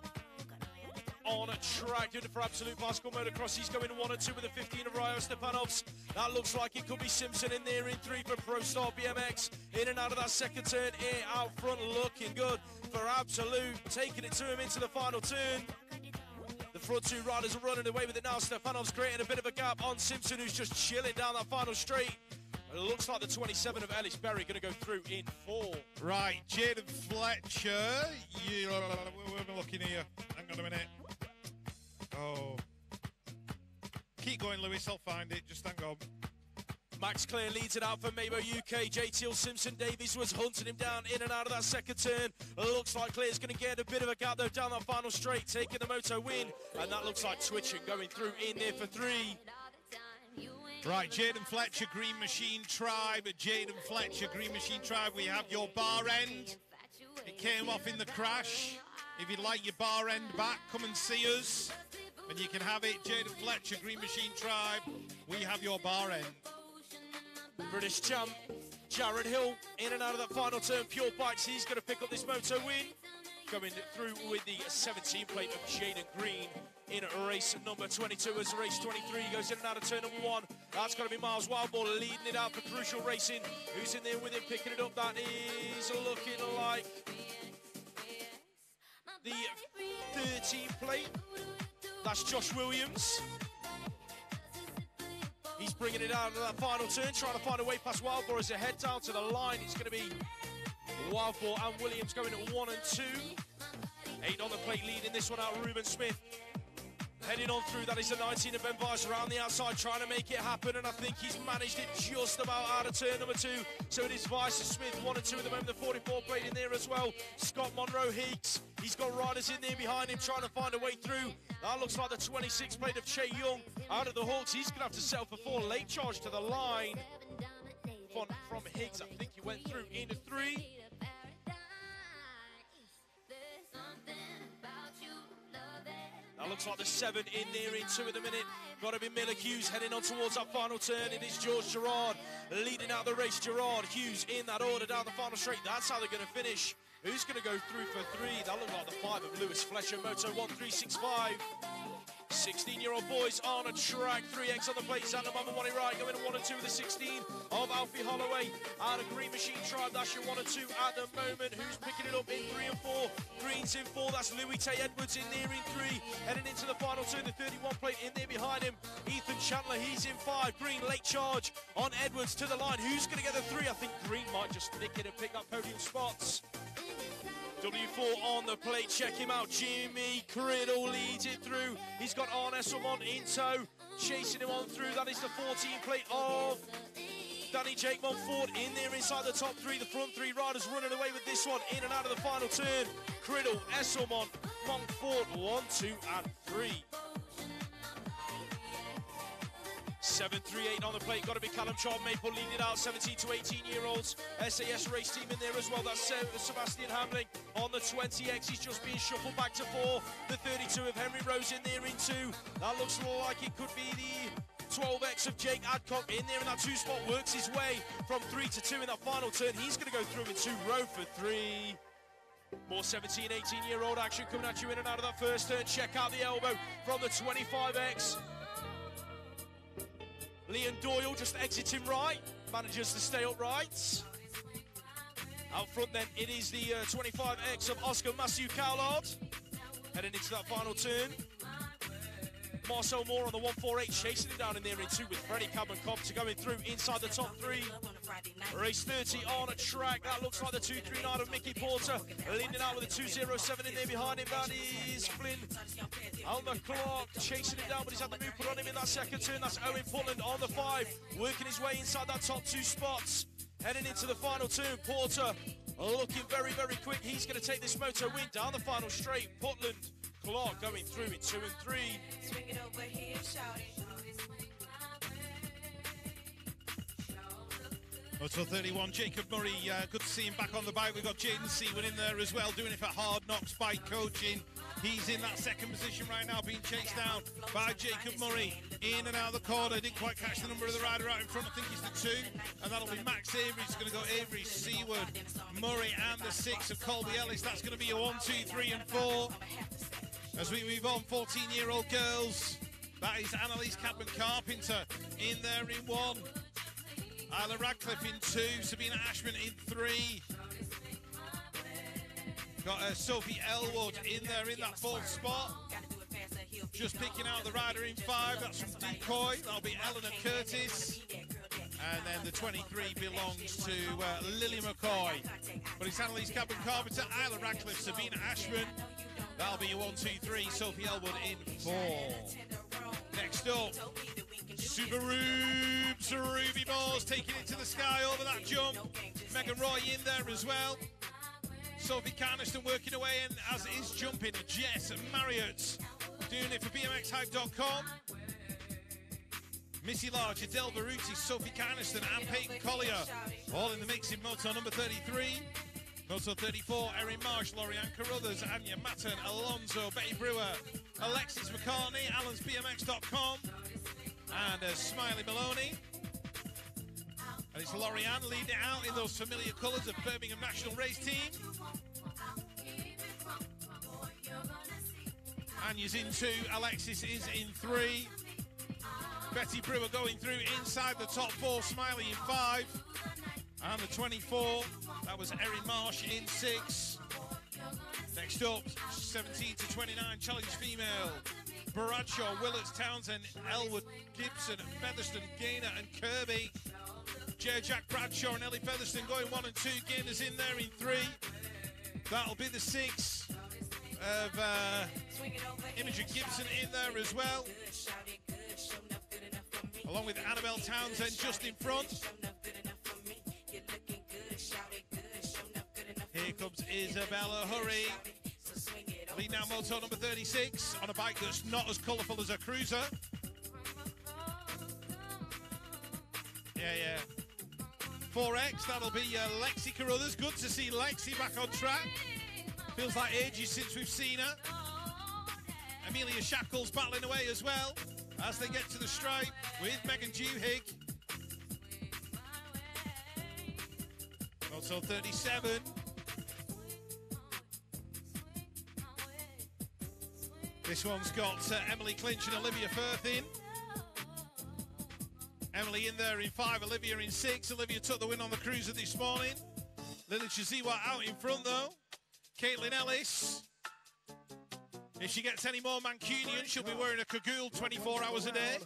on a track doing it for Absolute Bicycle Motocross. He's going one and two with the 15 of Ryo Stepanovs. That looks like it could be Simpson in there in three for Pro Star BMX. In and out of that second turn, Air out front looking good for Absolute. Taking it to him into the final turn. The front two riders are running away with it now. Stepanov's creating a bit of a gap on Simpson, who's just chilling down that final straight. It looks like the 27 of Ellis Berry going to go through in four. Right, Jaden Fletcher. You, we're looking here. Hang on a minute. Oh. Keep going, Lewis. I'll find it. Just hang on. Max Clear leads it out for Meybo UK. JTL Simpson Davies was hunting him down in and out of that second turn. Looks like Clear's going to get a bit of a gap though down that final straight, taking the moto win. And that looks like Twitching going through in there for three. Right, Jaden Fletcher, Green Machine Tribe. Jaden Fletcher, Green Machine Tribe. We have your bar end. It came off in the crash. If you'd like your bar end back, come and see us. And you can have it. Jaden Fletcher, Green Machine Tribe. We have your bar end. British champ Jared Hill in and out of that final turn. Pure Bikes, he's going to pick up this moto win. Coming through with the 17 plate of Jaden Green in race number 22 as race 23 goes in and out of turn number one. That's going to be Miles Wildball leading it out for Crucial Racing. Who's in there with him picking it up? That is looking like the 13 plate. That's Josh Williams. He's bringing it out of that final turn, trying to find a way past Wildboar as they head down to the line. It's going to be Wildboar and Williams going at one and two. Eight on the plate leading this one out, Ruben Smith. Heading on through, that is the 19 of Ben Vice around the outside, trying to make it happen, and I think he's managed it just about out of turn number two. So it is Vice and Smith, one and two at the moment, the 44 plate in there as well. Scott Monroe Heeks, he's got riders in there behind him, trying to find a way through. That looks like the 26 plate of Che Young out of the Hawks. He's going to have to settle for four. Late charge to the line from, from Higgs. I think he went through into three. That looks like the seven in there in two at the minute. Got to be Miller Hughes heading on towards that final turn. It is George Gerard leading out the race. Gerard Hughes in that order down the final straight. That's how they're going to finish. Who's going to go through for three? That looks like the five of Lewis Fletcher, Moto 1365. 16 year old boys on a track, 3x on the plate, Xander Mama one right, going to 1 and 2 with the 16 of Alfie Holloway out of Green Machine Tribe. That's your 1 and 2 at the moment. Who's picking it up in 3 and 4? Green's in 4, that's Louis Tay Edwards in there in 3. Heading into the final 2. the 31 plate in there behind him. Ethan Chandler, he's in 5. Green late charge on Edwards to the line. Who's going to get the 3? I think Green might just nick it and pick up podium spots. W4 on the plate, check him out. Jimmy Criddle leads it through. He's got Arne Esselmont in tow, chasing him on through. That is the 14 plate of Danny Jake Montfort in there inside the top three. The front three riders running away with this one in and out of the final turn. Criddle, Esselmont, Montfort, one, two, and three. 738 on the plate, got to be Callum Chard Maple leading it out, 17 to 18 year olds. SAS race team in there as well. That's Sebastian Hamling on the 20X. He's just being shuffled back to four. The 32 of Henry Rose in there in two. That looks more like it could be the 12X of Jake Adcock in there in that two spot. Works his way from three to two in that final turn. He's going to go through in two row for three. More 17, 18 year old action coming at you in and out of that first turn. Check out the elbow from the 25X. Leon Doyle just exiting right, manages to stay upright. Out front then, it is the uh, 25X of Oscar Matthew Cowlard. Heading into that final turn. Marcel Moore on the 148, chasing it down in there in two with Freddie Cabin Copter going through inside the top three. Race 30 on a track. That looks like the 239 of Mickey Porter. Leading out with a 207 in there behind him. That is Flynn. Alma Clark chasing it down, but he's had the move put on him in that second turn. That's Owen Portland on the five, working his way inside that top two spots. Heading into the final turn, Porter looking very, very quick. He's going to take this moto win down the final straight. Putland, Clark going through in two and three. Swing it over here, shout it. Moto 31, Jacob Murray, uh, good to see him back on the bike. We've got Jaden Seawood in there as well, doing it for Hard Knocks Bike Coaching. He's in that second position right now, being chased down by Jacob Murray. In and out of the corner, didn't quite catch the number of the rider out in front. I think he's the two, and that'll be Max Avery. He's going to go Avery, Seawood, Murray, and the six of Colby Ellis. That's going to be a one, two, three, and four. As we move on, 14 year old girls. That is Annalise Capman Carpenter in there in one. Isla Radcliffe in two, Sabina Ashman in three. Got uh, Sophie Elwood in there in that fourth spot. Just picking out the rider in five. That's from Decoy. That'll be Eleanor Curtis. And then the 23 belongs to uh, Lily McCoy. But it's Annalise Cabin Carpenter, Isla Radcliffe, Sabina Ashman. That'll be one, two, three. Sophie Elwood in four. Next up, Subaru, Ruby Balls taking it to the sky over that jump. Megan Roy in there as well. Sophie Carniston working away and as is jumping, Jess Marriott doing it for BMXHype.com. Missy Large, Adele Baruti, Sophie Carniston and Peyton Collier all in the mix in Moto number 33. Moto 34, Erin Marsh, Lorianne Carruthers, Anya Matten, Alonso, Betty Brewer, Alexis McCartney, Alan'sBMX.com. and uh, Smiley Maloney. And it's Lorianne leading it out in those familiar colours of Birmingham National Race Team. Anya's in two, Alexis is in three. Betty Brewer going through inside the top four, Smiley in five. And the 24, that was Erin Marsh in six. Next up, 17 to 29, challenge female. Bradshaw, Willets, Townsend, Elwood, Gibson, Featherston, Gaynor, and Kirby. J. Jack Bradshaw and Ellie Featherston going one and two. Gaynor's in there in three. That'll be the six of uh, Imogen Gibson in there as well. Along with Annabelle Townsend just in front. Here comes Isabella Hurry. Now moto number 36 on a bike that's not as colourful as a cruiser. Yeah, yeah. 4X, that'll be uh, Lexi Carruthers. Good to see Lexi back on track. Feels like ages since we've seen her. Amelia Shackles battling away as well as they get to the stripe with Megan Dewhig. Also 37. This one's got uh, Emily Clinch and Olivia Firth in. Emily in there in five, Olivia in six. Olivia took the win on the cruiser this morning. Lily Chaziwa out in front though. Caitlin Ellis. If she gets any more Mancunian, she'll be wearing a cagoule 24 hours a day.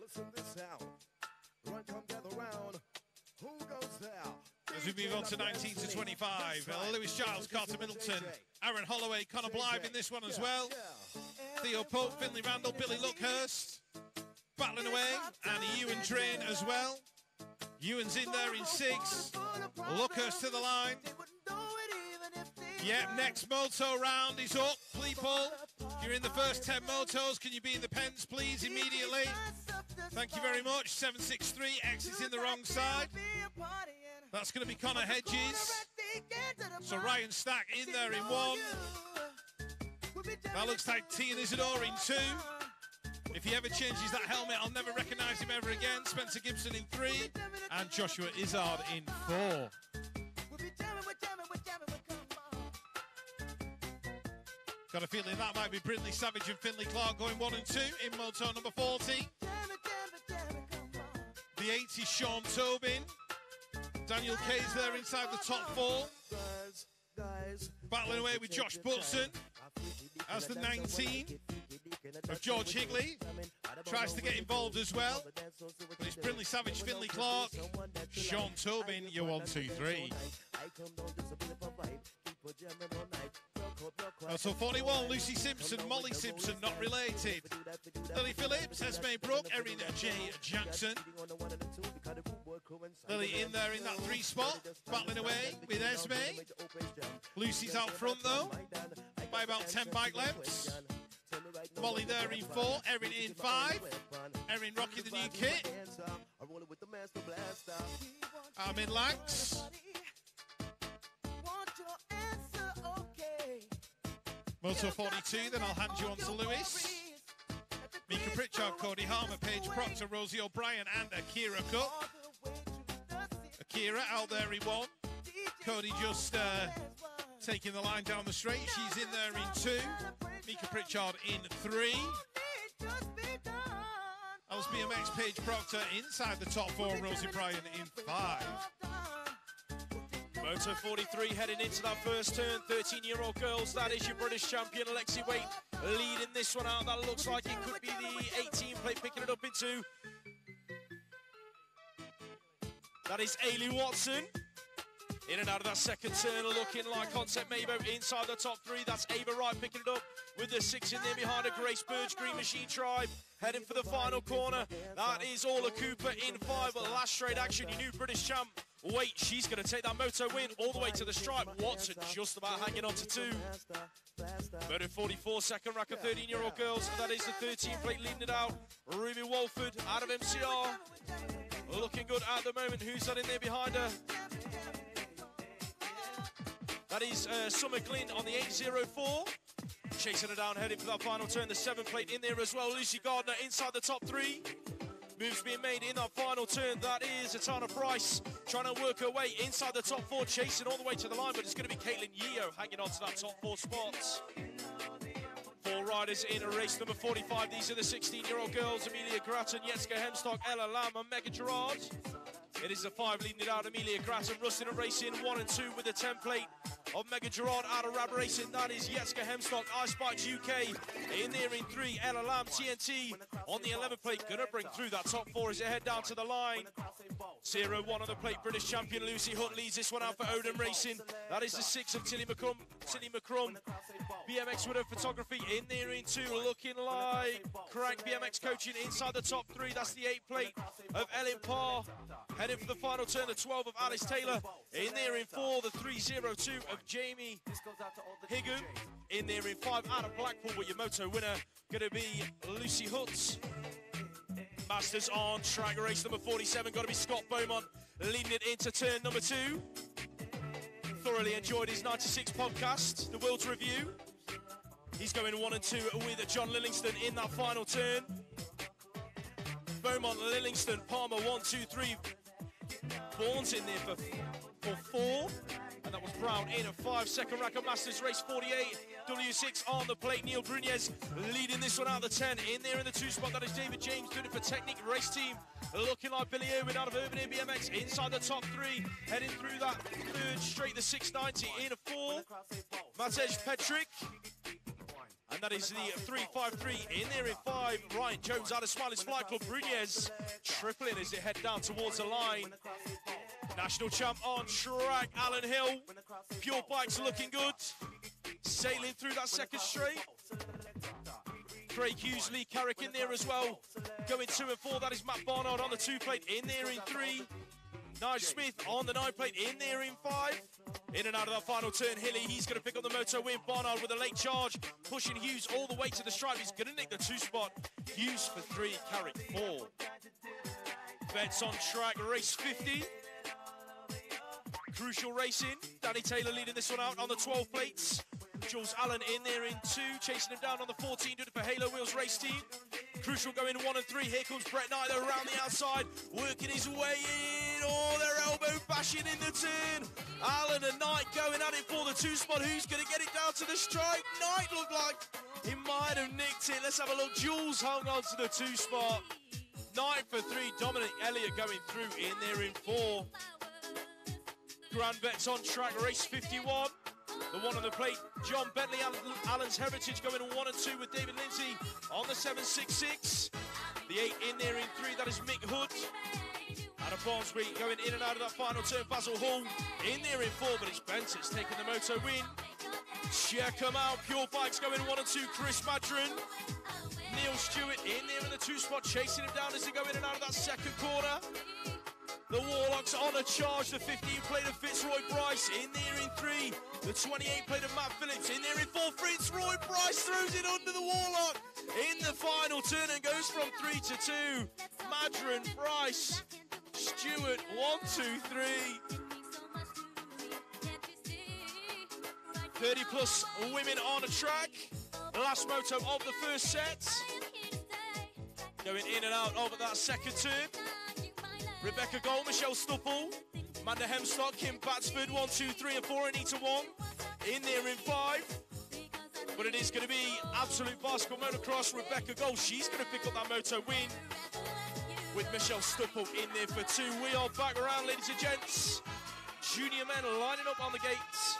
Listen this out. Run, come gather round. Who goes there? As we move on to 19 to 25, uh, Lewis Giles, Carter Middleton, Aaron Holloway, Connor Blythe in this one as well. Theo Pope, Finley Randall, Billy Luckhurst battling away, and Ewan Drain as well. Ewan's in there in six. Luckhurst to the line. Yep, next moto round is up. People, you're in the first 10 motos, can you be in the pens, please, immediately? Thank you very much. 763, X is in the wrong side. That's going to be Connor Hedges. So Ryan Stack in there in one. That looks like T and Isidore in two. If he ever changes that helmet, I'll never recognise him ever again. Spencer Gibson in three. And Joshua Izzard in four. Got a feeling that might be Brindley Savage and Finley Clark going one and two in moto number 40. The 80 Sean Tobin. Daniel Kay's there inside the top four. Battling away with Josh Butson as the 19 of George Higley. Tries to get involved as well. But it's Brindley Savage, Finley Clark, Sean Tobin, your one, two, three. Also 41, Lucy Simpson, Molly Simpson, not related. Lily Phillips, Esme Brooke, Erin J. Jackson. Lily in there in that three spot, battling away with Esme. Lucy's out front though, by about 10 bike lengths. Molly there in four, Erin in five. Erin rocking the new kit. I'm in Lanks. Moto 42, then I'll hand you on to Lewis. Mika Pritchard, Cody Harmer, Paige Proctor, Rosie O'Brien, and Akira Cook. Akira out there, he won. Cody just uh, taking the line down the straight. She's in there in two. Mika Pritchard in three. Alice BMX, Paige Proctor inside the top four. Rosie Bryan in five. Moto 43 heading into that first turn. 13 year old girls, that is your British champion, Alexi Waite, leading this one out. That looks like it could be the 18 plate picking it up into. That is Ailey Watson. In and out of that second turn, looking like Concept Meybo inside the top three. That's Ava Wright picking it up with the six in there behind her. Grace Burge, Green Machine Tribe heading for the final corner. That is Orla Cooper in five. Last straight action, your new British champ. Waite, she's going to take that moto win all the way to the stripe. Watson just about hanging on to two. Moto 44, second rack of 13 year old girls. That is the 13 plate leading it out. Ruby Walford out of MCR. Looking good at the moment. Who's that in there behind her? That is uh, Summer Glynn on the 804. Chasing her down, heading for that final turn. The seven plate in there as well. Lucy Gardner inside the top three. Moves being made in that final turn. That is Atana Price trying to work her way inside the top four, chasing all the way to the line, but it's going to be Caitlin Yeo hanging on to that top four spots. Four riders in a race number 45. These are the 16-year-old girls, Amelia Grattan, Jetska Hemstock, Ella Lamb and Megan Gerard. It is the five leading it out. Amelia Grattan, Rustin and Racing, one and two with the template of Megan Gerard out of Rab Racing. That is Jetska Hemstock, Ice Bikes UK. In there in three, Ella Lamb, TNT on the 11 plate. Gonna bring through that top four as they head down to the line. Zero one on the plate. British champion Lucy Hunt leads this one out for Odin Racing. That is the six of Tilly McCrum. Tilly McCrum. BMX Widow Photography in there in two, looking like Crank BMX coaching inside the top three. That's the eight plate of Ellen Parr. Heading for the final turn, the 12 of Alice Taylor. In there in four, the 302 of Jamie Higgum. In there in five, out of Blackpool with your moto winner. Going to be Lucy Hutz. Masters on track race number 47. Got to be Scott Beaumont leading it into turn number two. Thoroughly enjoyed his 96 podcast, the World's Review. He's going one and two with John Lillingston in that final turn. Beaumont, Lillingston, Palmer, one, two, three. Vaughan's in there for, for four. And that was Brown in at five. Second rack of Masters race 48. W6 on the plate. Neil Brunez leading this one out of the 10. In there in the two spot. That is David James doing it for Technique Race Team. Looking like Billy Irwin out of Urban Air BMX inside the top three. Heading through that third straight, the 690 in a four. Matej Petrick. And that is the 353 in there in five. Ryan Jones out of Smiley's Flight Club. Brunez tripling as they head down towards the line. National champ on track, Alan Hill. Pure bikes looking good. Sailing through that second straight. Craig Hughes, Lee Carrick in there as well. Going two and four, that is Matt Barnard on the two plate, in there in three. Nige Smith on the nine plate, in there in five. In and out of that final turn, Hilly, he's going to pick up the moto win. Barnard with a late charge, pushing Hughes all the way to the stripe. He's going to nick the two spot. Hughes for three, Carrick four. Bets on track, race 50. Crucial Racing. Danny Taylor leading this one out on the 12 plates. Jules Allen in there in two, chasing him down on the 14, doing it for Halo Wheels race team. Crucial going one and three. Here comes Brett Knight around the outside, working his way in. Oh, their elbow bashing in the turn. Allen and Knight going at it for the two spot. Who's going to get it down to the strike? Knight looked like he might have nicked it. Let's have a look. Jules hung on to the two spot. Knight for three. Dominic Elliott going through in there in four. Grand Bets on track, race 51. The one on the plate, John Bentley, Allen's Heritage going one and two with David Lindsay on the 766. The eight in there in three, that is Mick Hood. Out of Barnsbury going in and out of that final turn, Basil Hall in there in four, but it's Benson's taking the moto win. Check them out, Pure Bikes going one and two, Chris Madron. Neil Stewart in there in the two spot, chasing him down as they go in and out of that second corner. The Warlocks on a charge. The 15 played of Fitzroy Bryce in there in three. The 28 played of Matt Phillips in there in four. Fitzroy Bryce throws it under the Warlock in the final turn and goes from three to two. Madron, Bryce, Stewart, one, two, three. 30 plus women on a track. The last moto of the first set. Going in and out over that second turn. Rebecca Gold, Michelle Stupple, Amanda Hemstock, Kim Batsford, one, two, three, and four, Anita Wong. In there in five. But it is going to be absolute bicycle motocross. Rebecca Gold, she's going to pick up that moto win. With Michelle Stupple in there for two. We are back around, ladies and gents. Junior men lining up on the gates.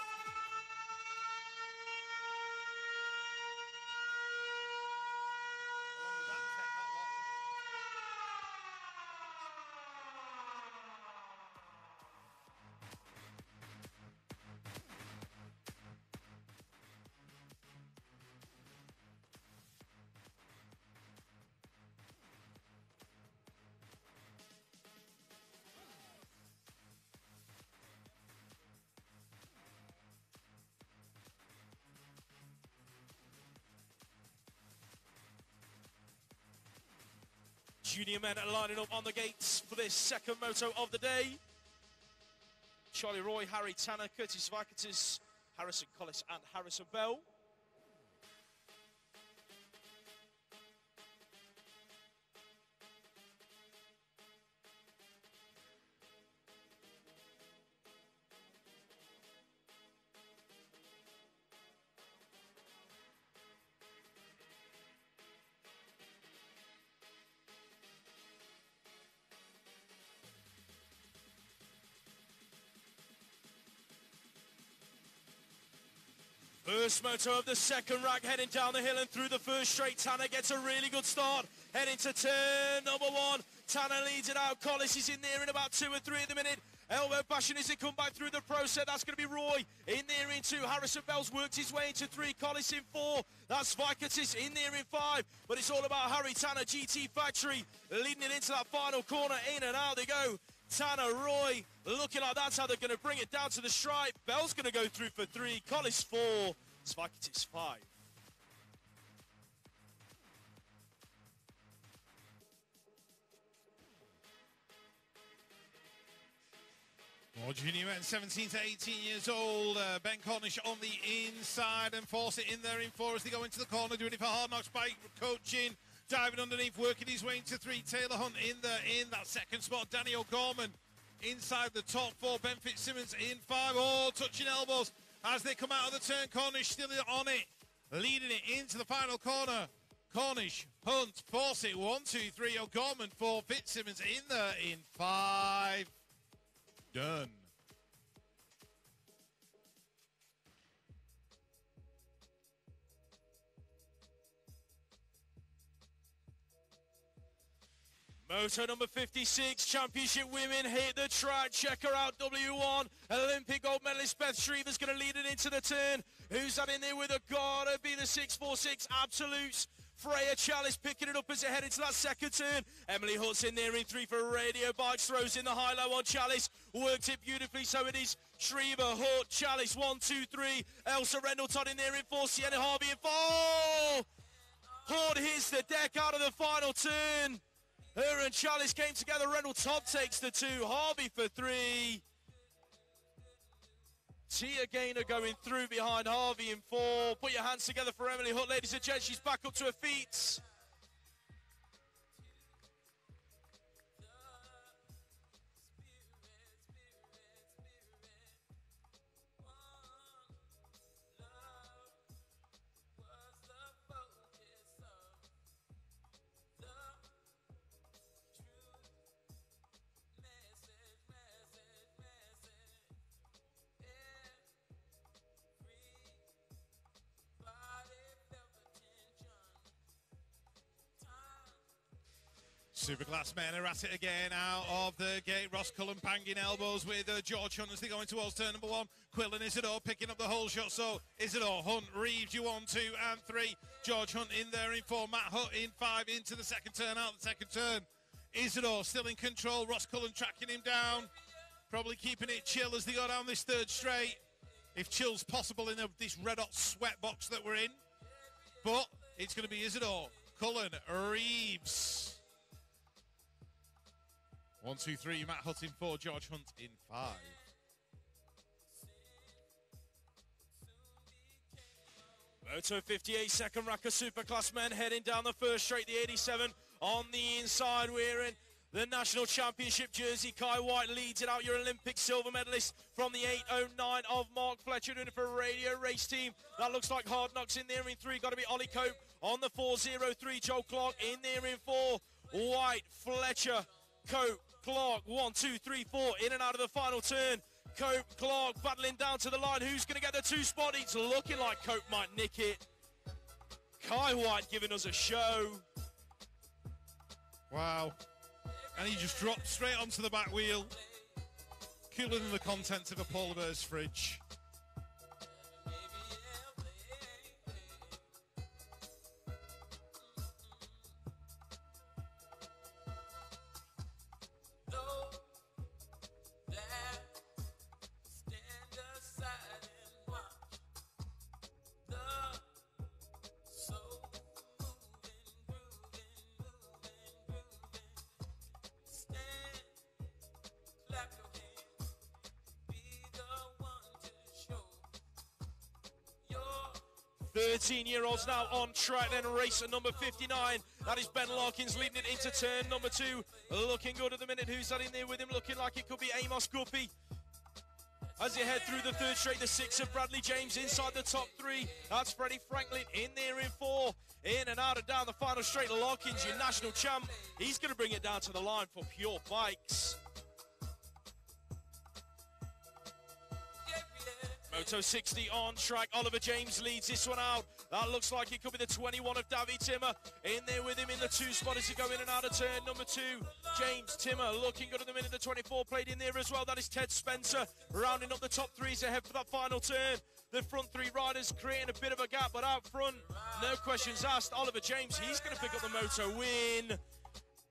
Junior men are lining up on the gates for this second moto of the day. Charlie Roy, Harry Tanner, Curtis Vakatis, Harrison Collis, and Harrison Bell. First moto of the second rack heading down the hill and through the first straight. Tanner gets a really good start. Heading to turn number one. Tanner leads it out. Collis is in there in about two or three at the minute. Elbow bashing as he come back through the pro set. That's going to be Roy in there in two. Harrison Bell's worked his way into three. Collis in four. That's Vikatis in there in five. But it's all about Harry Tanner, GT Factory, leading it into that final corner. In and out they go. Tanner, Roy, looking like that's how they're going to bring it down to the stripe. Bell's going to go through for three. Collis four. Vikatis five. More junior men, 17 to 18 years old. Uh, ben Cornish on the inside and force it in there in four as they go into the corner, doing it for Hard Knocks by coaching. Diving underneath, working his way into three. Taylor Hunt in there in that second spot. Danny O'Gorman inside the top four. Ben Fitzsimmons in five. Oh, touching elbows as they come out of the turn. Cornish still on it, leading it into the final corner. Cornish, Hunt, force it. One, two, three. O'Gorman, four. Fitzsimmons in there in five. Done. Moto number 56, Championship Women hit the track. Check her out, W1. Olympic gold medalist Beth Shriver's going to lead it into the turn. Who's that in there with her? Gotta be the 646 Absolutes. Freya Chalice picking it up as they head into that second turn. Emily Hutt's in there in three for Radio Bikes. Throws in the high-low on Chalice. Worked it beautifully, so it is Shriver, Hutt, Chalice, one, two, three. Elsa Rendleton in there in four. Sienna Harvey in four. Hutt hits the deck out of the final turn. Her and Chalice came together. Reynolds top takes the two. Harvey for three. Tia Gaynor going through behind Harvey in four. Put your hands together for Emily Hutt, ladies and gents. She's back up to her feet. Superclass men are at it again out of the gate. Ross Cullen banging elbows with uh, George Hunt as they go into towards turn number one. Quillan Isidore picking up the hole shot. So Isidore, Hunt, Reeves, you on two and three. George Hunt in there in four. Matt Hutt in five into the second turn, out the second turn. Isidore still in control. Ross Cullen tracking him down. Probably keeping it chill as they go down this third straight. If chill's possible in this red hot sweat box that we're in. But it's going to be Isidore, Cullen, Reeves. One, two, three. Matt Hutt in four. George Hunt in five. Moto 58, second rack of Superclass men heading down the first straight, the 87 on the inside. We're in the national championship jersey. Kye Whyte leads it out, your Olympic silver medalist from the 809 of Mark Fletcher doing it for a radio race team. That looks like hard knocks in there in three. Got to be Ollie Cope on the 403. Joe Clark in there in four. Whyte, Fletcher, Cope, Clark, one, two, three, four, in and out of the final turn. Cope, Clark battling down to the line. Who's going to get the two spot? It's looking like Cope might nick it. Kye Whyte giving us a show. Wow. And he just dropped straight onto the back wheel. Cooler than the contents of a polar bear's fridge. Thirteen-year-olds now on track. Then race at number 59. That is Ben Larkins leading it into turn number two. Looking good at the minute. Who's that in there with him? Looking like it could be Amos Guppy. As you head through the third straight, the six of Bradley James inside the top three. That's Freddie Franklin in there in four. In and out and down the final straight. Larkins, your national champ. He's going to bring it down to the line for pure bikes. Moto 60 on track. Oliver James leads this one out. That looks like it could be the 21 of Davy Timmer. In there with him in the two spot as he go in and out of turn number two. James Timmer looking good at the minute. The 24 played in there as well. That is Ted Spencer rounding up the top threes ahead for that final turn. The front three riders creating a bit of a gap, but out front, no questions asked. Oliver James, he's going to pick up the moto win.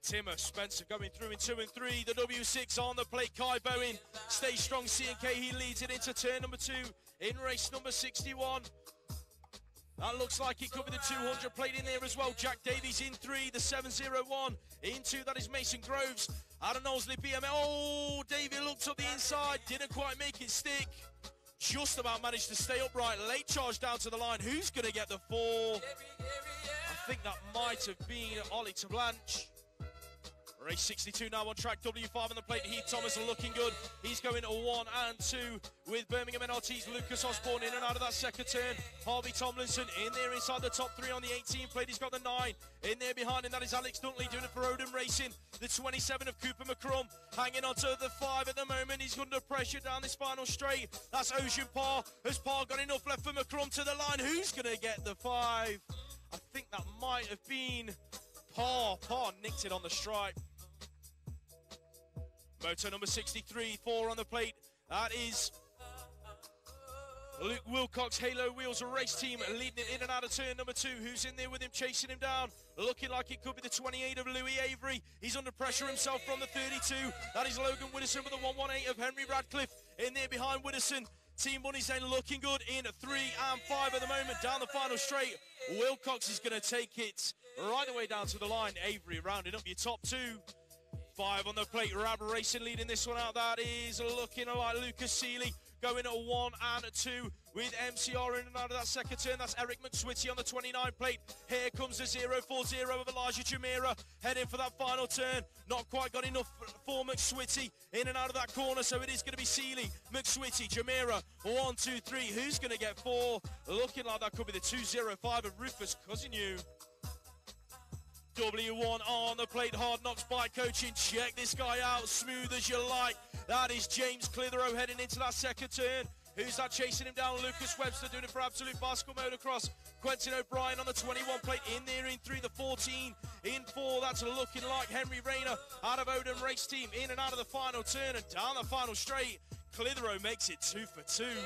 Timmer Spencer going through in two and three. The W6 on the plate. Kai Bowen stays strong. CNK he leads it into turn number two in race number 61. That looks like it could be the 200 plate in there as well. Jack Davies in three. The 701 in two. That is Mason Groves. Adam Knowsley BML. Oh, David looks up the inside. Didn't quite make it stick. Just about managed to stay upright. Late charge down to the line. Who's going to get the four? I think that might have been Ollie to Blanche. Race 62 now on track. W5 on the plate. Heath Thomas looking good. He's going to one and two with Birmingham NRT's Lucas Osborne in and out of that second turn. Harvey Tomlinson in there inside the top three on the 18 plate. He's got the nine in there behind him. That is Alex Duntley doing it for Odin Racing. The 27 of Cooper McCrum hanging on to the five at the moment. He's under pressure down this final straight. That's Ocean Parr. Has Parr got enough left for McCrum to the line? Who's going to get the five? I think that might have been Parr. Parr nicked it on the stripe. Moto number 63, four on the plate. That is Luke Wilcox, Halo Wheels, race team leading it in and out of turn number two. Who's in there with him, chasing him down? Looking like it could be the 28 of Louis Avery. He's under pressure himself from the 32. That is Logan Widdowson with the 118 of Henry Radcliffe. In there behind Widdowson. Team Bunny's then looking good in three and five at the moment. Down the final straight. Wilcox is going to take it right the way down to the line. Avery rounding up your top two. Five on the plate. Rab Racing leading this one out. That is looking like Lucas Seeley going at one and two with MCR in and out of that second turn. That's Eric McSwitty on the 29 plate. Here comes the 040 of Elijah Jamira heading for that final turn. Not quite got enough for McSwitty in and out of that corner, so it is going to be Seeley, McSwitty, Jamira. One, two, three. Who's going to get four? Looking like that could be the 205 of Rufus Cousin W1 on the plate, hard knocks bike coaching. Check this guy out, smooth as you like. That is James Clitheroe heading into that second turn. Who's that chasing him down? Lucas Webster doing it for Absolute Bicycle Motocross. Quentin O'Brien on the 21 plate, in there in three, the 14 in four. That's looking like Henry Rayner out of Odin Race Team in and out of the final turn and down the final straight. Clitheroe makes it two for two.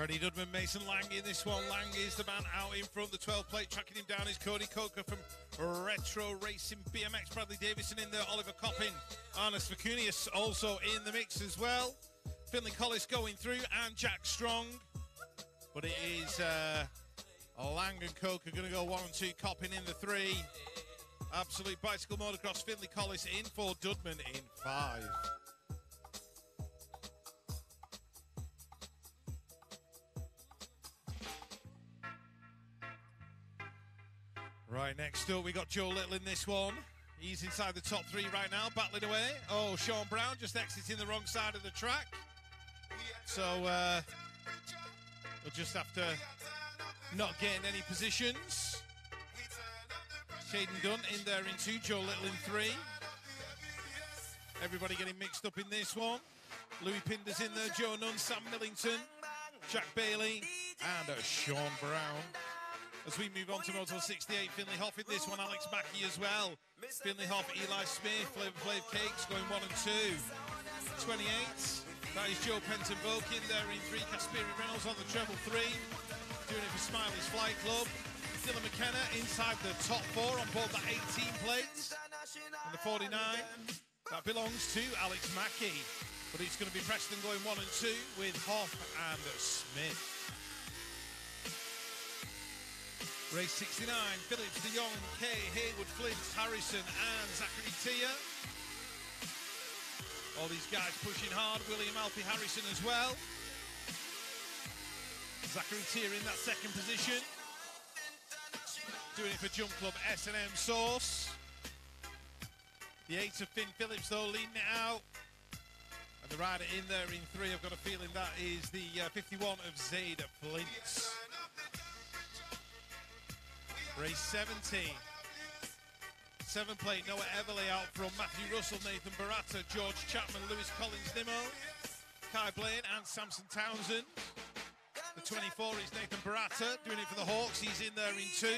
Freddie Dudman, Mason Lang in this one. Lang is the man out in front. The 12 plate tracking him down is Cody Coker from Retro Racing BMX. Bradley Davison in there. Oliver Coppin. Arnest Vicunius also in the mix as well. Finley Collis going through and Jack Strong. But it is uh, Lang and Coker going to go one and two. Coppin in the three. Absolute Bicycle Motocross. Finley Collis in four. Dudman in five. Right, next up, we got Joe Little in this one. He's inside the top three right now, battling away. Oh, Sean Brown just exiting the wrong side of the track. So, uh, we'll just have to not get in any positions. Shaden Dunn in there in two, Joe Little in three. Everybody getting mixed up in this one. Louis Pinder's in there, Joe Nunn, Sam Millington, Jack Bailey, and uh, Sean Brown. As we move on to Moto 68, Finley Hoff in this one, Alex Mackey as well. Finley Hoff, Eli Smith, Flavor Flav Cakes going one and two. 28, that is Joe Penton Volk in there in three. Kasperi Reynolds on the treble three. Doing it for Smiley's Flight Club. Dylan McKenna inside the top four on board the 18 plates. And the 49, that belongs to Alex Mackey. But it's going to be Preston going one and two with Hoff and Smith. Race 69, Phillips, De Jong, Kay, Haywood, Flint, Harrison, and Zachary Tia. All these guys pushing hard. William Alfie Harrison as well. Zachary Tia in that second position. Doing it for Jump Club S&M Source. The eight of Finn Phillips, though, leading it out. And the rider in there in three, I've got a feeling that is the uh, 51 of Zaid Flint. Race 17. Seven plate, Noah Everly out from Matthew Russell, Nathan Baratta, George Chapman, Lewis Collins Nimmo, Kai Blaine, and Samson Townsend. The 24 is Nathan Baratta, doing it for the Hawks. He's in there in two.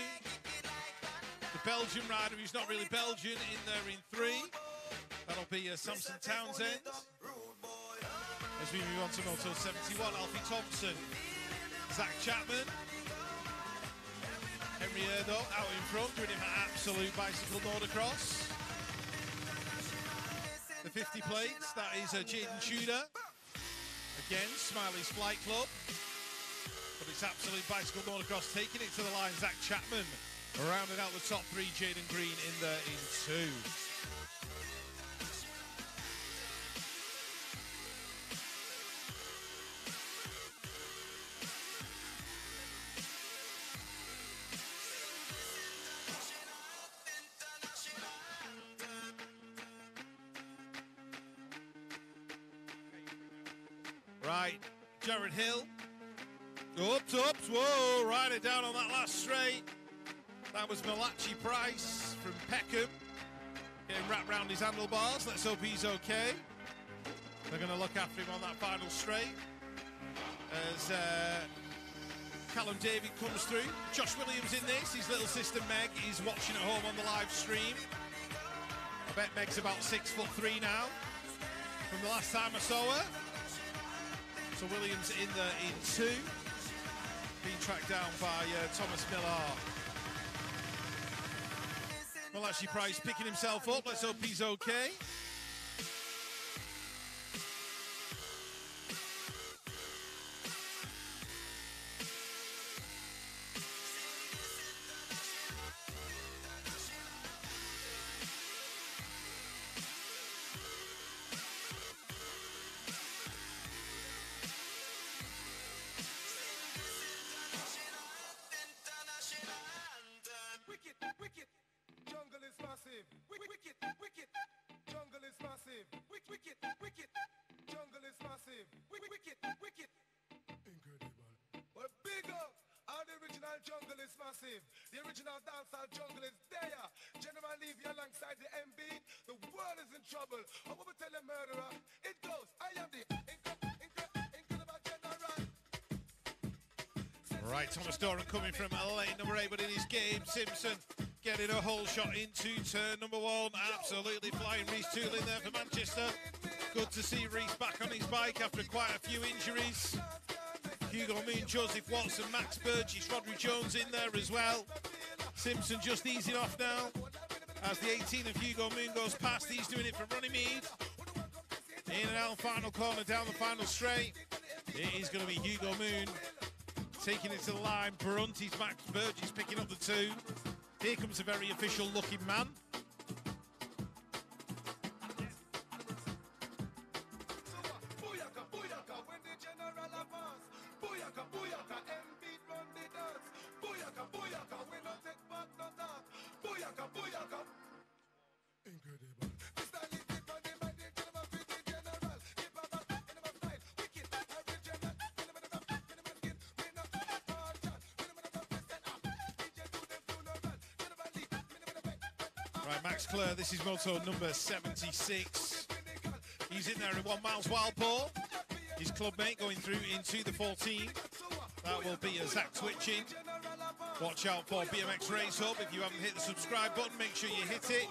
The Belgian rider, who's not really Belgian, in there in three. That'll be uh, Samson Townsend. As we move on to Moto 71, Alfie Thompson, Zach Chapman, Henry out in front, doing it for Absolute Bicycle Motocross. The 50 plates, that is a Jaden Tudor. Again, Smiley's Flight Club. But it's Absolute Bicycle Motocross taking it to the line. Zach Chapman rounding out the top three. Jaden Green in there in two. Right, Jared Hill. Ups, ups, whoa, ride it down on that last straight. That was Malachi Price from Peckham. Getting wrapped round his handlebars. Let's hope he's okay. They're going to look after him on that final straight. As uh, Callum David comes through. Josh Williams in this. His little sister Meg is watching at home on the live stream. I bet Meg's about six foot three now. From the last time I saw her. So Williams in the in two, being tracked down by uh, Thomas Millar. Well, actually, Price picking himself up. Let's hope he's okay. Is massive. The original dancehall jungle is there. General Levy alongside the MB. The world is in trouble. I want to tell a murderer. It goes, I am the incre- incre- incredible general. Right, Thomas Doran coming from lane number eight, but in his game, Simpson getting a hole shot into turn number one. Absolutely flying. Reese Toole in there for Manchester. Good to see Reese back on his bike after quite a few injuries. Hugo Moon, Joseph Watson, Max Burgess, Rodri Jones in there as well. Simpson just easing off now. As the 18 of Hugo Moon goes past, he's doing it for Runnymede. In and out, final corner, down the final straight. It is going to be Hugo Moon taking it to the line. Brunty's Max Burgess picking up the two. Here comes a very official looking man. Moto number 76. He's in there in one miles Walpole. His clubmate going through into the 14. That will be a Zach Twitching. Watch out for BMX Race Hub. If you haven't hit the subscribe button, make sure you hit it.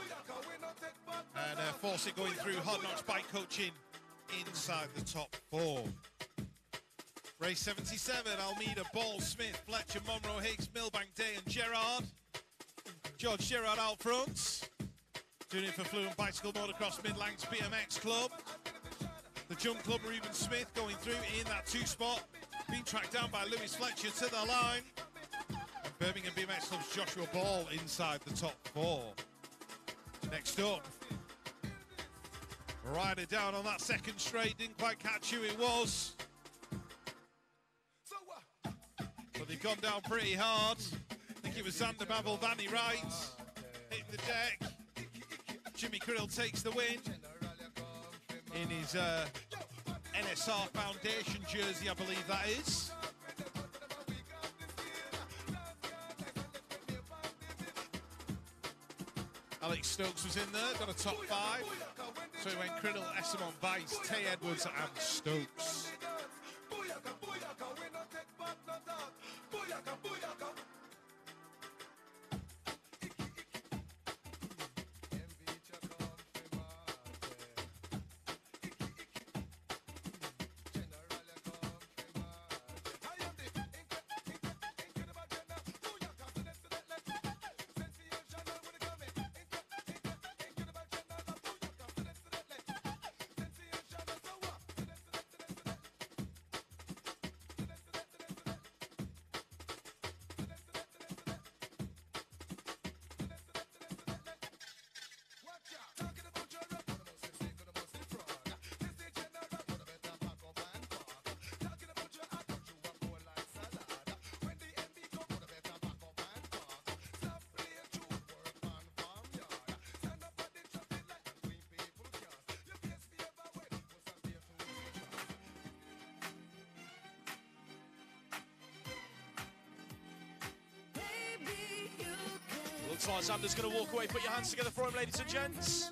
And uh, force it going through Hard Knocks Bike Coaching inside the top four. Race 77, Almeida, Ball, Smith, Fletcher, Monroe, Higgs, Milbank, Day and Gerard. George Gerard out front. Doing it for Fluent Bicycle Motocross Midlands BMX Club. The Jump Club, Reuben Smith going through in that two spot. Being tracked down by Lewis Fletcher to the line. Birmingham BMX Club's Joshua Ball inside the top four. Next up, Rider down on that second straight. Didn't quite catch who it was. But they've gone down pretty hard. I think it was Xander Babel, Vanny Wright hitting the deck. Jimmy Krill takes the win in his uh, NSR Foundation jersey, I believe that is. Alex Stokes was in there, got a top five. So he went Criddle, Essamon, Vice, Tay Edwards, and Stokes. Looks like Xander's going to walk away. Put your hands together for him, ladies and gents.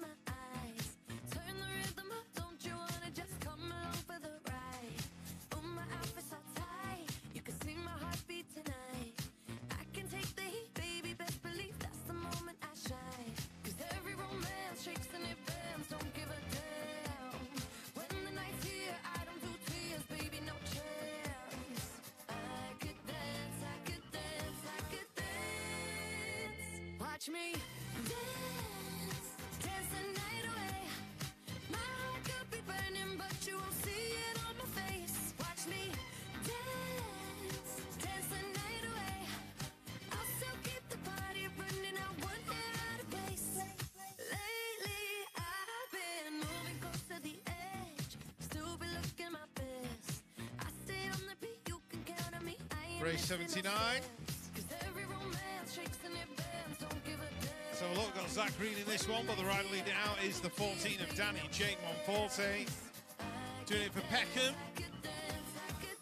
So a look got Zach Green in this one, but the rider lead out is the 14 of Danny Jake Monforte. Doing it for Peckham.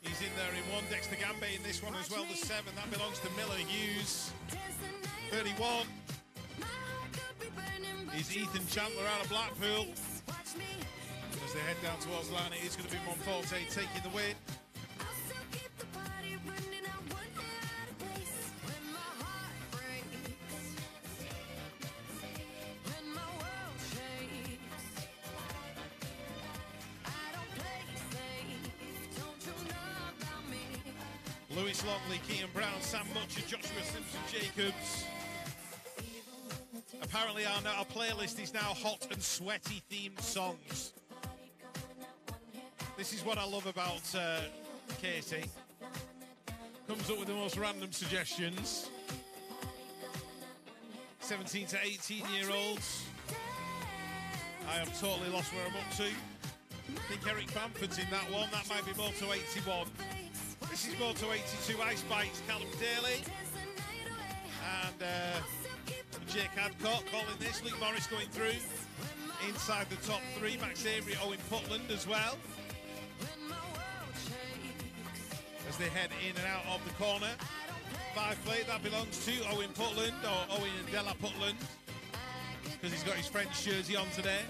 He's in there in one. Dexter Gambe in this one as well, the 7. That belongs to Miller Hughes. 31 is Ethan Chandler out of Blackpool. As they head down towards line, it is going to be Monforte taking the win. Our, our playlist is now hot and sweaty themed songs. This is what I love about uh, Katie. Comes up with the most random suggestions. 17 to 18 year olds. I have totally lost where I'm up to. I think Eric Bamford's in that one. That might be Moto 81. This is Moto 82 Ice Bikes, Callum Daly. And uh, Jake Adcock calling this. Luke Morris going through. Inside the top three. Max Avery, Owen Putland as well. As they head in and out of the corner. Five plate, that belongs to Owen Putland or Owen Della Putland. Because he's got his French jersey on today.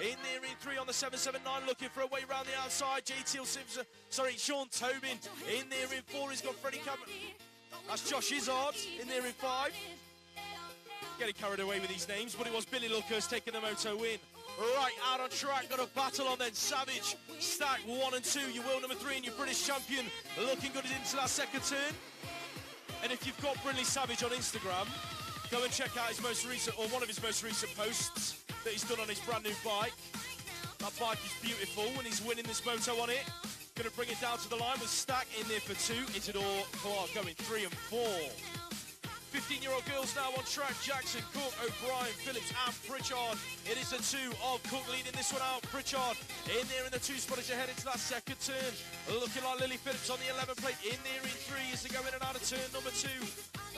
In there in three on the 779, looking for a way round the outside. JT Simpson, uh, sorry, Sean Tobin in there in four. He's got Freddie Cameron. That's Josh Izzard in there in five. Getting carried away with these names, but it was Billy Lucas taking the moto win. Right out on track, got a battle on then. Savage, Stack, one and two. You will number three and your British champion. Looking good into that second turn. And if you've got Brinley Savage on Instagram, go and check out his most recent, or one of his most recent posts that he's done on his brand new bike. That bike is beautiful and he's winning this moto on it. Gonna bring it down to the line with Stack in there for two. Isidore Clark going three and four. 15-year-old girls now on track. Jackson, Cook, O'Brien, Phillips and Pritchard. It is the two of Cook leading this one out. Pritchard in there in the two spot as you head into that second turn. Looking like Lily Phillips on the 11 plate. In there in three as they go in and out of turn number two.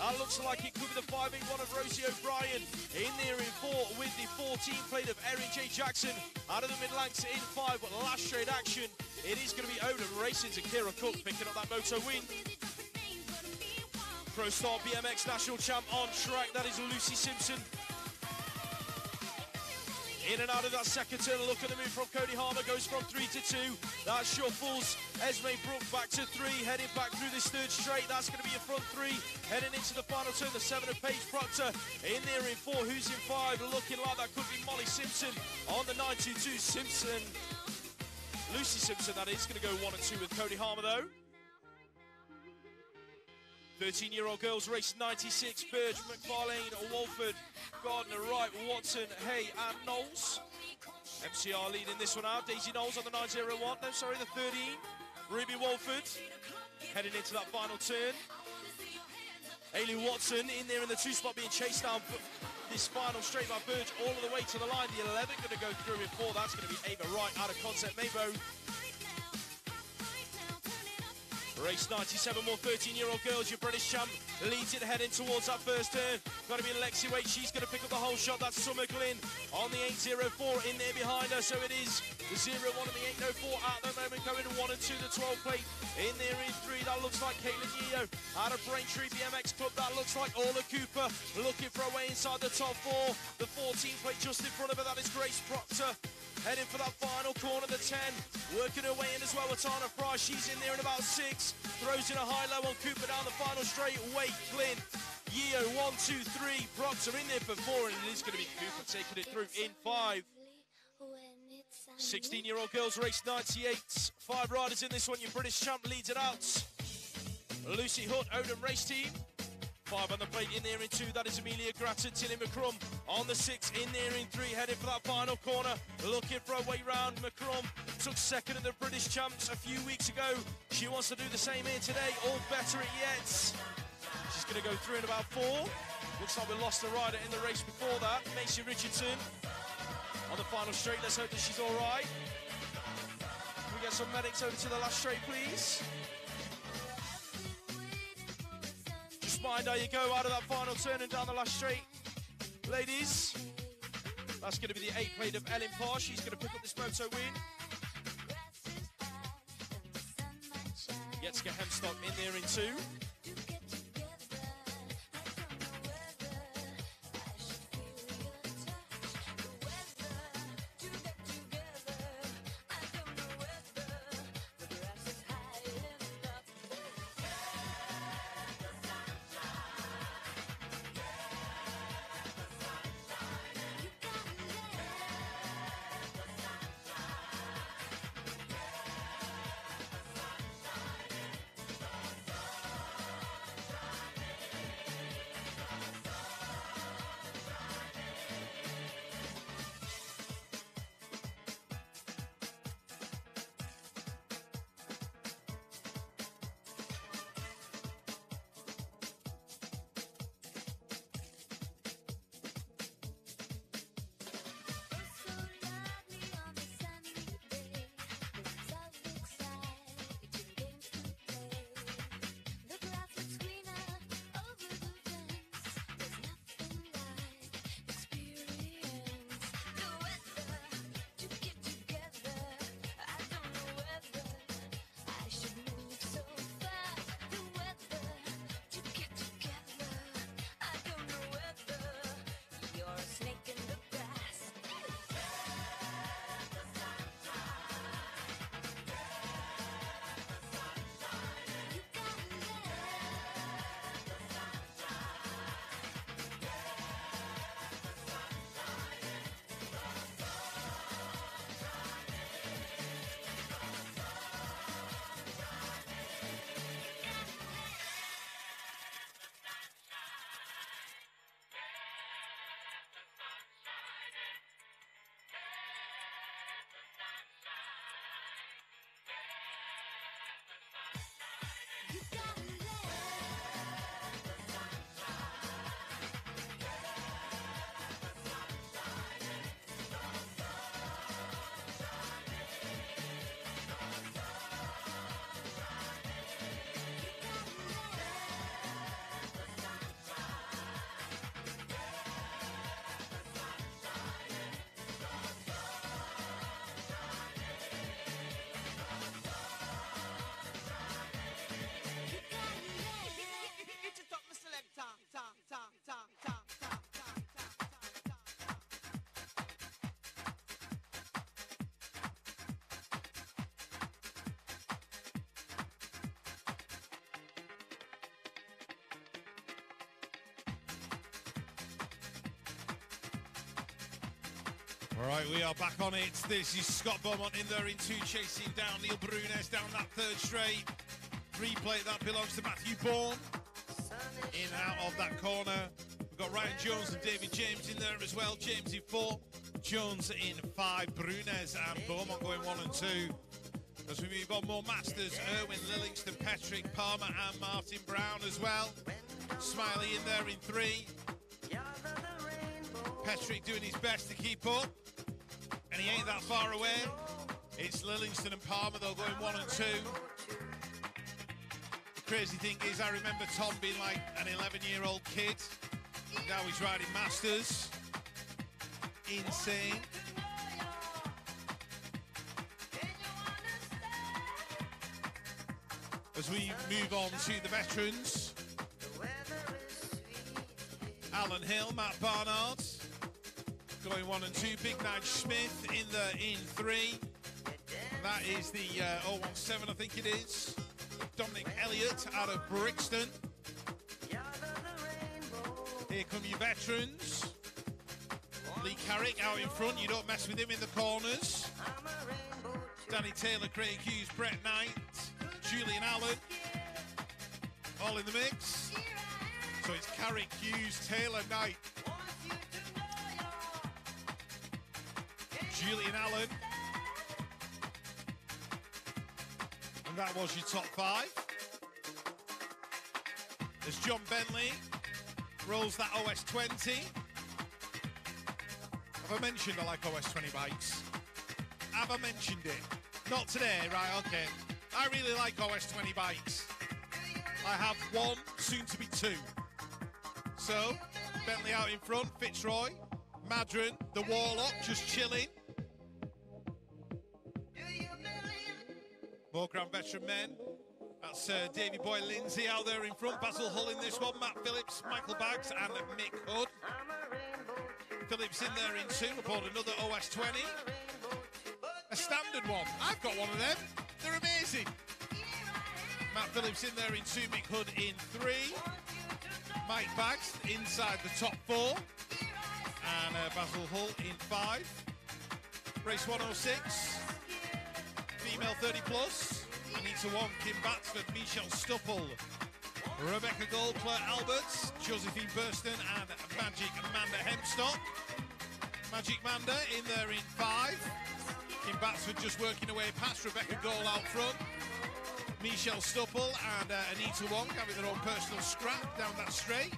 That looks like it could be the 5 in one of Rosie O'Brien. In there in four with the 14 plate of Erin J. Jackson. Out of the mid-lengths in five, but last straight action. It is going to be Odin racing to Kira Cook picking up that moto win. Pro Star BMX National Champ on track. That is Lucy Simpson. In and out of that second turn, look at the move from Cody Harmer, goes from three to two. That shuffles. Esme Brook back to three, heading back through this third straight. That's going to be a front three, heading into the final turn. The seven of Paige Proctor in there in four. Who's in five? Looking like that could be Molly Simpson on the 922. Simpson. Lucy Simpson, that is, going to go one and two with Cody Harmer, though. 13-year-old girls race 96, Burge, McFarlane, Walford, Gardner, Wright, Watson, Hay and Knowles. MCR leading this one out. Daisy Knowles on the 901, no sorry, the 13. Ruby Walford heading into that final turn. Ailey Watson in there in the two spot being chased down this final straight by Burge all the way to the line. The 11 going to go through in four. That's going to be Ava Wright out of concept. Meybo Race 97, more 13-year-old girls. Your British champ leads it heading towards that first turn. Got to be Lexi Wait. She's going to pick up the hole shot. That's Summer Glynn on the 804 in there behind her. So it is the 0-1 and the 804 at the moment going 1 and 2. The 12 plate in there in 3. That looks like Caitlin Yeo out of Braintree BMX Club. That looks like Orla Cooper looking for a way inside the top four. The 14 plate just in front of her. That is Grace Proctor. Heading for that final corner, the 10. Working her way in as well with Tana Price. She's in there in about six. Throws in a high low on Cooper down the final straight. Wait, Flynn. Yeo, one, two, three. Brocks are in there for four, and it is going to be Cooper taking it through in five. 16-year-old girls race 98. Five riders in this one. Your British champ leads it out. Lucy Hood, Odin race team. Five on the plate in there in two. That is Amelia Grattan. Tilly McCrum on the six. In there in three. Heading for that final corner. Looking for a way round. McCrum took second in the British champs a few weeks ago. She wants to do the same here today. All better it yet. She's going to go through in about four. Looks like we lost a rider in the race before that. Macy Richardson on the final straight. Let's hope that she's all right. Can we get some medics over to the last straight, please? How you go out of that final turn and down the last straight. Ladies, that's going to be the eight plate of Ellen Parr. She's going to pick up this moto win. Yetska Hemstock in there in two. All right, we are back on it. This is Scott Beaumont in there in two, chasing down Neil Brunes down that third straight. Replay that belongs to Matthew Bourne. In out of that corner. We've got Ryan Jones and David James in there as well. James in four, Jones in five, Brunes and Beaumont going one and two. As we move on, more Masters, Irwin, Lillingston, Patrick, Palmer and Martin Brown as well. Smiley in there in three. Patrick doing his best to keep up. He ain't that far away. It's Lillingston and Palmer, though, going one and two. The crazy thing is, I remember Tom being like an 11 year old kid. Now he's riding Masters. Insane. As we move on to the veterans, Alan Hill, Matt Barnard, one and two. Big Nige Smith in the in three. That is the uh, 017, I think it is. Dominic Elliott out of Brixton. Here come your veterans. Lee Carrick out in front. You don't mess with him in the corners. Danny Taylor, Craig Hughes, Brett Knight, Julian Allen. All in the mix. So it's Carrick, Hughes, Taylor, Knight. Julian Allen. And that was your top five. As John Bentley rolls that OS 20. Have I mentioned I like OS 20 bikes? Have I mentioned it? Not today, right? Okay. I really like OS 20 bikes. I have one, soon to be two. So, Bentley out in front, Fitzroy, Madron, the Warlock just chilling. More Grand Veteran men. That's uh, Davy Boy Lindsay out there in front. Basil Hull in this one. Matt Phillips, Michael Baggs, and Mick Hood. Phillips in there in two aboard another OS 20. A standard one. I've got one of them. They're amazing. Matt Phillips in there in two. Mick Hood in three. Mike Baggs inside the top four. And uh, Basil Hull in five. Race 106 female 30 plus. Anita Wong, Kim Batsford, Michelle Stupple, Rebecca Gold, Claire Alberts, Josephine Burston, and Magic Amanda Hempstock. Magic Manda in there in five. Kim Batsford just working away past Rebecca Gold out front. Michelle Stupple and uh, Anita Wong having their own personal scrap down that straight.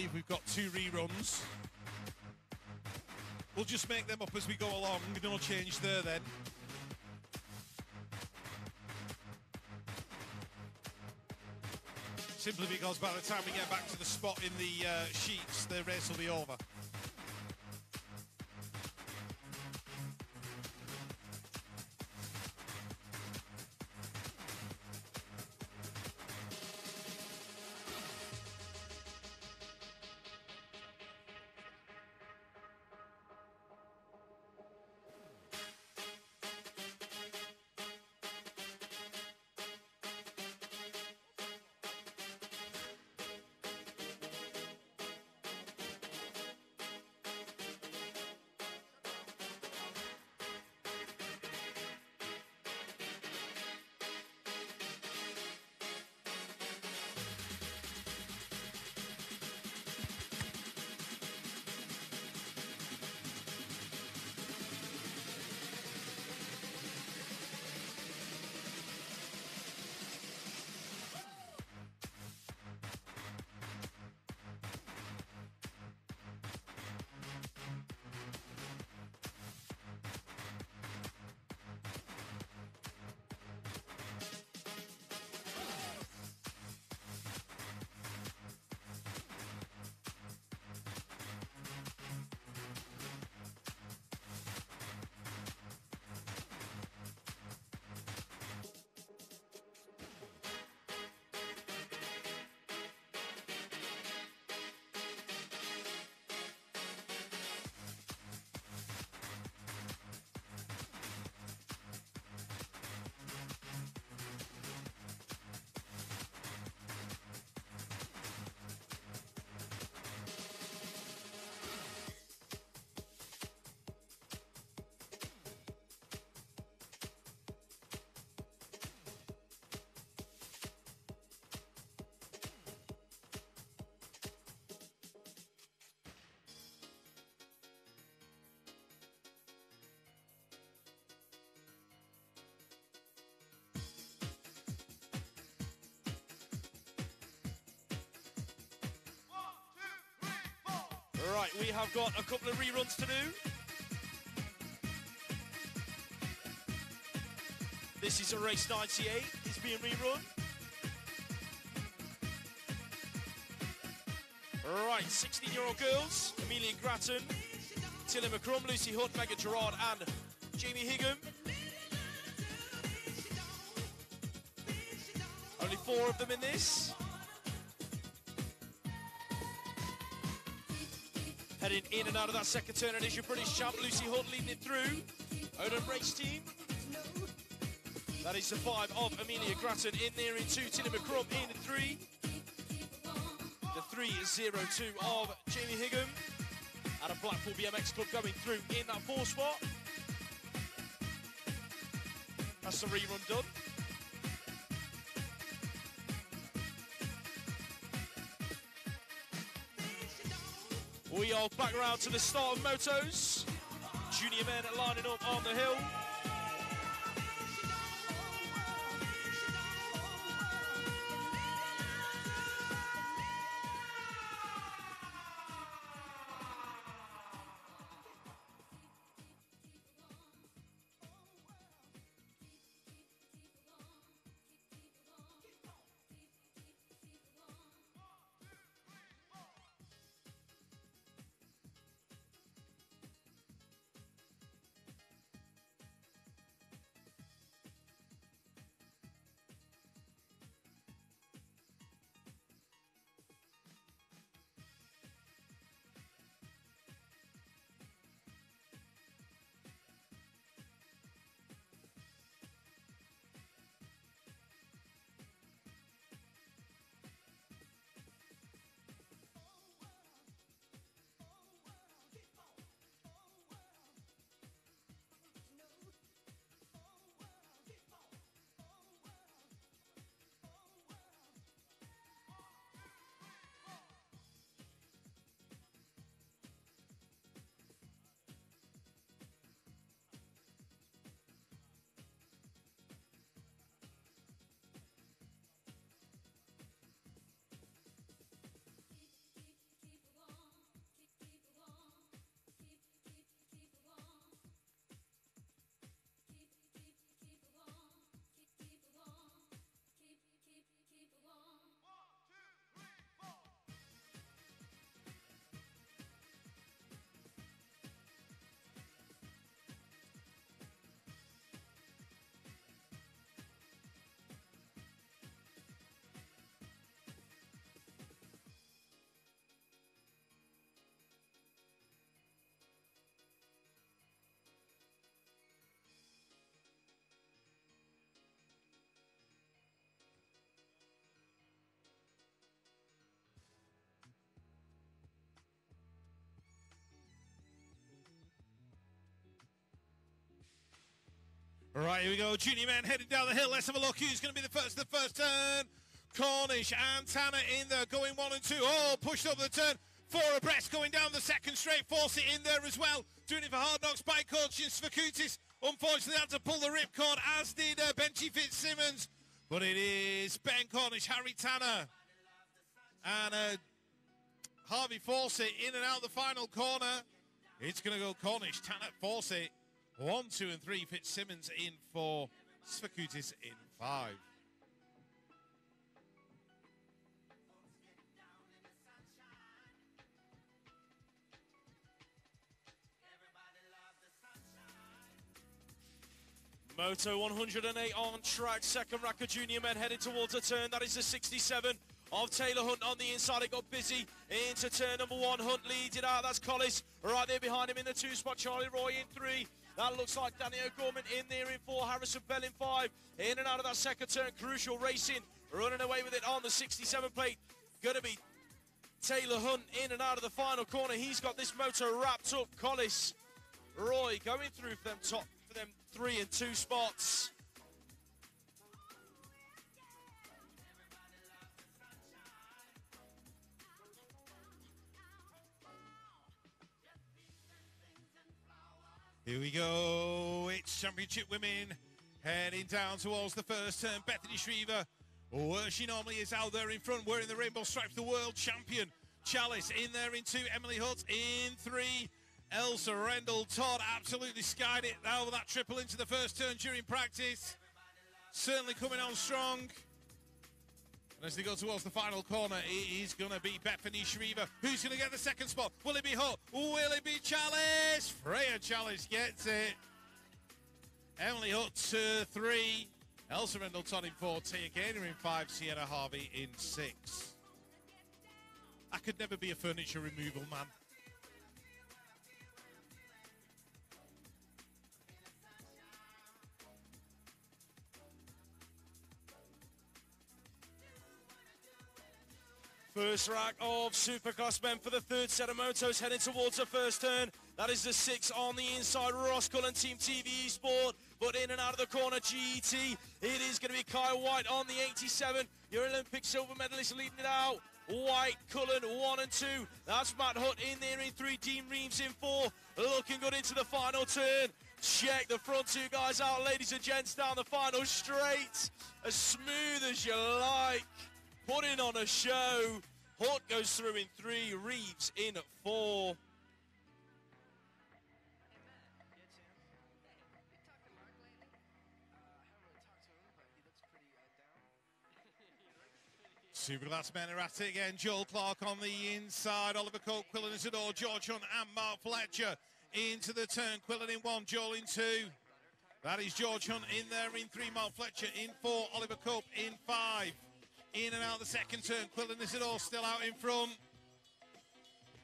Believe we've got two reruns. We'll just make them up as we go along. No change there then. Simply because by the time we get back to the spot in the uh, sheets, the race will be over. Right, we have got a couple of reruns to do. This is a race 98. It's being rerun. Right, 16 year old girls Amelia Grattan, Tilly McCrum, Lucy Hunt, Megan Gerard, and Jamie Higham. Only four of them in this. In and out of that second turn, and your British champ, Lucy Hunt, leading it through. Odin race team. That is the five of Amelia Grattan in there in two. Tilly McCrum in three. The three is zero two of Jamie Higham. Out a Blackpool BMX Club going through in that four spot. That's the rerun done. Back round to the start of motos. Junior men lining up on the hill. Right, here we go. Junior man heading down the hill. Let's have a look. Who's going to be the first? The first turn. Cornish and Tanner in there, going one and two. Oh, pushed up the turn. Four abreast going down the second straight. Fawcett in there as well. Doing it for Hard Knocks. Bike coach and. Unfortunately, had to pull the ripcord, as did uh, Benchy Fitzsimmons. But it is Ben Cornish, Harry Tanner, and uh, Harvey Fawcett in and out the final corner. It's going to go Cornish, Tanner, Fawcett. One, two, and three. Fitzsimmons in four. Svakutis in five. Moto 108 on track. Second rack of junior men headed towards a turn. That is the 67 of Taylor Hunt on the inside. It got busy into turn number one. Hunt leads it out. That's Collis right there behind him in the two spot. Charlie Roy in three. That looks like Danny O'Gorman in there in four. Harrison Bell in five. In and out of that second turn. Crucial racing. Running away with it on the 67 plate. Going to be Taylor Hunt in and out of the final corner. He's got this moto wrapped up. Collis Roy going through for them top for them three and two spots. Here we go. It's Championship Women heading down towards the first turn. Bethany Shriver, where she normally is out there in front, wearing the rainbow stripes, the world champion. Chalice in there in two. Emily Hutt in three. Elsa Rendell Todd absolutely skied it with that triple into the first turn during practice. Certainly coming on strong. And as they go towards the final corner, it is going to be Bethany Shriver. Who's going to get the second spot? Will it be Hutt? Will it be Chalice? Freya Chalice gets it. Emily Hutt to three. Elsa Rendell Todd in four. Tia Gaynor in five. Sienna Harvey in six. I could never be a furniture removal man. First rack of Superclass men for the third set of motos heading towards the first turn. That is the six on the inside. Ross Cullen, Team TV Sport. But in and out of the corner, GET. It is going to be Kye Whyte on the 87. Your Olympic silver medalist leading it out. White, Cullen, one and two. That's Matt Hutt in there in three. Dean Reeves in four. Looking good into the final turn. Check the front two guys out, ladies and gents, down the final straight. As smooth as you like putting on a show. Hort goes through in three, Reeves in at four. Superclass men are at it again. Joel Clark on the inside. Oliver Cope, Quillan Isidore, George Hunt and Mark Fletcher into the turn. Quillan in one, Joel in two. That is George Hunt in there in three. Mark Fletcher in four. Oliver Cope in five. In and out the second turn. Quillan Isidore still out in front.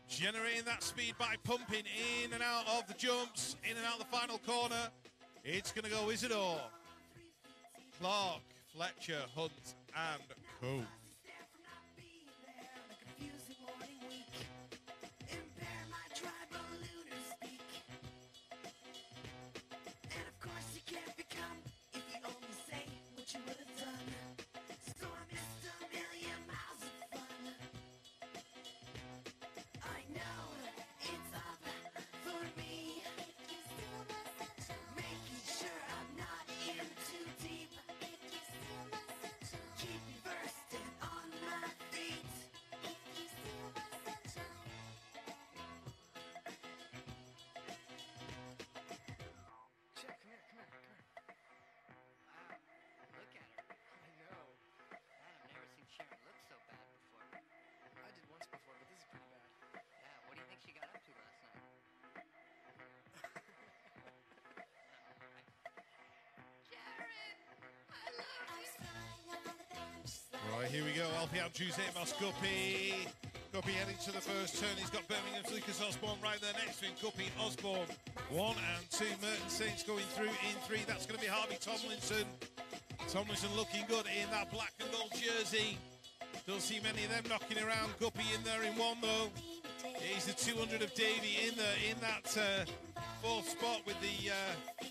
Generating that speed by pumping in and out of the jumps. In and out the final corner. It's going to go Isidore. Clark, Fletcher, Hunt and Cope. Here we go. Alpian Jose Guppy. Guppy heading to the first turn. He's got Birmingham's Lucas Osborne right there next to him. Guppy, Osborne, one and two. Merton Saints going through in three. That's going to be Harvey Tomlinson. Tomlinson looking good in that black and gold jersey. Don't see many of them knocking around. Guppy in there in one though. He's the 200 of Davy in the in that uh, fourth spot with the uh,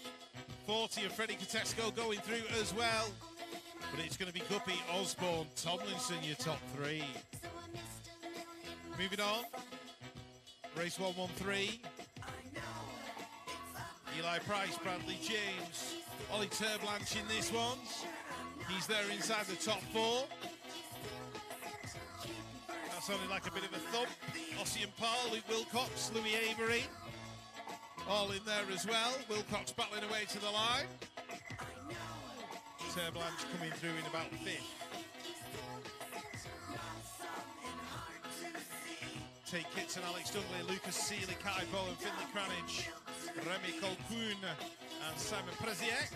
40 of Freddie Katesco going through as well. But it's going to be Guppy, Osborne, Tomlinson, your top three. Moving on. Race 113. Eli Price, Bradley James, Ollie Terblanche in this one. He's there inside the top four. That sounded like a bit of a thump. Ossie and Paul, Luke Wilcox, Louis Avery. All in there as well. Wilcox battling away to the line. Terblanche coming through in about fifth. Tate Kitson, Alex Dungley, Lucas Seeley, Kai Bowen, Finley Cranage, Remy Colquhoun and Simon Preziek.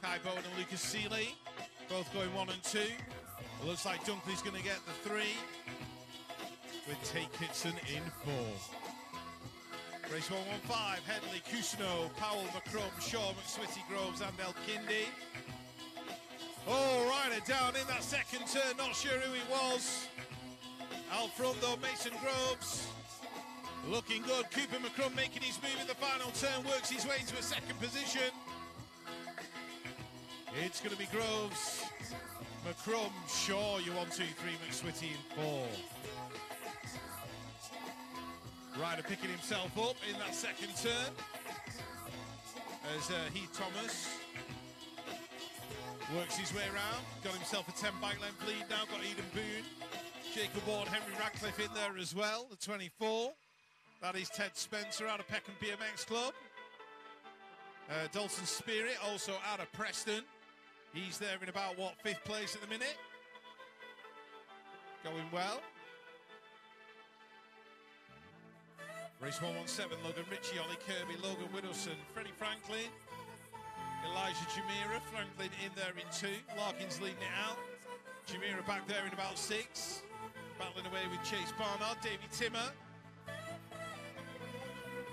Kai Bowen and Lucas Seeley both going one and two. It looks like Dunkley's going to get the three with Tate Kitson in four. Race 115, Headley, Kusno, Powell, McCrum, Shaw, McSwitty, Groves and El Kindi. Oh, Rider down in that second turn, not sure who he was. Out front though, Mason Groves. Looking good. Cooper McCrum making his move in the final turn, works his way into a second position. It's going to be Groves, McCrum, Shaw, you one, two, three, McSwitty in four. Rider picking himself up in that second turn as uh, Heath Thomas works his way around. Got himself a 10 bike length lead now. Got Eden Boone Jacob Ward, Henry Radcliffe in there as well, the 24. That is Ted Spencer out of Peckham BMX Club. Uh, Dalton Spirit, also out of Preston. He's there in about, what, fifth place at the minute? Going well. Race 117, Logan Ritchie, Ollie Kirby, Logan Whittleson, Freddie Franklin, Elijah Jamira, Franklin in there in two. Larkins leading it out. Jamira back there in about six. Battling away with Chase Barnard, Davey Timmer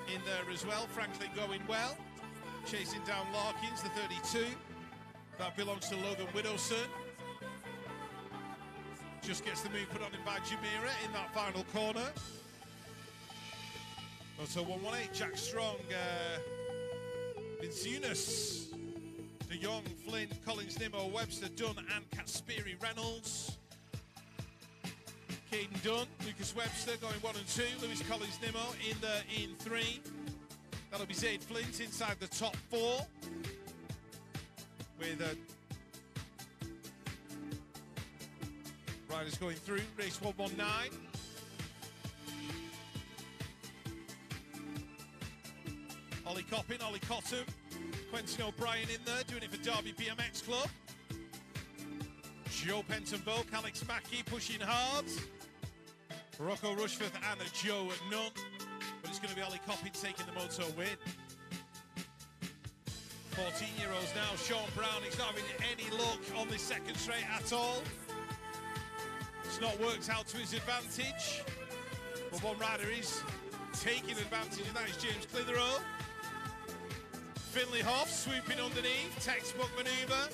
in there as well. Franklin going well. Chasing down Larkins, the 32. That belongs to Logan Whittleson. Just gets the move put on him by Jamira in that final corner. Moto 118, Jack Strong, uh, Vince De Jong, Flynn, Collins, Nimmo, Webster, Dunn, and Kasperi Reynolds. Caden Dunn, Lucas Webster going one and two, Lewis Collins, Nimmo in the in three. That'll be Zaid Flint inside the top four with uh, riders going through race 119. Ollie Coppin, Ollie Cotton, Quentin O'Brien in there doing it for Derby BMX Club. Joe Pentonville, Alex Mackey pushing hard. Rocco Rushforth and Joe Nunn. But it's going to be Ollie Coppin taking the moto win. 14 year olds now. Sean Brown, he's not having any luck on this second straight at all. It's not worked out to his advantage. But one rider is taking advantage, and that is James Clitheroe. Finley Hoff swooping underneath, textbook manoeuvre.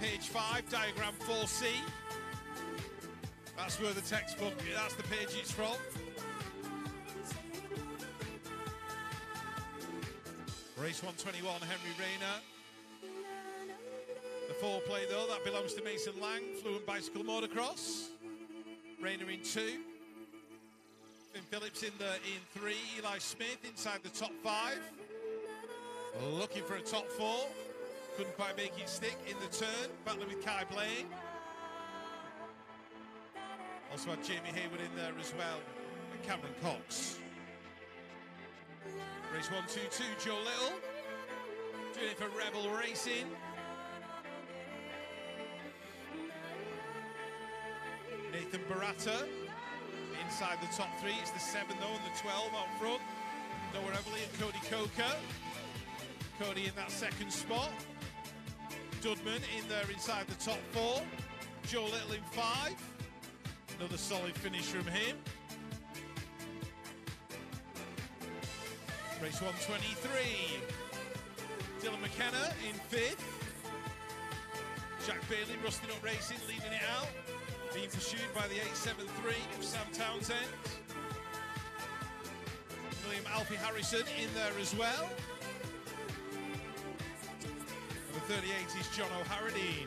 Page 5, diagram 4C. That's where the textbook, that's the page it's from. Race 121, Henry Rayner. The foreplay though, that belongs to Mason Lang, Fluent Bicycle Motocross. Rayner in two. Finn Phillips in the in three. Eli Smith inside the top five. Looking for a top four. Couldn't quite make it stick in the turn. Battling with Kai Blaine. Also had Jamie Hayward in there as well. And Cameron Cox. Race 122, Joe Little. Doing it for Rebel Racing. Nathan Baratta inside the top three. It's the seven though and the 12 out front. Noah Everly and Cody Coker. Cody in that second spot. Dudman in there inside the top four. Joe Little in five. Another solid finish from him. Race 123. Dylan McKenna in fifth. Jack Bailey, Rusty Nut Racing, leading it out. Being pursued by the 873 of Sam Townsend. William Alfie Harrison in there as well. The 38 is John O'Haradine.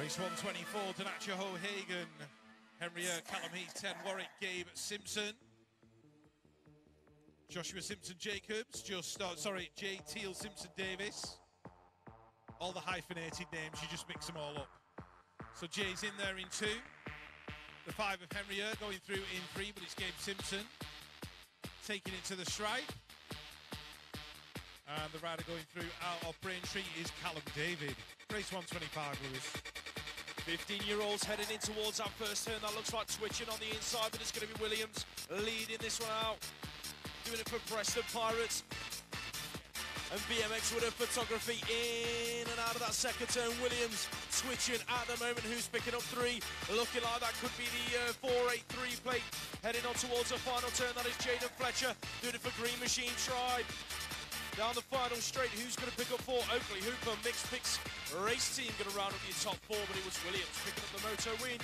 Race 124, Donacio O'Hagan, Henry Eyre, Callum Heath, 10, Warwick, Gabe Simpson, Joshua Simpson Jacobs, just uh, sorry, J. Teal Simpson Davis. All the hyphenated names, you just mix them all up. So Jay's in there in two. The five of Henry Eyre going through in three, but it's Gabe Simpson taking it to the stripe. And the rider going through out of Braintree is Callum David. Race 125, Lewis. 15 year olds heading in towards that first turn. That looks like switching on the inside, but it's going to be Williams leading this one out. Doing it for Preston Pirates. And BMX with a photography in and out of that second turn. Williams switching at the moment. Who's picking up three? Looking like that could be the uh, 483 plate. Heading on towards the final turn. That is Jaden Fletcher doing it for Green Machine Tribe. Down the final straight, who's going to pick up four? Oakley Hooper, mixed picks race team going to round up your top four, but it was Williams picking up the moto win.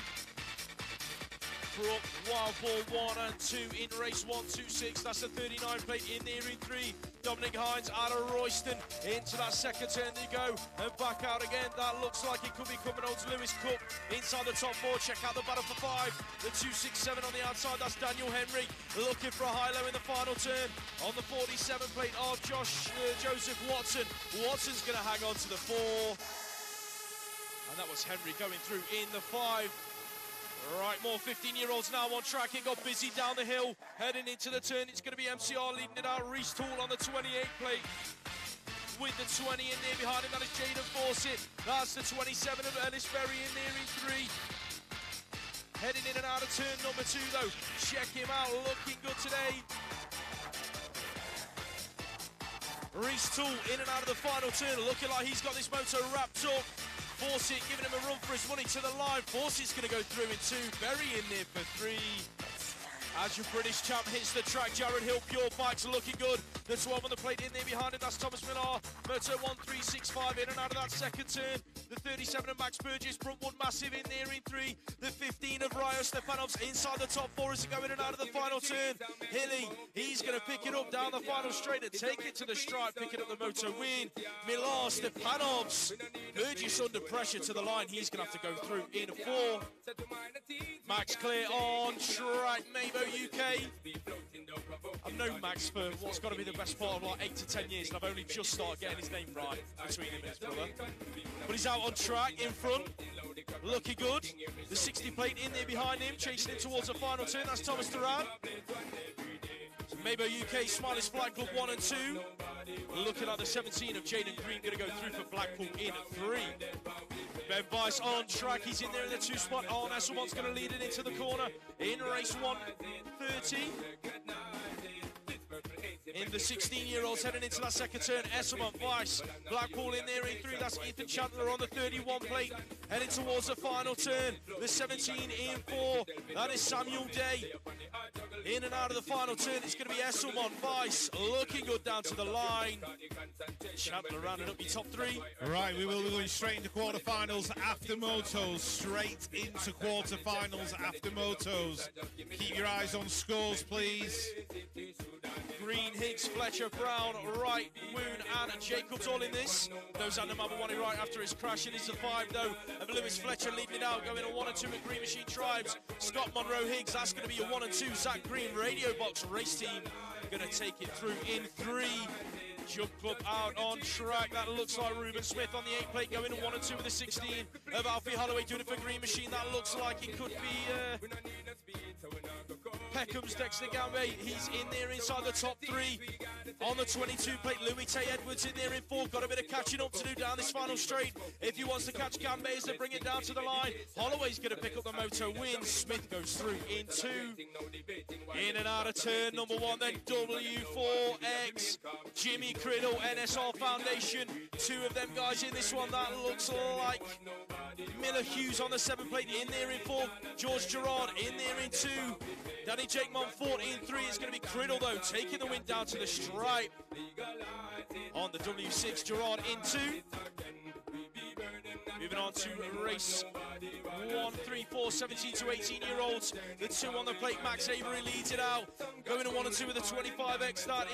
Brook, Wild Ball 1 and 2 in race 1, 2, 6. That's the 39 plate in there in 3. Dominic Hines out of Royston into that second turn they go and back out again. That looks like it could be coming on to Lewis Cook inside the top four. Check out the battle for five. The 267 on the outside. That's Daniel Henry looking for a high low in the final turn on the 47 plate of Josh uh, Joseph Watson. Watson's going to hang on to the four. And that was Henry going through in the five. Right, more 15-year-olds now on track. It got busy down the hill, heading into the turn. It's going to be MCR leading it out. Reese Toole on the 28 plate with the 20 in there behind him. That is Jaden Fawcett. That's the 27 of Ellis Berry in there in three. Heading in and out of turn number two, though. Check him out, looking good today. Reese Toole in and out of the final turn, looking like he's got this moto wrapped up. Fawcett giving him a run for his money to the line. Fawcett's going to go through in two. Berry in there for three. As your British champ hits the track, Jared Hill, Pure Bikes looking good. The 12 on the plate in there behind him, that's Thomas Millar. Moto 1365 in and out of that second turn. The 37 of Max Burgess, Bruntwood massive in there in three. The 15 of Ryo Stepanovs inside the top four as they go in and out of the final turn. Hilly, he's going to pick it up down the final straight and take it to the stripe, picking up the Moto win. Millar, Stepanovs, Burgess under pressure to the line. He's going to have to go through in four. Max Clear on track, Meybo UK. I've known Max for what's got to be the best part of like eight to ten years, and I've only just started getting his name right between him and his brother. But he's out on track in front, looking good. The 60 plate in there behind him, chasing him towards the final turn. That's Thomas Duran. Meybo UK, smallest Flag Club 1 and 2. Looking at the 17 of Jaden Green, going to go through for Blackpool in 3. Ben Weiss on track, he's in there in the two spot. Oh, Esselmont's going to lead it into the corner in race 130. In the 16-year-olds heading into that second turn, Esselmont, Weiss, Blackpool in there in three. That's Ethan Chandler on the 31 plate, heading towards the final turn. The 17 in four, that is Samuel Day. In and out of the final turn, it's going to be Esselmont, Weiss, looking good down to the line. Chandler rounding up your top three. Right, we will be going straight into quarterfinals after motos. Straight into quarterfinals after motos. Keep your eyes on scores, please. Green, Higgs, Fletcher, Brown, Wright, Woon, and Jacobs all in this. Those under number one right after his crash. It is the five, though, of Lewis Fletcher leading it out, going on one and two with Green Machine Tribes. Scott Monroe Higgs, that's going to be a one and two. Zach Green, Radio Box Race Team, going to take it through in three. Jump Club out on track. That looks like Ruben Smith on the eight plate going one and two with the 16 of Alfie Holloway doing it for Green Machine. That looks like it could be uh, Peckham's Dexter Gambe. He's in there inside the top three. On the 22 plate, Louis Tay Edwards in there in four. Got a bit of catching up to do down this final straight. If he wants to catch Gambe as they bring it down to the line, Holloway's going to pick up the moto win. Smith goes through in two. In and out of turn number one, then W4X. Jimmy Criddle, NSR Foundation. Two of them guys in this one. That looks like Miller Hughes on the seven plate in there in four. George Gerard in there in two. Danny Jake Montfort in three. It's going to be Criddle though, taking the win down to the stripe. On the W6, Gerard in two. Moving on to race one, three, four, 17 to 18 year olds. The two on the plate, Max Avery leads it out. Going to one and two with the 25X, that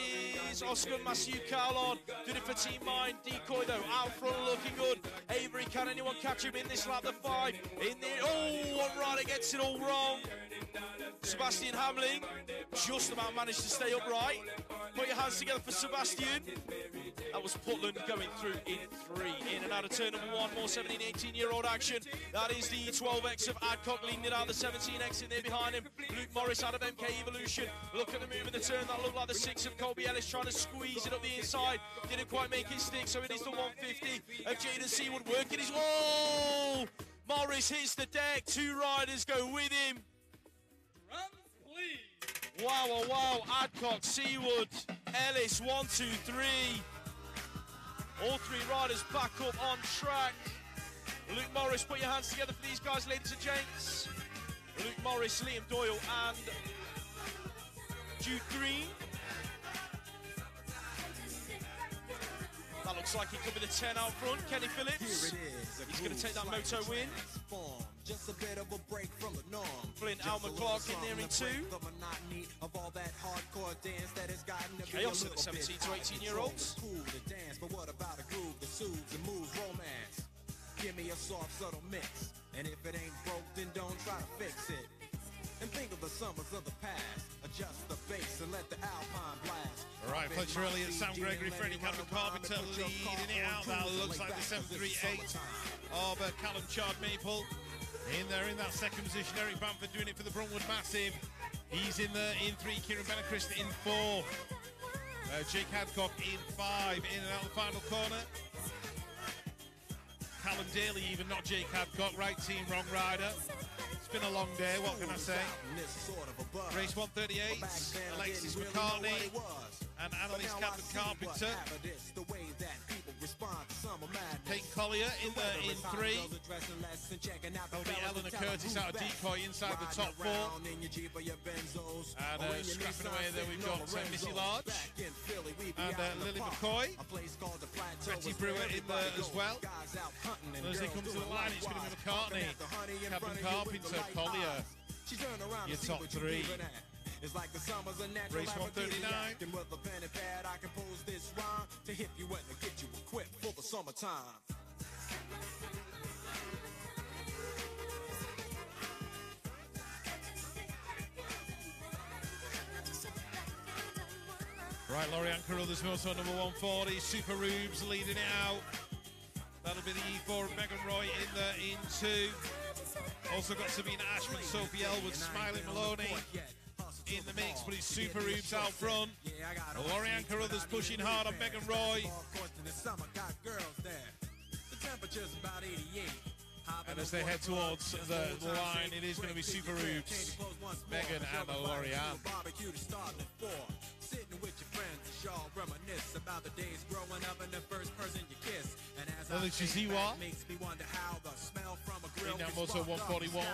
is Oscar Matthew Cowlon. Doing it for Team Mind. Decoy though, out front looking good. Avery, can anyone catch him in this lap? The five in there. Oh, one rider gets it all wrong. Sebastian Hamling just about managed to stay upright. Put your hands together for Sebastian. That was Putland going through in three. In and out of turn number one, more 17, 18 year old action. That is the 12X of Adcock leading it out, the 17X in there behind him. Luke Morris out of MK Evolution. Look at the move in the turn. That looked like the six of Colby Ellis trying to squeeze it up the inside. Didn't quite make it stick, so it is the 150 of Jaden Seawood working his. Oh! Morris hits the deck. Two riders go with him. Wow, wow, wow. Adcock, Seawood, Ellis, one, two, three. All three riders back up on track. Luke Morris, put your hands together for these guys, ladies and gents. Luke Morris, Liam Doyle, and Jude Green. That looks like he could be the 10 out front. Kenny Phillips. Is. He's going to take that moto win. Just a bit of a break from the norm. Flint Alma Clark in there in two. The monotony of all that hardcore dance that has gotten to be Chaos a at the little bit 17 to 18 year olds. Cool to dance, but what about a groove that soothes and moves romance? Give me a soft, subtle mix. And if it ain't broke, then don't try to fix it. And think of the summers of the past. Adjust the bass and let the alpine blast. All right, in Fletcher Elliott, Sam Gregory, Freddie it run Cadman around Carpenter and put your car leading it out. That looks like the back 'cause it's 738 summertime. of uh, Callum Chard Maple. In there in that second position, Eric Bamford doing it for the Brunwood Massive. He's in the in three, Kieran Benachrist in four. Uh, Jake Hadcock in five, in and out the final corner. Callum Daly, even not Jake Hadcock, right team, wrong rider. It's been a long day, what can I say? Race 138, Alexis McCartney and Annalise Cadman Carpenter. Peyton Collier in the in three. That'll be Eleanor Curtis out of decoy inside the top four. And uh, scrapping away. There we've got uh, Missy Large and uh, Lily McCoy. Betty Brewer in there as well. And as they come to the line, it's going to be McCartney, Cadman Carpenter, Collier. Your top three. It's like the summers of natural Race 139. And with a pen and pad, I compose this rhyme to hit you and to get you equipped for the summertime. Right, Carruthers number 140. Super Rubes leading it out. That'll be the E4 of Megan Roy in there in two. Also got Sabina Ashman, Sophie Elwood, Smiling Maloney in the mix, but it's Super Rubes out front. Lorianne Carruthers pushing hard on Megan Roy. In the summer, got girls there. The temperature's about 88. And as they head towards the line, it is going to be Super Rubes, Megan and Lorianne. Barbecue to start at. Sitting with your friends, y'all reminisce about the days growing up and the first person you kiss. And as I think Ziwa. back, makes me wonder how the smell from a grill down can motor spark up 141.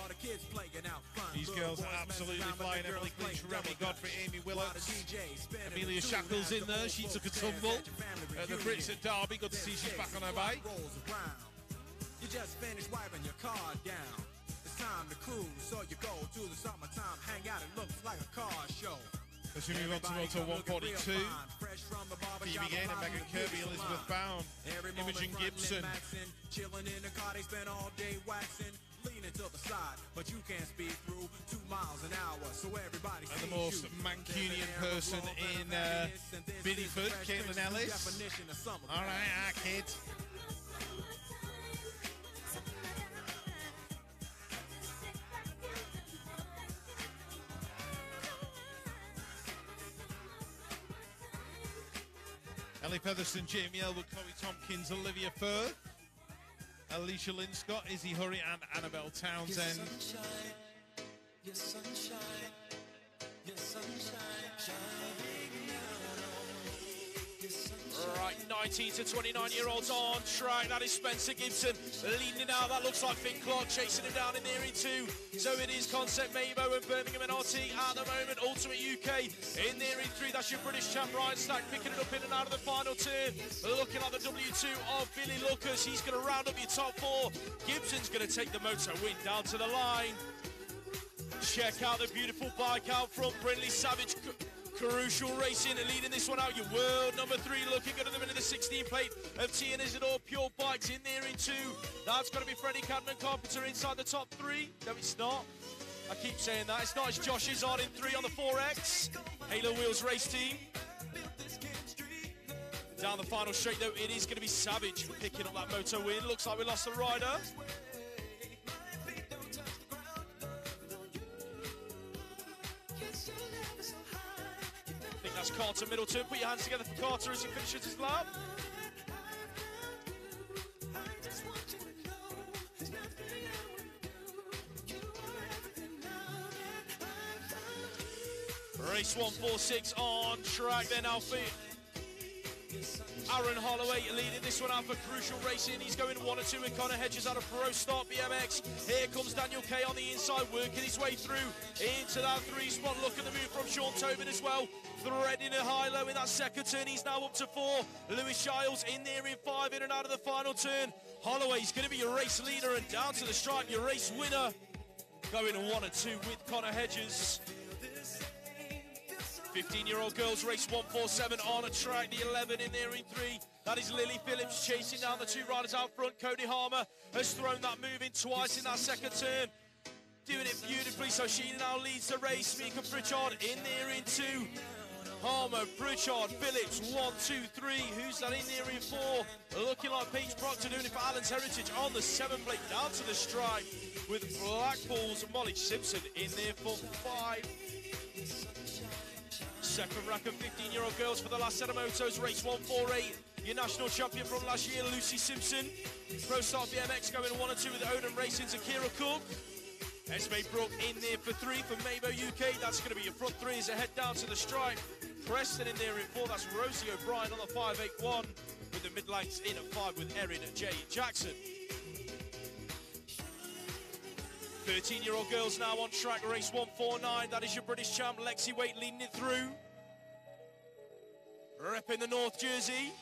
All the kids playing out front. These girls are absolutely messing around, but flying. Emily girls Remy Godfrey. Amy DJ Amelia Shackles in there. She took a tumble at your family at the. Brits at Derby. Good to see she's back on her bike. You just finished wiping your car down. It's time to cruise, so you go to the summertime hangout. It looks like a car show. As we move on to Moto 142, Phoebe Gain and Megan Kirby, Elizabeth Bound, Imogen Gibson. Chilling in the car, they spend all day waxing. Leaning to the side, but you can't speed through two miles an hour, so everybody And the most. Mancunian person an air of in uh, and happiness, and this is Biddyford, Caitlin Ellis. definition of summer. All right, our kid. Ellie Featherston, Jamie Elwood, Chloe Tompkins, Olivia Firth, Alicia Linscott, Izzy Hurry, and Annabelle Townsend. Your sunshine, your sunshine, shining down Right, 19 to 29 year olds on track. That is Spencer Gibson leading out. That looks like Finn Clark chasing him down in there two. So it is Concept Meybo and Birmingham NRT at the moment. Ultimate UK in there in three. That's your British champ Ryan Stack picking it up in and out of the final turn. Looking like the W2 of Billy Lucas. He's going to round up your top four. Gibson's going to take the moto win down to the line. Check out the beautiful bike out front. Brindley Savage. Crucial Racing leading this one out. Your world number three looking good at the minute. The 16 plate of and Isidore Pure Bikes in there in two. That's going to be Freddie Cadman Carpenter inside the top three. No, it's not. I keep saying that. It's not. It's Josh Izzard in three on the 4X. Halo Wheels race team. Down the final straight though, it is going to be Savage picking up that moto win. Looks like we lost the rider. That's Carter Middleton. Put your hands together for Carter as he finishes his lap. Race 146 on track then Alfie. Aaron Holloway leading this one out for Crucial Racing. He's going one or two with Connor Hedges out of Pro Start BMX. Here comes Daniel Kay on the inside, working his way through into that three spot. Look at the move from Sean Tobin as well. Threading a high low in that second turn. He's now up to four. Lewis Giles in there in five, in and out of the final turn. Holloway's going to be your race leader and down to the stripe, your race winner. Going one or two with Connor Hedges. 15 year old girls race 147 on a track, the 11 in there in three. That is Lily Phillips chasing down the two riders out front. Cody Harmer has thrown that move in twice in that second turn. Doing it beautifully, so she now leads the race. Mika Pritchard in there in two. Harmer, Pritchard, Phillips, one, two, three. Who's that in there in four? Looking like Paige Proctor doing it for Allen's Heritage on the seven plate down to the stripe with Blackpool's Molly Simpson in there for five. Second rack of 15 year old girls for the last set of motos, race 148. Your national champion from last year, Lucy Simpson. Pro Start BMX going one and two with Odin Racing's Akira Cook. Esme Brook in there for three for Meybo UK. That's going to be your front three as they head down to the stripe. Preston in there in four. That's Rosie O'Brien on the 581 with the mid lengths in at five with Erin J. Jackson. 13 year old girls now on track, race 149. That is your British champ, Lexi Waite leading it through. Repping the North Jersey.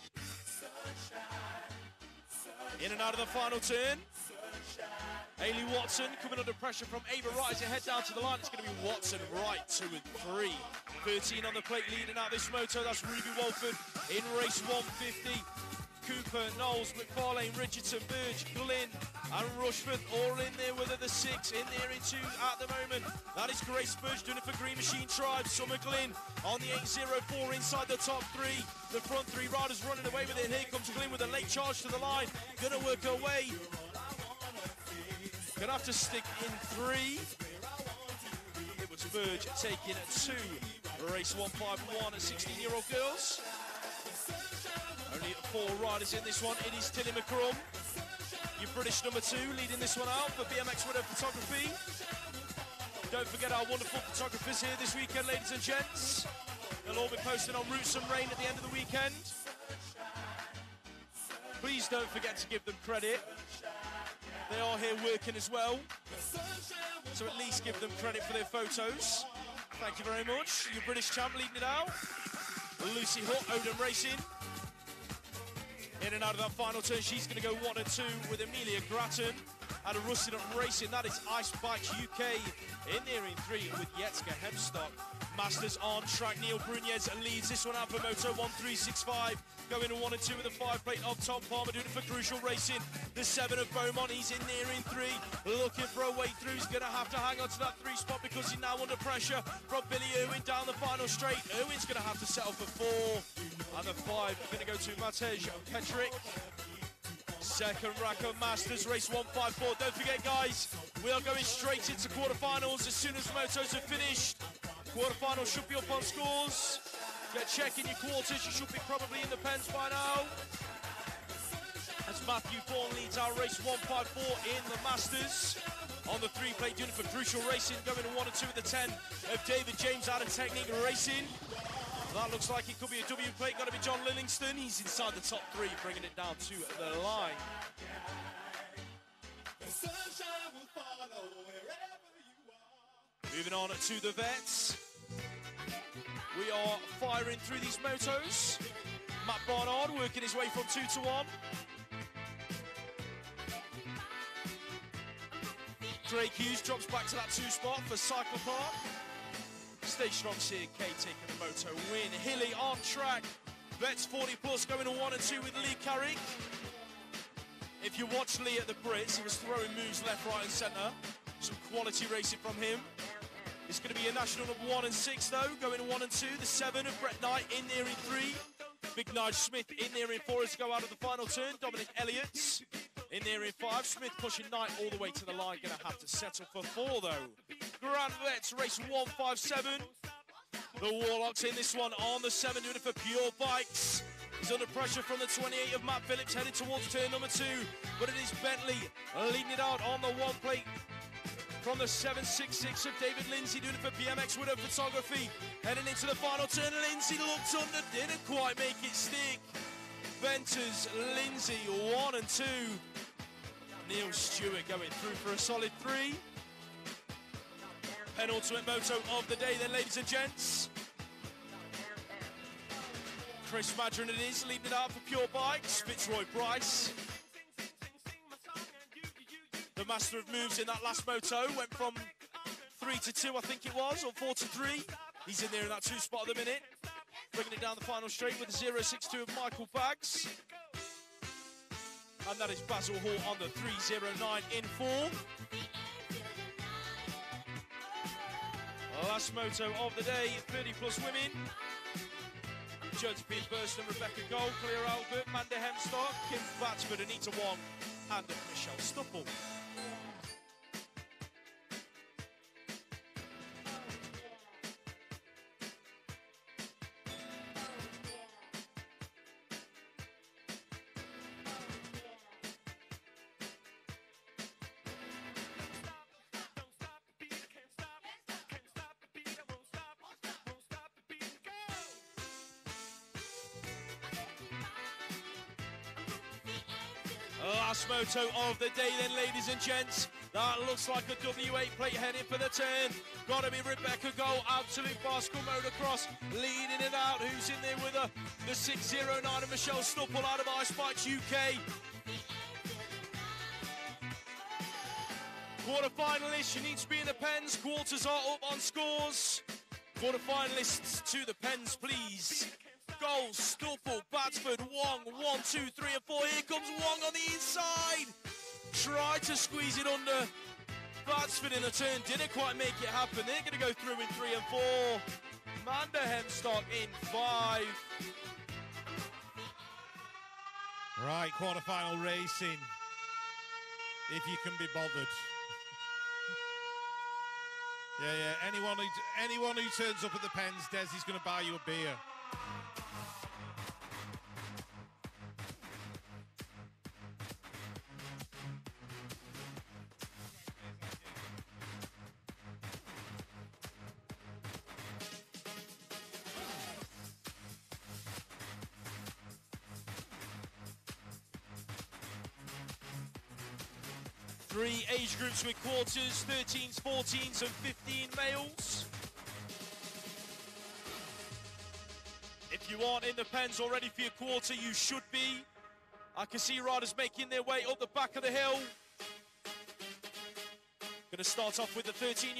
In and out of the final turn. Haley Watson coming under pressure from Ava Wright as they head down to the line. It's going to be Watson, right, two and three. 13 on the plate leading out this moto. That's Ruby Walford in race 150. Cooper, Knowles, McFarlane, Richardson, Burge, Glynn, and Rushford all in there with the six in there in two at the moment. That is Grace Burge doing it for Green Machine Tribe. Summer Glynn on the 804 inside the top three. The front three riders running away with it. Here comes Glynn with a late charge to the line. Gonna work her way. Gonna have to stick in three. It was Burge taking two. Race 151 at 16 year old girls. Only four riders in this one. It is Tilly McCrum, your British number two, leading this one out for BMX Widow Photography. Don't forget our wonderful photographers here this weekend, ladies and gents. They'll all be posting on Roots and Rain at the end of the weekend. Please don't forget to give them credit. They are here working as well. So at least give them credit for their photos. Thank you very much. Your British champ leading it out. Lucy Hutt, Odin Racing. In and out of that final turn, she's going to go one and two with Amelia Grattan out of Rusty Nut Racing. That is Ice Bikes UK in there in three with Yetska Hemstock. Masters on track. Neil Brunez leads this one out for Moto 1365. Going to one and two with the five plate of Tom Palmer doing it for Crucial Racing. The seven of Beaumont, he's in there in three. Looking for a way through. He's going to have to hang on to that three spot because he's now under pressure from Billy Irwin down the final straight. Irwin's going to have to settle for four. And the five going to go to Matej Petrick. Second rack of Masters, race 154. Don't forget, guys, we are going straight into quarterfinals as soon as the motos are finished. Quarterfinals should be up on scores. Get checking your quarters. You should be probably in the pens by now. As Matthew Vaughan leads our race 154 in the Masters. On the three plate unit for Crucial Racing, going to one and two with the 10 of David James out of Technique Racing. That looks like it could be a W plate. Got to be John Lillingston. He's inside the top three, bringing it down to the line. Moving on to the vets. We are firing through these motos. Matt Barnard working his way from two to one. Drake Hughes drops back to that two spot for Cycle Park. Stay strong, CK taking the moto win. Hilly on track. Vets 40 plus going to one and two with Lee Carrick. If you watch Lee at the Brits, he was throwing moves left, right, and centre. Some quality racing from him. It's going to be a national number one and six, though, going one and two. The seven of Brett Knight in there in three. Big Nige Smith in there in four as go out of the final turn. Dominic Elliott in there in five. Smith pushing Knight all the way to the line. Going to have to settle for four, though. Grand Vets race 157. The Warlocks in this one on the seven, doing it for Pure Bikes. He's under pressure from the 28 of Matt Phillips, heading towards turn number two. But it is Bentley leading it out on the one plate from the 766 of David Lindsay doing it for BMX Widow Photography. Heading into the final turn, Lindsay looked under, didn't quite make it stick. Venters, Lindsay, one and two. Neil Stewart going through for a solid three. Penultimate moto of the day, then, ladies and gents. Chris Madron it is, leading it out for Pure Bikes. Fitzroy Bryce. The master of moves in that last moto went from three to two, I think it was, or four to three. He's in there in that two spot at the minute. Bringing it down the final straight with the 062 of Michael Bags. And that is Basil Hall on the 309 in four. Last moto of the day, 30 plus women. Josephine Burston, Rebecca Gold, Claire Albert, Manda Hemstock, Kim Batsford, Anita Wong, and Michelle Stupple. Oh, Last moto of the day, then, ladies and gents. That looks like a W8 plate heading for the turn. Gotta be Rebecca Gold, absolute bicycle motocross, leading it out. Who's in there with her? The 609 of Michelle Stupple out of Ice Bikes UK. Quarter finalists, you need to be in the pens. Quarters are up on scores. Quarter finalists to the pens, please. Goals, Stupple, Batsford, Wong, one, two, three, and four. Here comes Wong on the inside. Tried to squeeze it under. Batsford in the turn didn't quite make it happen. They're going to go through in three and four. Manda Hemstock in five. Right, quarter-final racing. If you can be bothered. yeah, yeah. Anyone who anyone who turns up at the pens, Desi's going to buy you a beer. Groups with quarters, 13s, 14s, and 15 males. If you aren't in the pens already for your quarter, you should be. I can see riders making their way up the back of the hill. Going to start off with the 13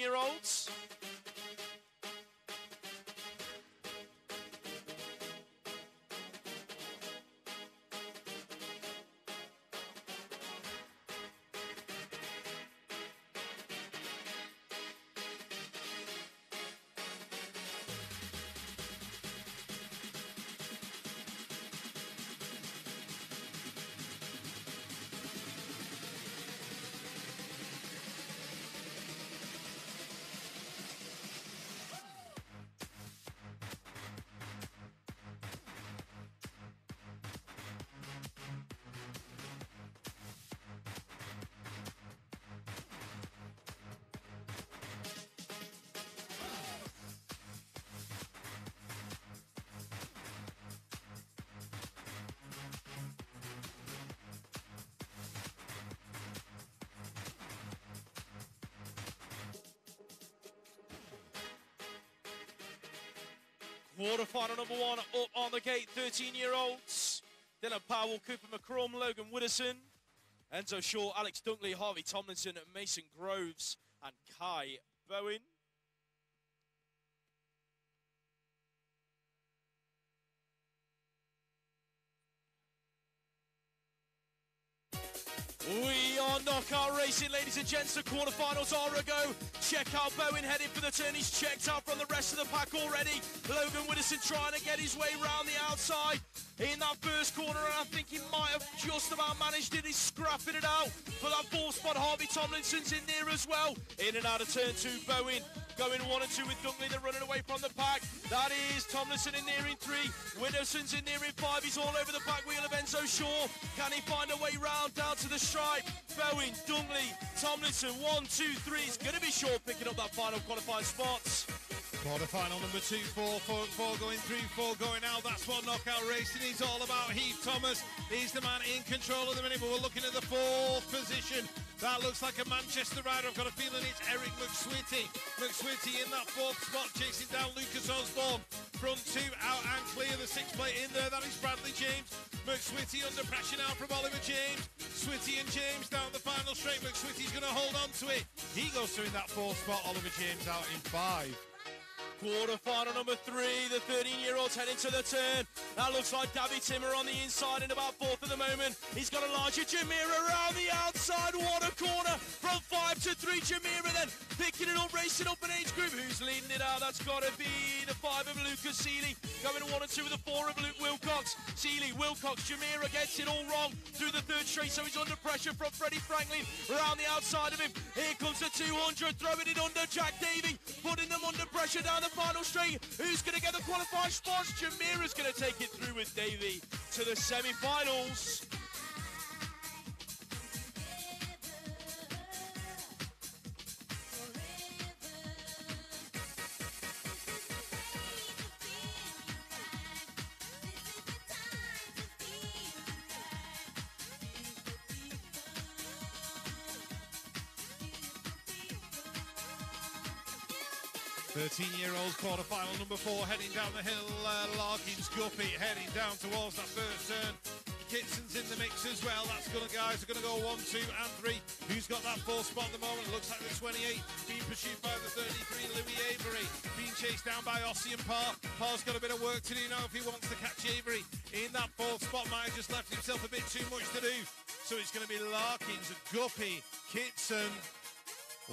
Quarterfinal number one up on the gate, 13 year olds. Dylan Powell, Cooper McCrum, Logan Widdowson, Enzo Shaw, Alex Dunkley, Harvey Tomlinson, Mason Groves, and Kai Bowen. Knockout racing, ladies and gents. The quarterfinals are a go. Check out Bowen heading for the turn. He's checked out from the rest of the pack already. Logan Widdowson trying to get his way round the outside in that first corner, and I think he might have just about managed it. He's scrapping it out for that fourth spot. Harvey Tomlinson's in there as well. In and out of turn two, Bowen going one and two with Dunkley. They're running away from the pack. That is Tomlinson in there in three. Widdowson's in there in five. He's all over the back wheel of Enzo Shaw. Can he find a way round down to the stripe? Bowen, Dunkley, Tomlinson, one, two, three. It's going to be Shaw picking up that final qualifying spots. Quarter-final number two, four, four, four going through, four going out. That's what knockout racing is all about. Heath Thomas is the man in control of the minute, but we're looking at the fourth position. That looks like a Manchester rider. I've got a feeling it's Eric McSwitty. McSwitty in that fourth spot, chasing down Lucas Osborne. Front two out and clear. The sixth plate in there. That is Bradley James. McSwitty under pressure now from Oliver James. Switty and James down the final straight. McSwitty's going to hold on to it. He goes through in that fourth spot. Oliver James out in five. Quarter final number three, the 13 year old's heading to the turn. That looks like Davy Timmer on the inside in about fourth at the moment. He's got Elijah Jamira around the outside. What a corner from five to three. Jamira then picking it up, racing up an age group. Who's leading it out? That's got to be the five of Lucas Seeley. Going one and two with the four of Luke Wilcox. Seeley, Wilcox, Jamira gets it all wrong through the third straight, so he's under pressure from Freddie Franklin around the outside of him. Here comes the 200, throwing it under Jack Davy, putting them under pressure down the final straight. Who's going to get the qualifying spots? Jamira's going to take it through with Davy to the semi-finals. Thirteen-year-olds quarter-final number four heading down the hill. Uh, Larkins Guppy heading down towards that first turn. Kitson's in the mix as well. That's gonna guys are gonna go one, two, and three. Who's got that fourth spot at the moment? Looks like the 28 being pursued by the 33 Louis Avery. Being chased down by Ossie and. Parr's got a bit of work to do now if he wants to catch Avery. In that fourth spot, might have just left himself a bit too much to do. So it's gonna be Larkins, Guppy, Kitson.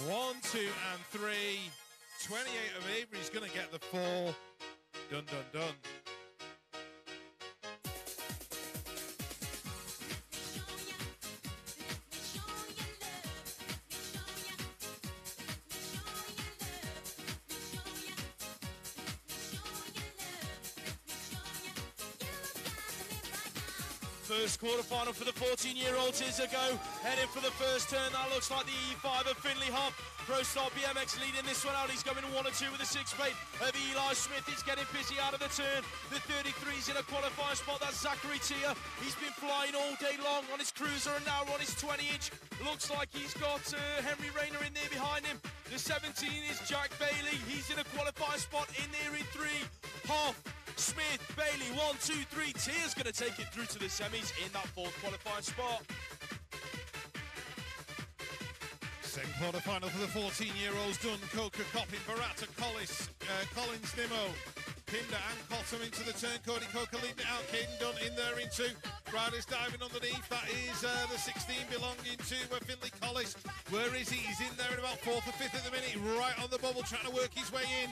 One, two, and three. 28 of Avery's going to get the four. Dun, dun, dun. First quarter-final for the 14-year-olds is a go. Heading for the first turn. That looks like the E5 of Finley Hop. Pro Star BMX leading this one out. He's going one or two with a six plate of Eli Smith. He's getting busy out of the turn. The 33's in a qualifying spot. That's Zachary Tia. He's been flying all day long on his cruiser and now on his 20 inch. Looks like he's got uh, Henry Rayner in there behind him. The 17 is Jack Bailey. He's in a qualifying spot in there in three. Half Smith, Bailey, one, two, three. Tia's going to take it through to the semis in that fourth qualifying spot. Second quarter final for the 14 year olds done. Coca Coppin, Barata, Collis, uh, Collins, Nimmo, Pinder and Cottam into the turn. Cody Coca leading it out. Caden Dunn in there in two. Riders diving underneath. That is uh, the 16 belonging to uh, Finley Collis. Where is he? He's in there at about fourth or fifth at the minute. Right on the bubble trying to work his way in.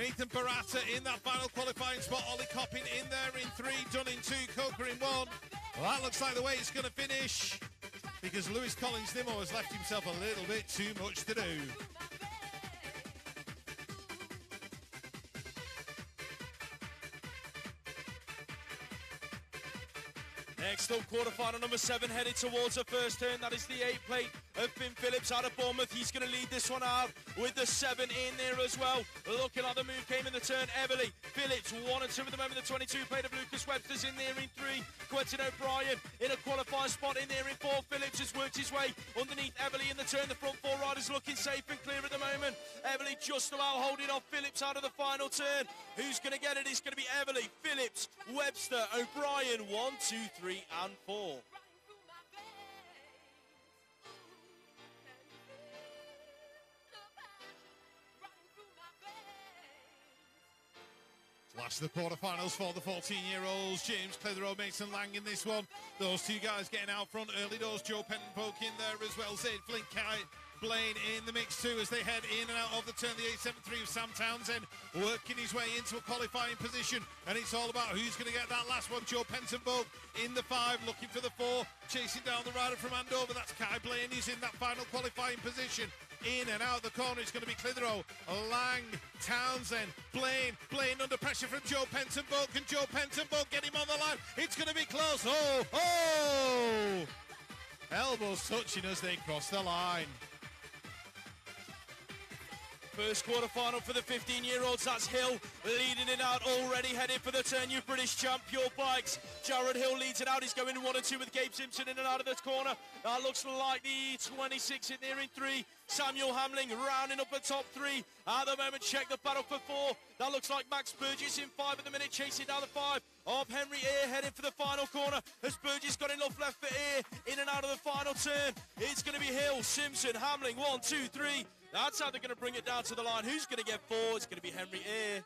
Nathan Barata in that final qualifying spot. Ollie Coppin in there in three. Dunn in two. Coca in one. Well, that looks like the way it's going to finish because Lewis Collins Nimmo has left himself a little bit too much to do. Next up, quarterfinal number seven, headed towards the first turn. That is the eight plate of Finn Phillips out of Bournemouth. He's going to lead this one out with the seven in there as well. Looking like the move came in the turn. Everly, Phillips, one and two at the moment. The 22 plate of Lucas Webster's in there in three. Quentin O'Brien in a qualifying spot in there in four. Phillips has worked his way underneath Everly in the turn. The front four riders looking safe and clear at the moment. Everly just about holding off Phillips out of the final turn. Who's going to get it? It's going to be Everly, Phillips, Webster, O'Brien. One, two, three, and four. Last of the quarterfinals for the 14-year-olds. James Clitheroe, Mason Lang in this one. Those two guys getting out front early doors. Joe Penpoke in there as well. Zaid Flint, Kai Blaine in the mix too as they head in and out of the turn. The 873 of Sam Townsend working his way into a qualifying position. And it's all about who's going to get that last one. Joe Pentonbogue in the five, looking for the four. Chasing down the rider from Andover. That's Kai Blaine. He's in that final qualifying position. In and out of the corner. It's going to be Clitheroe, Lang, Townsend, Blaine. Blaine under pressure from Joe Pentonbogue. Can Joe Pentonbogue get him on the line? It's going to be close. Oh, oh! Elbows touching as they cross the line. First quarter final for the 15 year olds. That's Hill leading it out already, headed for the turn. You British champ, Pure Bikes. Jared Hill leads it out. He's going one and two with Gabe Simpson in and out of this corner. That looks like the 26 in there in three. Samuel Hamling rounding up the top three. At the moment, check the battle for four. That looks like Max Burgess in five at the minute, chasing down the five of Henry Eyre, heading for the final corner. Has Burgess got enough left for Eyre in and out of the final turn? It's going to be Hill, Simpson, Hamling, one, two, three. That's how they're going to bring it down to the line. Who's going to get four? It's going to be Henry Eyre.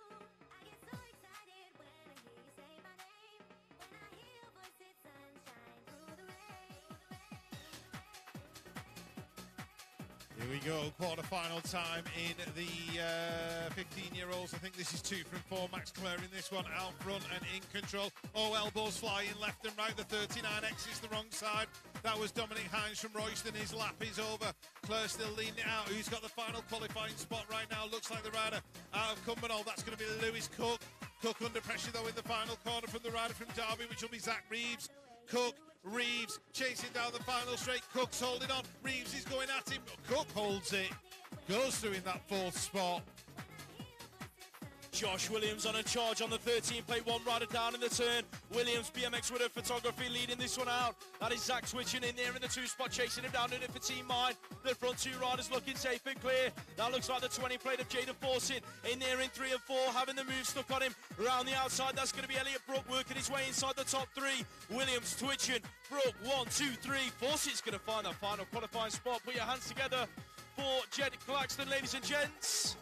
Here we go, quarter-final time in the uh, 15-year-olds. I think this is two from four. Max Clare in this one, out front and in control. Oh, elbows flying left and right. The 39X is the wrong side. That was Dominic Hines from Royston. His lap is over. Clare still leaning it out. Who's got the final qualifying spot right now? Looks like the rider out of Cumbernauld. That's going to be Lewis Cook. Cook under pressure, though, in the final corner from the rider from Derby, which will be Zach Reeves. Cook, Reeves chasing down the final straight. Cook's holding on. Reeves is going at him. Cook holds it. Goes through in that fourth spot. Josh Williams on a charge on the 13 plate, one rider down in the turn. Williams BMX with a photography leading this one out. That is Zach Twitching in there in the two spot, chasing him down in it for Team Mine. The front two riders looking safe and clear. That looks like the 20 plate of Jaden Fawcett in there in three and four, having the move stuck on him. Around the outside, that's going to be Elliot Brook working his way inside the top three. Williams twitching. Brook, one, two, three. Fawcett's going to find that final qualifying spot. Put your hands together for Jed Claxton, ladies and gents.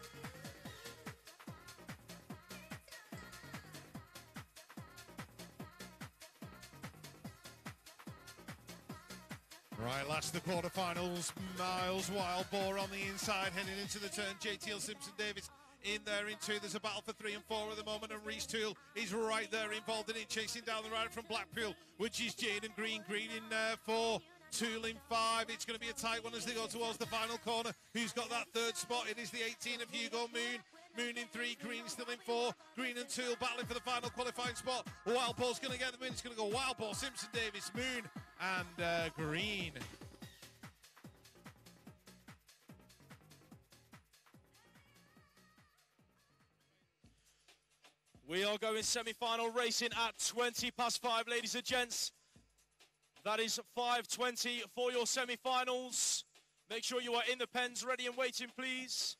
Right, last of the quarterfinals. Miles Wild Boar on the inside, heading into the turn. JTL Simpson Davis in there in two. There's a battle for three and four at the moment, and Reese Toole is right there involved in it, chasing down the rider from Blackpool, which is Jaden Green. Green in there for Toole in five. It's going to be a tight one as they go towards the final corner. Who's got that third spot? It is the 18 of Hugo Moon. Moon in three, Green still in four. Green and Toole battling for the final qualifying spot. Wild going to get the win. It's going to go Wild Simpson Davis, Moon, and uh, Green. We are going semi-final racing at 20 past five, ladies and gents. That is 5.20 for your semi-finals. Make sure you are in the pens, ready and waiting, please.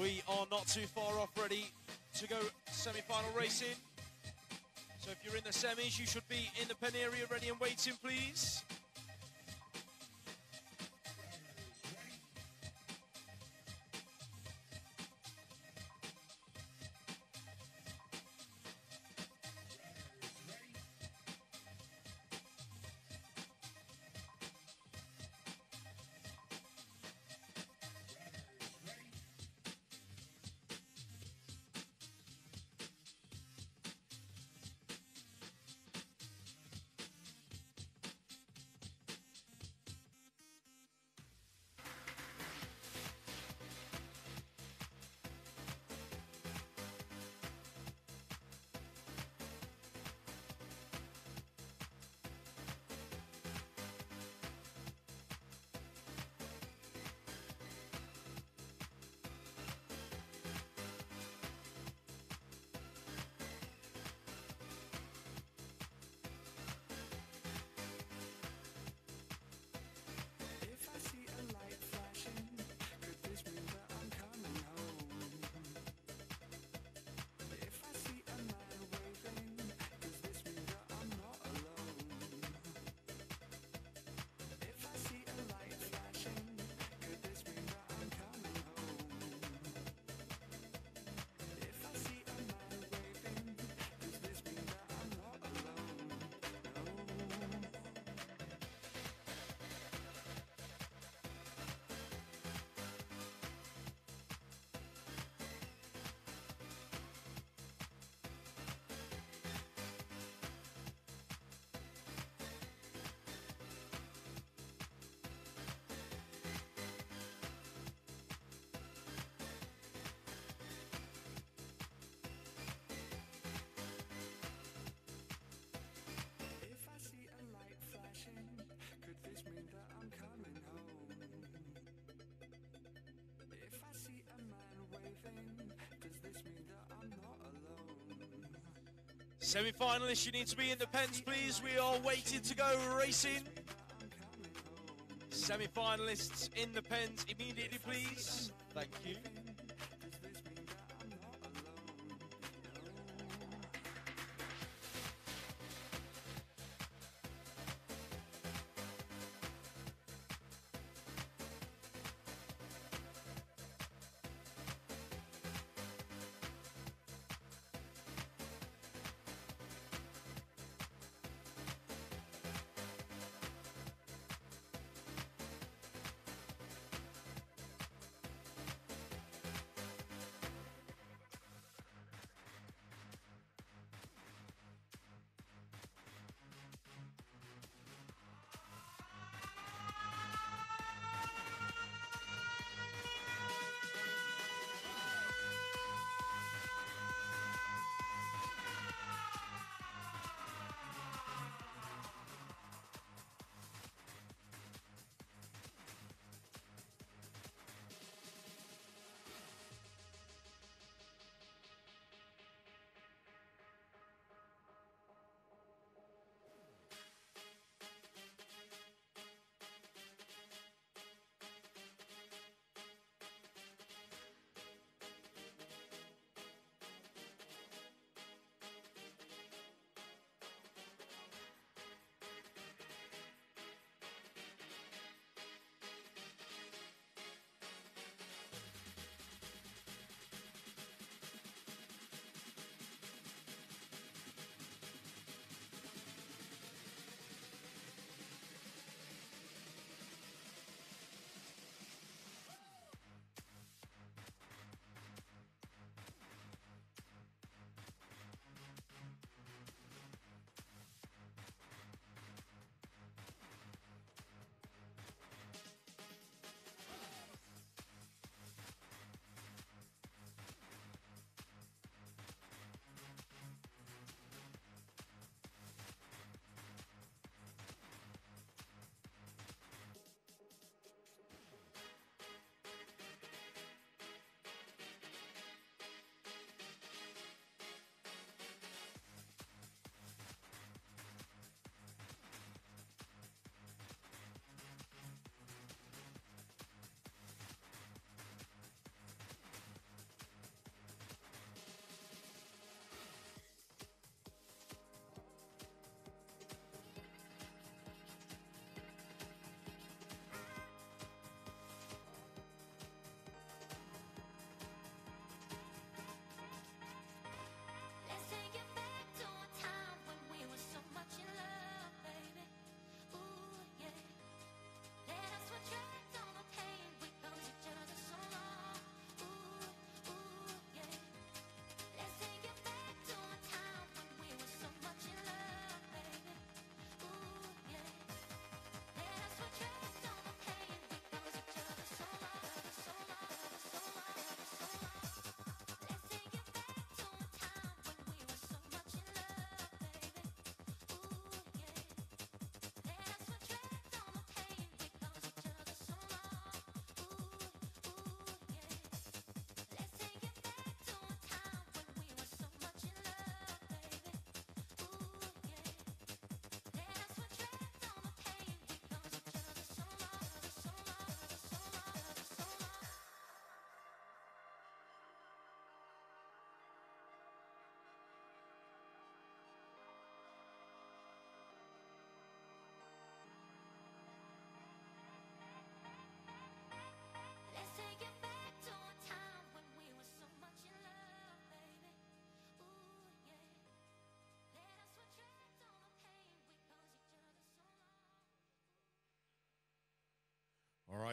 We are not too far off ready to go semi-final racing. So if you're in the semis, you should be in the pen area ready and waiting, please. Semi-finalists, you need to be in the pens, please. We are waiting to go racing. Semi-finalists in the pens immediately, please. Thank you.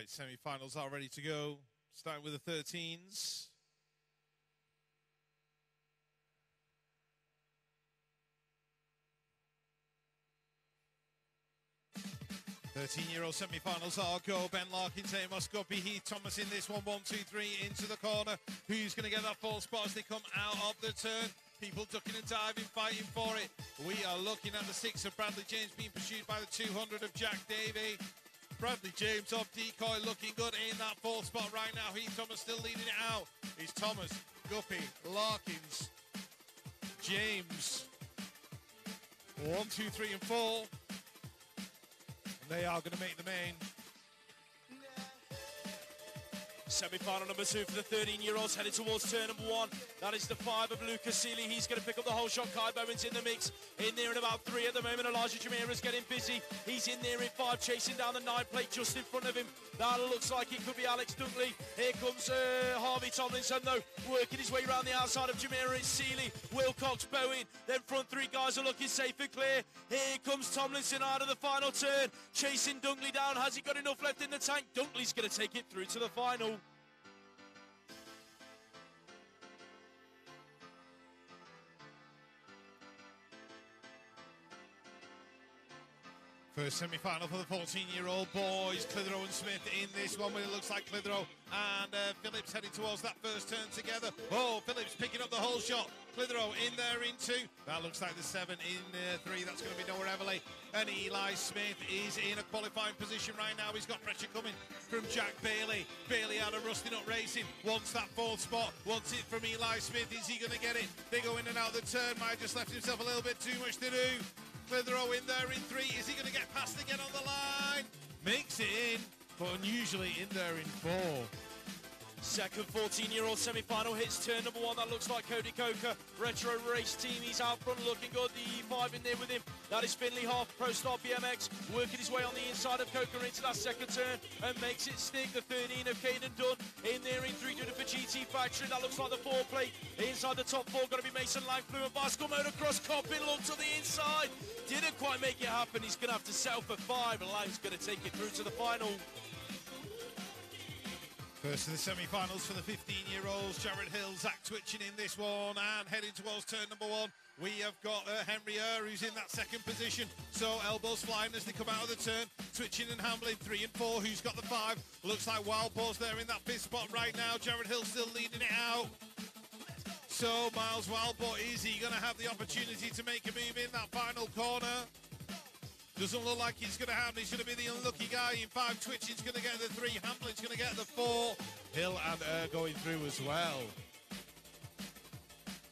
Right, semi-finals are ready to go. Starting with the 13s. 13-year-old semi-finals are go. Ben Larkins, Amos Guppy, Heath Thomas in this one. One, two, three, into the corner. Who's going to get that full spot as they come out of the turn? People ducking and diving, fighting for it. We are looking at the six of Bradley James being pursued by the 200 of Jack Davey. Bradley James off decoy, looking good in that fourth spot right now. Heath Thomas still leading it out. It's Thomas, Guppy, Larkins, James. One, two, three, and four. And they are going to make the main. Semi-final number two for the 13-year-olds headed towards turn number one. That is the five of Lucas Seeley. He's going to pick up the hole shot. Kai Bowen's in the mix. In there in about three at the moment. Elijah Jamira's getting busy. He's in there in five, chasing down the nine plate just in front of him. That looks like it could be Alex Dunkley. Here comes uh, Harvey Tomlinson, though, working his way around the outside of Jamira. It's Seeley, Wilcox, Bowen. Then front three guys are looking safe and clear. Here comes Tomlinson out of the final turn, chasing Dunkley down. Has he got enough left in the tank? Dunkley's going to take it through to the final. First semi-final for the 14-year-old boys. Clitheroe and Smith in this one where it looks like Clitheroe and uh, Phillips heading towards that first turn together. Oh, Phillips picking up the hole shot. Clitheroe in there in two. That looks like the seven in uh, three. That's going to be Noah Everly. And Eli Smith is in a qualifying position right now. He's got pressure coming from Jack Bailey. Bailey out of Rusty Nut Racing. Wants that fourth spot. Wants it from Eli Smith. Is he going to get it? They go in and out of the turn. Might have just left himself a little bit too much to do. Clitheroe in there in three. Is he going to get past again on the line? Makes it in, but unusually in there in four. Second 14-year-old semi-final hits turn number one. That looks like Cody Coker. Retro race team. He's out front looking good. The E5 in there with him. That is Finley Half, Pro Star BMX, working his way on the inside of Coker into that second turn and makes it stick. The 13 of Caden Dunn in there in three, doing it for GT Factory. That looks like the four plate. Inside the top four, got to be Mason Lang, and Bicycle Motocross, Coppin looked to the inside. Didn't quite make it happen. He's going to have to settle for five. Lang's going to take it through to the final. First of the semi-finals for the 15-year-olds, Jared Hill, Zach Twitching in this one, and heading towards turn number one. We have got uh, Henry Err, who's in that second position. So elbows flying as they come out of the turn. Twitching and Hamlin, three and four. Who's got the five? Looks like Wild Boar's there in that fifth spot right now. Jared Hill still leading it out. So Miles Wildbot, is he going to have the opportunity to make a move in that final corner? Doesn't look like he's going to happen. He's going to be the unlucky guy in five. Twitching's going to get the three. Hamlin's going to get the four. Hill and Err going through as well.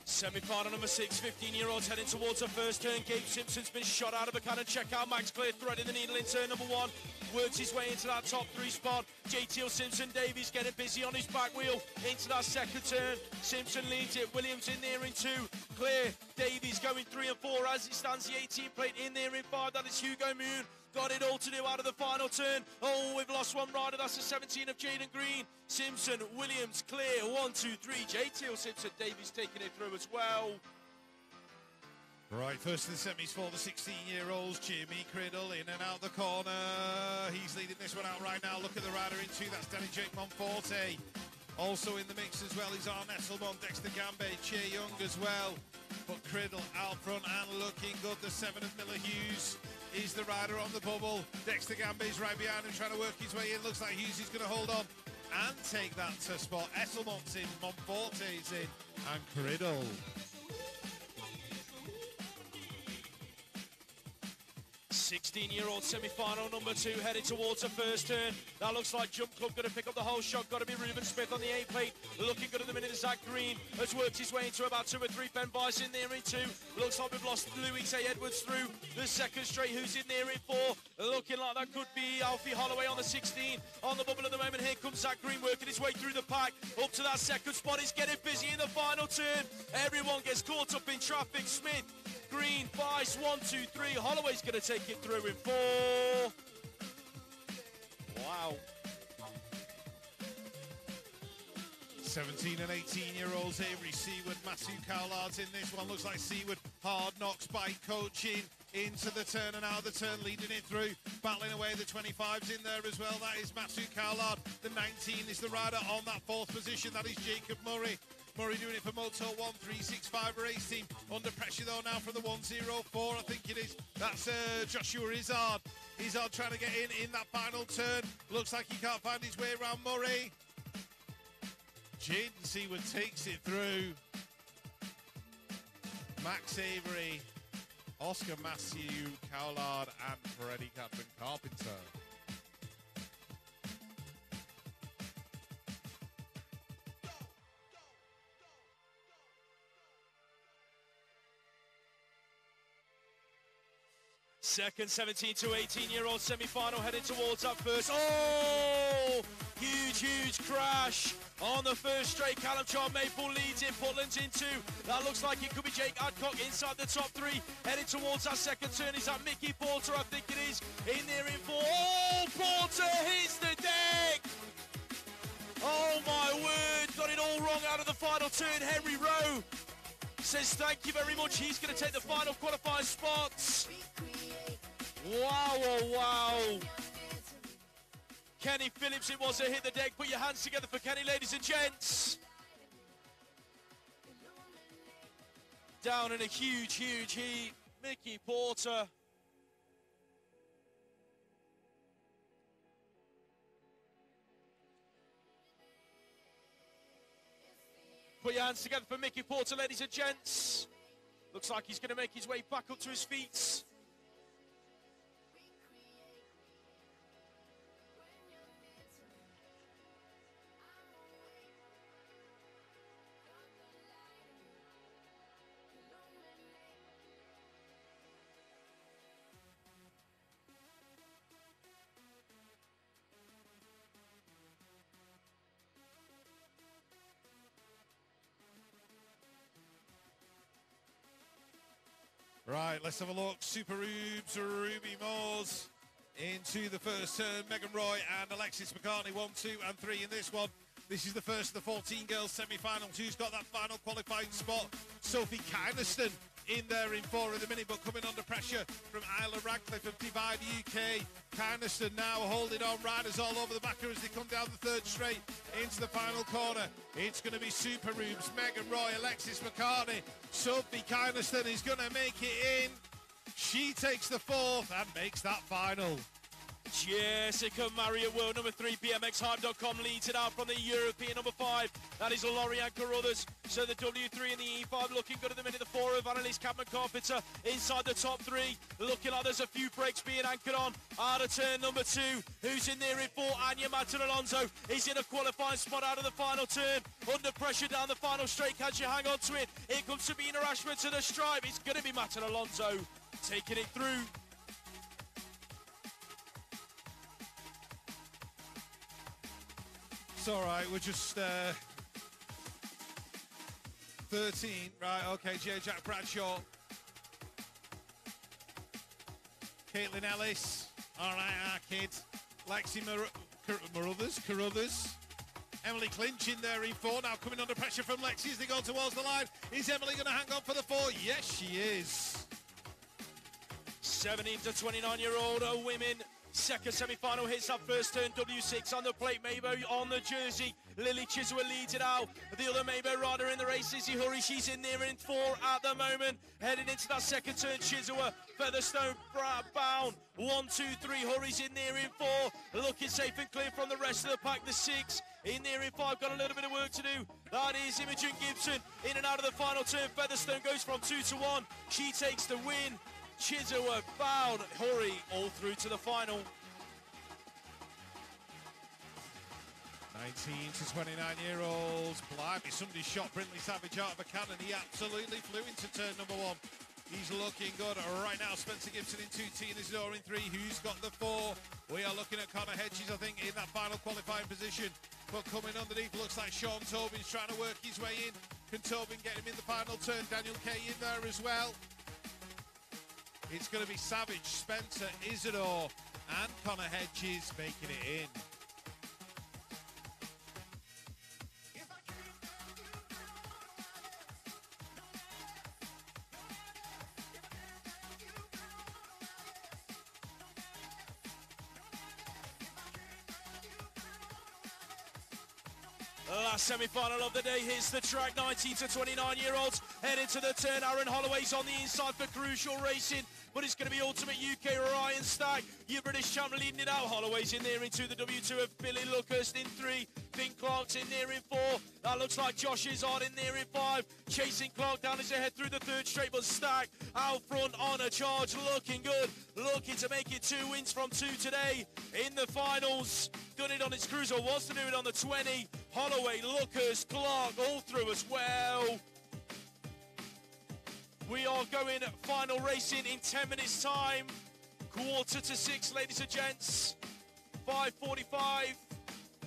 Semi-final number six, 15-year-olds heading towards the first turn. Gabe Simpson's been shot out of a cannon. Check out Max Clear threading the needle in turn number one. Works his way into that top three spot. JTL Simpson Davies getting busy on his back wheel into that second turn. Simpson leads it. Williams in there in two. Clear. Davies going three and four as it stands. The 18 plate in there in five. That is Hugo Moon. Got it all to do out of the final turn. Oh, we've lost one rider. That's the 17 of Jaden Green. Simpson, Williams, clear. One, two, three. JTL Simpson Davies taking it through as well. Right, first of the semis for the 16-year-olds. Jimmy Criddle in and out the corner. He's leading this one out right now. Look at the rider in two. That's Danny Jake Monforte. Also in the mix as well is Arne Esselmont, Dexter Gambe, Che Young as well. But Criddle out front and looking good. The seven of Miller Hughes is the rider on the bubble. Dexter Gambe's right behind him trying to work his way in. Looks like Hughes is going to hold on and take that to spot. Esselmont's in, Monforte's in, and Criddle. 16-year-old semi-final number two headed towards the first turn. That looks like Jump Club going to pick up the hole shot. Got to be Ruben Smith on the eight plate. Looking good at the minute. Zach Green has worked his way into about two or three. Ben Vice in there in two. Looks like we've lost Louis A. Edwards through the second straight. Who's in there in four? Looking like that could be Alfie Holloway on the 16. On the bubble at the moment. Here comes Zach Green working his way through the pack. Up to that second spot. He's getting busy in the final turn. Everyone gets caught up in traffic. Smith Green, Vice, one, two, three. Holloway's going to take it through in four. Wow. 17 and 18 year olds Avery Seaward, Matthew Cowlards in this one. Looks like Seaward hard knocks by coaching. into the turn and out of the turn, leading it through, battling away. The 25's in there as well. That is Masu Cowlard. The 19 is the rider on that fourth position. That is Jacob Murray. Murray doing it for Moto 1365 racing. Under pressure though now from the 104, I think it is. That's uh, Joshua Izzard. Izzard trying to get in in that final turn. Looks like he can't find his way around Murray. Jaden Seaward takes it through. Max Avery, Oscar Matthew, Cowlard, and Freddie Captain Carpenter. Second 17 to 18 year old semi final heading towards up first. Oh! Huge, huge crash on the first straight. Callum John Maple leads it. Portland's into. That looks like it could be Jake Adcock inside the top three. Heading towards that second turn. Is that Mickey Porter? I think it is. In there in four. Oh! Porter hits the deck! Oh my word! Got it all wrong out of the final turn. Henry Rowe says thank you very much. He's going to take the final qualifying spots. Wow, oh, wow. Kenny Phillips, it was a hit the deck. Put your hands together for Kenny, ladies and gents. Down in a huge, huge heat. Mickey Porter. Put your hands together for Mickey Porter, ladies and gents. Looks like he's going to make his way back up to his feet. Right, let's have a look. Super Rubes, Ruby Moores into the first turn. Megan Roy and Alexis McCartney, one, two, and three in this one. This is the first of the 14 girls semi-finals. Who's got that final qualifying spot? Sophie Kynaston in there in four at the minute, but coming under pressure from Isla Radcliffe of Divide UK. Kynaston now holding on riders all over the back as they come down the third straight into the final corner. It's going to be Super Rubes, Megan Roy, Alexis McCartney. Sophie Kynaston is going to make it in. She takes the fourth and makes that final. Jessica Marriott, world number three, BMXHype.com leads it out from the European number five. That is Lorian Carruthers. So the W3 and the E5 looking good at the minute. The four of Annalise Capman Carpenter inside the top three. Looking like there's a few breaks being anchored on. Out of turn number two. Who's in there in four? Anya Martin Alonso is in a qualifying spot out of the final turn. Under pressure down the final straight. Can she hang on to it? Here comes Sabina Ashford to the stripe. It's going to be Martin Alonso taking it through. All right. We're just uh, 13. Right, okay. J. Jack Bradshaw. Caitlin Ellis. All right, our kids. Lexi Mar- Car- Maruthers. Carruthers. Emily Clinch in there in four. Now coming under pressure from Lexi as they go towards the line. Is Emily going to hang on for the four? Yes, she is. 17 to 29 year old women. Second semi-final hits up first turn. W6 on the plate. Meybo on the jersey. Lily Chiswa leads it out. The other Meybo rider in the race, Izzy Hurry. She's in there in four at the moment. Heading into that second turn. Chiswa, Featherstone, Bound. One, two, three. Hurry's in there in four. Looking safe and clear from the rest of the pack. The six in there in five. Got a little bit of work to do. That is Imogen Gibson in and out of the final turn. Featherstone goes from two to one. She takes the win. Chizoa, Bound, Hori all through to the final. 19 to 29 year olds. Blimey, somebody shot Brindley Savage out of a cannon. He absolutely flew into turn number one. He's looking good right now. Spencer Gibson in two, Tina Zidore in three. Who's got the four? We are looking at Connor Hedges, I think, in that final qualifying position. But coming underneath looks like Sean Tobin's trying to work his way in. Can Tobin get him in the final turn? Daniel Kay in there as well. It's going to be Savage, Spencer, Isidore and Connor Hedges making it in. Last semi-final of the day hits the track, 19 to 29 year olds headed to the turn. Aaron Holloway's on the inside for Crucial Racing. But it's going to be Ultimate UK Ryan Stack. Your British champ leading it out. Holloway's in there into the W2 of Billy Lucas in three. Finn Clark's in there in four. That looks like Josh Izzard in there in five. Chasing Clark down as they head through the third straight. But Stack out front on a charge. Looking good. Looking to make it two wins from two today in the finals. Done it on its cruiser. Wants to do it on the 20. Holloway, Lucas, Clark all through as well. We are going final racing in 10 minutes time. Quarter to six, ladies and gents. 5.45.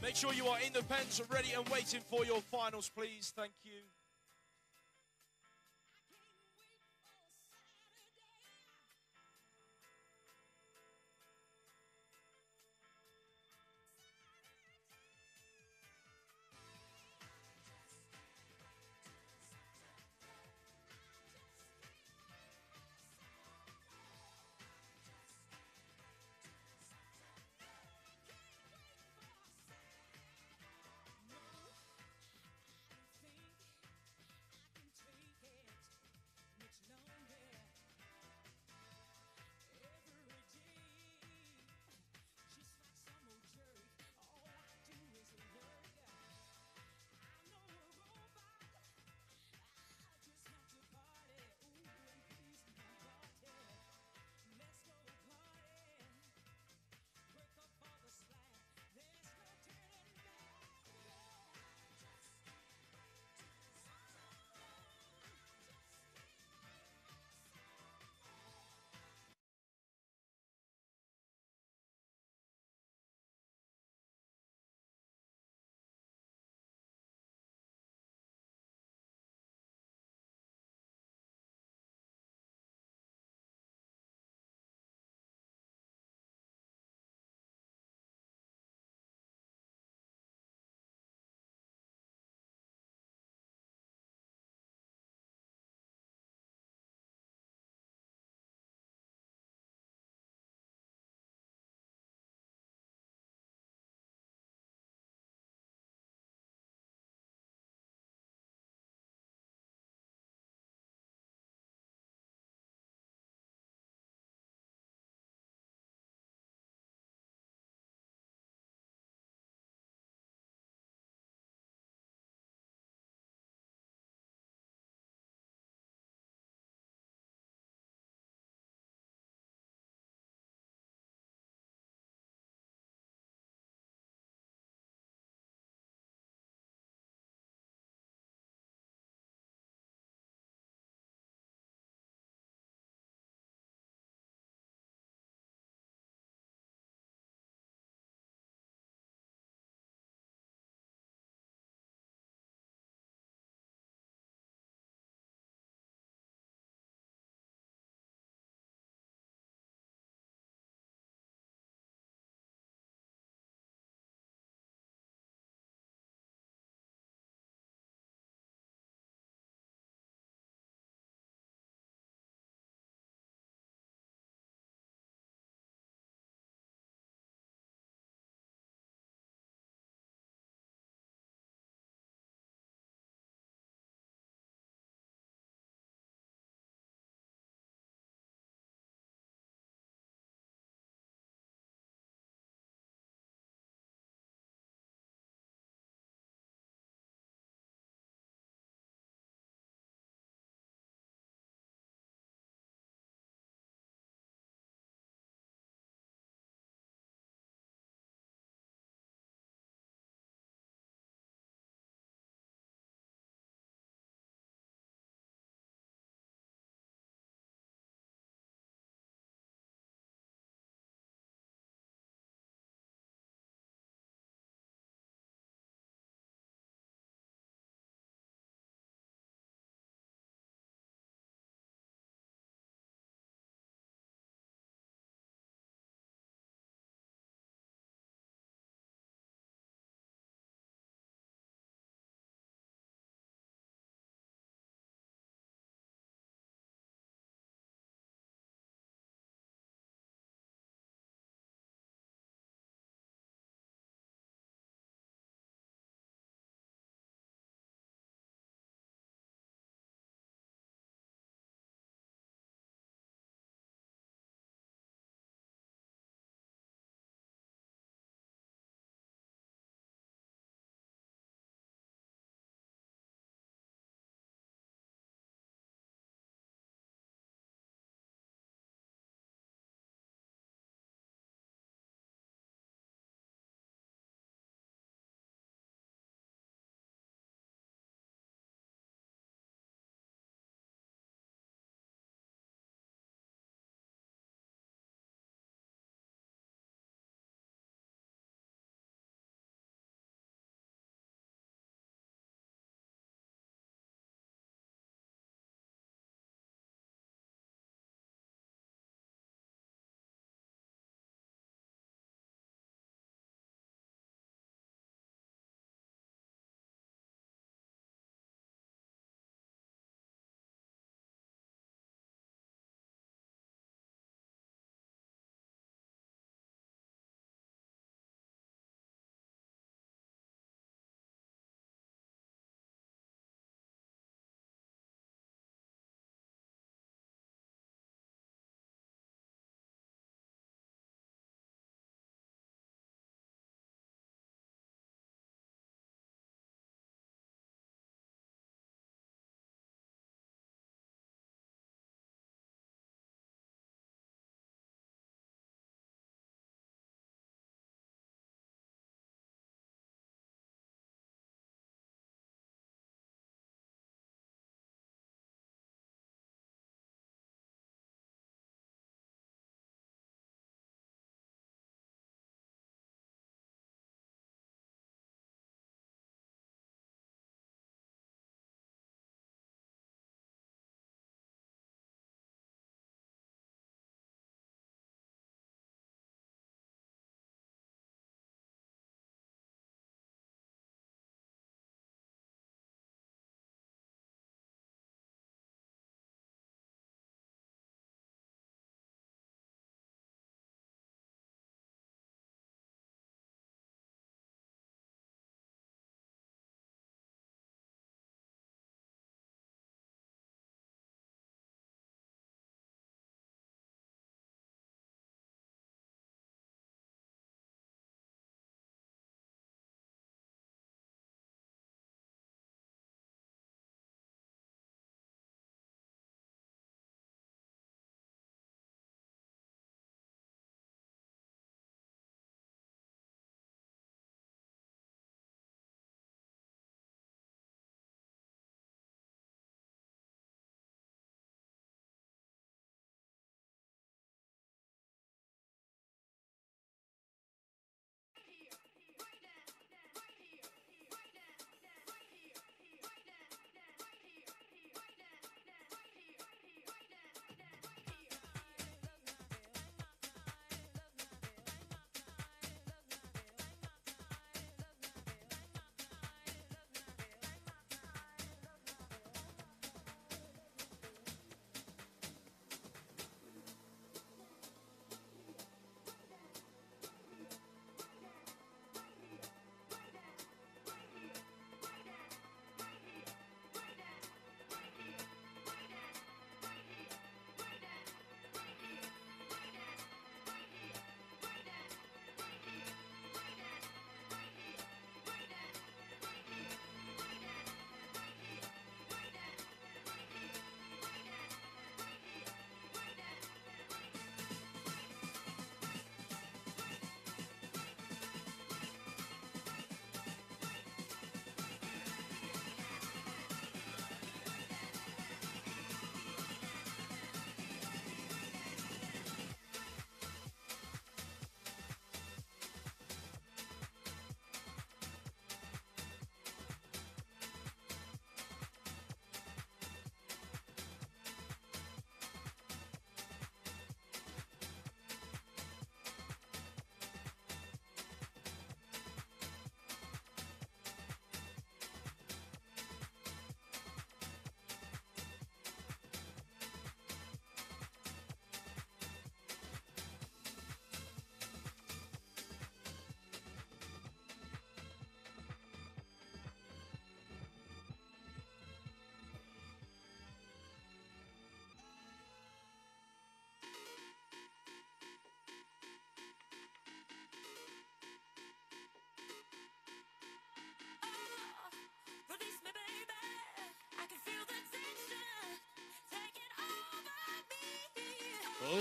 Make sure you are in the pens, ready and waiting for your finals, please. Thank you.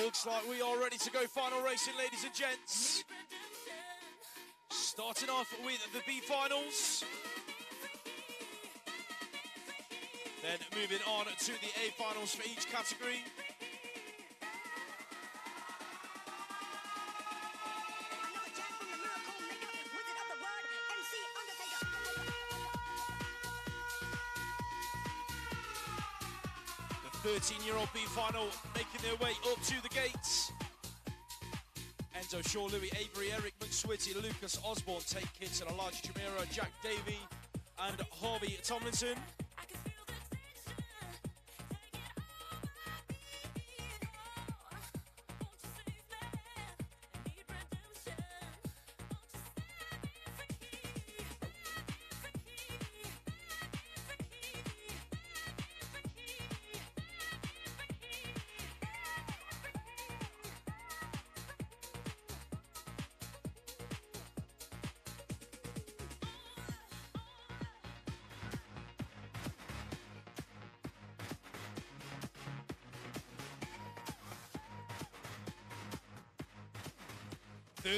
Looks like we are ready to go final racing, ladies and gents. Starting off with the B finals. Then moving on to the A finals for each category. The 13 year old B final making their way up to the gates. Enzo Shaw, Louis Avery, Eric McSwitty, Lucas Osborne, Tate Kitson, Elijah Jamira, Jack Davey, and Harvey Tomlinson.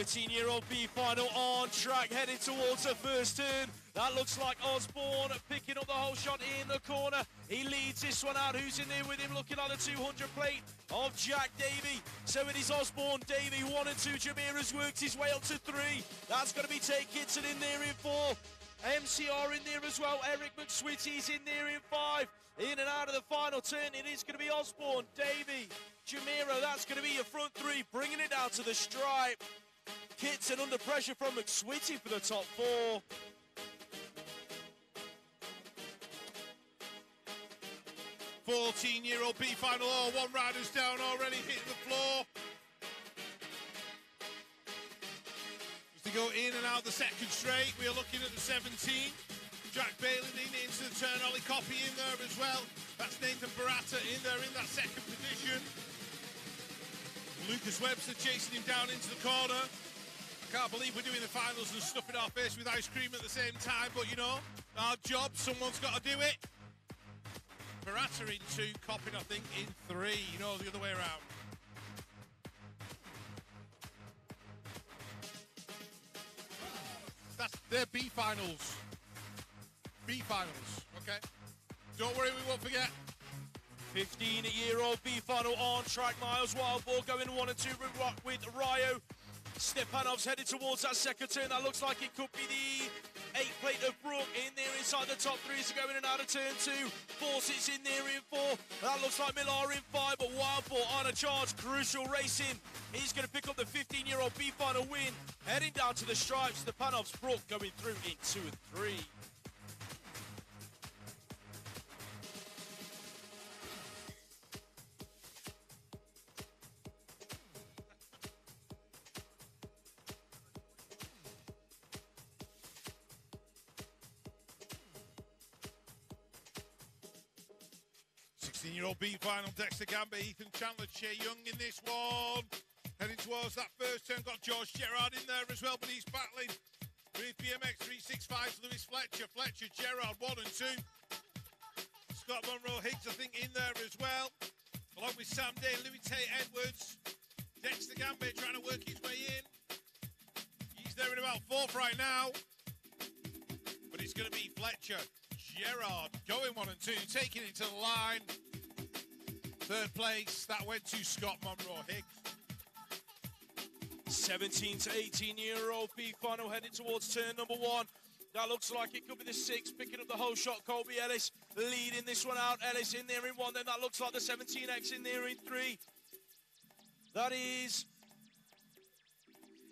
Thirteen-year-old B final on track, heading towards the first turn. That looks like Osborne picking up the hole shot in the corner. He leads this one out. Who's in there with him? Looking like the 200 plate of Jack Davey. So it is Osborne, Davey, one and two. Jameer has worked his way up to three. That's going to be Tate Kitson in there in four. MCR in there as well. Eric McSwitty's in there in five. In and out of the final turn, it is going to be Osborne, Davey, Jamiro. That's going to be your front three, bringing it down to the stripe. Kitson under pressure from McSwitty for the top four. Fourteen-year-old B final. Oh, one rider's down already, hitting the floor. As they go in and out the second straight, we are looking at the 17. Jack Bailey in into the turn. Ollie Coffey in there as well. That's Nathan Baratta in there in that second position. Lucas Webster chasing him down into the corner. Can't believe we're doing the finals and stuffing our face with ice cream at the same time, but you know, our job, someone's got to do it. Barata in two, Coppin, I think, in three. You know, the other way around. That's their B finals. B finals, okay? Don't worry, we won't forget. 15 year old B final on track. Miles Wildball going one and two with Ryo. Stepanov's headed towards that second turn. That looks like it could be the eight plate of Brook in there inside the top three. So going in and out of turn two. Fawcett's in there in four. That looks like Millar in five, but Wildball on a charge. Crucial racing. He's going to pick up the 15 year old B final win. Heading down to the stripes. Stepanov's Brook going through in two and three. Sixteen-year-old B final. Dexter Gamba, Ethan Chandler, Che Young in this one. Heading towards that first turn. Got George Gerard in there as well, but he's battling with BMX 365's Lewis Fletcher. Fletcher, Gerard, one and two. Scott Monroe Higgs, I think, in there as well. Along with Sam Day, Louis Tate Edwards. Dexter Gambit trying to work his way in. He's there in about fourth right now. But it's going to be Fletcher, Gerard going one and two, taking it to the line. Third place, that went to Scott Monroe Higgs. 17 to 18 year old B final heading towards turn number one. That looks like it could be the six, picking up the hole shot. Colby Ellis leading this one out. Ellis in there in one. Then that looks like the 17X in there in three. That is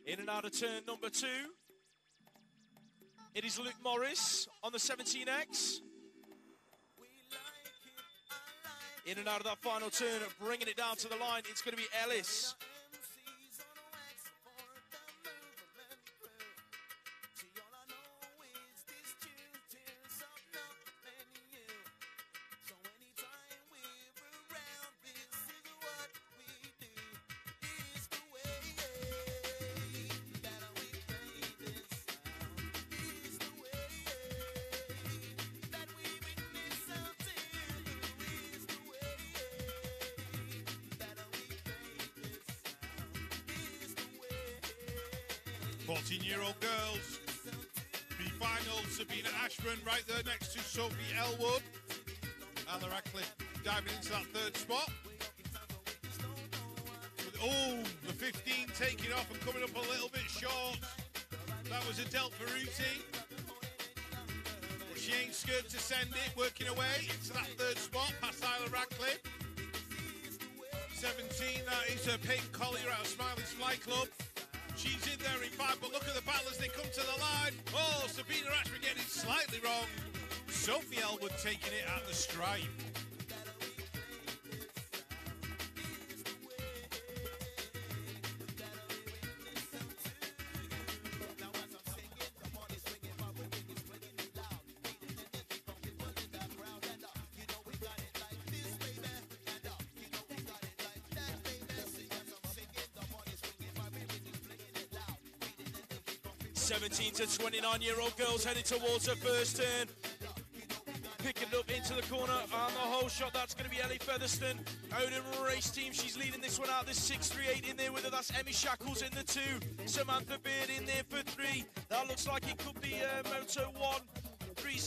in and out of turn number two. It is Luke Morris on the 17X. In and out of that final turn, bringing it down to the line. It's going to be Ellis. To the line. Oh, Sabina Ashford getting it slightly wrong. Sophie Elwood taking it at the stripe. Seventeen to twenty-nine-year-old girls heading towards her first turn. Picking up into the corner on the hole shot. That's going to be Ellie Featherstone. Odin race team. She's leading this one out. There's 638 in there with her. That's Emmy Shackles in the two. Samantha Beard in there for three. That looks like it could be uh, Moto 1.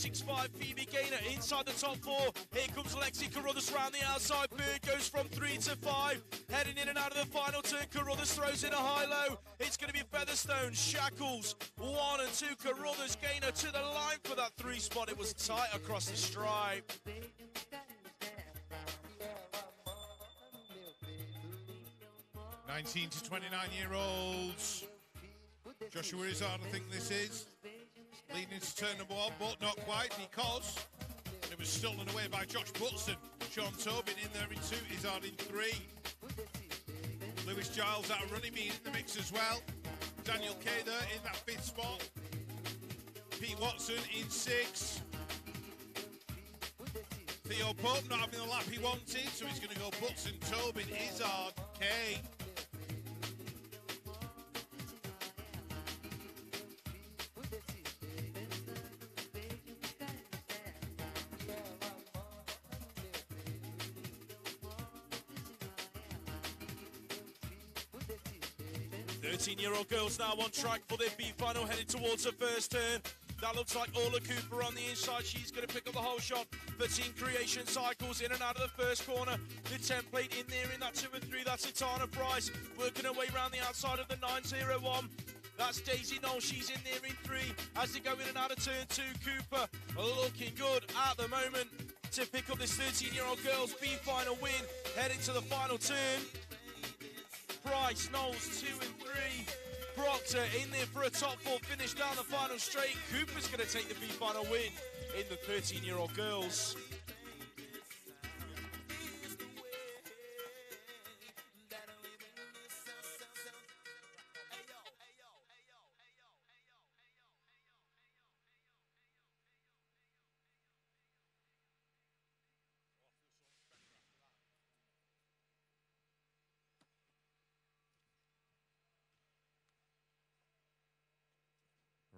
365 Phoebe Gaynor inside the top four. Here comes Lexi Carruthers round the outside. Bird goes from three to five. Heading in and out of the final turn. Carruthers throws in a high low. It's going to be Featherstone, Shackles, one and two. Carruthers Gaynor to the line for that three spot. It was tight across the stripe. Nineteen to twenty-nine year olds. Joshua Izzard, I think this is leading to turn number one, but not quite because it was stolen away by Josh Butson. Sean Tobin in there in two, Izard in three. Lewis Giles out of me in the mix as well. Daniel K there in that fifth spot. Pete Watson in six. Theo Pope not having the lap he wanted, so he's going to go Butson, Tobin, Izard, K. 13-year-old girls now on track for their B final, headed towards her first turn. That looks like Ola Cooper on the inside. She's going to pick up the hole shot. 13 creation cycles in and out of the first corner. The template in there in that 2 and 3. That's Itana Price working her way around the outside of the 901. That's Daisy Knoll. She's in there in 3 as they go in and out of turn 2. Cooper looking good at the moment to pick up this 13 year old girls B final win. Heading to the final turn. Price, Knowles, 2 and three. Proctor uh, in there for a top four finish down the final straight. Cooper's going to take the B final win in the 13 year old girls.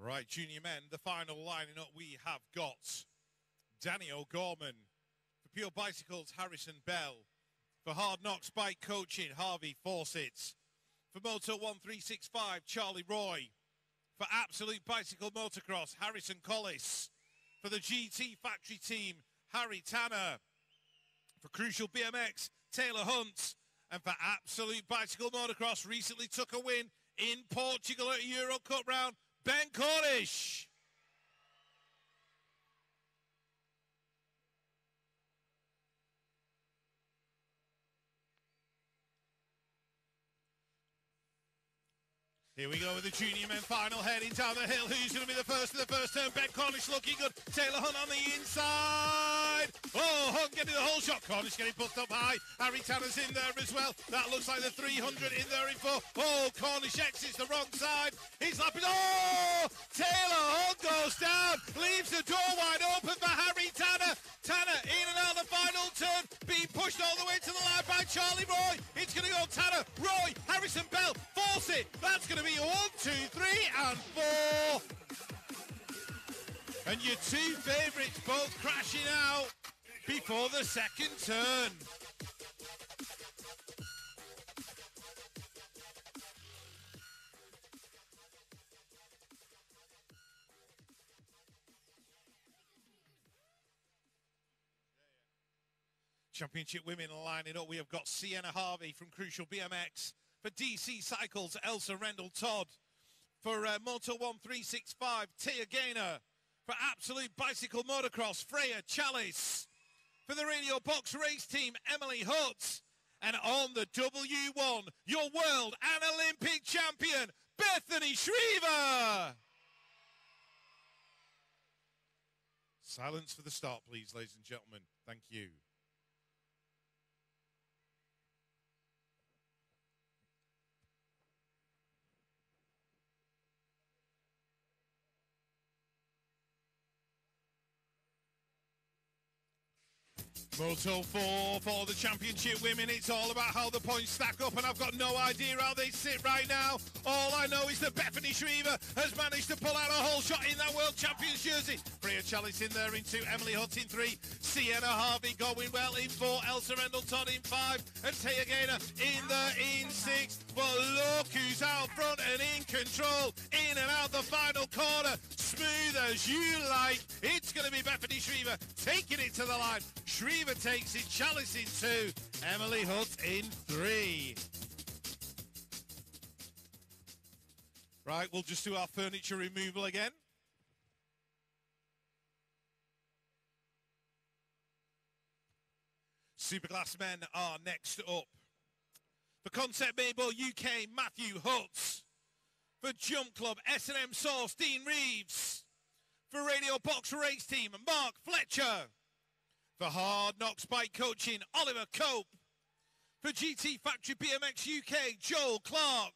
Right, junior men, the final lining up we have got Danny O'Gorman. For Pure Bicycles, Harrison Bell. For Hard Knocks Bike Coaching, Harvey Fawcett. For Moto 1365, Charlie Roy. For Absolute Bicycle Motocross, Harrison Collis. For the GT Factory Team, Harry Tanner. For Crucial BMX, Taylor Hunt. And for Absolute Bicycle Motocross, recently took a win in Portugal at Euro Cup round, Ben Cornish. Here we go with the junior men final heading down the hill. Who's going to be the first of the first turn? Ben Cornish looking good. Taylor Hunt on the inside. Oh, Hunt getting the hole shot. Cornish getting pushed up high. Harry Tanner's in there as well. That looks like the 300 in there in four. Oh, Cornish exits the wrong side. He's lapping. Oh, Taylor Hunt goes down. Leaves the door wide open for Harry Tanner. Tanner in and out the final turn. Being pushed all the way to the line by Charlie Roy. It's going to go Tanner, Roy, Harrison Bell, Fawcett. That's going to be one, two, three, and four. And your two favourites both crashing out before the second turn. Championship women lining up. We have got Sienna Harvey from Crucial BMX for DC Cycles, Elsa Rendell Todd. For uh, Moto 1365, Tia Gaynor. For Absolute Bicycle Motocross, Freya Chalice. For the Radio Box Race Team, Emily Hutt. And on the W1, your world and Olympic champion, Bethany Shriver. Silence for the start, please, ladies and gentlemen. Thank you. Moto 4 for the championship women. It's all about how the points stack up, and I've got no idea how they sit right now. All I know is that Bethany Shriver has managed to pull out a hole shot in that World Champions jersey. Freya Chalice in there in two, Emily Hutt in three, Sienna Harvey going well in four, Elsa Rendell Todd in five, and Taya Gaynor in the in six. But look who's out front and in control, in and out the final corner, smooth as you like. It's going to be Bethany Shriver taking it to the line. Shriver takes it, Chalice in two, Emily Hutt in three. Right, we'll just do our furniture removal again. Superclass men are next up. For Concept Mabel UK, Matthew Hutz. For Jump Club, S&M Source, Dean Reeves. For Radio Box Race Team, Mark Fletcher. For Hard Knocks Bike Coaching, Oliver Cope. For GT Factory BMX UK, Joel Clark.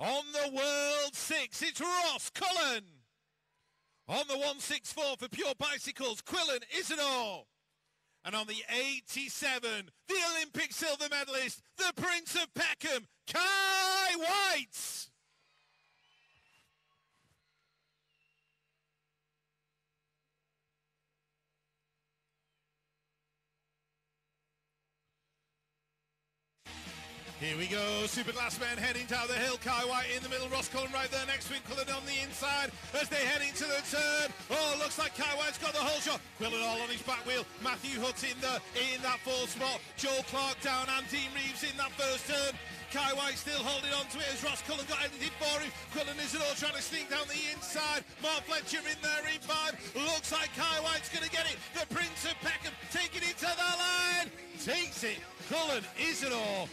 On the World 6, it's Ross Cullen. On the 164 for Pure Bicycles, Quillan Isidore. And on the 87, the Olympic silver medalist, the Prince of Peckham, Kye Whyte. Here we go, Superclass men heading down the hill. Kye Whyte in the middle, Ross Cullen right there next to him, on the inside as they head into the turn. Oh, looks like Kye Whyte's got the hole shot. Quillan all on his back wheel. Matthew Hutt in the in that fourth spot. Joel Clark down and Dean Reeves in that first turn. Kye Whyte still holding on to it as Ross Cullen got anything for him. Quillan Isidore trying to sneak down the inside. Mark Fletcher in there in five. Looks like Kye Whyte's going to get it. The Prince of Peckham taking it to the line. Takes it. Cullen Isidore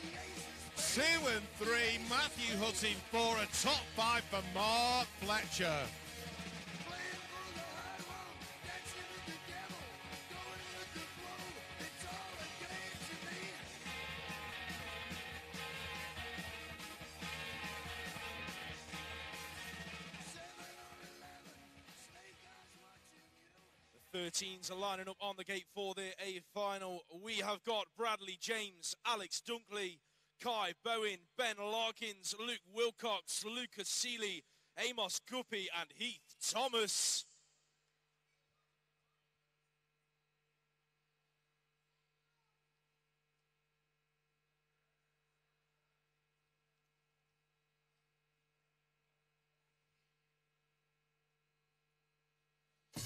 two and three. Matthew Hutton for a top five for Mark Fletcher. The 13s are lining up on the gate for their A final. We have got Bradley James, Alex Dunkley, Kai Bowen, Ben Larkins, Luke Wilcox, Lucas Seeley, Amos Guppy, and Heath Thomas.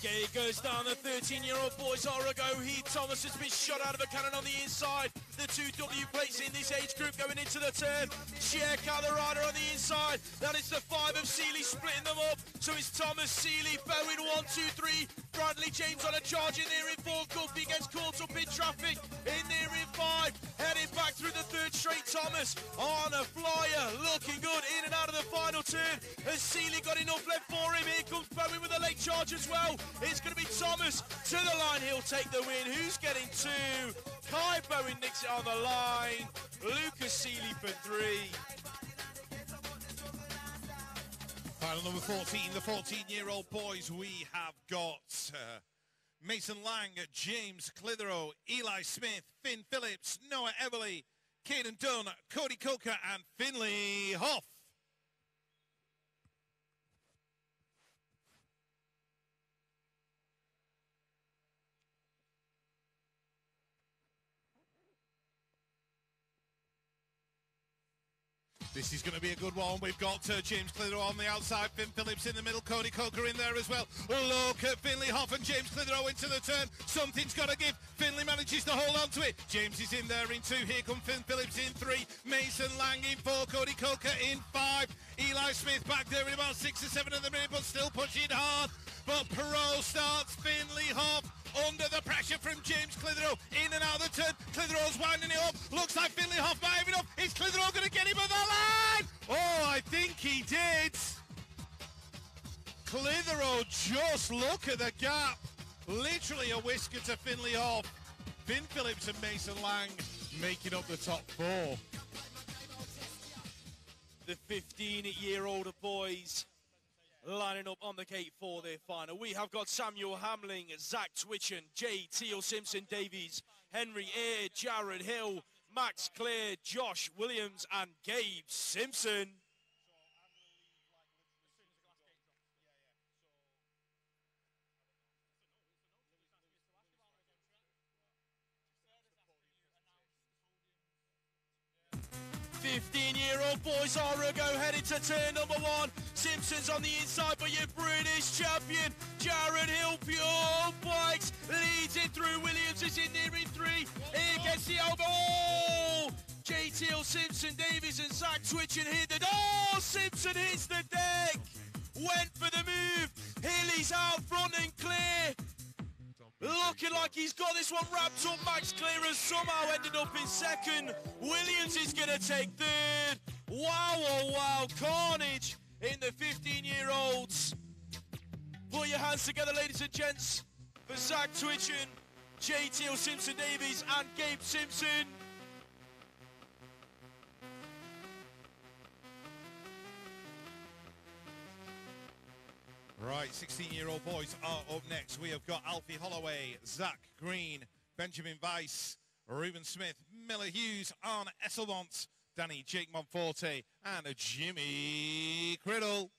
Gay goes down. The 13-year-old boys are a go. Heath Thomas has been shot out of a cannon on the inside. The two W plates in this age group going into the turn. Share rider on the inside. That is the five of Seeley splitting them up. So it's Thomas Seeley, Bowen one, two, three. Bradley James on a charge in there in four. Guppy gets caught up in traffic in there in five. Heading back through the third straight. Thomas on a flyer, looking good in and out of the final turn. Has Seeley got enough left for him? Here comes Bowen with a late charge as well. It's going to be Thomas to the line. He'll take the win. Who's getting two? Kai Bowen nicks on the line. Lucas Seeley for three. Final number 14, the 14-year-old boys. We have got uh, Mason Lang, James Clitheroe, Eli Smith, Finn Phillips, Noah Everly, Caden Dunn, Cody Coker, and Finley Hoff. This is going to be a good one. We've got uh, James Clitheroe on the outside, Finn Phillips in the middle, Cody Coker in there as well. Look at Finley Hoff and James Clitheroe into the turn. Something's got to give. Finley manages to hold on to it. James is in there in two. Here come Finn Phillips in three. Mason Lang in four. Cody Coker in five. Eli Smith back there in about six or seven at the minute, but still pushing hard. But Perot starts. Finley Hoff under the pressure from James Clitheroe. In and out of the turn. Clitheroe's winding it up. Looks like Finley Hoff might have. Is Clitheroe going to get him at the line? Oh, I think he did. Clitheroe just look at the gap. Literally a whisker to Finley Hoff. Finn Phillips and Mason Lang making up the top four. The 15-year-old boys lining up on the gate for their final. We have got Samuel Hamling, Zach Twitchen, Jay Teal Simpson Davies, Henry Air, Jared Hill, Max Clear, Josh Williams, and Gabe Simpson. Fifteen-year-old boys are a go headed to turn number one. Simpson's on the inside, but your British champion Jared Hill, pure bikes, leads it through. Williams is in there in three. Here gets the elbow. Oh! JTL Simpson, Davies, and Zach Twitchen hit the. Oh! Simpson hits the deck. Went for the move. Hilly's out front and clear. Looking like he's got this one wrapped up. Max Clear has somehow ended up in second. Williams is going to take third. Wow, oh, wow. Carnage in the 15-year-olds. Put your hands together, ladies and gents, for Zach Twitchen, JTL Simpson Davies, and Gabe Simpson. Right, 16-year-old boys are up next. We have got Alfie Holloway, Zach Green, Benjamin Weiss, Reuben Smith, Miller Hughes, Arne Esselmont, Danny Jake Monforte, and Jimmy Criddle.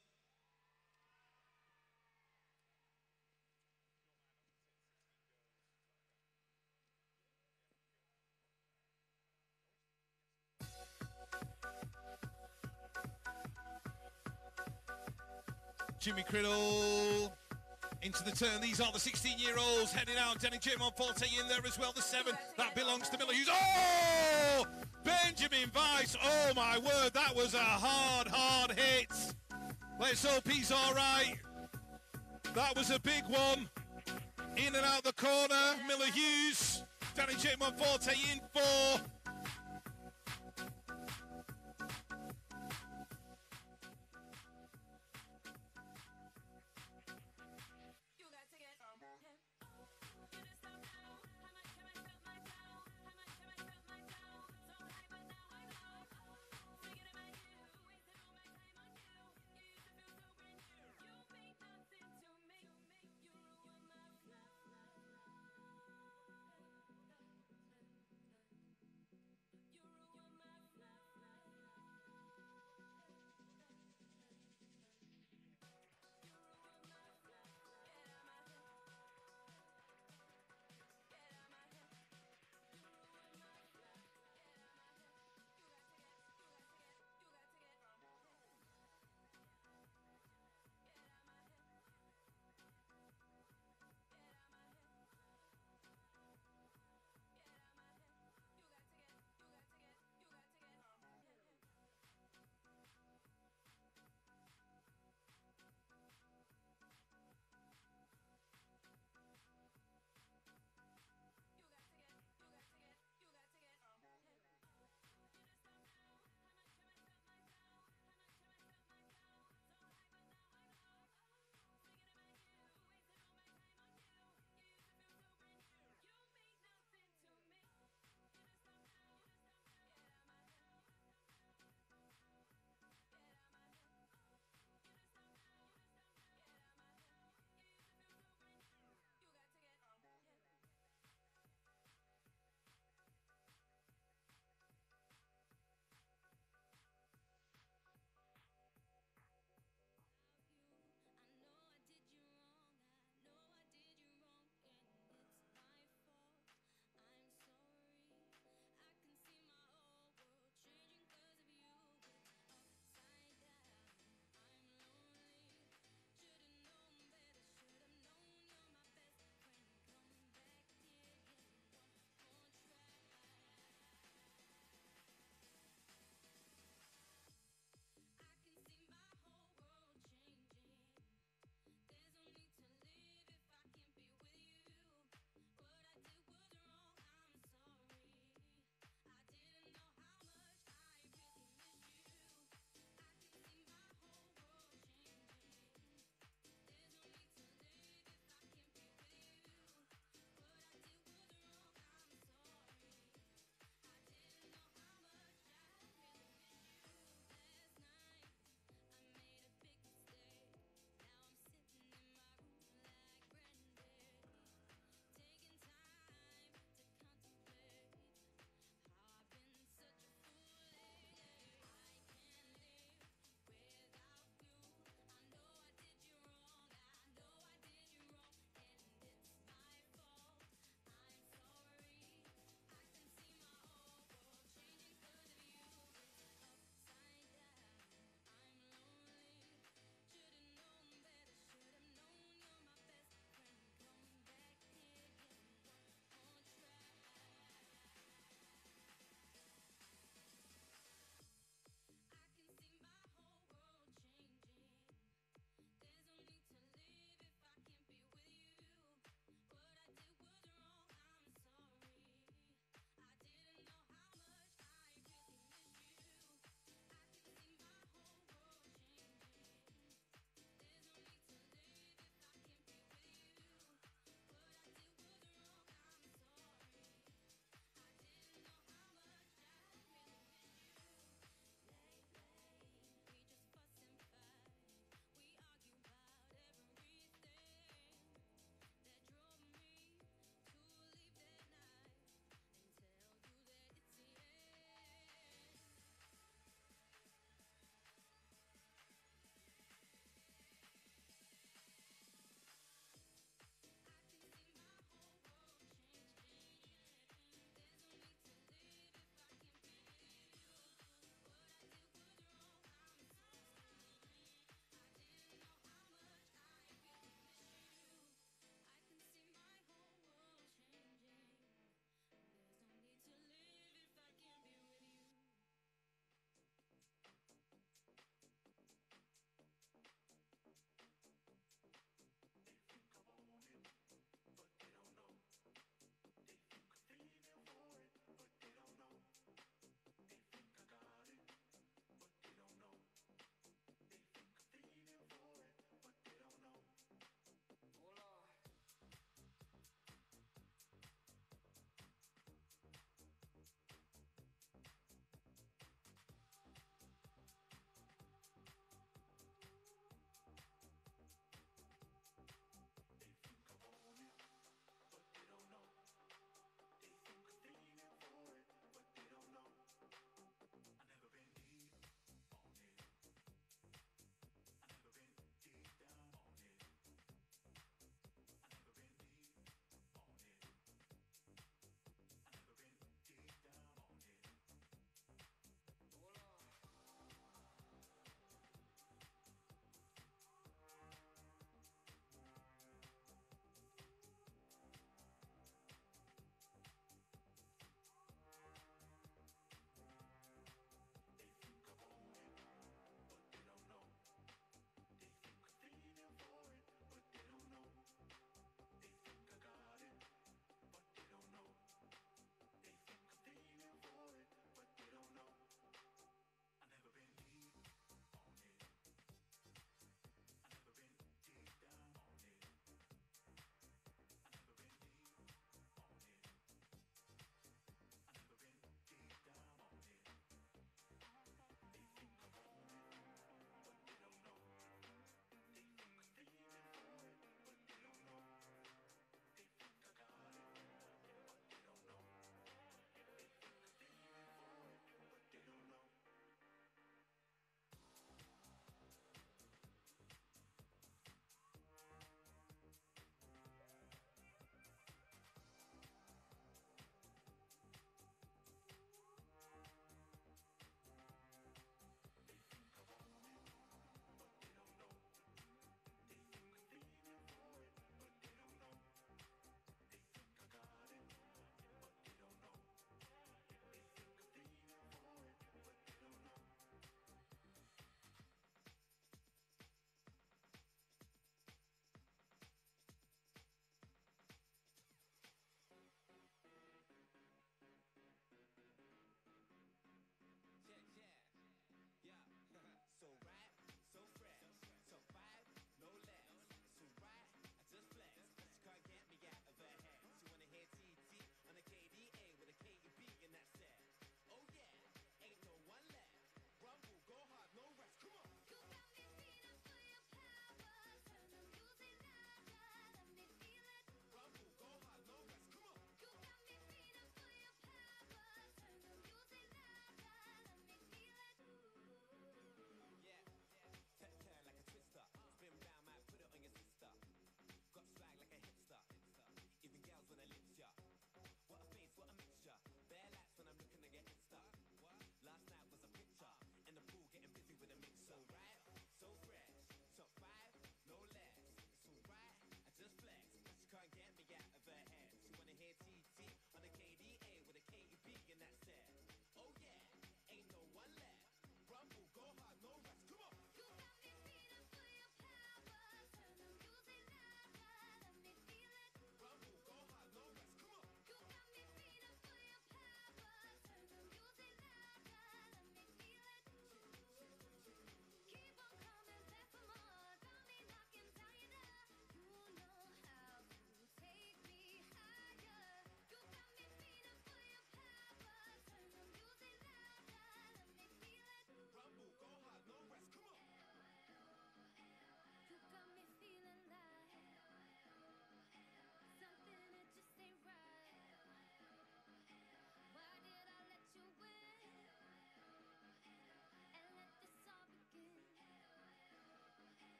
Jimmy Criddle into the turn. These are the 16-year-olds heading out. Danny J. Monforte in there as well. The seven that belongs to Miller Hughes. Oh, Benjamin Weiss. Oh my word, that was a hard, hard hit. Let's hope he's all right. That was a big one. In and out the corner. Miller Hughes. Danny J. Monforte in four.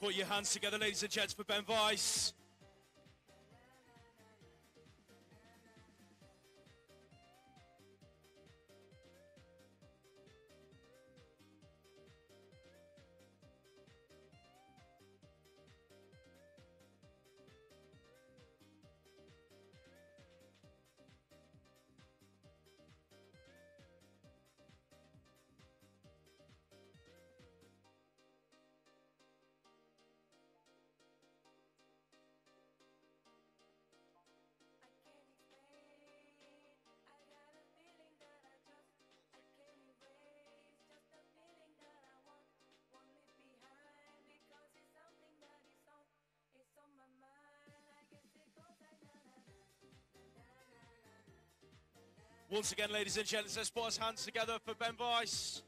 Put your hands together, ladies and gents, for Ben Weiss. Once again, ladies and gentlemen, let's put our hands together for Ben Weiss.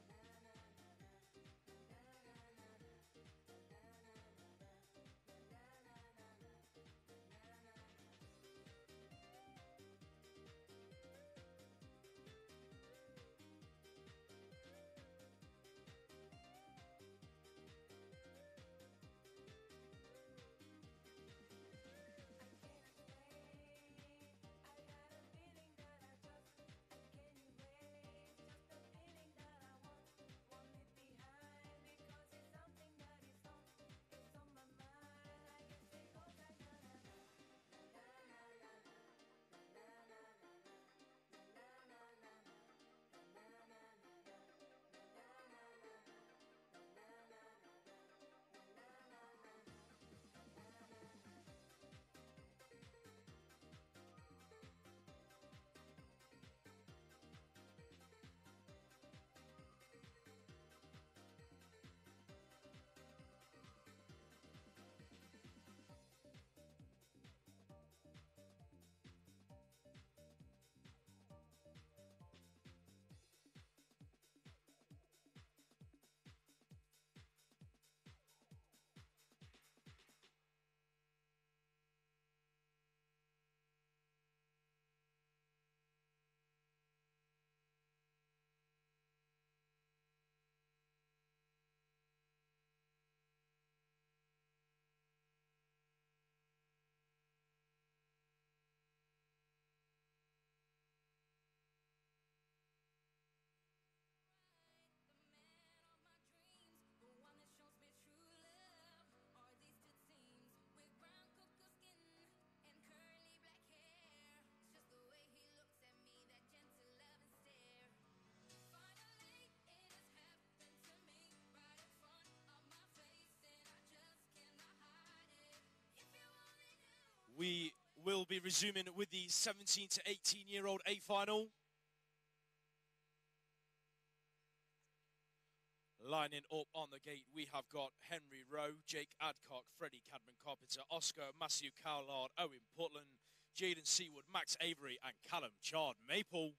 Will be resuming with the 17 to 18 year old A final. Lining up on the gate, we have got Henry Rowe, Jake Adcock, Freddie Cadman Carpenter, Oscar, Matthew Cowlard, Owen Putland, Jaden Seawood, Max Avery, and Callum Chard Maple.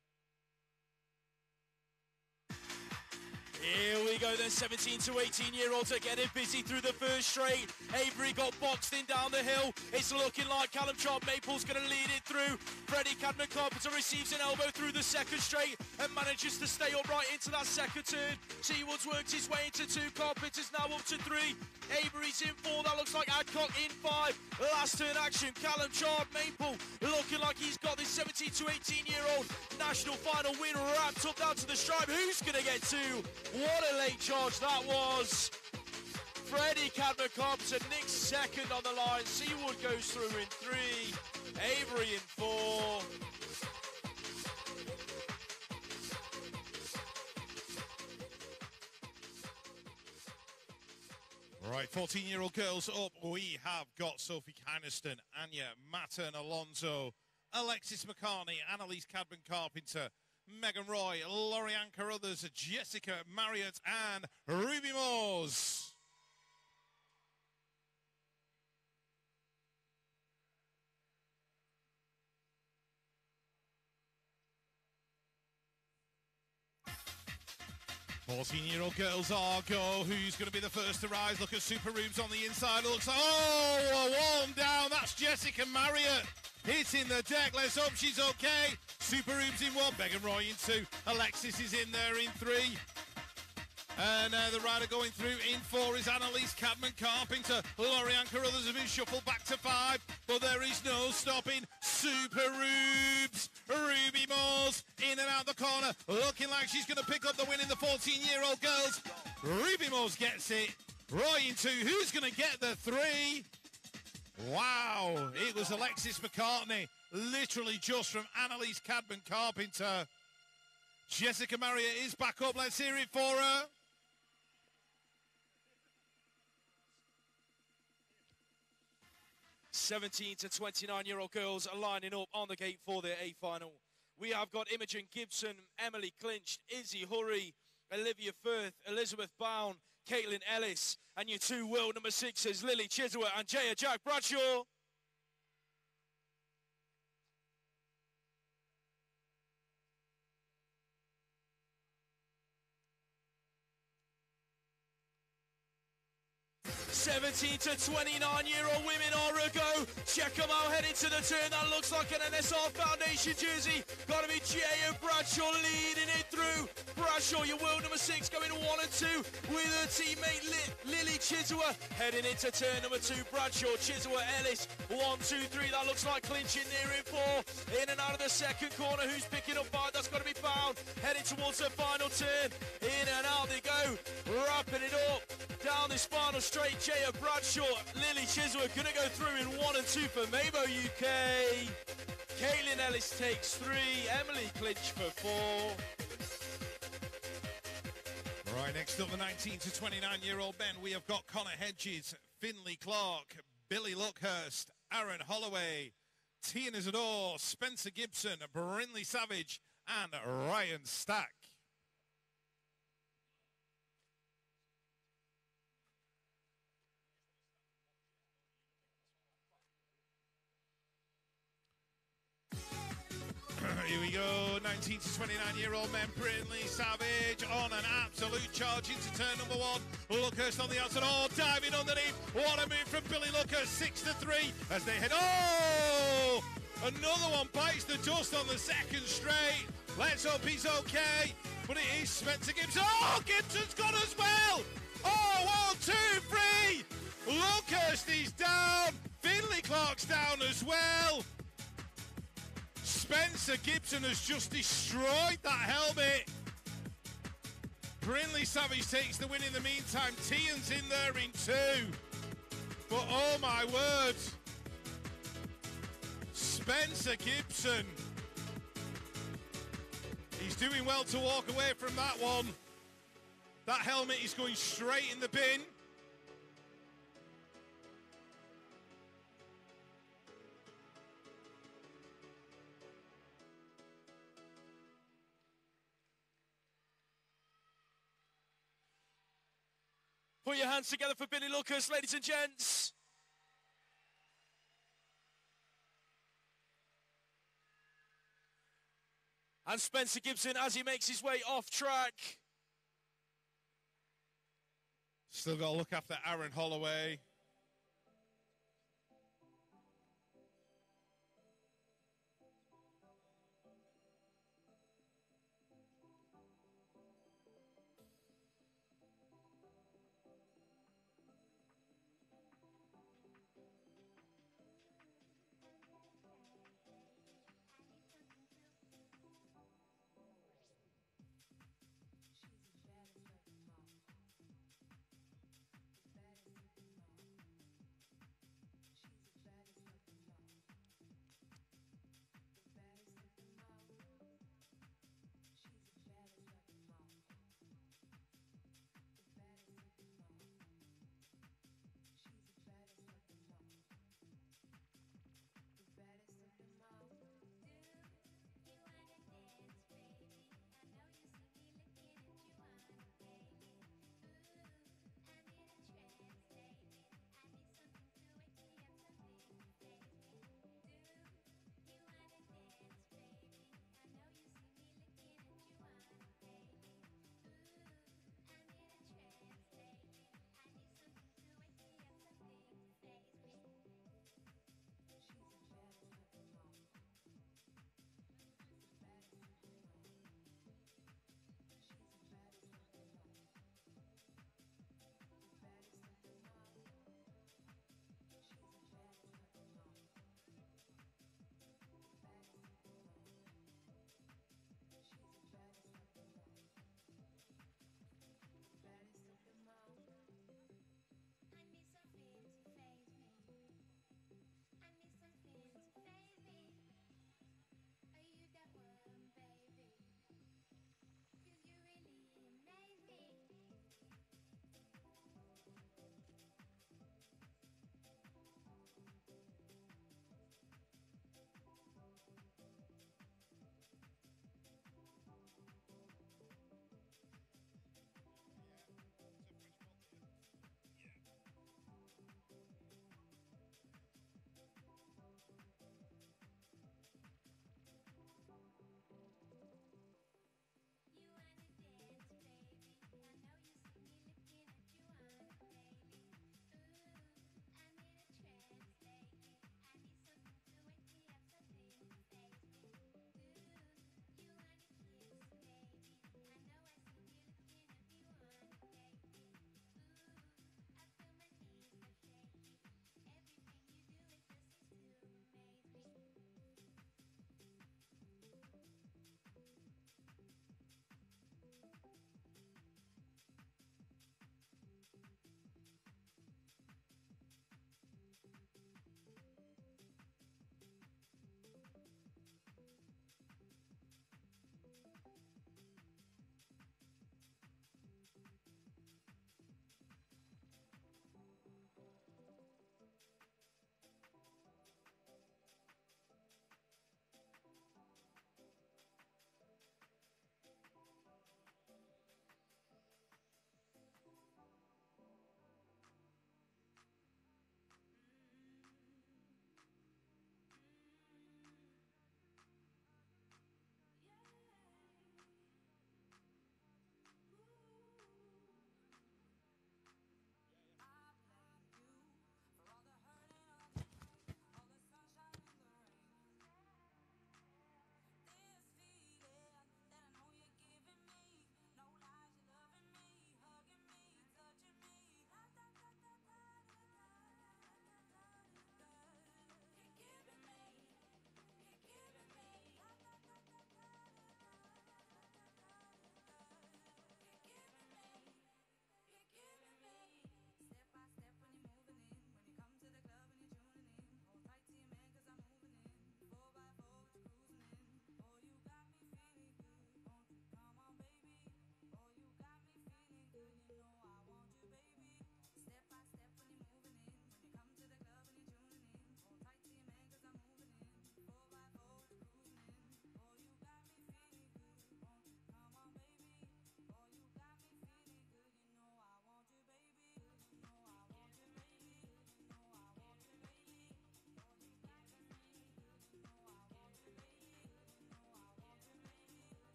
Here we go then, 17 to 18 year olds are getting busy through the first straight. Avery got boxed in down the hill. It's looking like Callum Chart Maple's going to lead it through. Freddie Cadman Carpenter receives an elbow through the second straight and manages to stay upright into that second turn. Seawoods works his way into two. Carpenter's now up to three. Avery's in four. That looks like Adcock in five. Last turn action. Callum Chart Maple looking like he's got this 17 to 18 year old national final win wrapped up down to the stripe. Who's going to get two? What a late charge that was. Freddie Cadman Carpenter, Nick's second on the line. Seawood goes through in three. Avery in four. Right, 14 year old girls up. We have got Sophie Kynaston, Anya Matten Alonso, Alexis McCartney, Annalise Cadman Carpenter, Megan Roy, Lorianne Carruthers, Jessica Marriott, and Ruby Moores. Fourteen-year-old girls are go. Who's going to be the first to rise? Look at Super Rubes on the inside. Looks like oh, a warm down. That's Jessica Marriott hitting the deck. Let's hope she's okay. Super Rubes in one. Megan Roy in two. Alexis is in there in three. And uh, the rider going through in four is Annalise Cadman Carpenter. Lorianne Carruthers have been shuffled back to five, but there is no stopping. Super Rubes. Ruby Moores in and out the corner, looking like she's going to pick up the win in the 14-year-old girls. Ruby Moores gets it. Roy in two. Who's going to get the three? Wow. It was Alexis McCartney, literally just from Annalise Cadman Carpenter. Jessica Marriott is back up. Let's hear it for her. Seventeen to twenty-nine-year-old girls are lining up on the gate for their A final. We have got Imogen Gibson, Emily Clinch, Izzy Hurry, Olivia Firth, Elizabeth Bound, Caitlin Ellis, and your two world number sixes, Lily Chiswick and Jaya Jack Bradshaw. Seventeen to twenty-nine-year-old women are a go. Check them out heading to the turn. That looks like an NSR Foundation jersey. Got to be Jaya Bradshaw leading it through. Bradshaw, your world number six, going one and two with her teammate Li- Lily Chiswa. Heading into turn number two, Bradshaw, Chiswa, Ellis. One, two, three. That looks like clinching near in four. In and out of the second corner. Who's picking up five? That's got to be found. Heading towards the final turn. In and out they go. Wrapping it up. Down this final straight, Jaya Bradshaw, Lily Chiswa gonna go through in one and two for Meybo UK. Caitlin Ellis takes three. Emily Clinch for four. Right, next up, the 19 to 29 year old men, we have got Connor Hedges, Finley Clark, Billy Luckhurst, Aaron Holloway, Tia Zador, Spencer Gibson, Brinley Savage, and Ryan Stack. Here we go, 19 to 29 year old men, Brinley Savage on an absolute charge into turn number one. Luckhurst on the outside, oh, diving underneath. What a move from Billy Luckhurst, 6 to 3 as they head. Oh! Another one bites the dust on the second straight. Let's hope he's okay. But it is Spencer Gibson. Oh, Gibson's got as well. Oh, one, two, three. Luckhurst is down. Finley Clark's down as well. Spencer Gibson has just destroyed that helmet. Brinley Savage takes the win in the meantime. Tian's in there in two. But oh my word. Spencer Gibson. He's doing well to walk away from that one. That helmet is going straight in the bin. Put your hands together for Billy Lucas, ladies and gents. And Spencer Gibson as he makes his way off track. Still got to look after Aaron Holloway.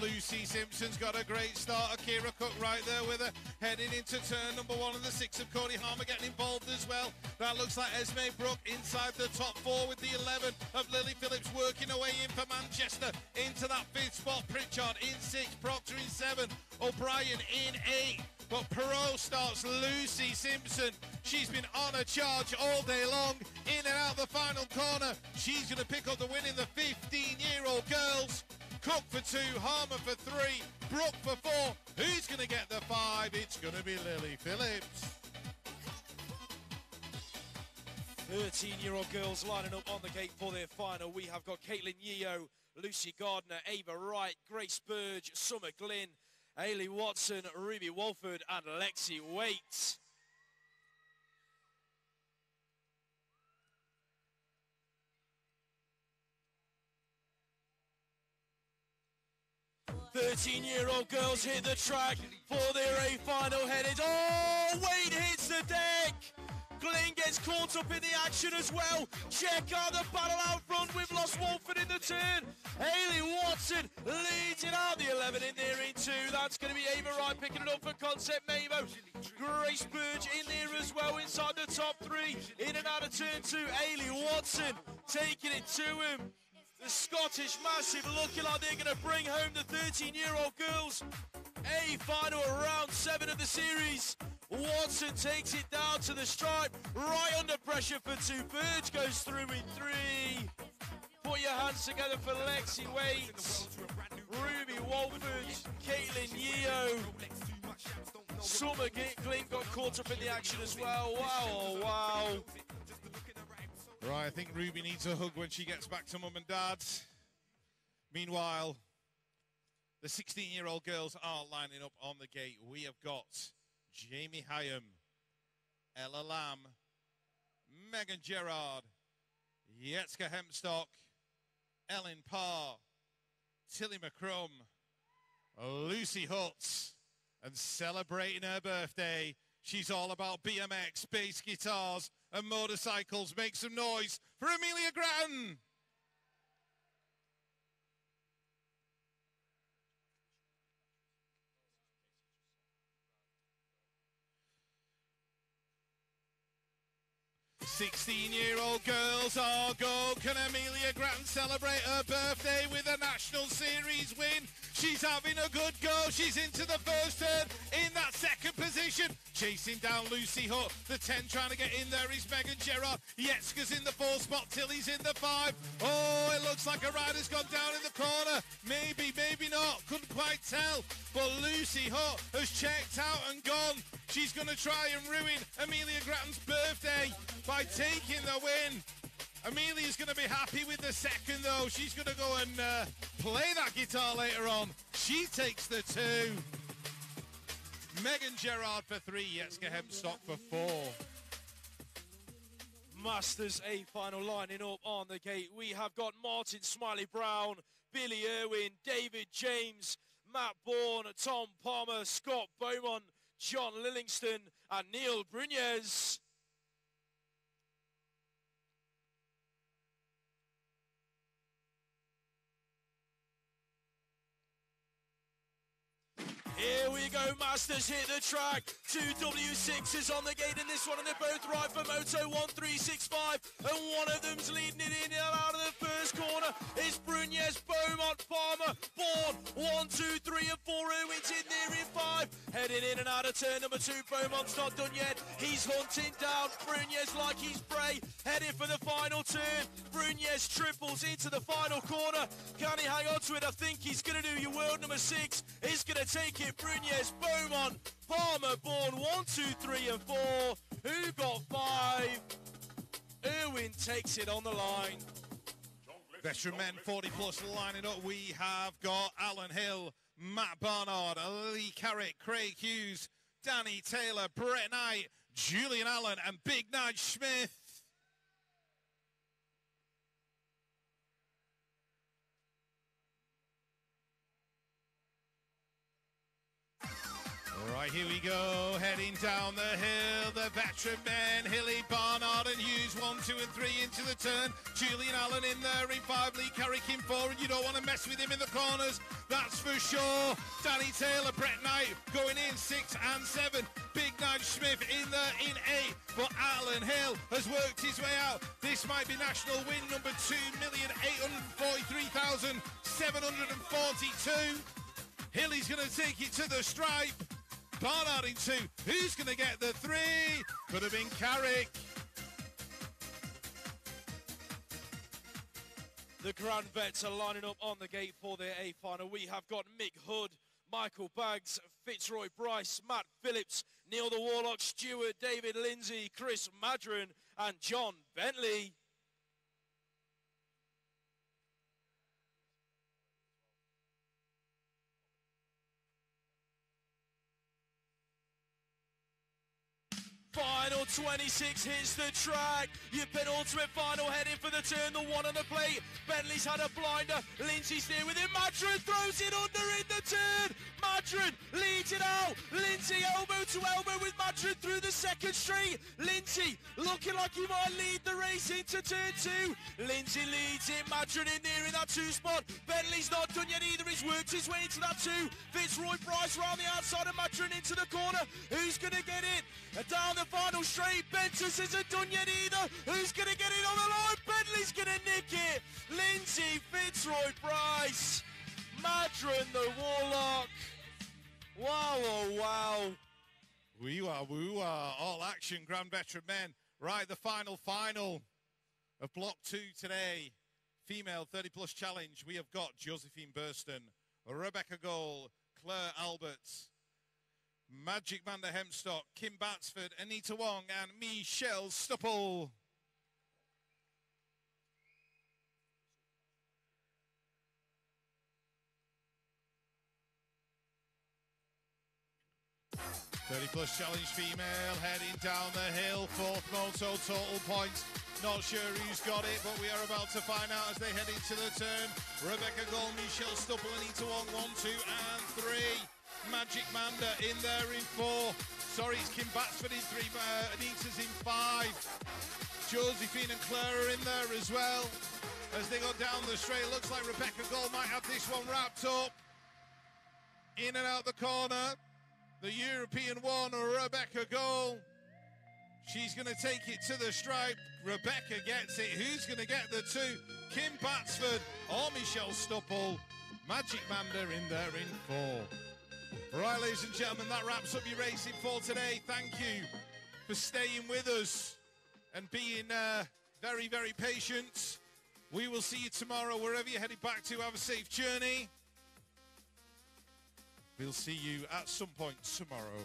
Lucy Simpson's got a great start. Akira Cook right there with her. Heading into turn number one of the six of Cody Harmer getting involved as well. That looks like Esme Brook inside the top four with the 11 of Lily Phillips working away in for Manchester into that fifth spot. Pritchard in six, Proctor in seven, O'Brien in eight. But Perot starts Lucy Simpson. She's been on a charge all day long, in and out the final corner. She's going to pick up the win in the 15-year-old girls. Cook for two, Harmer for three, Brook for four. Who's going to get the five? It's going to be Lily Phillips. 13-year-old girls lining up on the gate for their final. We have got Caitlin Yeo, Lucy Gardner, Ava Wright, Grace Burge, Summer Glynn, Ailey Watson, Ruby Walford, and Lexi Waite. Thirteen-year-old girls hit the track for their A final headed. Oh, Wade hits the deck. Glenn gets caught up in the action as well. Check out the battle out front. We've lost Walford in the turn. Haley Watson leads it out. The 11 in there in two. That's going to be Ava Wright picking it up for Concept Mavo. Grace Burge in there as well inside the top three. In and out of turn two. Haley Watson taking it to him. The Scottish Massive looking like they're going to bring home the 13-year-old girls. A final round seven of the series. Watson takes it down to the stripe, right under pressure for two. Burge goes through in three. Put your hands together for Lexi Waits, Ruby Walford, Caitlin Yeo. Summer Glynn got caught up in the action as well. Wow, oh, wow. Right, I think Ruby needs a hug when she gets back to mum and dad. Meanwhile, the 16-year-old girls are lining up on the gate. We have got Jamie Hyam, Ella Lamb, Megan Gerard, Yetska Hempstock, Ellen Parr, Tilly McCrum, Lucy Hutt, and celebrating her birthday. She's all about BMX, bass guitars, and motorcycles. Make some noise for Amelia Grattan. Sixteen-year-old girls are go. Can Amelia Grattan celebrate her birthday with a National Series win? She's having a good go. She's into the first turn in that second position. Chasing down Lucy Hutt. The 10 trying to get in there is Megan Gerard. Yetska's in the four spot. Tilly's in the five. Oh, it looks like a rider's gone down in the corner. Maybe, maybe not. Couldn't quite tell. But Lucy Hutt has checked out and gone. She's going to try and ruin Amelia Grattan's birthday by taking the win. Amelia's going to be happy with the second, though. She's going to go and uh, play that guitar later on. She takes the two. Megan Gerard for three. Yetska Hempstock for four. Masters A final lining up on the gate. We have got Martin Smiley Brown, Billy Irwin, David James, Matt Bourne, Tom Palmer, Scott Beaumont, John Lillingston, and Neil Brunez. Here we go, Masters hit the track. Two W6s on the gate in this one, and they're both right for Moto 1365. And one of them's leading it in and out of the first corner. It's Brunez, Beaumont, Palmer, Bourne. One, two, three, and four. Irwin's in there in five. Heading in and out of turn number two. Beaumont's not done yet. He's hunting down Brunez like he's prey. Heading for the final turn. Brunez triples into the final corner. Can he hang on to it? I think he's going to do your world number six. He's going to take it. Brunez, Beaumont, Palmer, Bourne, one, two, three, and four. Who got five? Irwin takes it on the line. Veteran men 40 plus lining up. We have got Alan Hill, Matt Barnard, Lee Carrick, Craig Hughes, Danny Taylor, Brett Knight, Julian Allen, and Big Nige Smith. Right, Right, here we go, heading down the hill. The veteran men, Hilly, Barnard and Hughes, one, two, and three into the turn. Julian Allen in there in five, Lee Carrick in four, and you don't want to mess with him in the corners. That's for sure. Danny Taylor, Brett Knight going in six and seven. Big Nige Smith in there in eight, but Alan Hill has worked his way out. This might be national win number two million eight hundred forty-three thousand seven hundred and forty-two. Hilly's going to take it to the stripe. Barnard in two. Who's going to get the three? Could have been Carrick. The Grand Vets are lining up on the gate for their A final. We have got Mick Hood, Michael Baggs, Fitzroy Bryce, Matt Phillips, Neil the Warlock, Stewart, David Lindsay, Chris Madron, and John Bentley. Final 26 hits the track. Your penultimate final heading for the turn, the one on the plate. Bentley's had a blinder. Lindsay's there with him. Madron throws it under in the turn. Madron leads it out. Lindsay elbow to elbow with Madron through the second straight. Lindsay looking like he might lead the race into turn two. Lindsay leads it. Madron in there in that two spot. Bentley's not done yet either. He's worked his way into that two. Fitzroy Bryce round the outside of Madron into the corner. Who's going to get it? Down the final straight. Bentus isn't done yet either. Who's going to get it on the line? Bentley's going to nick it. Lindsay, Fitzroy Bryce, Madron the Warlock. Wow, oh wow. We are, woo are, all action, Grand Veteran men. Right, the final, final of Block 2 today. Female 30 plus challenge. We have got Josephine Burston, Rebecca Gold, Claire Alberts, Magic Manda Hempstock, Kim Batsford, Anita Wong, and Michelle Stupple. Thirty plus challenge female heading down the hill, fourth moto total points. Not sure who's got it, but we are about to find out as they head into the turn. Rebecca Gold, Michelle Stupple, Anita Wong, one, two, and three. Magic Manda in there in four. Sorry, it's Kim Batsford in three, uh, Anita's in five. Josephine and Claire are in there as well. As they go down the straight, looks like Rebecca Gold might have this one wrapped up. In and out the corner. The European one, Rebecca Gold. She's going to take it to the stripe. Rebecca gets it. Who's going to get the two? Kim Batsford or Michelle Stupple. Magic Manda in there in four. Right, ladies and gentlemen, that wraps up your racing for today. Thank you for staying with us and being uh, very, very patient. We will see you tomorrow wherever you're headed back to. Have a safe journey. We'll see you at some point tomorrow.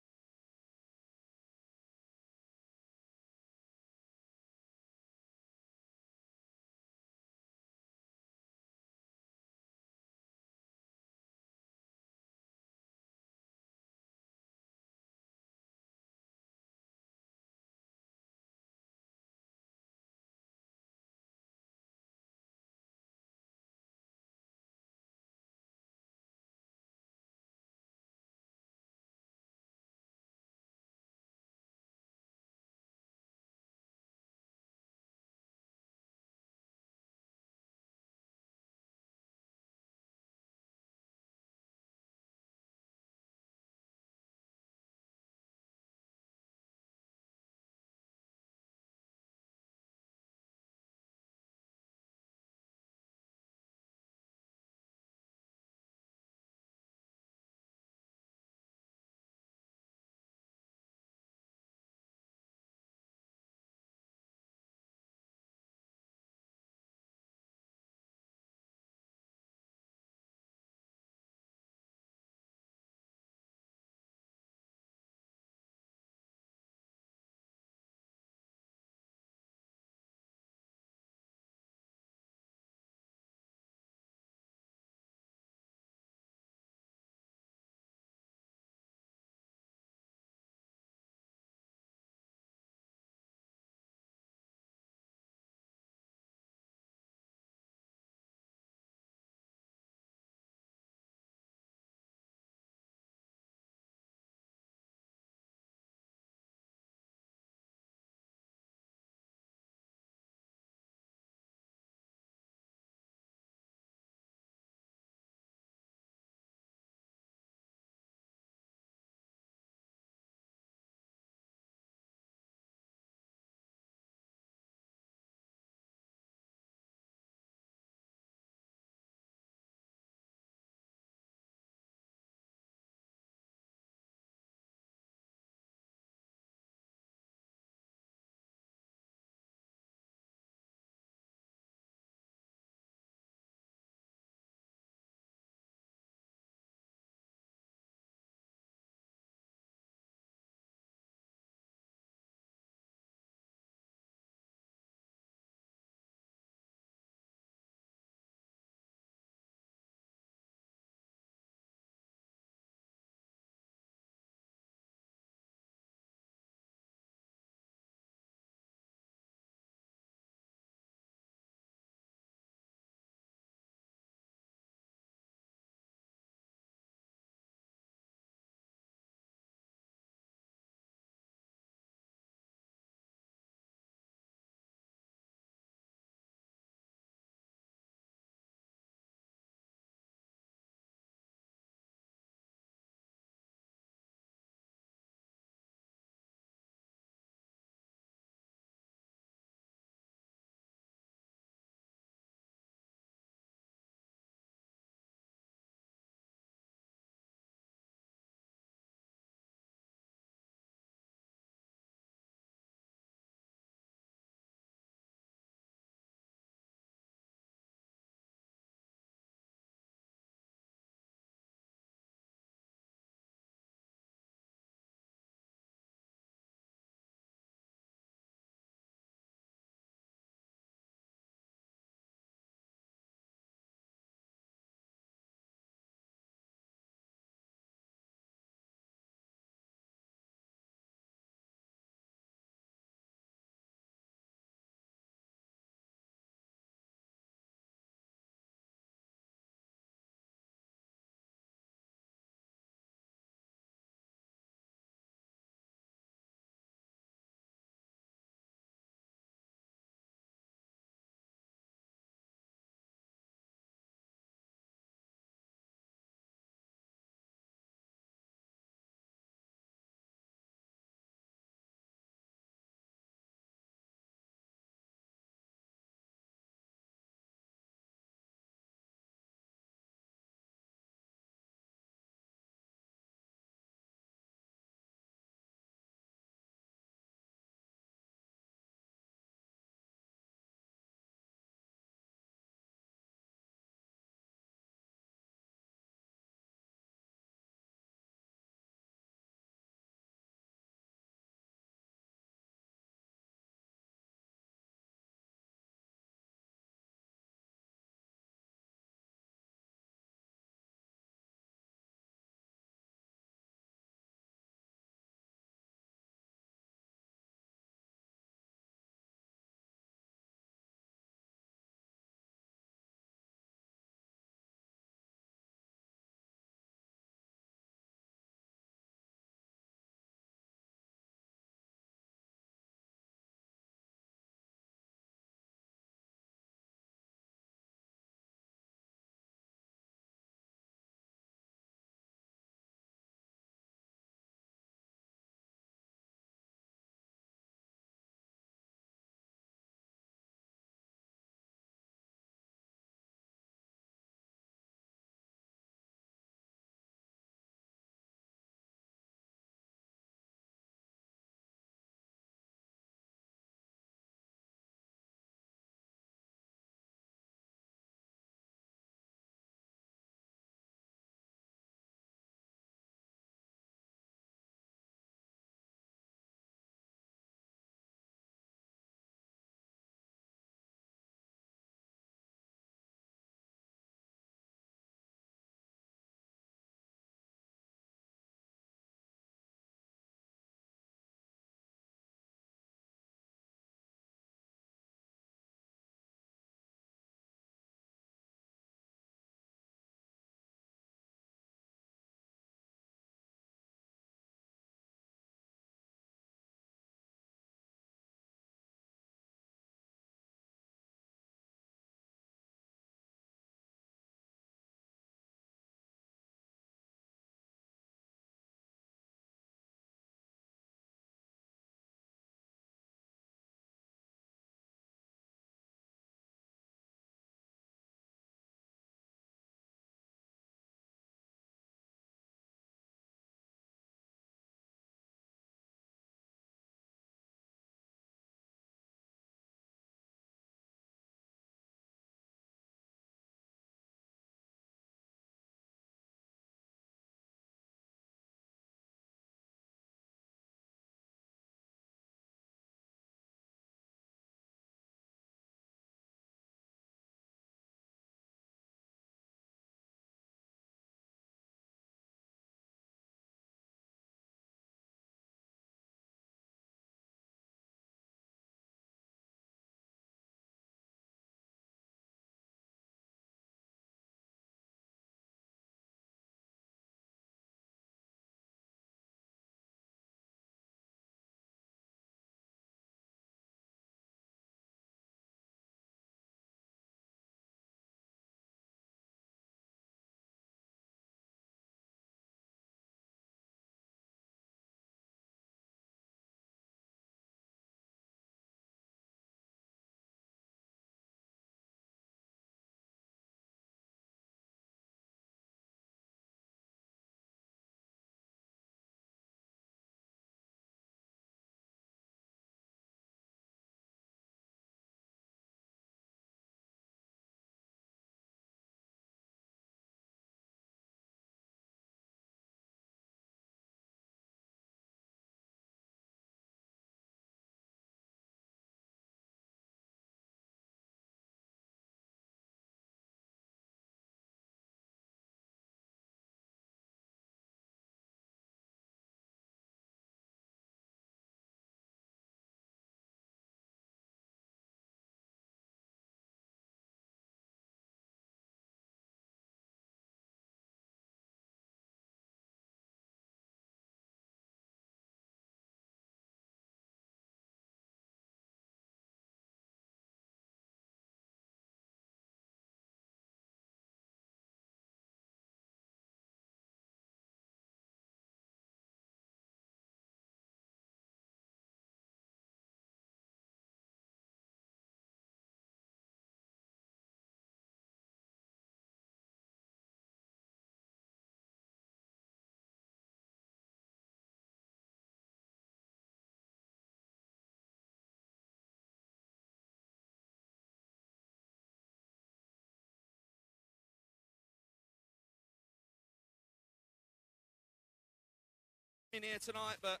In here tonight, but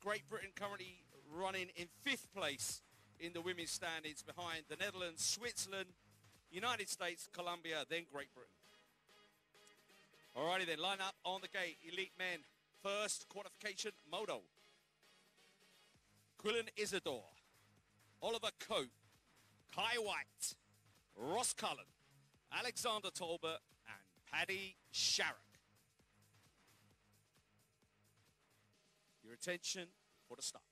Great Britain currently running in fifth place in the women's standings behind the Netherlands, Switzerland, United States, Colombia, then Great Britain. Alrighty then, line up on the gate. Elite men. First qualification, Moto. Quillan Isidore. Oliver Cope. Kye Whyte. Ross Cullen. Alexander Tolbert and Paddy Sharrock. Your attention for the start.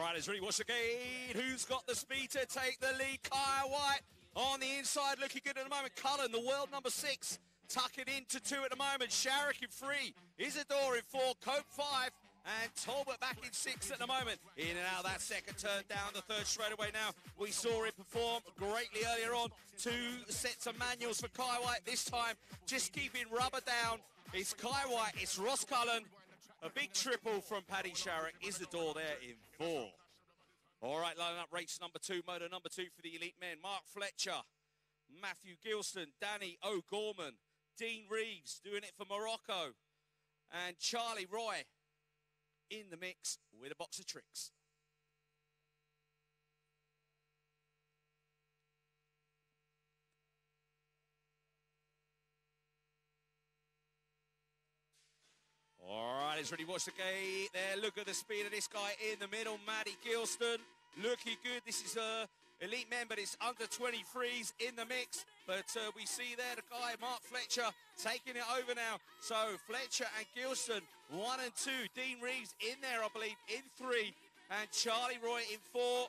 Right, it's ready. The gate? Who's got the speed to take the lead? Kye Whyte on the inside, looking good at the moment. Cullen, the world number six, tucking into two at the moment. Sharrock in three. Isidore in four. Cope five. And Talbot back in six at the moment. In and out that second turn, down the third straight away now. We saw him perform greatly earlier on. Two sets of manuals for Kye Whyte. This time, just keeping rubber down. It's Kye Whyte, it's Ross Cullen. A big triple from Paddy Sharrock. Isidore there in four. All right, lining up race number two, moto number two for the elite men. Mark Fletcher, Matthew Gilston, Danny O'Gorman, Dean Reeves doing it for Morocco, and Charlie Roy in the mix with a box of tricks. All right, he's ready. Watch the gate there. Look at the speed of this guy in the middle, Matty Gilston. Looking good. This is a elite man, but it's under 23s in the mix. But uh, we see there the guy, Mark Fletcher, taking it over now. So Fletcher and Gilston, one and two. Dean Reeves in there, I believe, in three. And Charlie Roy in four.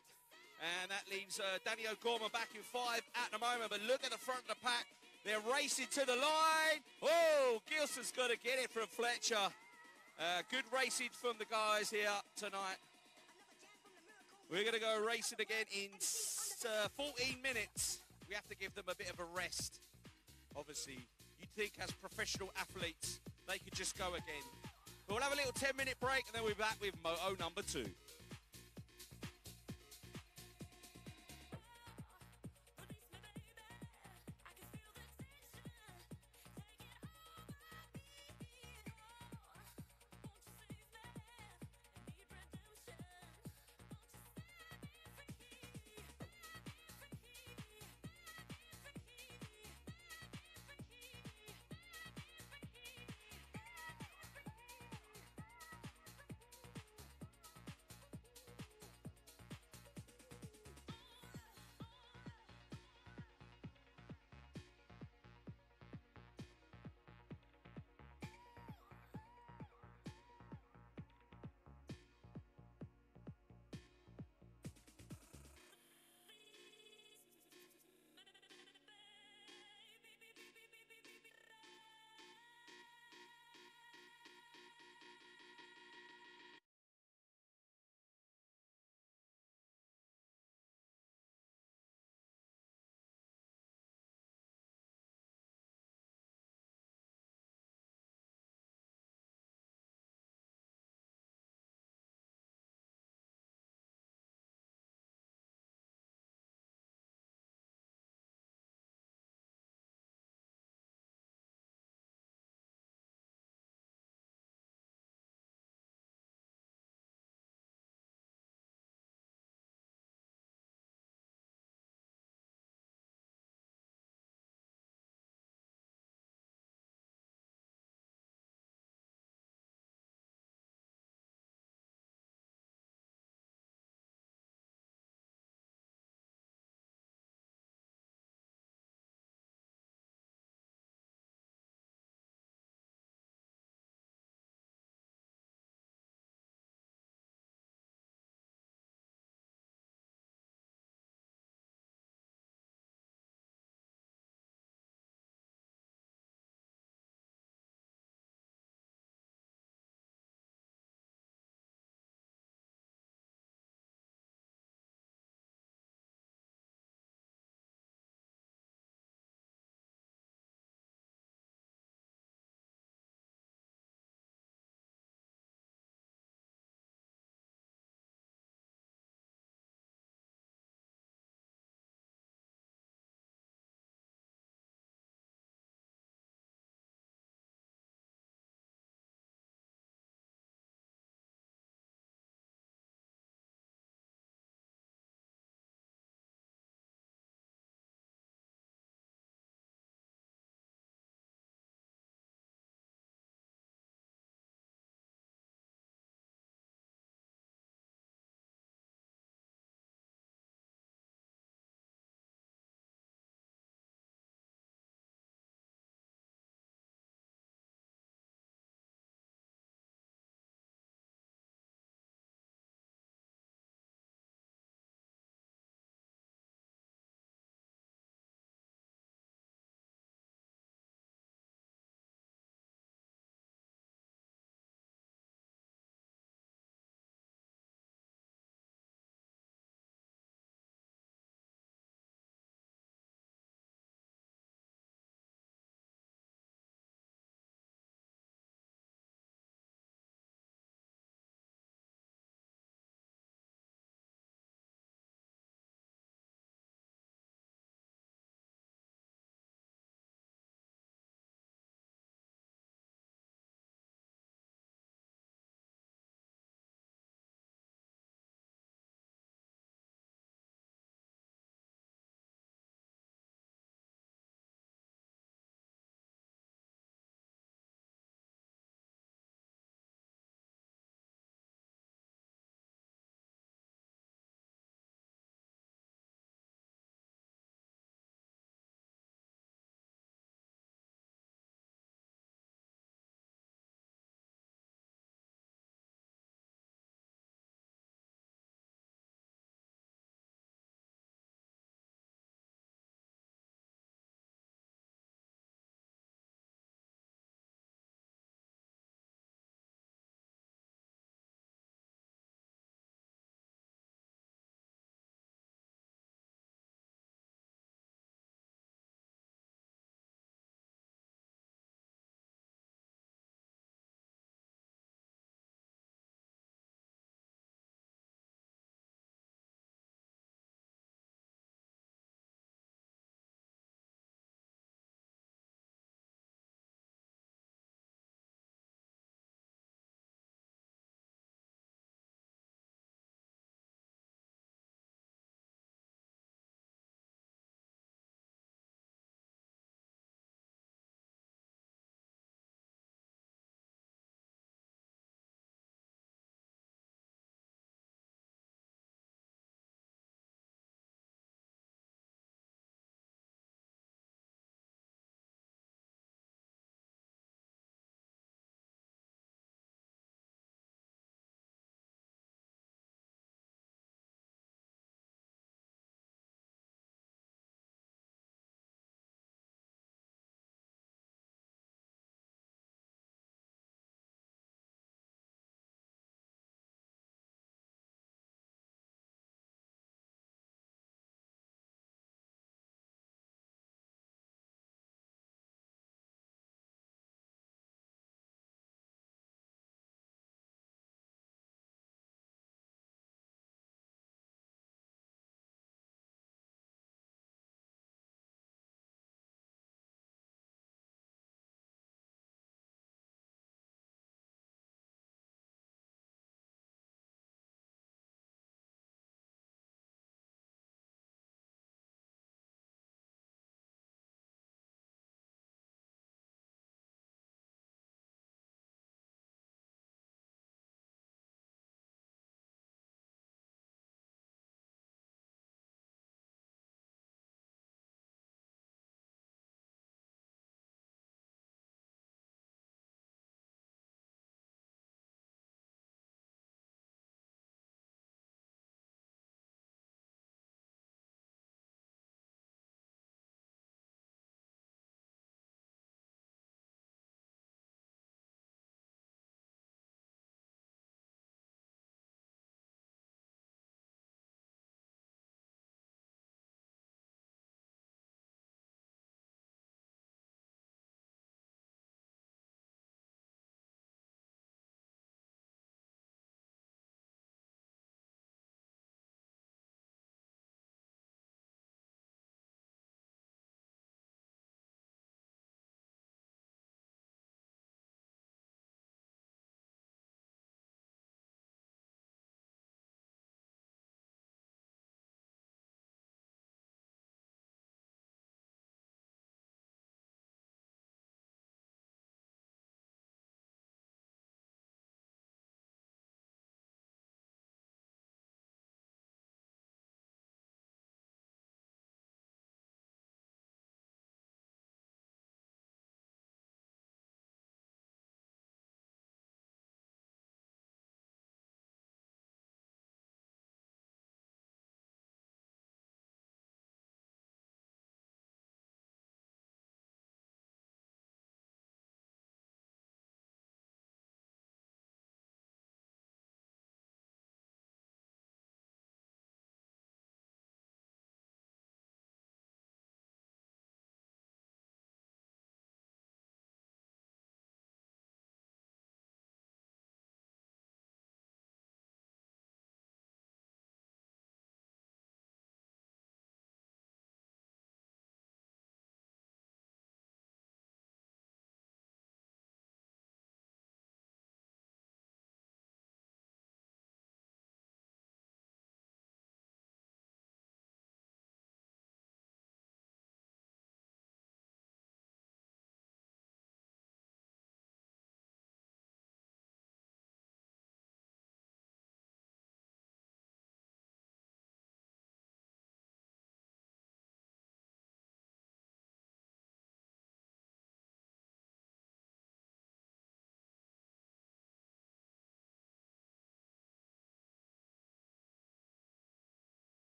And that leaves uh, Danny O'Gorman back in five at the moment. But look at the front of the pack. They're racing to the line. Oh, Gilson's got to get it from Fletcher. Uh, good racing from the guys here tonight. We're going to go racing again in uh, 14 minutes. We have to give them a bit of a rest. Obviously, you'd think as professional athletes, they could just go again. But we'll have a little 10 minute break and then we're back with Moto number two.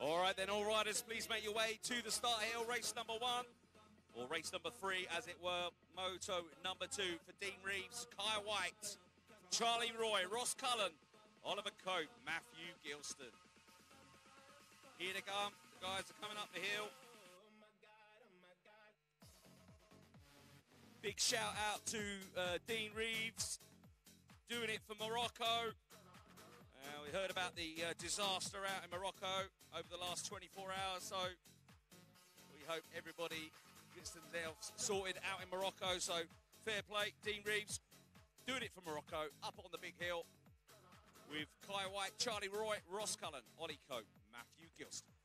Right, then, all riders, please make your way to the start hill, race number one, or race number three, as it were, moto number two for Dean Reeves, Kye Whyte, Charlie Roy, Ross Cullen, Oliver Cope, Matthew Gilston. Here they come. The guys are coming up the hill. Big shout out to uh, Dean Reeves, doing it for Morocco. Uh, we heard about the uh, disaster out in Morocco over the last 24 hours, so we hope everybody gets themselves sorted out in Morocco. So fair play, Dean Reeves, doing it for Morocco, up on the big hill with Kye Whyte, Charlie Roy, Ross Cullen, Ollie Cope, Matthew Gilston.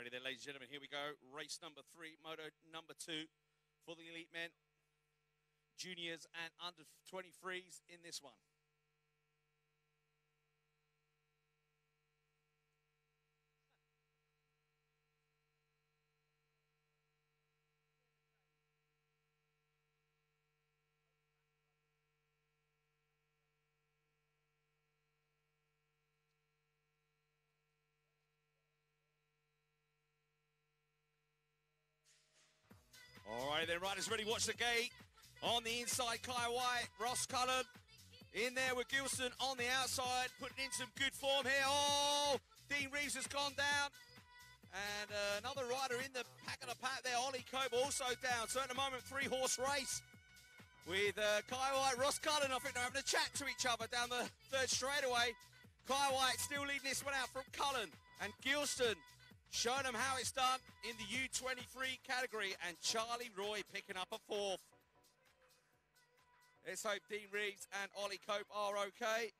Alrighty ladies and gentlemen, here we go. Race number three, moto number two for the elite men, juniors and under 23s in this one. All right, then riders ready. Watch the gate. On the inside, Kye Whyte, Ross Cullen in there with Gilson on the outside, putting in some good form here. Oh, Dean Reeves has gone down. And uh, another rider in the pack of the pack there, Ollie Cope also down. So at the moment, three horse race with uh, Kye Whyte, Ross Cullen. I think they're having a chat to each other down the third straightaway. Kye Whyte still leading this one out from Cullen and Gilston showing them how it's done in the U23 category and Charlie Roy picking up a fourth. Let's hope Dean Reeves and Ollie Cope are okay.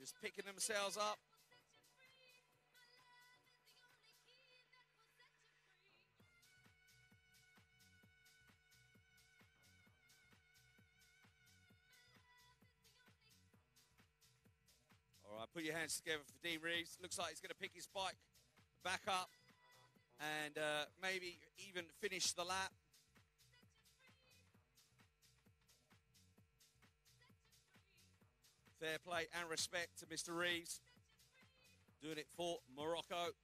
Just picking themselves up. All right, put your hands together for Dean Reeves. Looks like he's going to pick his bike back up and uh, maybe even finish the lap. Fair play and respect to Mr. Reeves. Doing it for Morocco.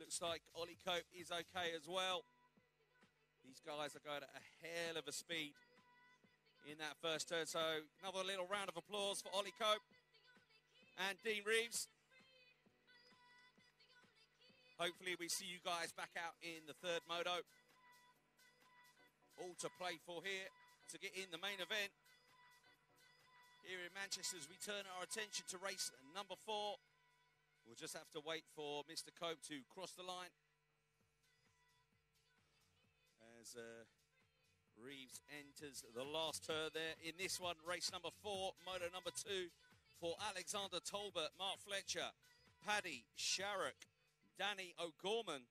Looks like Ollie Cope is okay as well. These guys are going at a hell of a speed in that first turn. So another little round of applause for Ollie Cope and Dean Reeves. Hopefully we see you guys back out in the third moto. All to play for here to get in the main event. Here in Manchester as we turn our attention to race number four. We'll just have to wait for Mr. Cope to cross the line. As uh, Reeves enters the last turn there in this one, race number four, moto number two for Alexander Tolbert, Mark Fletcher, Paddy Sharrock, Danny O'Gorman,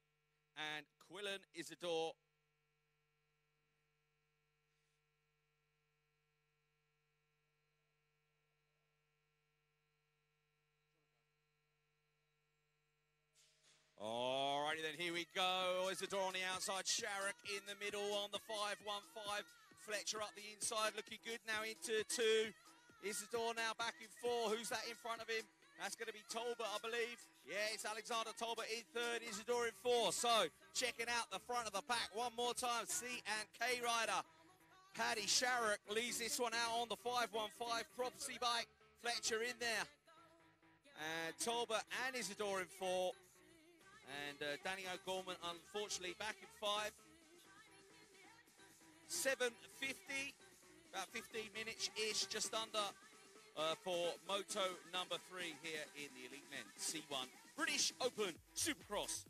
and Quillan Isidore. Alrighty then, here we go. Isidore on the outside, Sharrock in the middle on the 5-1-5. Fletcher up the inside, looking good now into two. Isidore now back in four. Who's that in front of him? That's going to be Tolbert, I believe. Yeah, it's Alexander Tolbert in third, Isidore in four. So, checking out the front of the pack one more time. C and K rider. Paddy Sharrock leads this one out on the 515 prophecy bike. Fletcher in there. And Tolbert and Isidore in four. And uh, Danny O'Gorman, unfortunately, back in five. 7.50, about 15 minutes-ish, just under uh, for Moto number three here in the Elite Men C1 British Open Supercross.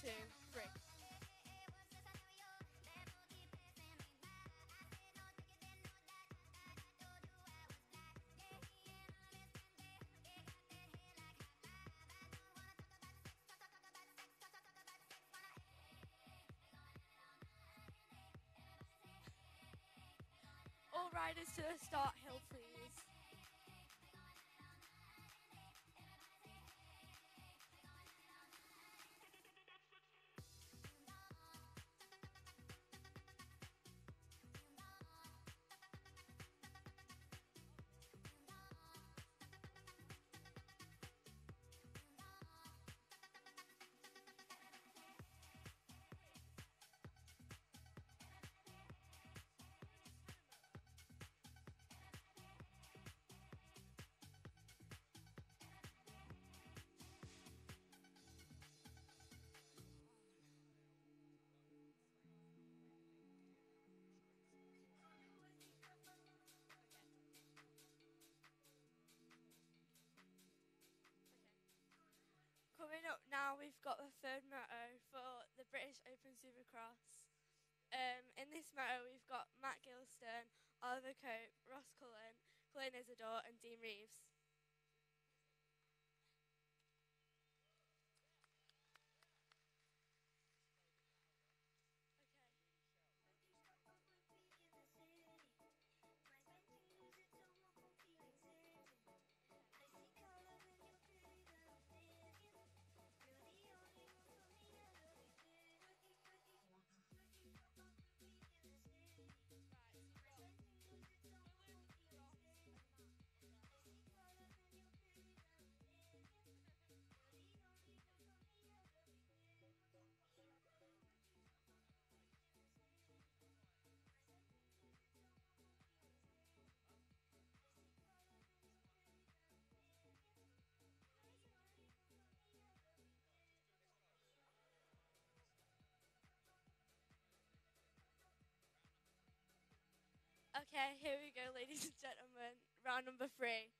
two, three. All riders to the start hill, please. Coming up now, we've got the third moto for the British Open Supercross. Um, in this moto, we've got Matt Gilston, Oliver Cope, Ross Cullen, Quillan Isidore, and Dean Reeves. Okay, here we go, ladies and gentlemen. Round number three.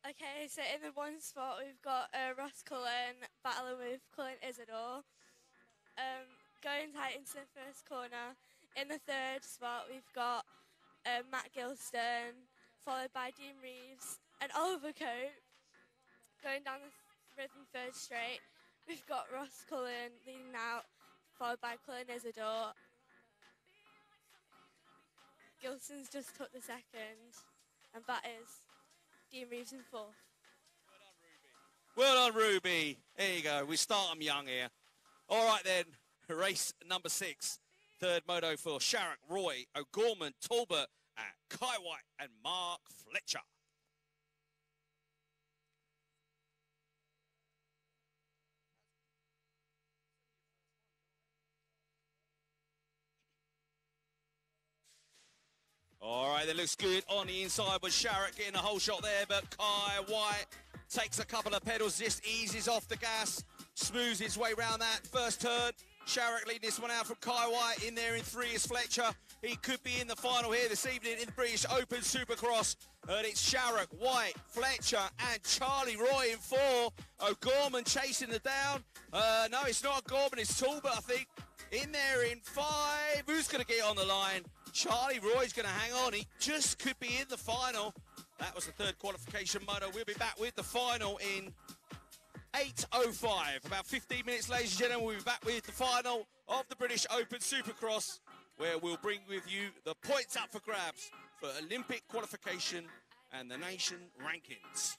Okay, so in the one spot we've got uh, Ross Cullen battling with Quillan Isidore. Um, going tight into the first corner. In the third spot we've got uh, Matt Gilston, followed by Dean Reeves and Oliver Cope. Going down the rhythm third straight, we've got Ross Cullen leading out, followed by Quillan Isidore. Gilson's just took the second, and that is Reeves in fourth. Well done, Ruby. There you go. We start them young here. All right, then. Race number six. Third moto for Sharrock, Roy, O'Gorman, Talbot, and Kye Whyte and Mark Fletcher. All right, that looks good on the inside with Sharrock getting a hole shot there, but Kye Whyte takes a couple of pedals, just eases off the gas, smooths his way round that first turn. Sharrock leading this one out from Kye Whyte. In there in three is Fletcher. He could be in the final here this evening in the British Open Supercross. And it's Sharrock, Whyte, Fletcher, and Charlie Roy in four. O'Gorman chasing the down. Uh, no, it's not O'Gorman, it's Talbot, I think. In there in five. Who's going to get on the line? Charlie Roy's going to hang on. He just could be in the final. That was the third qualification moto. We'll be back with the final in 8.05. About 15 minutes, ladies and gentlemen, we'll be back with the final of the British Open Supercross, where we'll bring with you the points up for grabs for Olympic qualification and the nation rankings.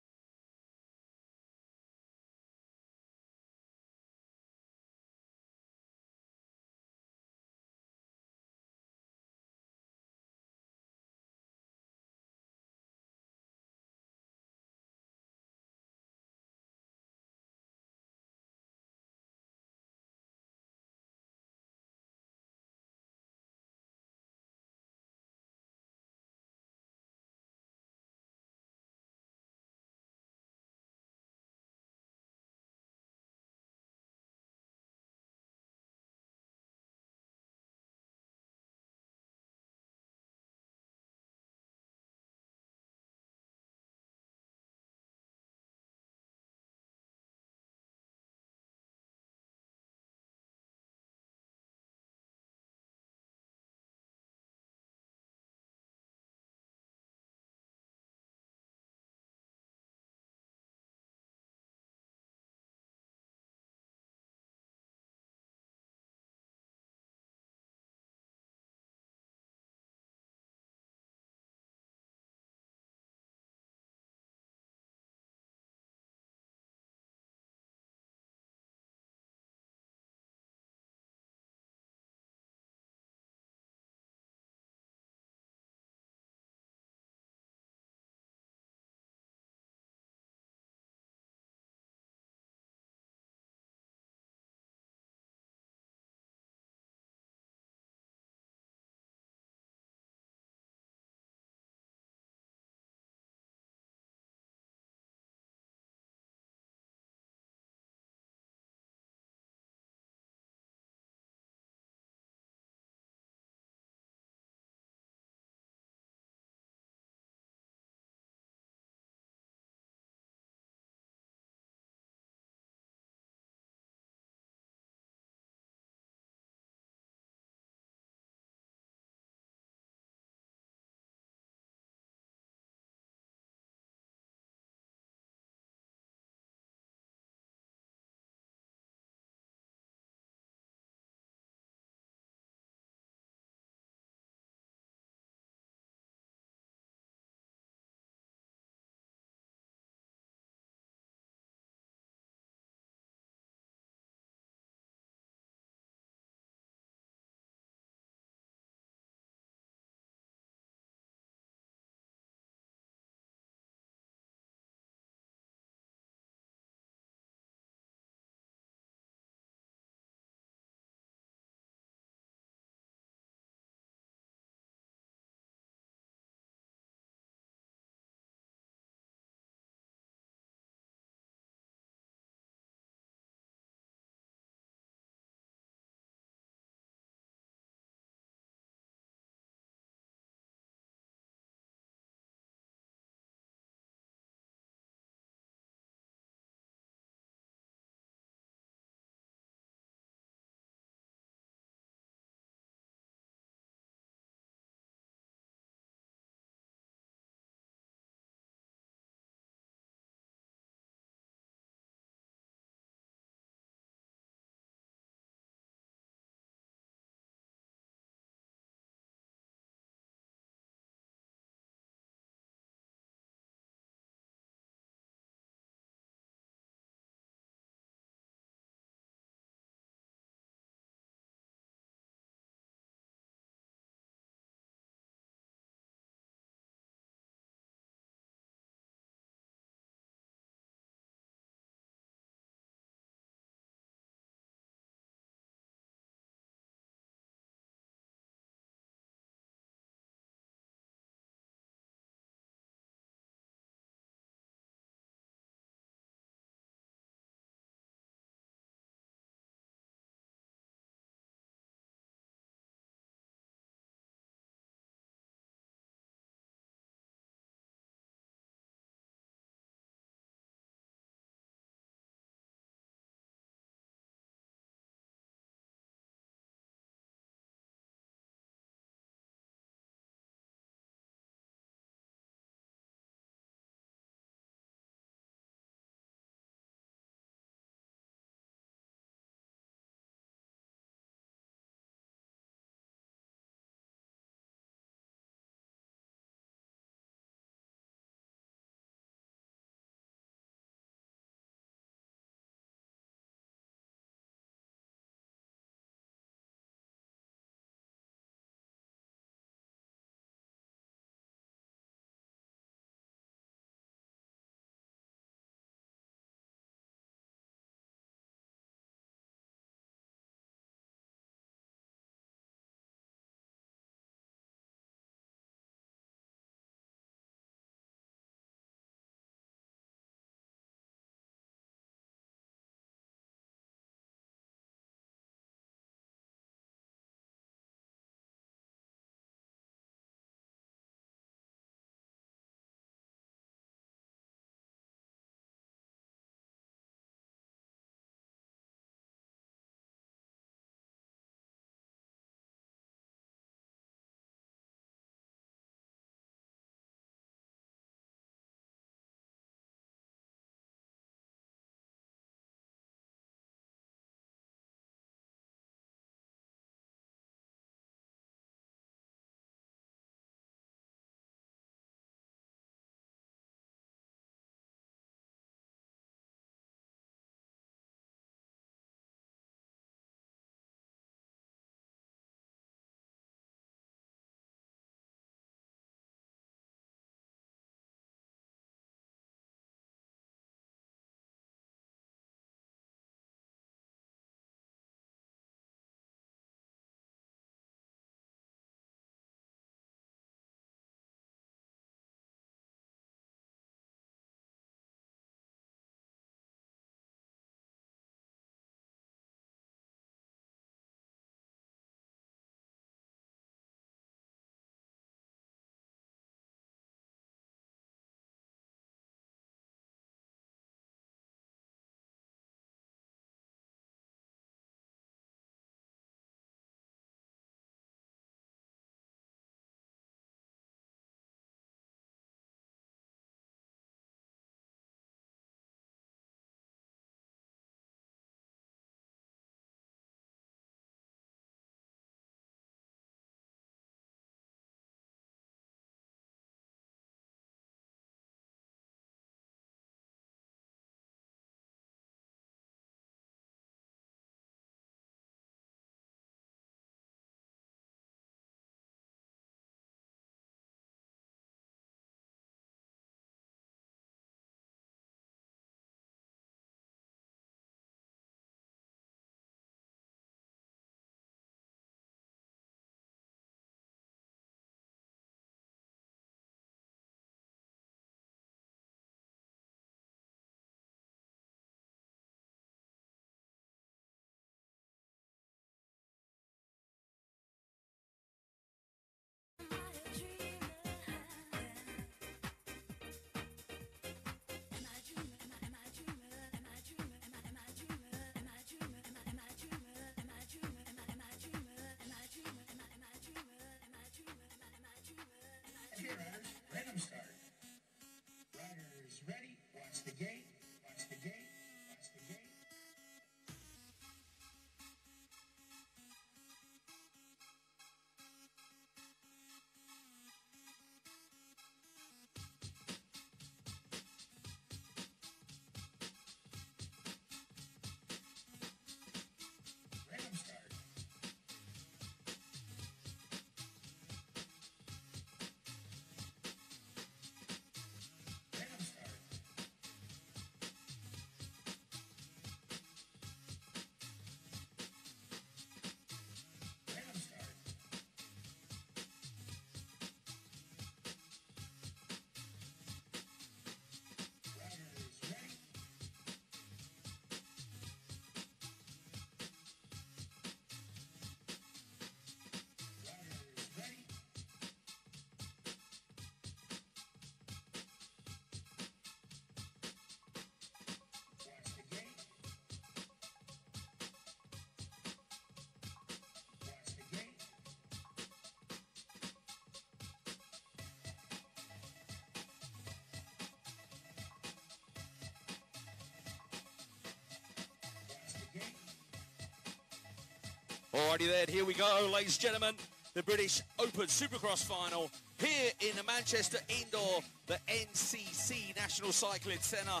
Alrighty then, here we go, ladies and gentlemen. The British Open Supercross final here in the Manchester Indoor, the NCC National Cycling Centre.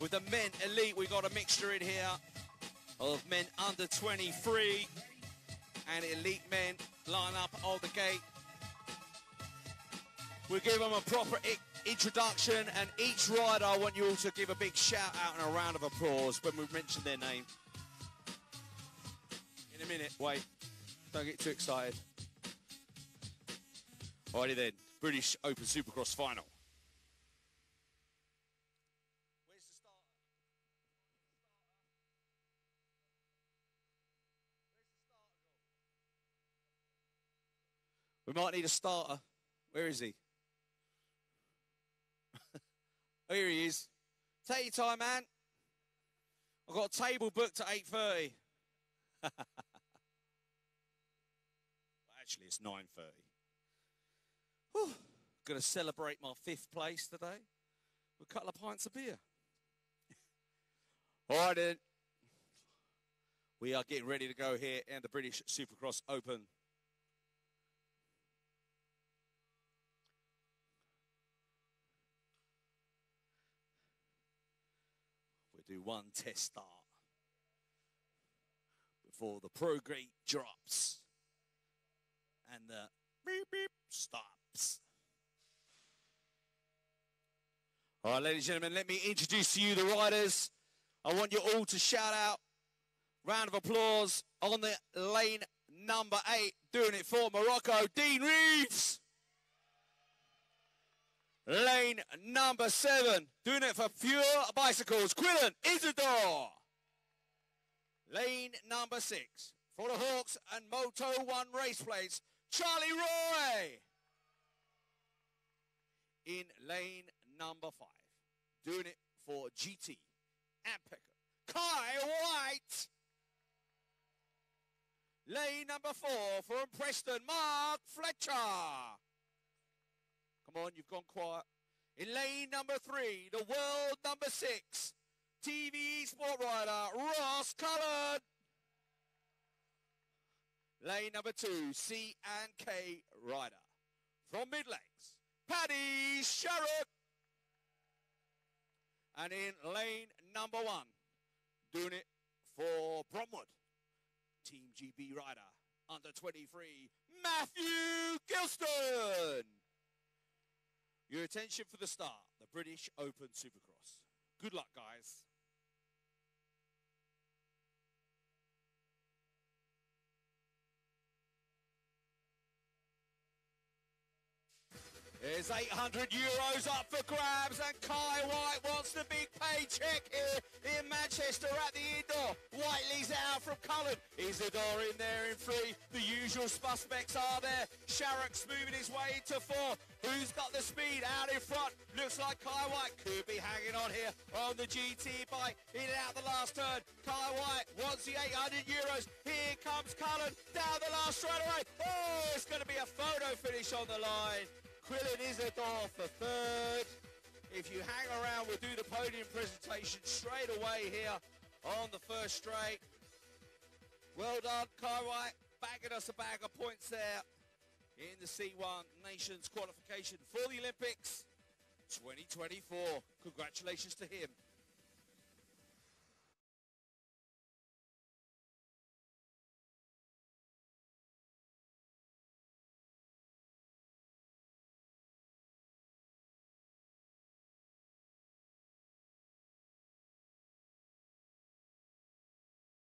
With the men elite, we've got a mixture in here of men under 23 and elite men line up on the gate. We'll give them a proper introduction, and each rider, I want you all to give a big shout out and a round of applause when we mention their name. In a minute, wait, don't get too excited. Alrighty then, British Open Supercross final. Where's the starter? We might need a starter. Where is he? oh, here he is. Take your time, man. I've got a table booked at 8.30. Actually, it's 9.30. Whew. To celebrate my fifth place today with a couple of pints of beer. All right, then. We are getting ready to go here in the British Supercross Open. We'll do one test start before the pro gate drops and the beep beep stops. All right, ladies and gentlemen, let me introduce to you the riders. I want you all to shout out. Round of applause on the lane number eight, doing it for Morocco, Dean Reeves. Lane number seven, doing it for Pure Bicycles, Quillan Isidore. Lane number six, for the Hawks and Moto One race plates, Charlie Roy. In lane number five, doing it for GT and Peckham, Kye Whyte. Lane number four from Preston, Mark Fletcher. Come on, you've gone quiet. In lane number three, the world number six, TV sport rider Ross Cullen. Lane number two, C and K rider from Midlands, Paddy Sharrock. And in lane number one, doing it for Bromwood, Team GB rider under 23, Matthew Gilston. Your attention for the start, the British Open Supercross. Good luck, guys. There's 800 euros up for grabs, and Kye Whyte wants the big paycheck here in Manchester at the indoor. Whiteley's out from Cullen. Isidore in there in three. The usual suspects are there. Sharrock's moving his way into four. Who's got the speed out in front? Looks like Kye Whyte could be hanging on here on the GT bike. In and out the last turn. Kye Whyte wants the 800 euros. Here comes Cullen down the last straightaway. Oh, it's going to be a photo finish on the line. Quillan Isidore for third. If you hang around, we'll do the podium presentation straight away here on the first straight. Well done, Kye Whyte, bagging us a bag of points there in the C1 Nations qualification for the Olympics 2024. Congratulations to him.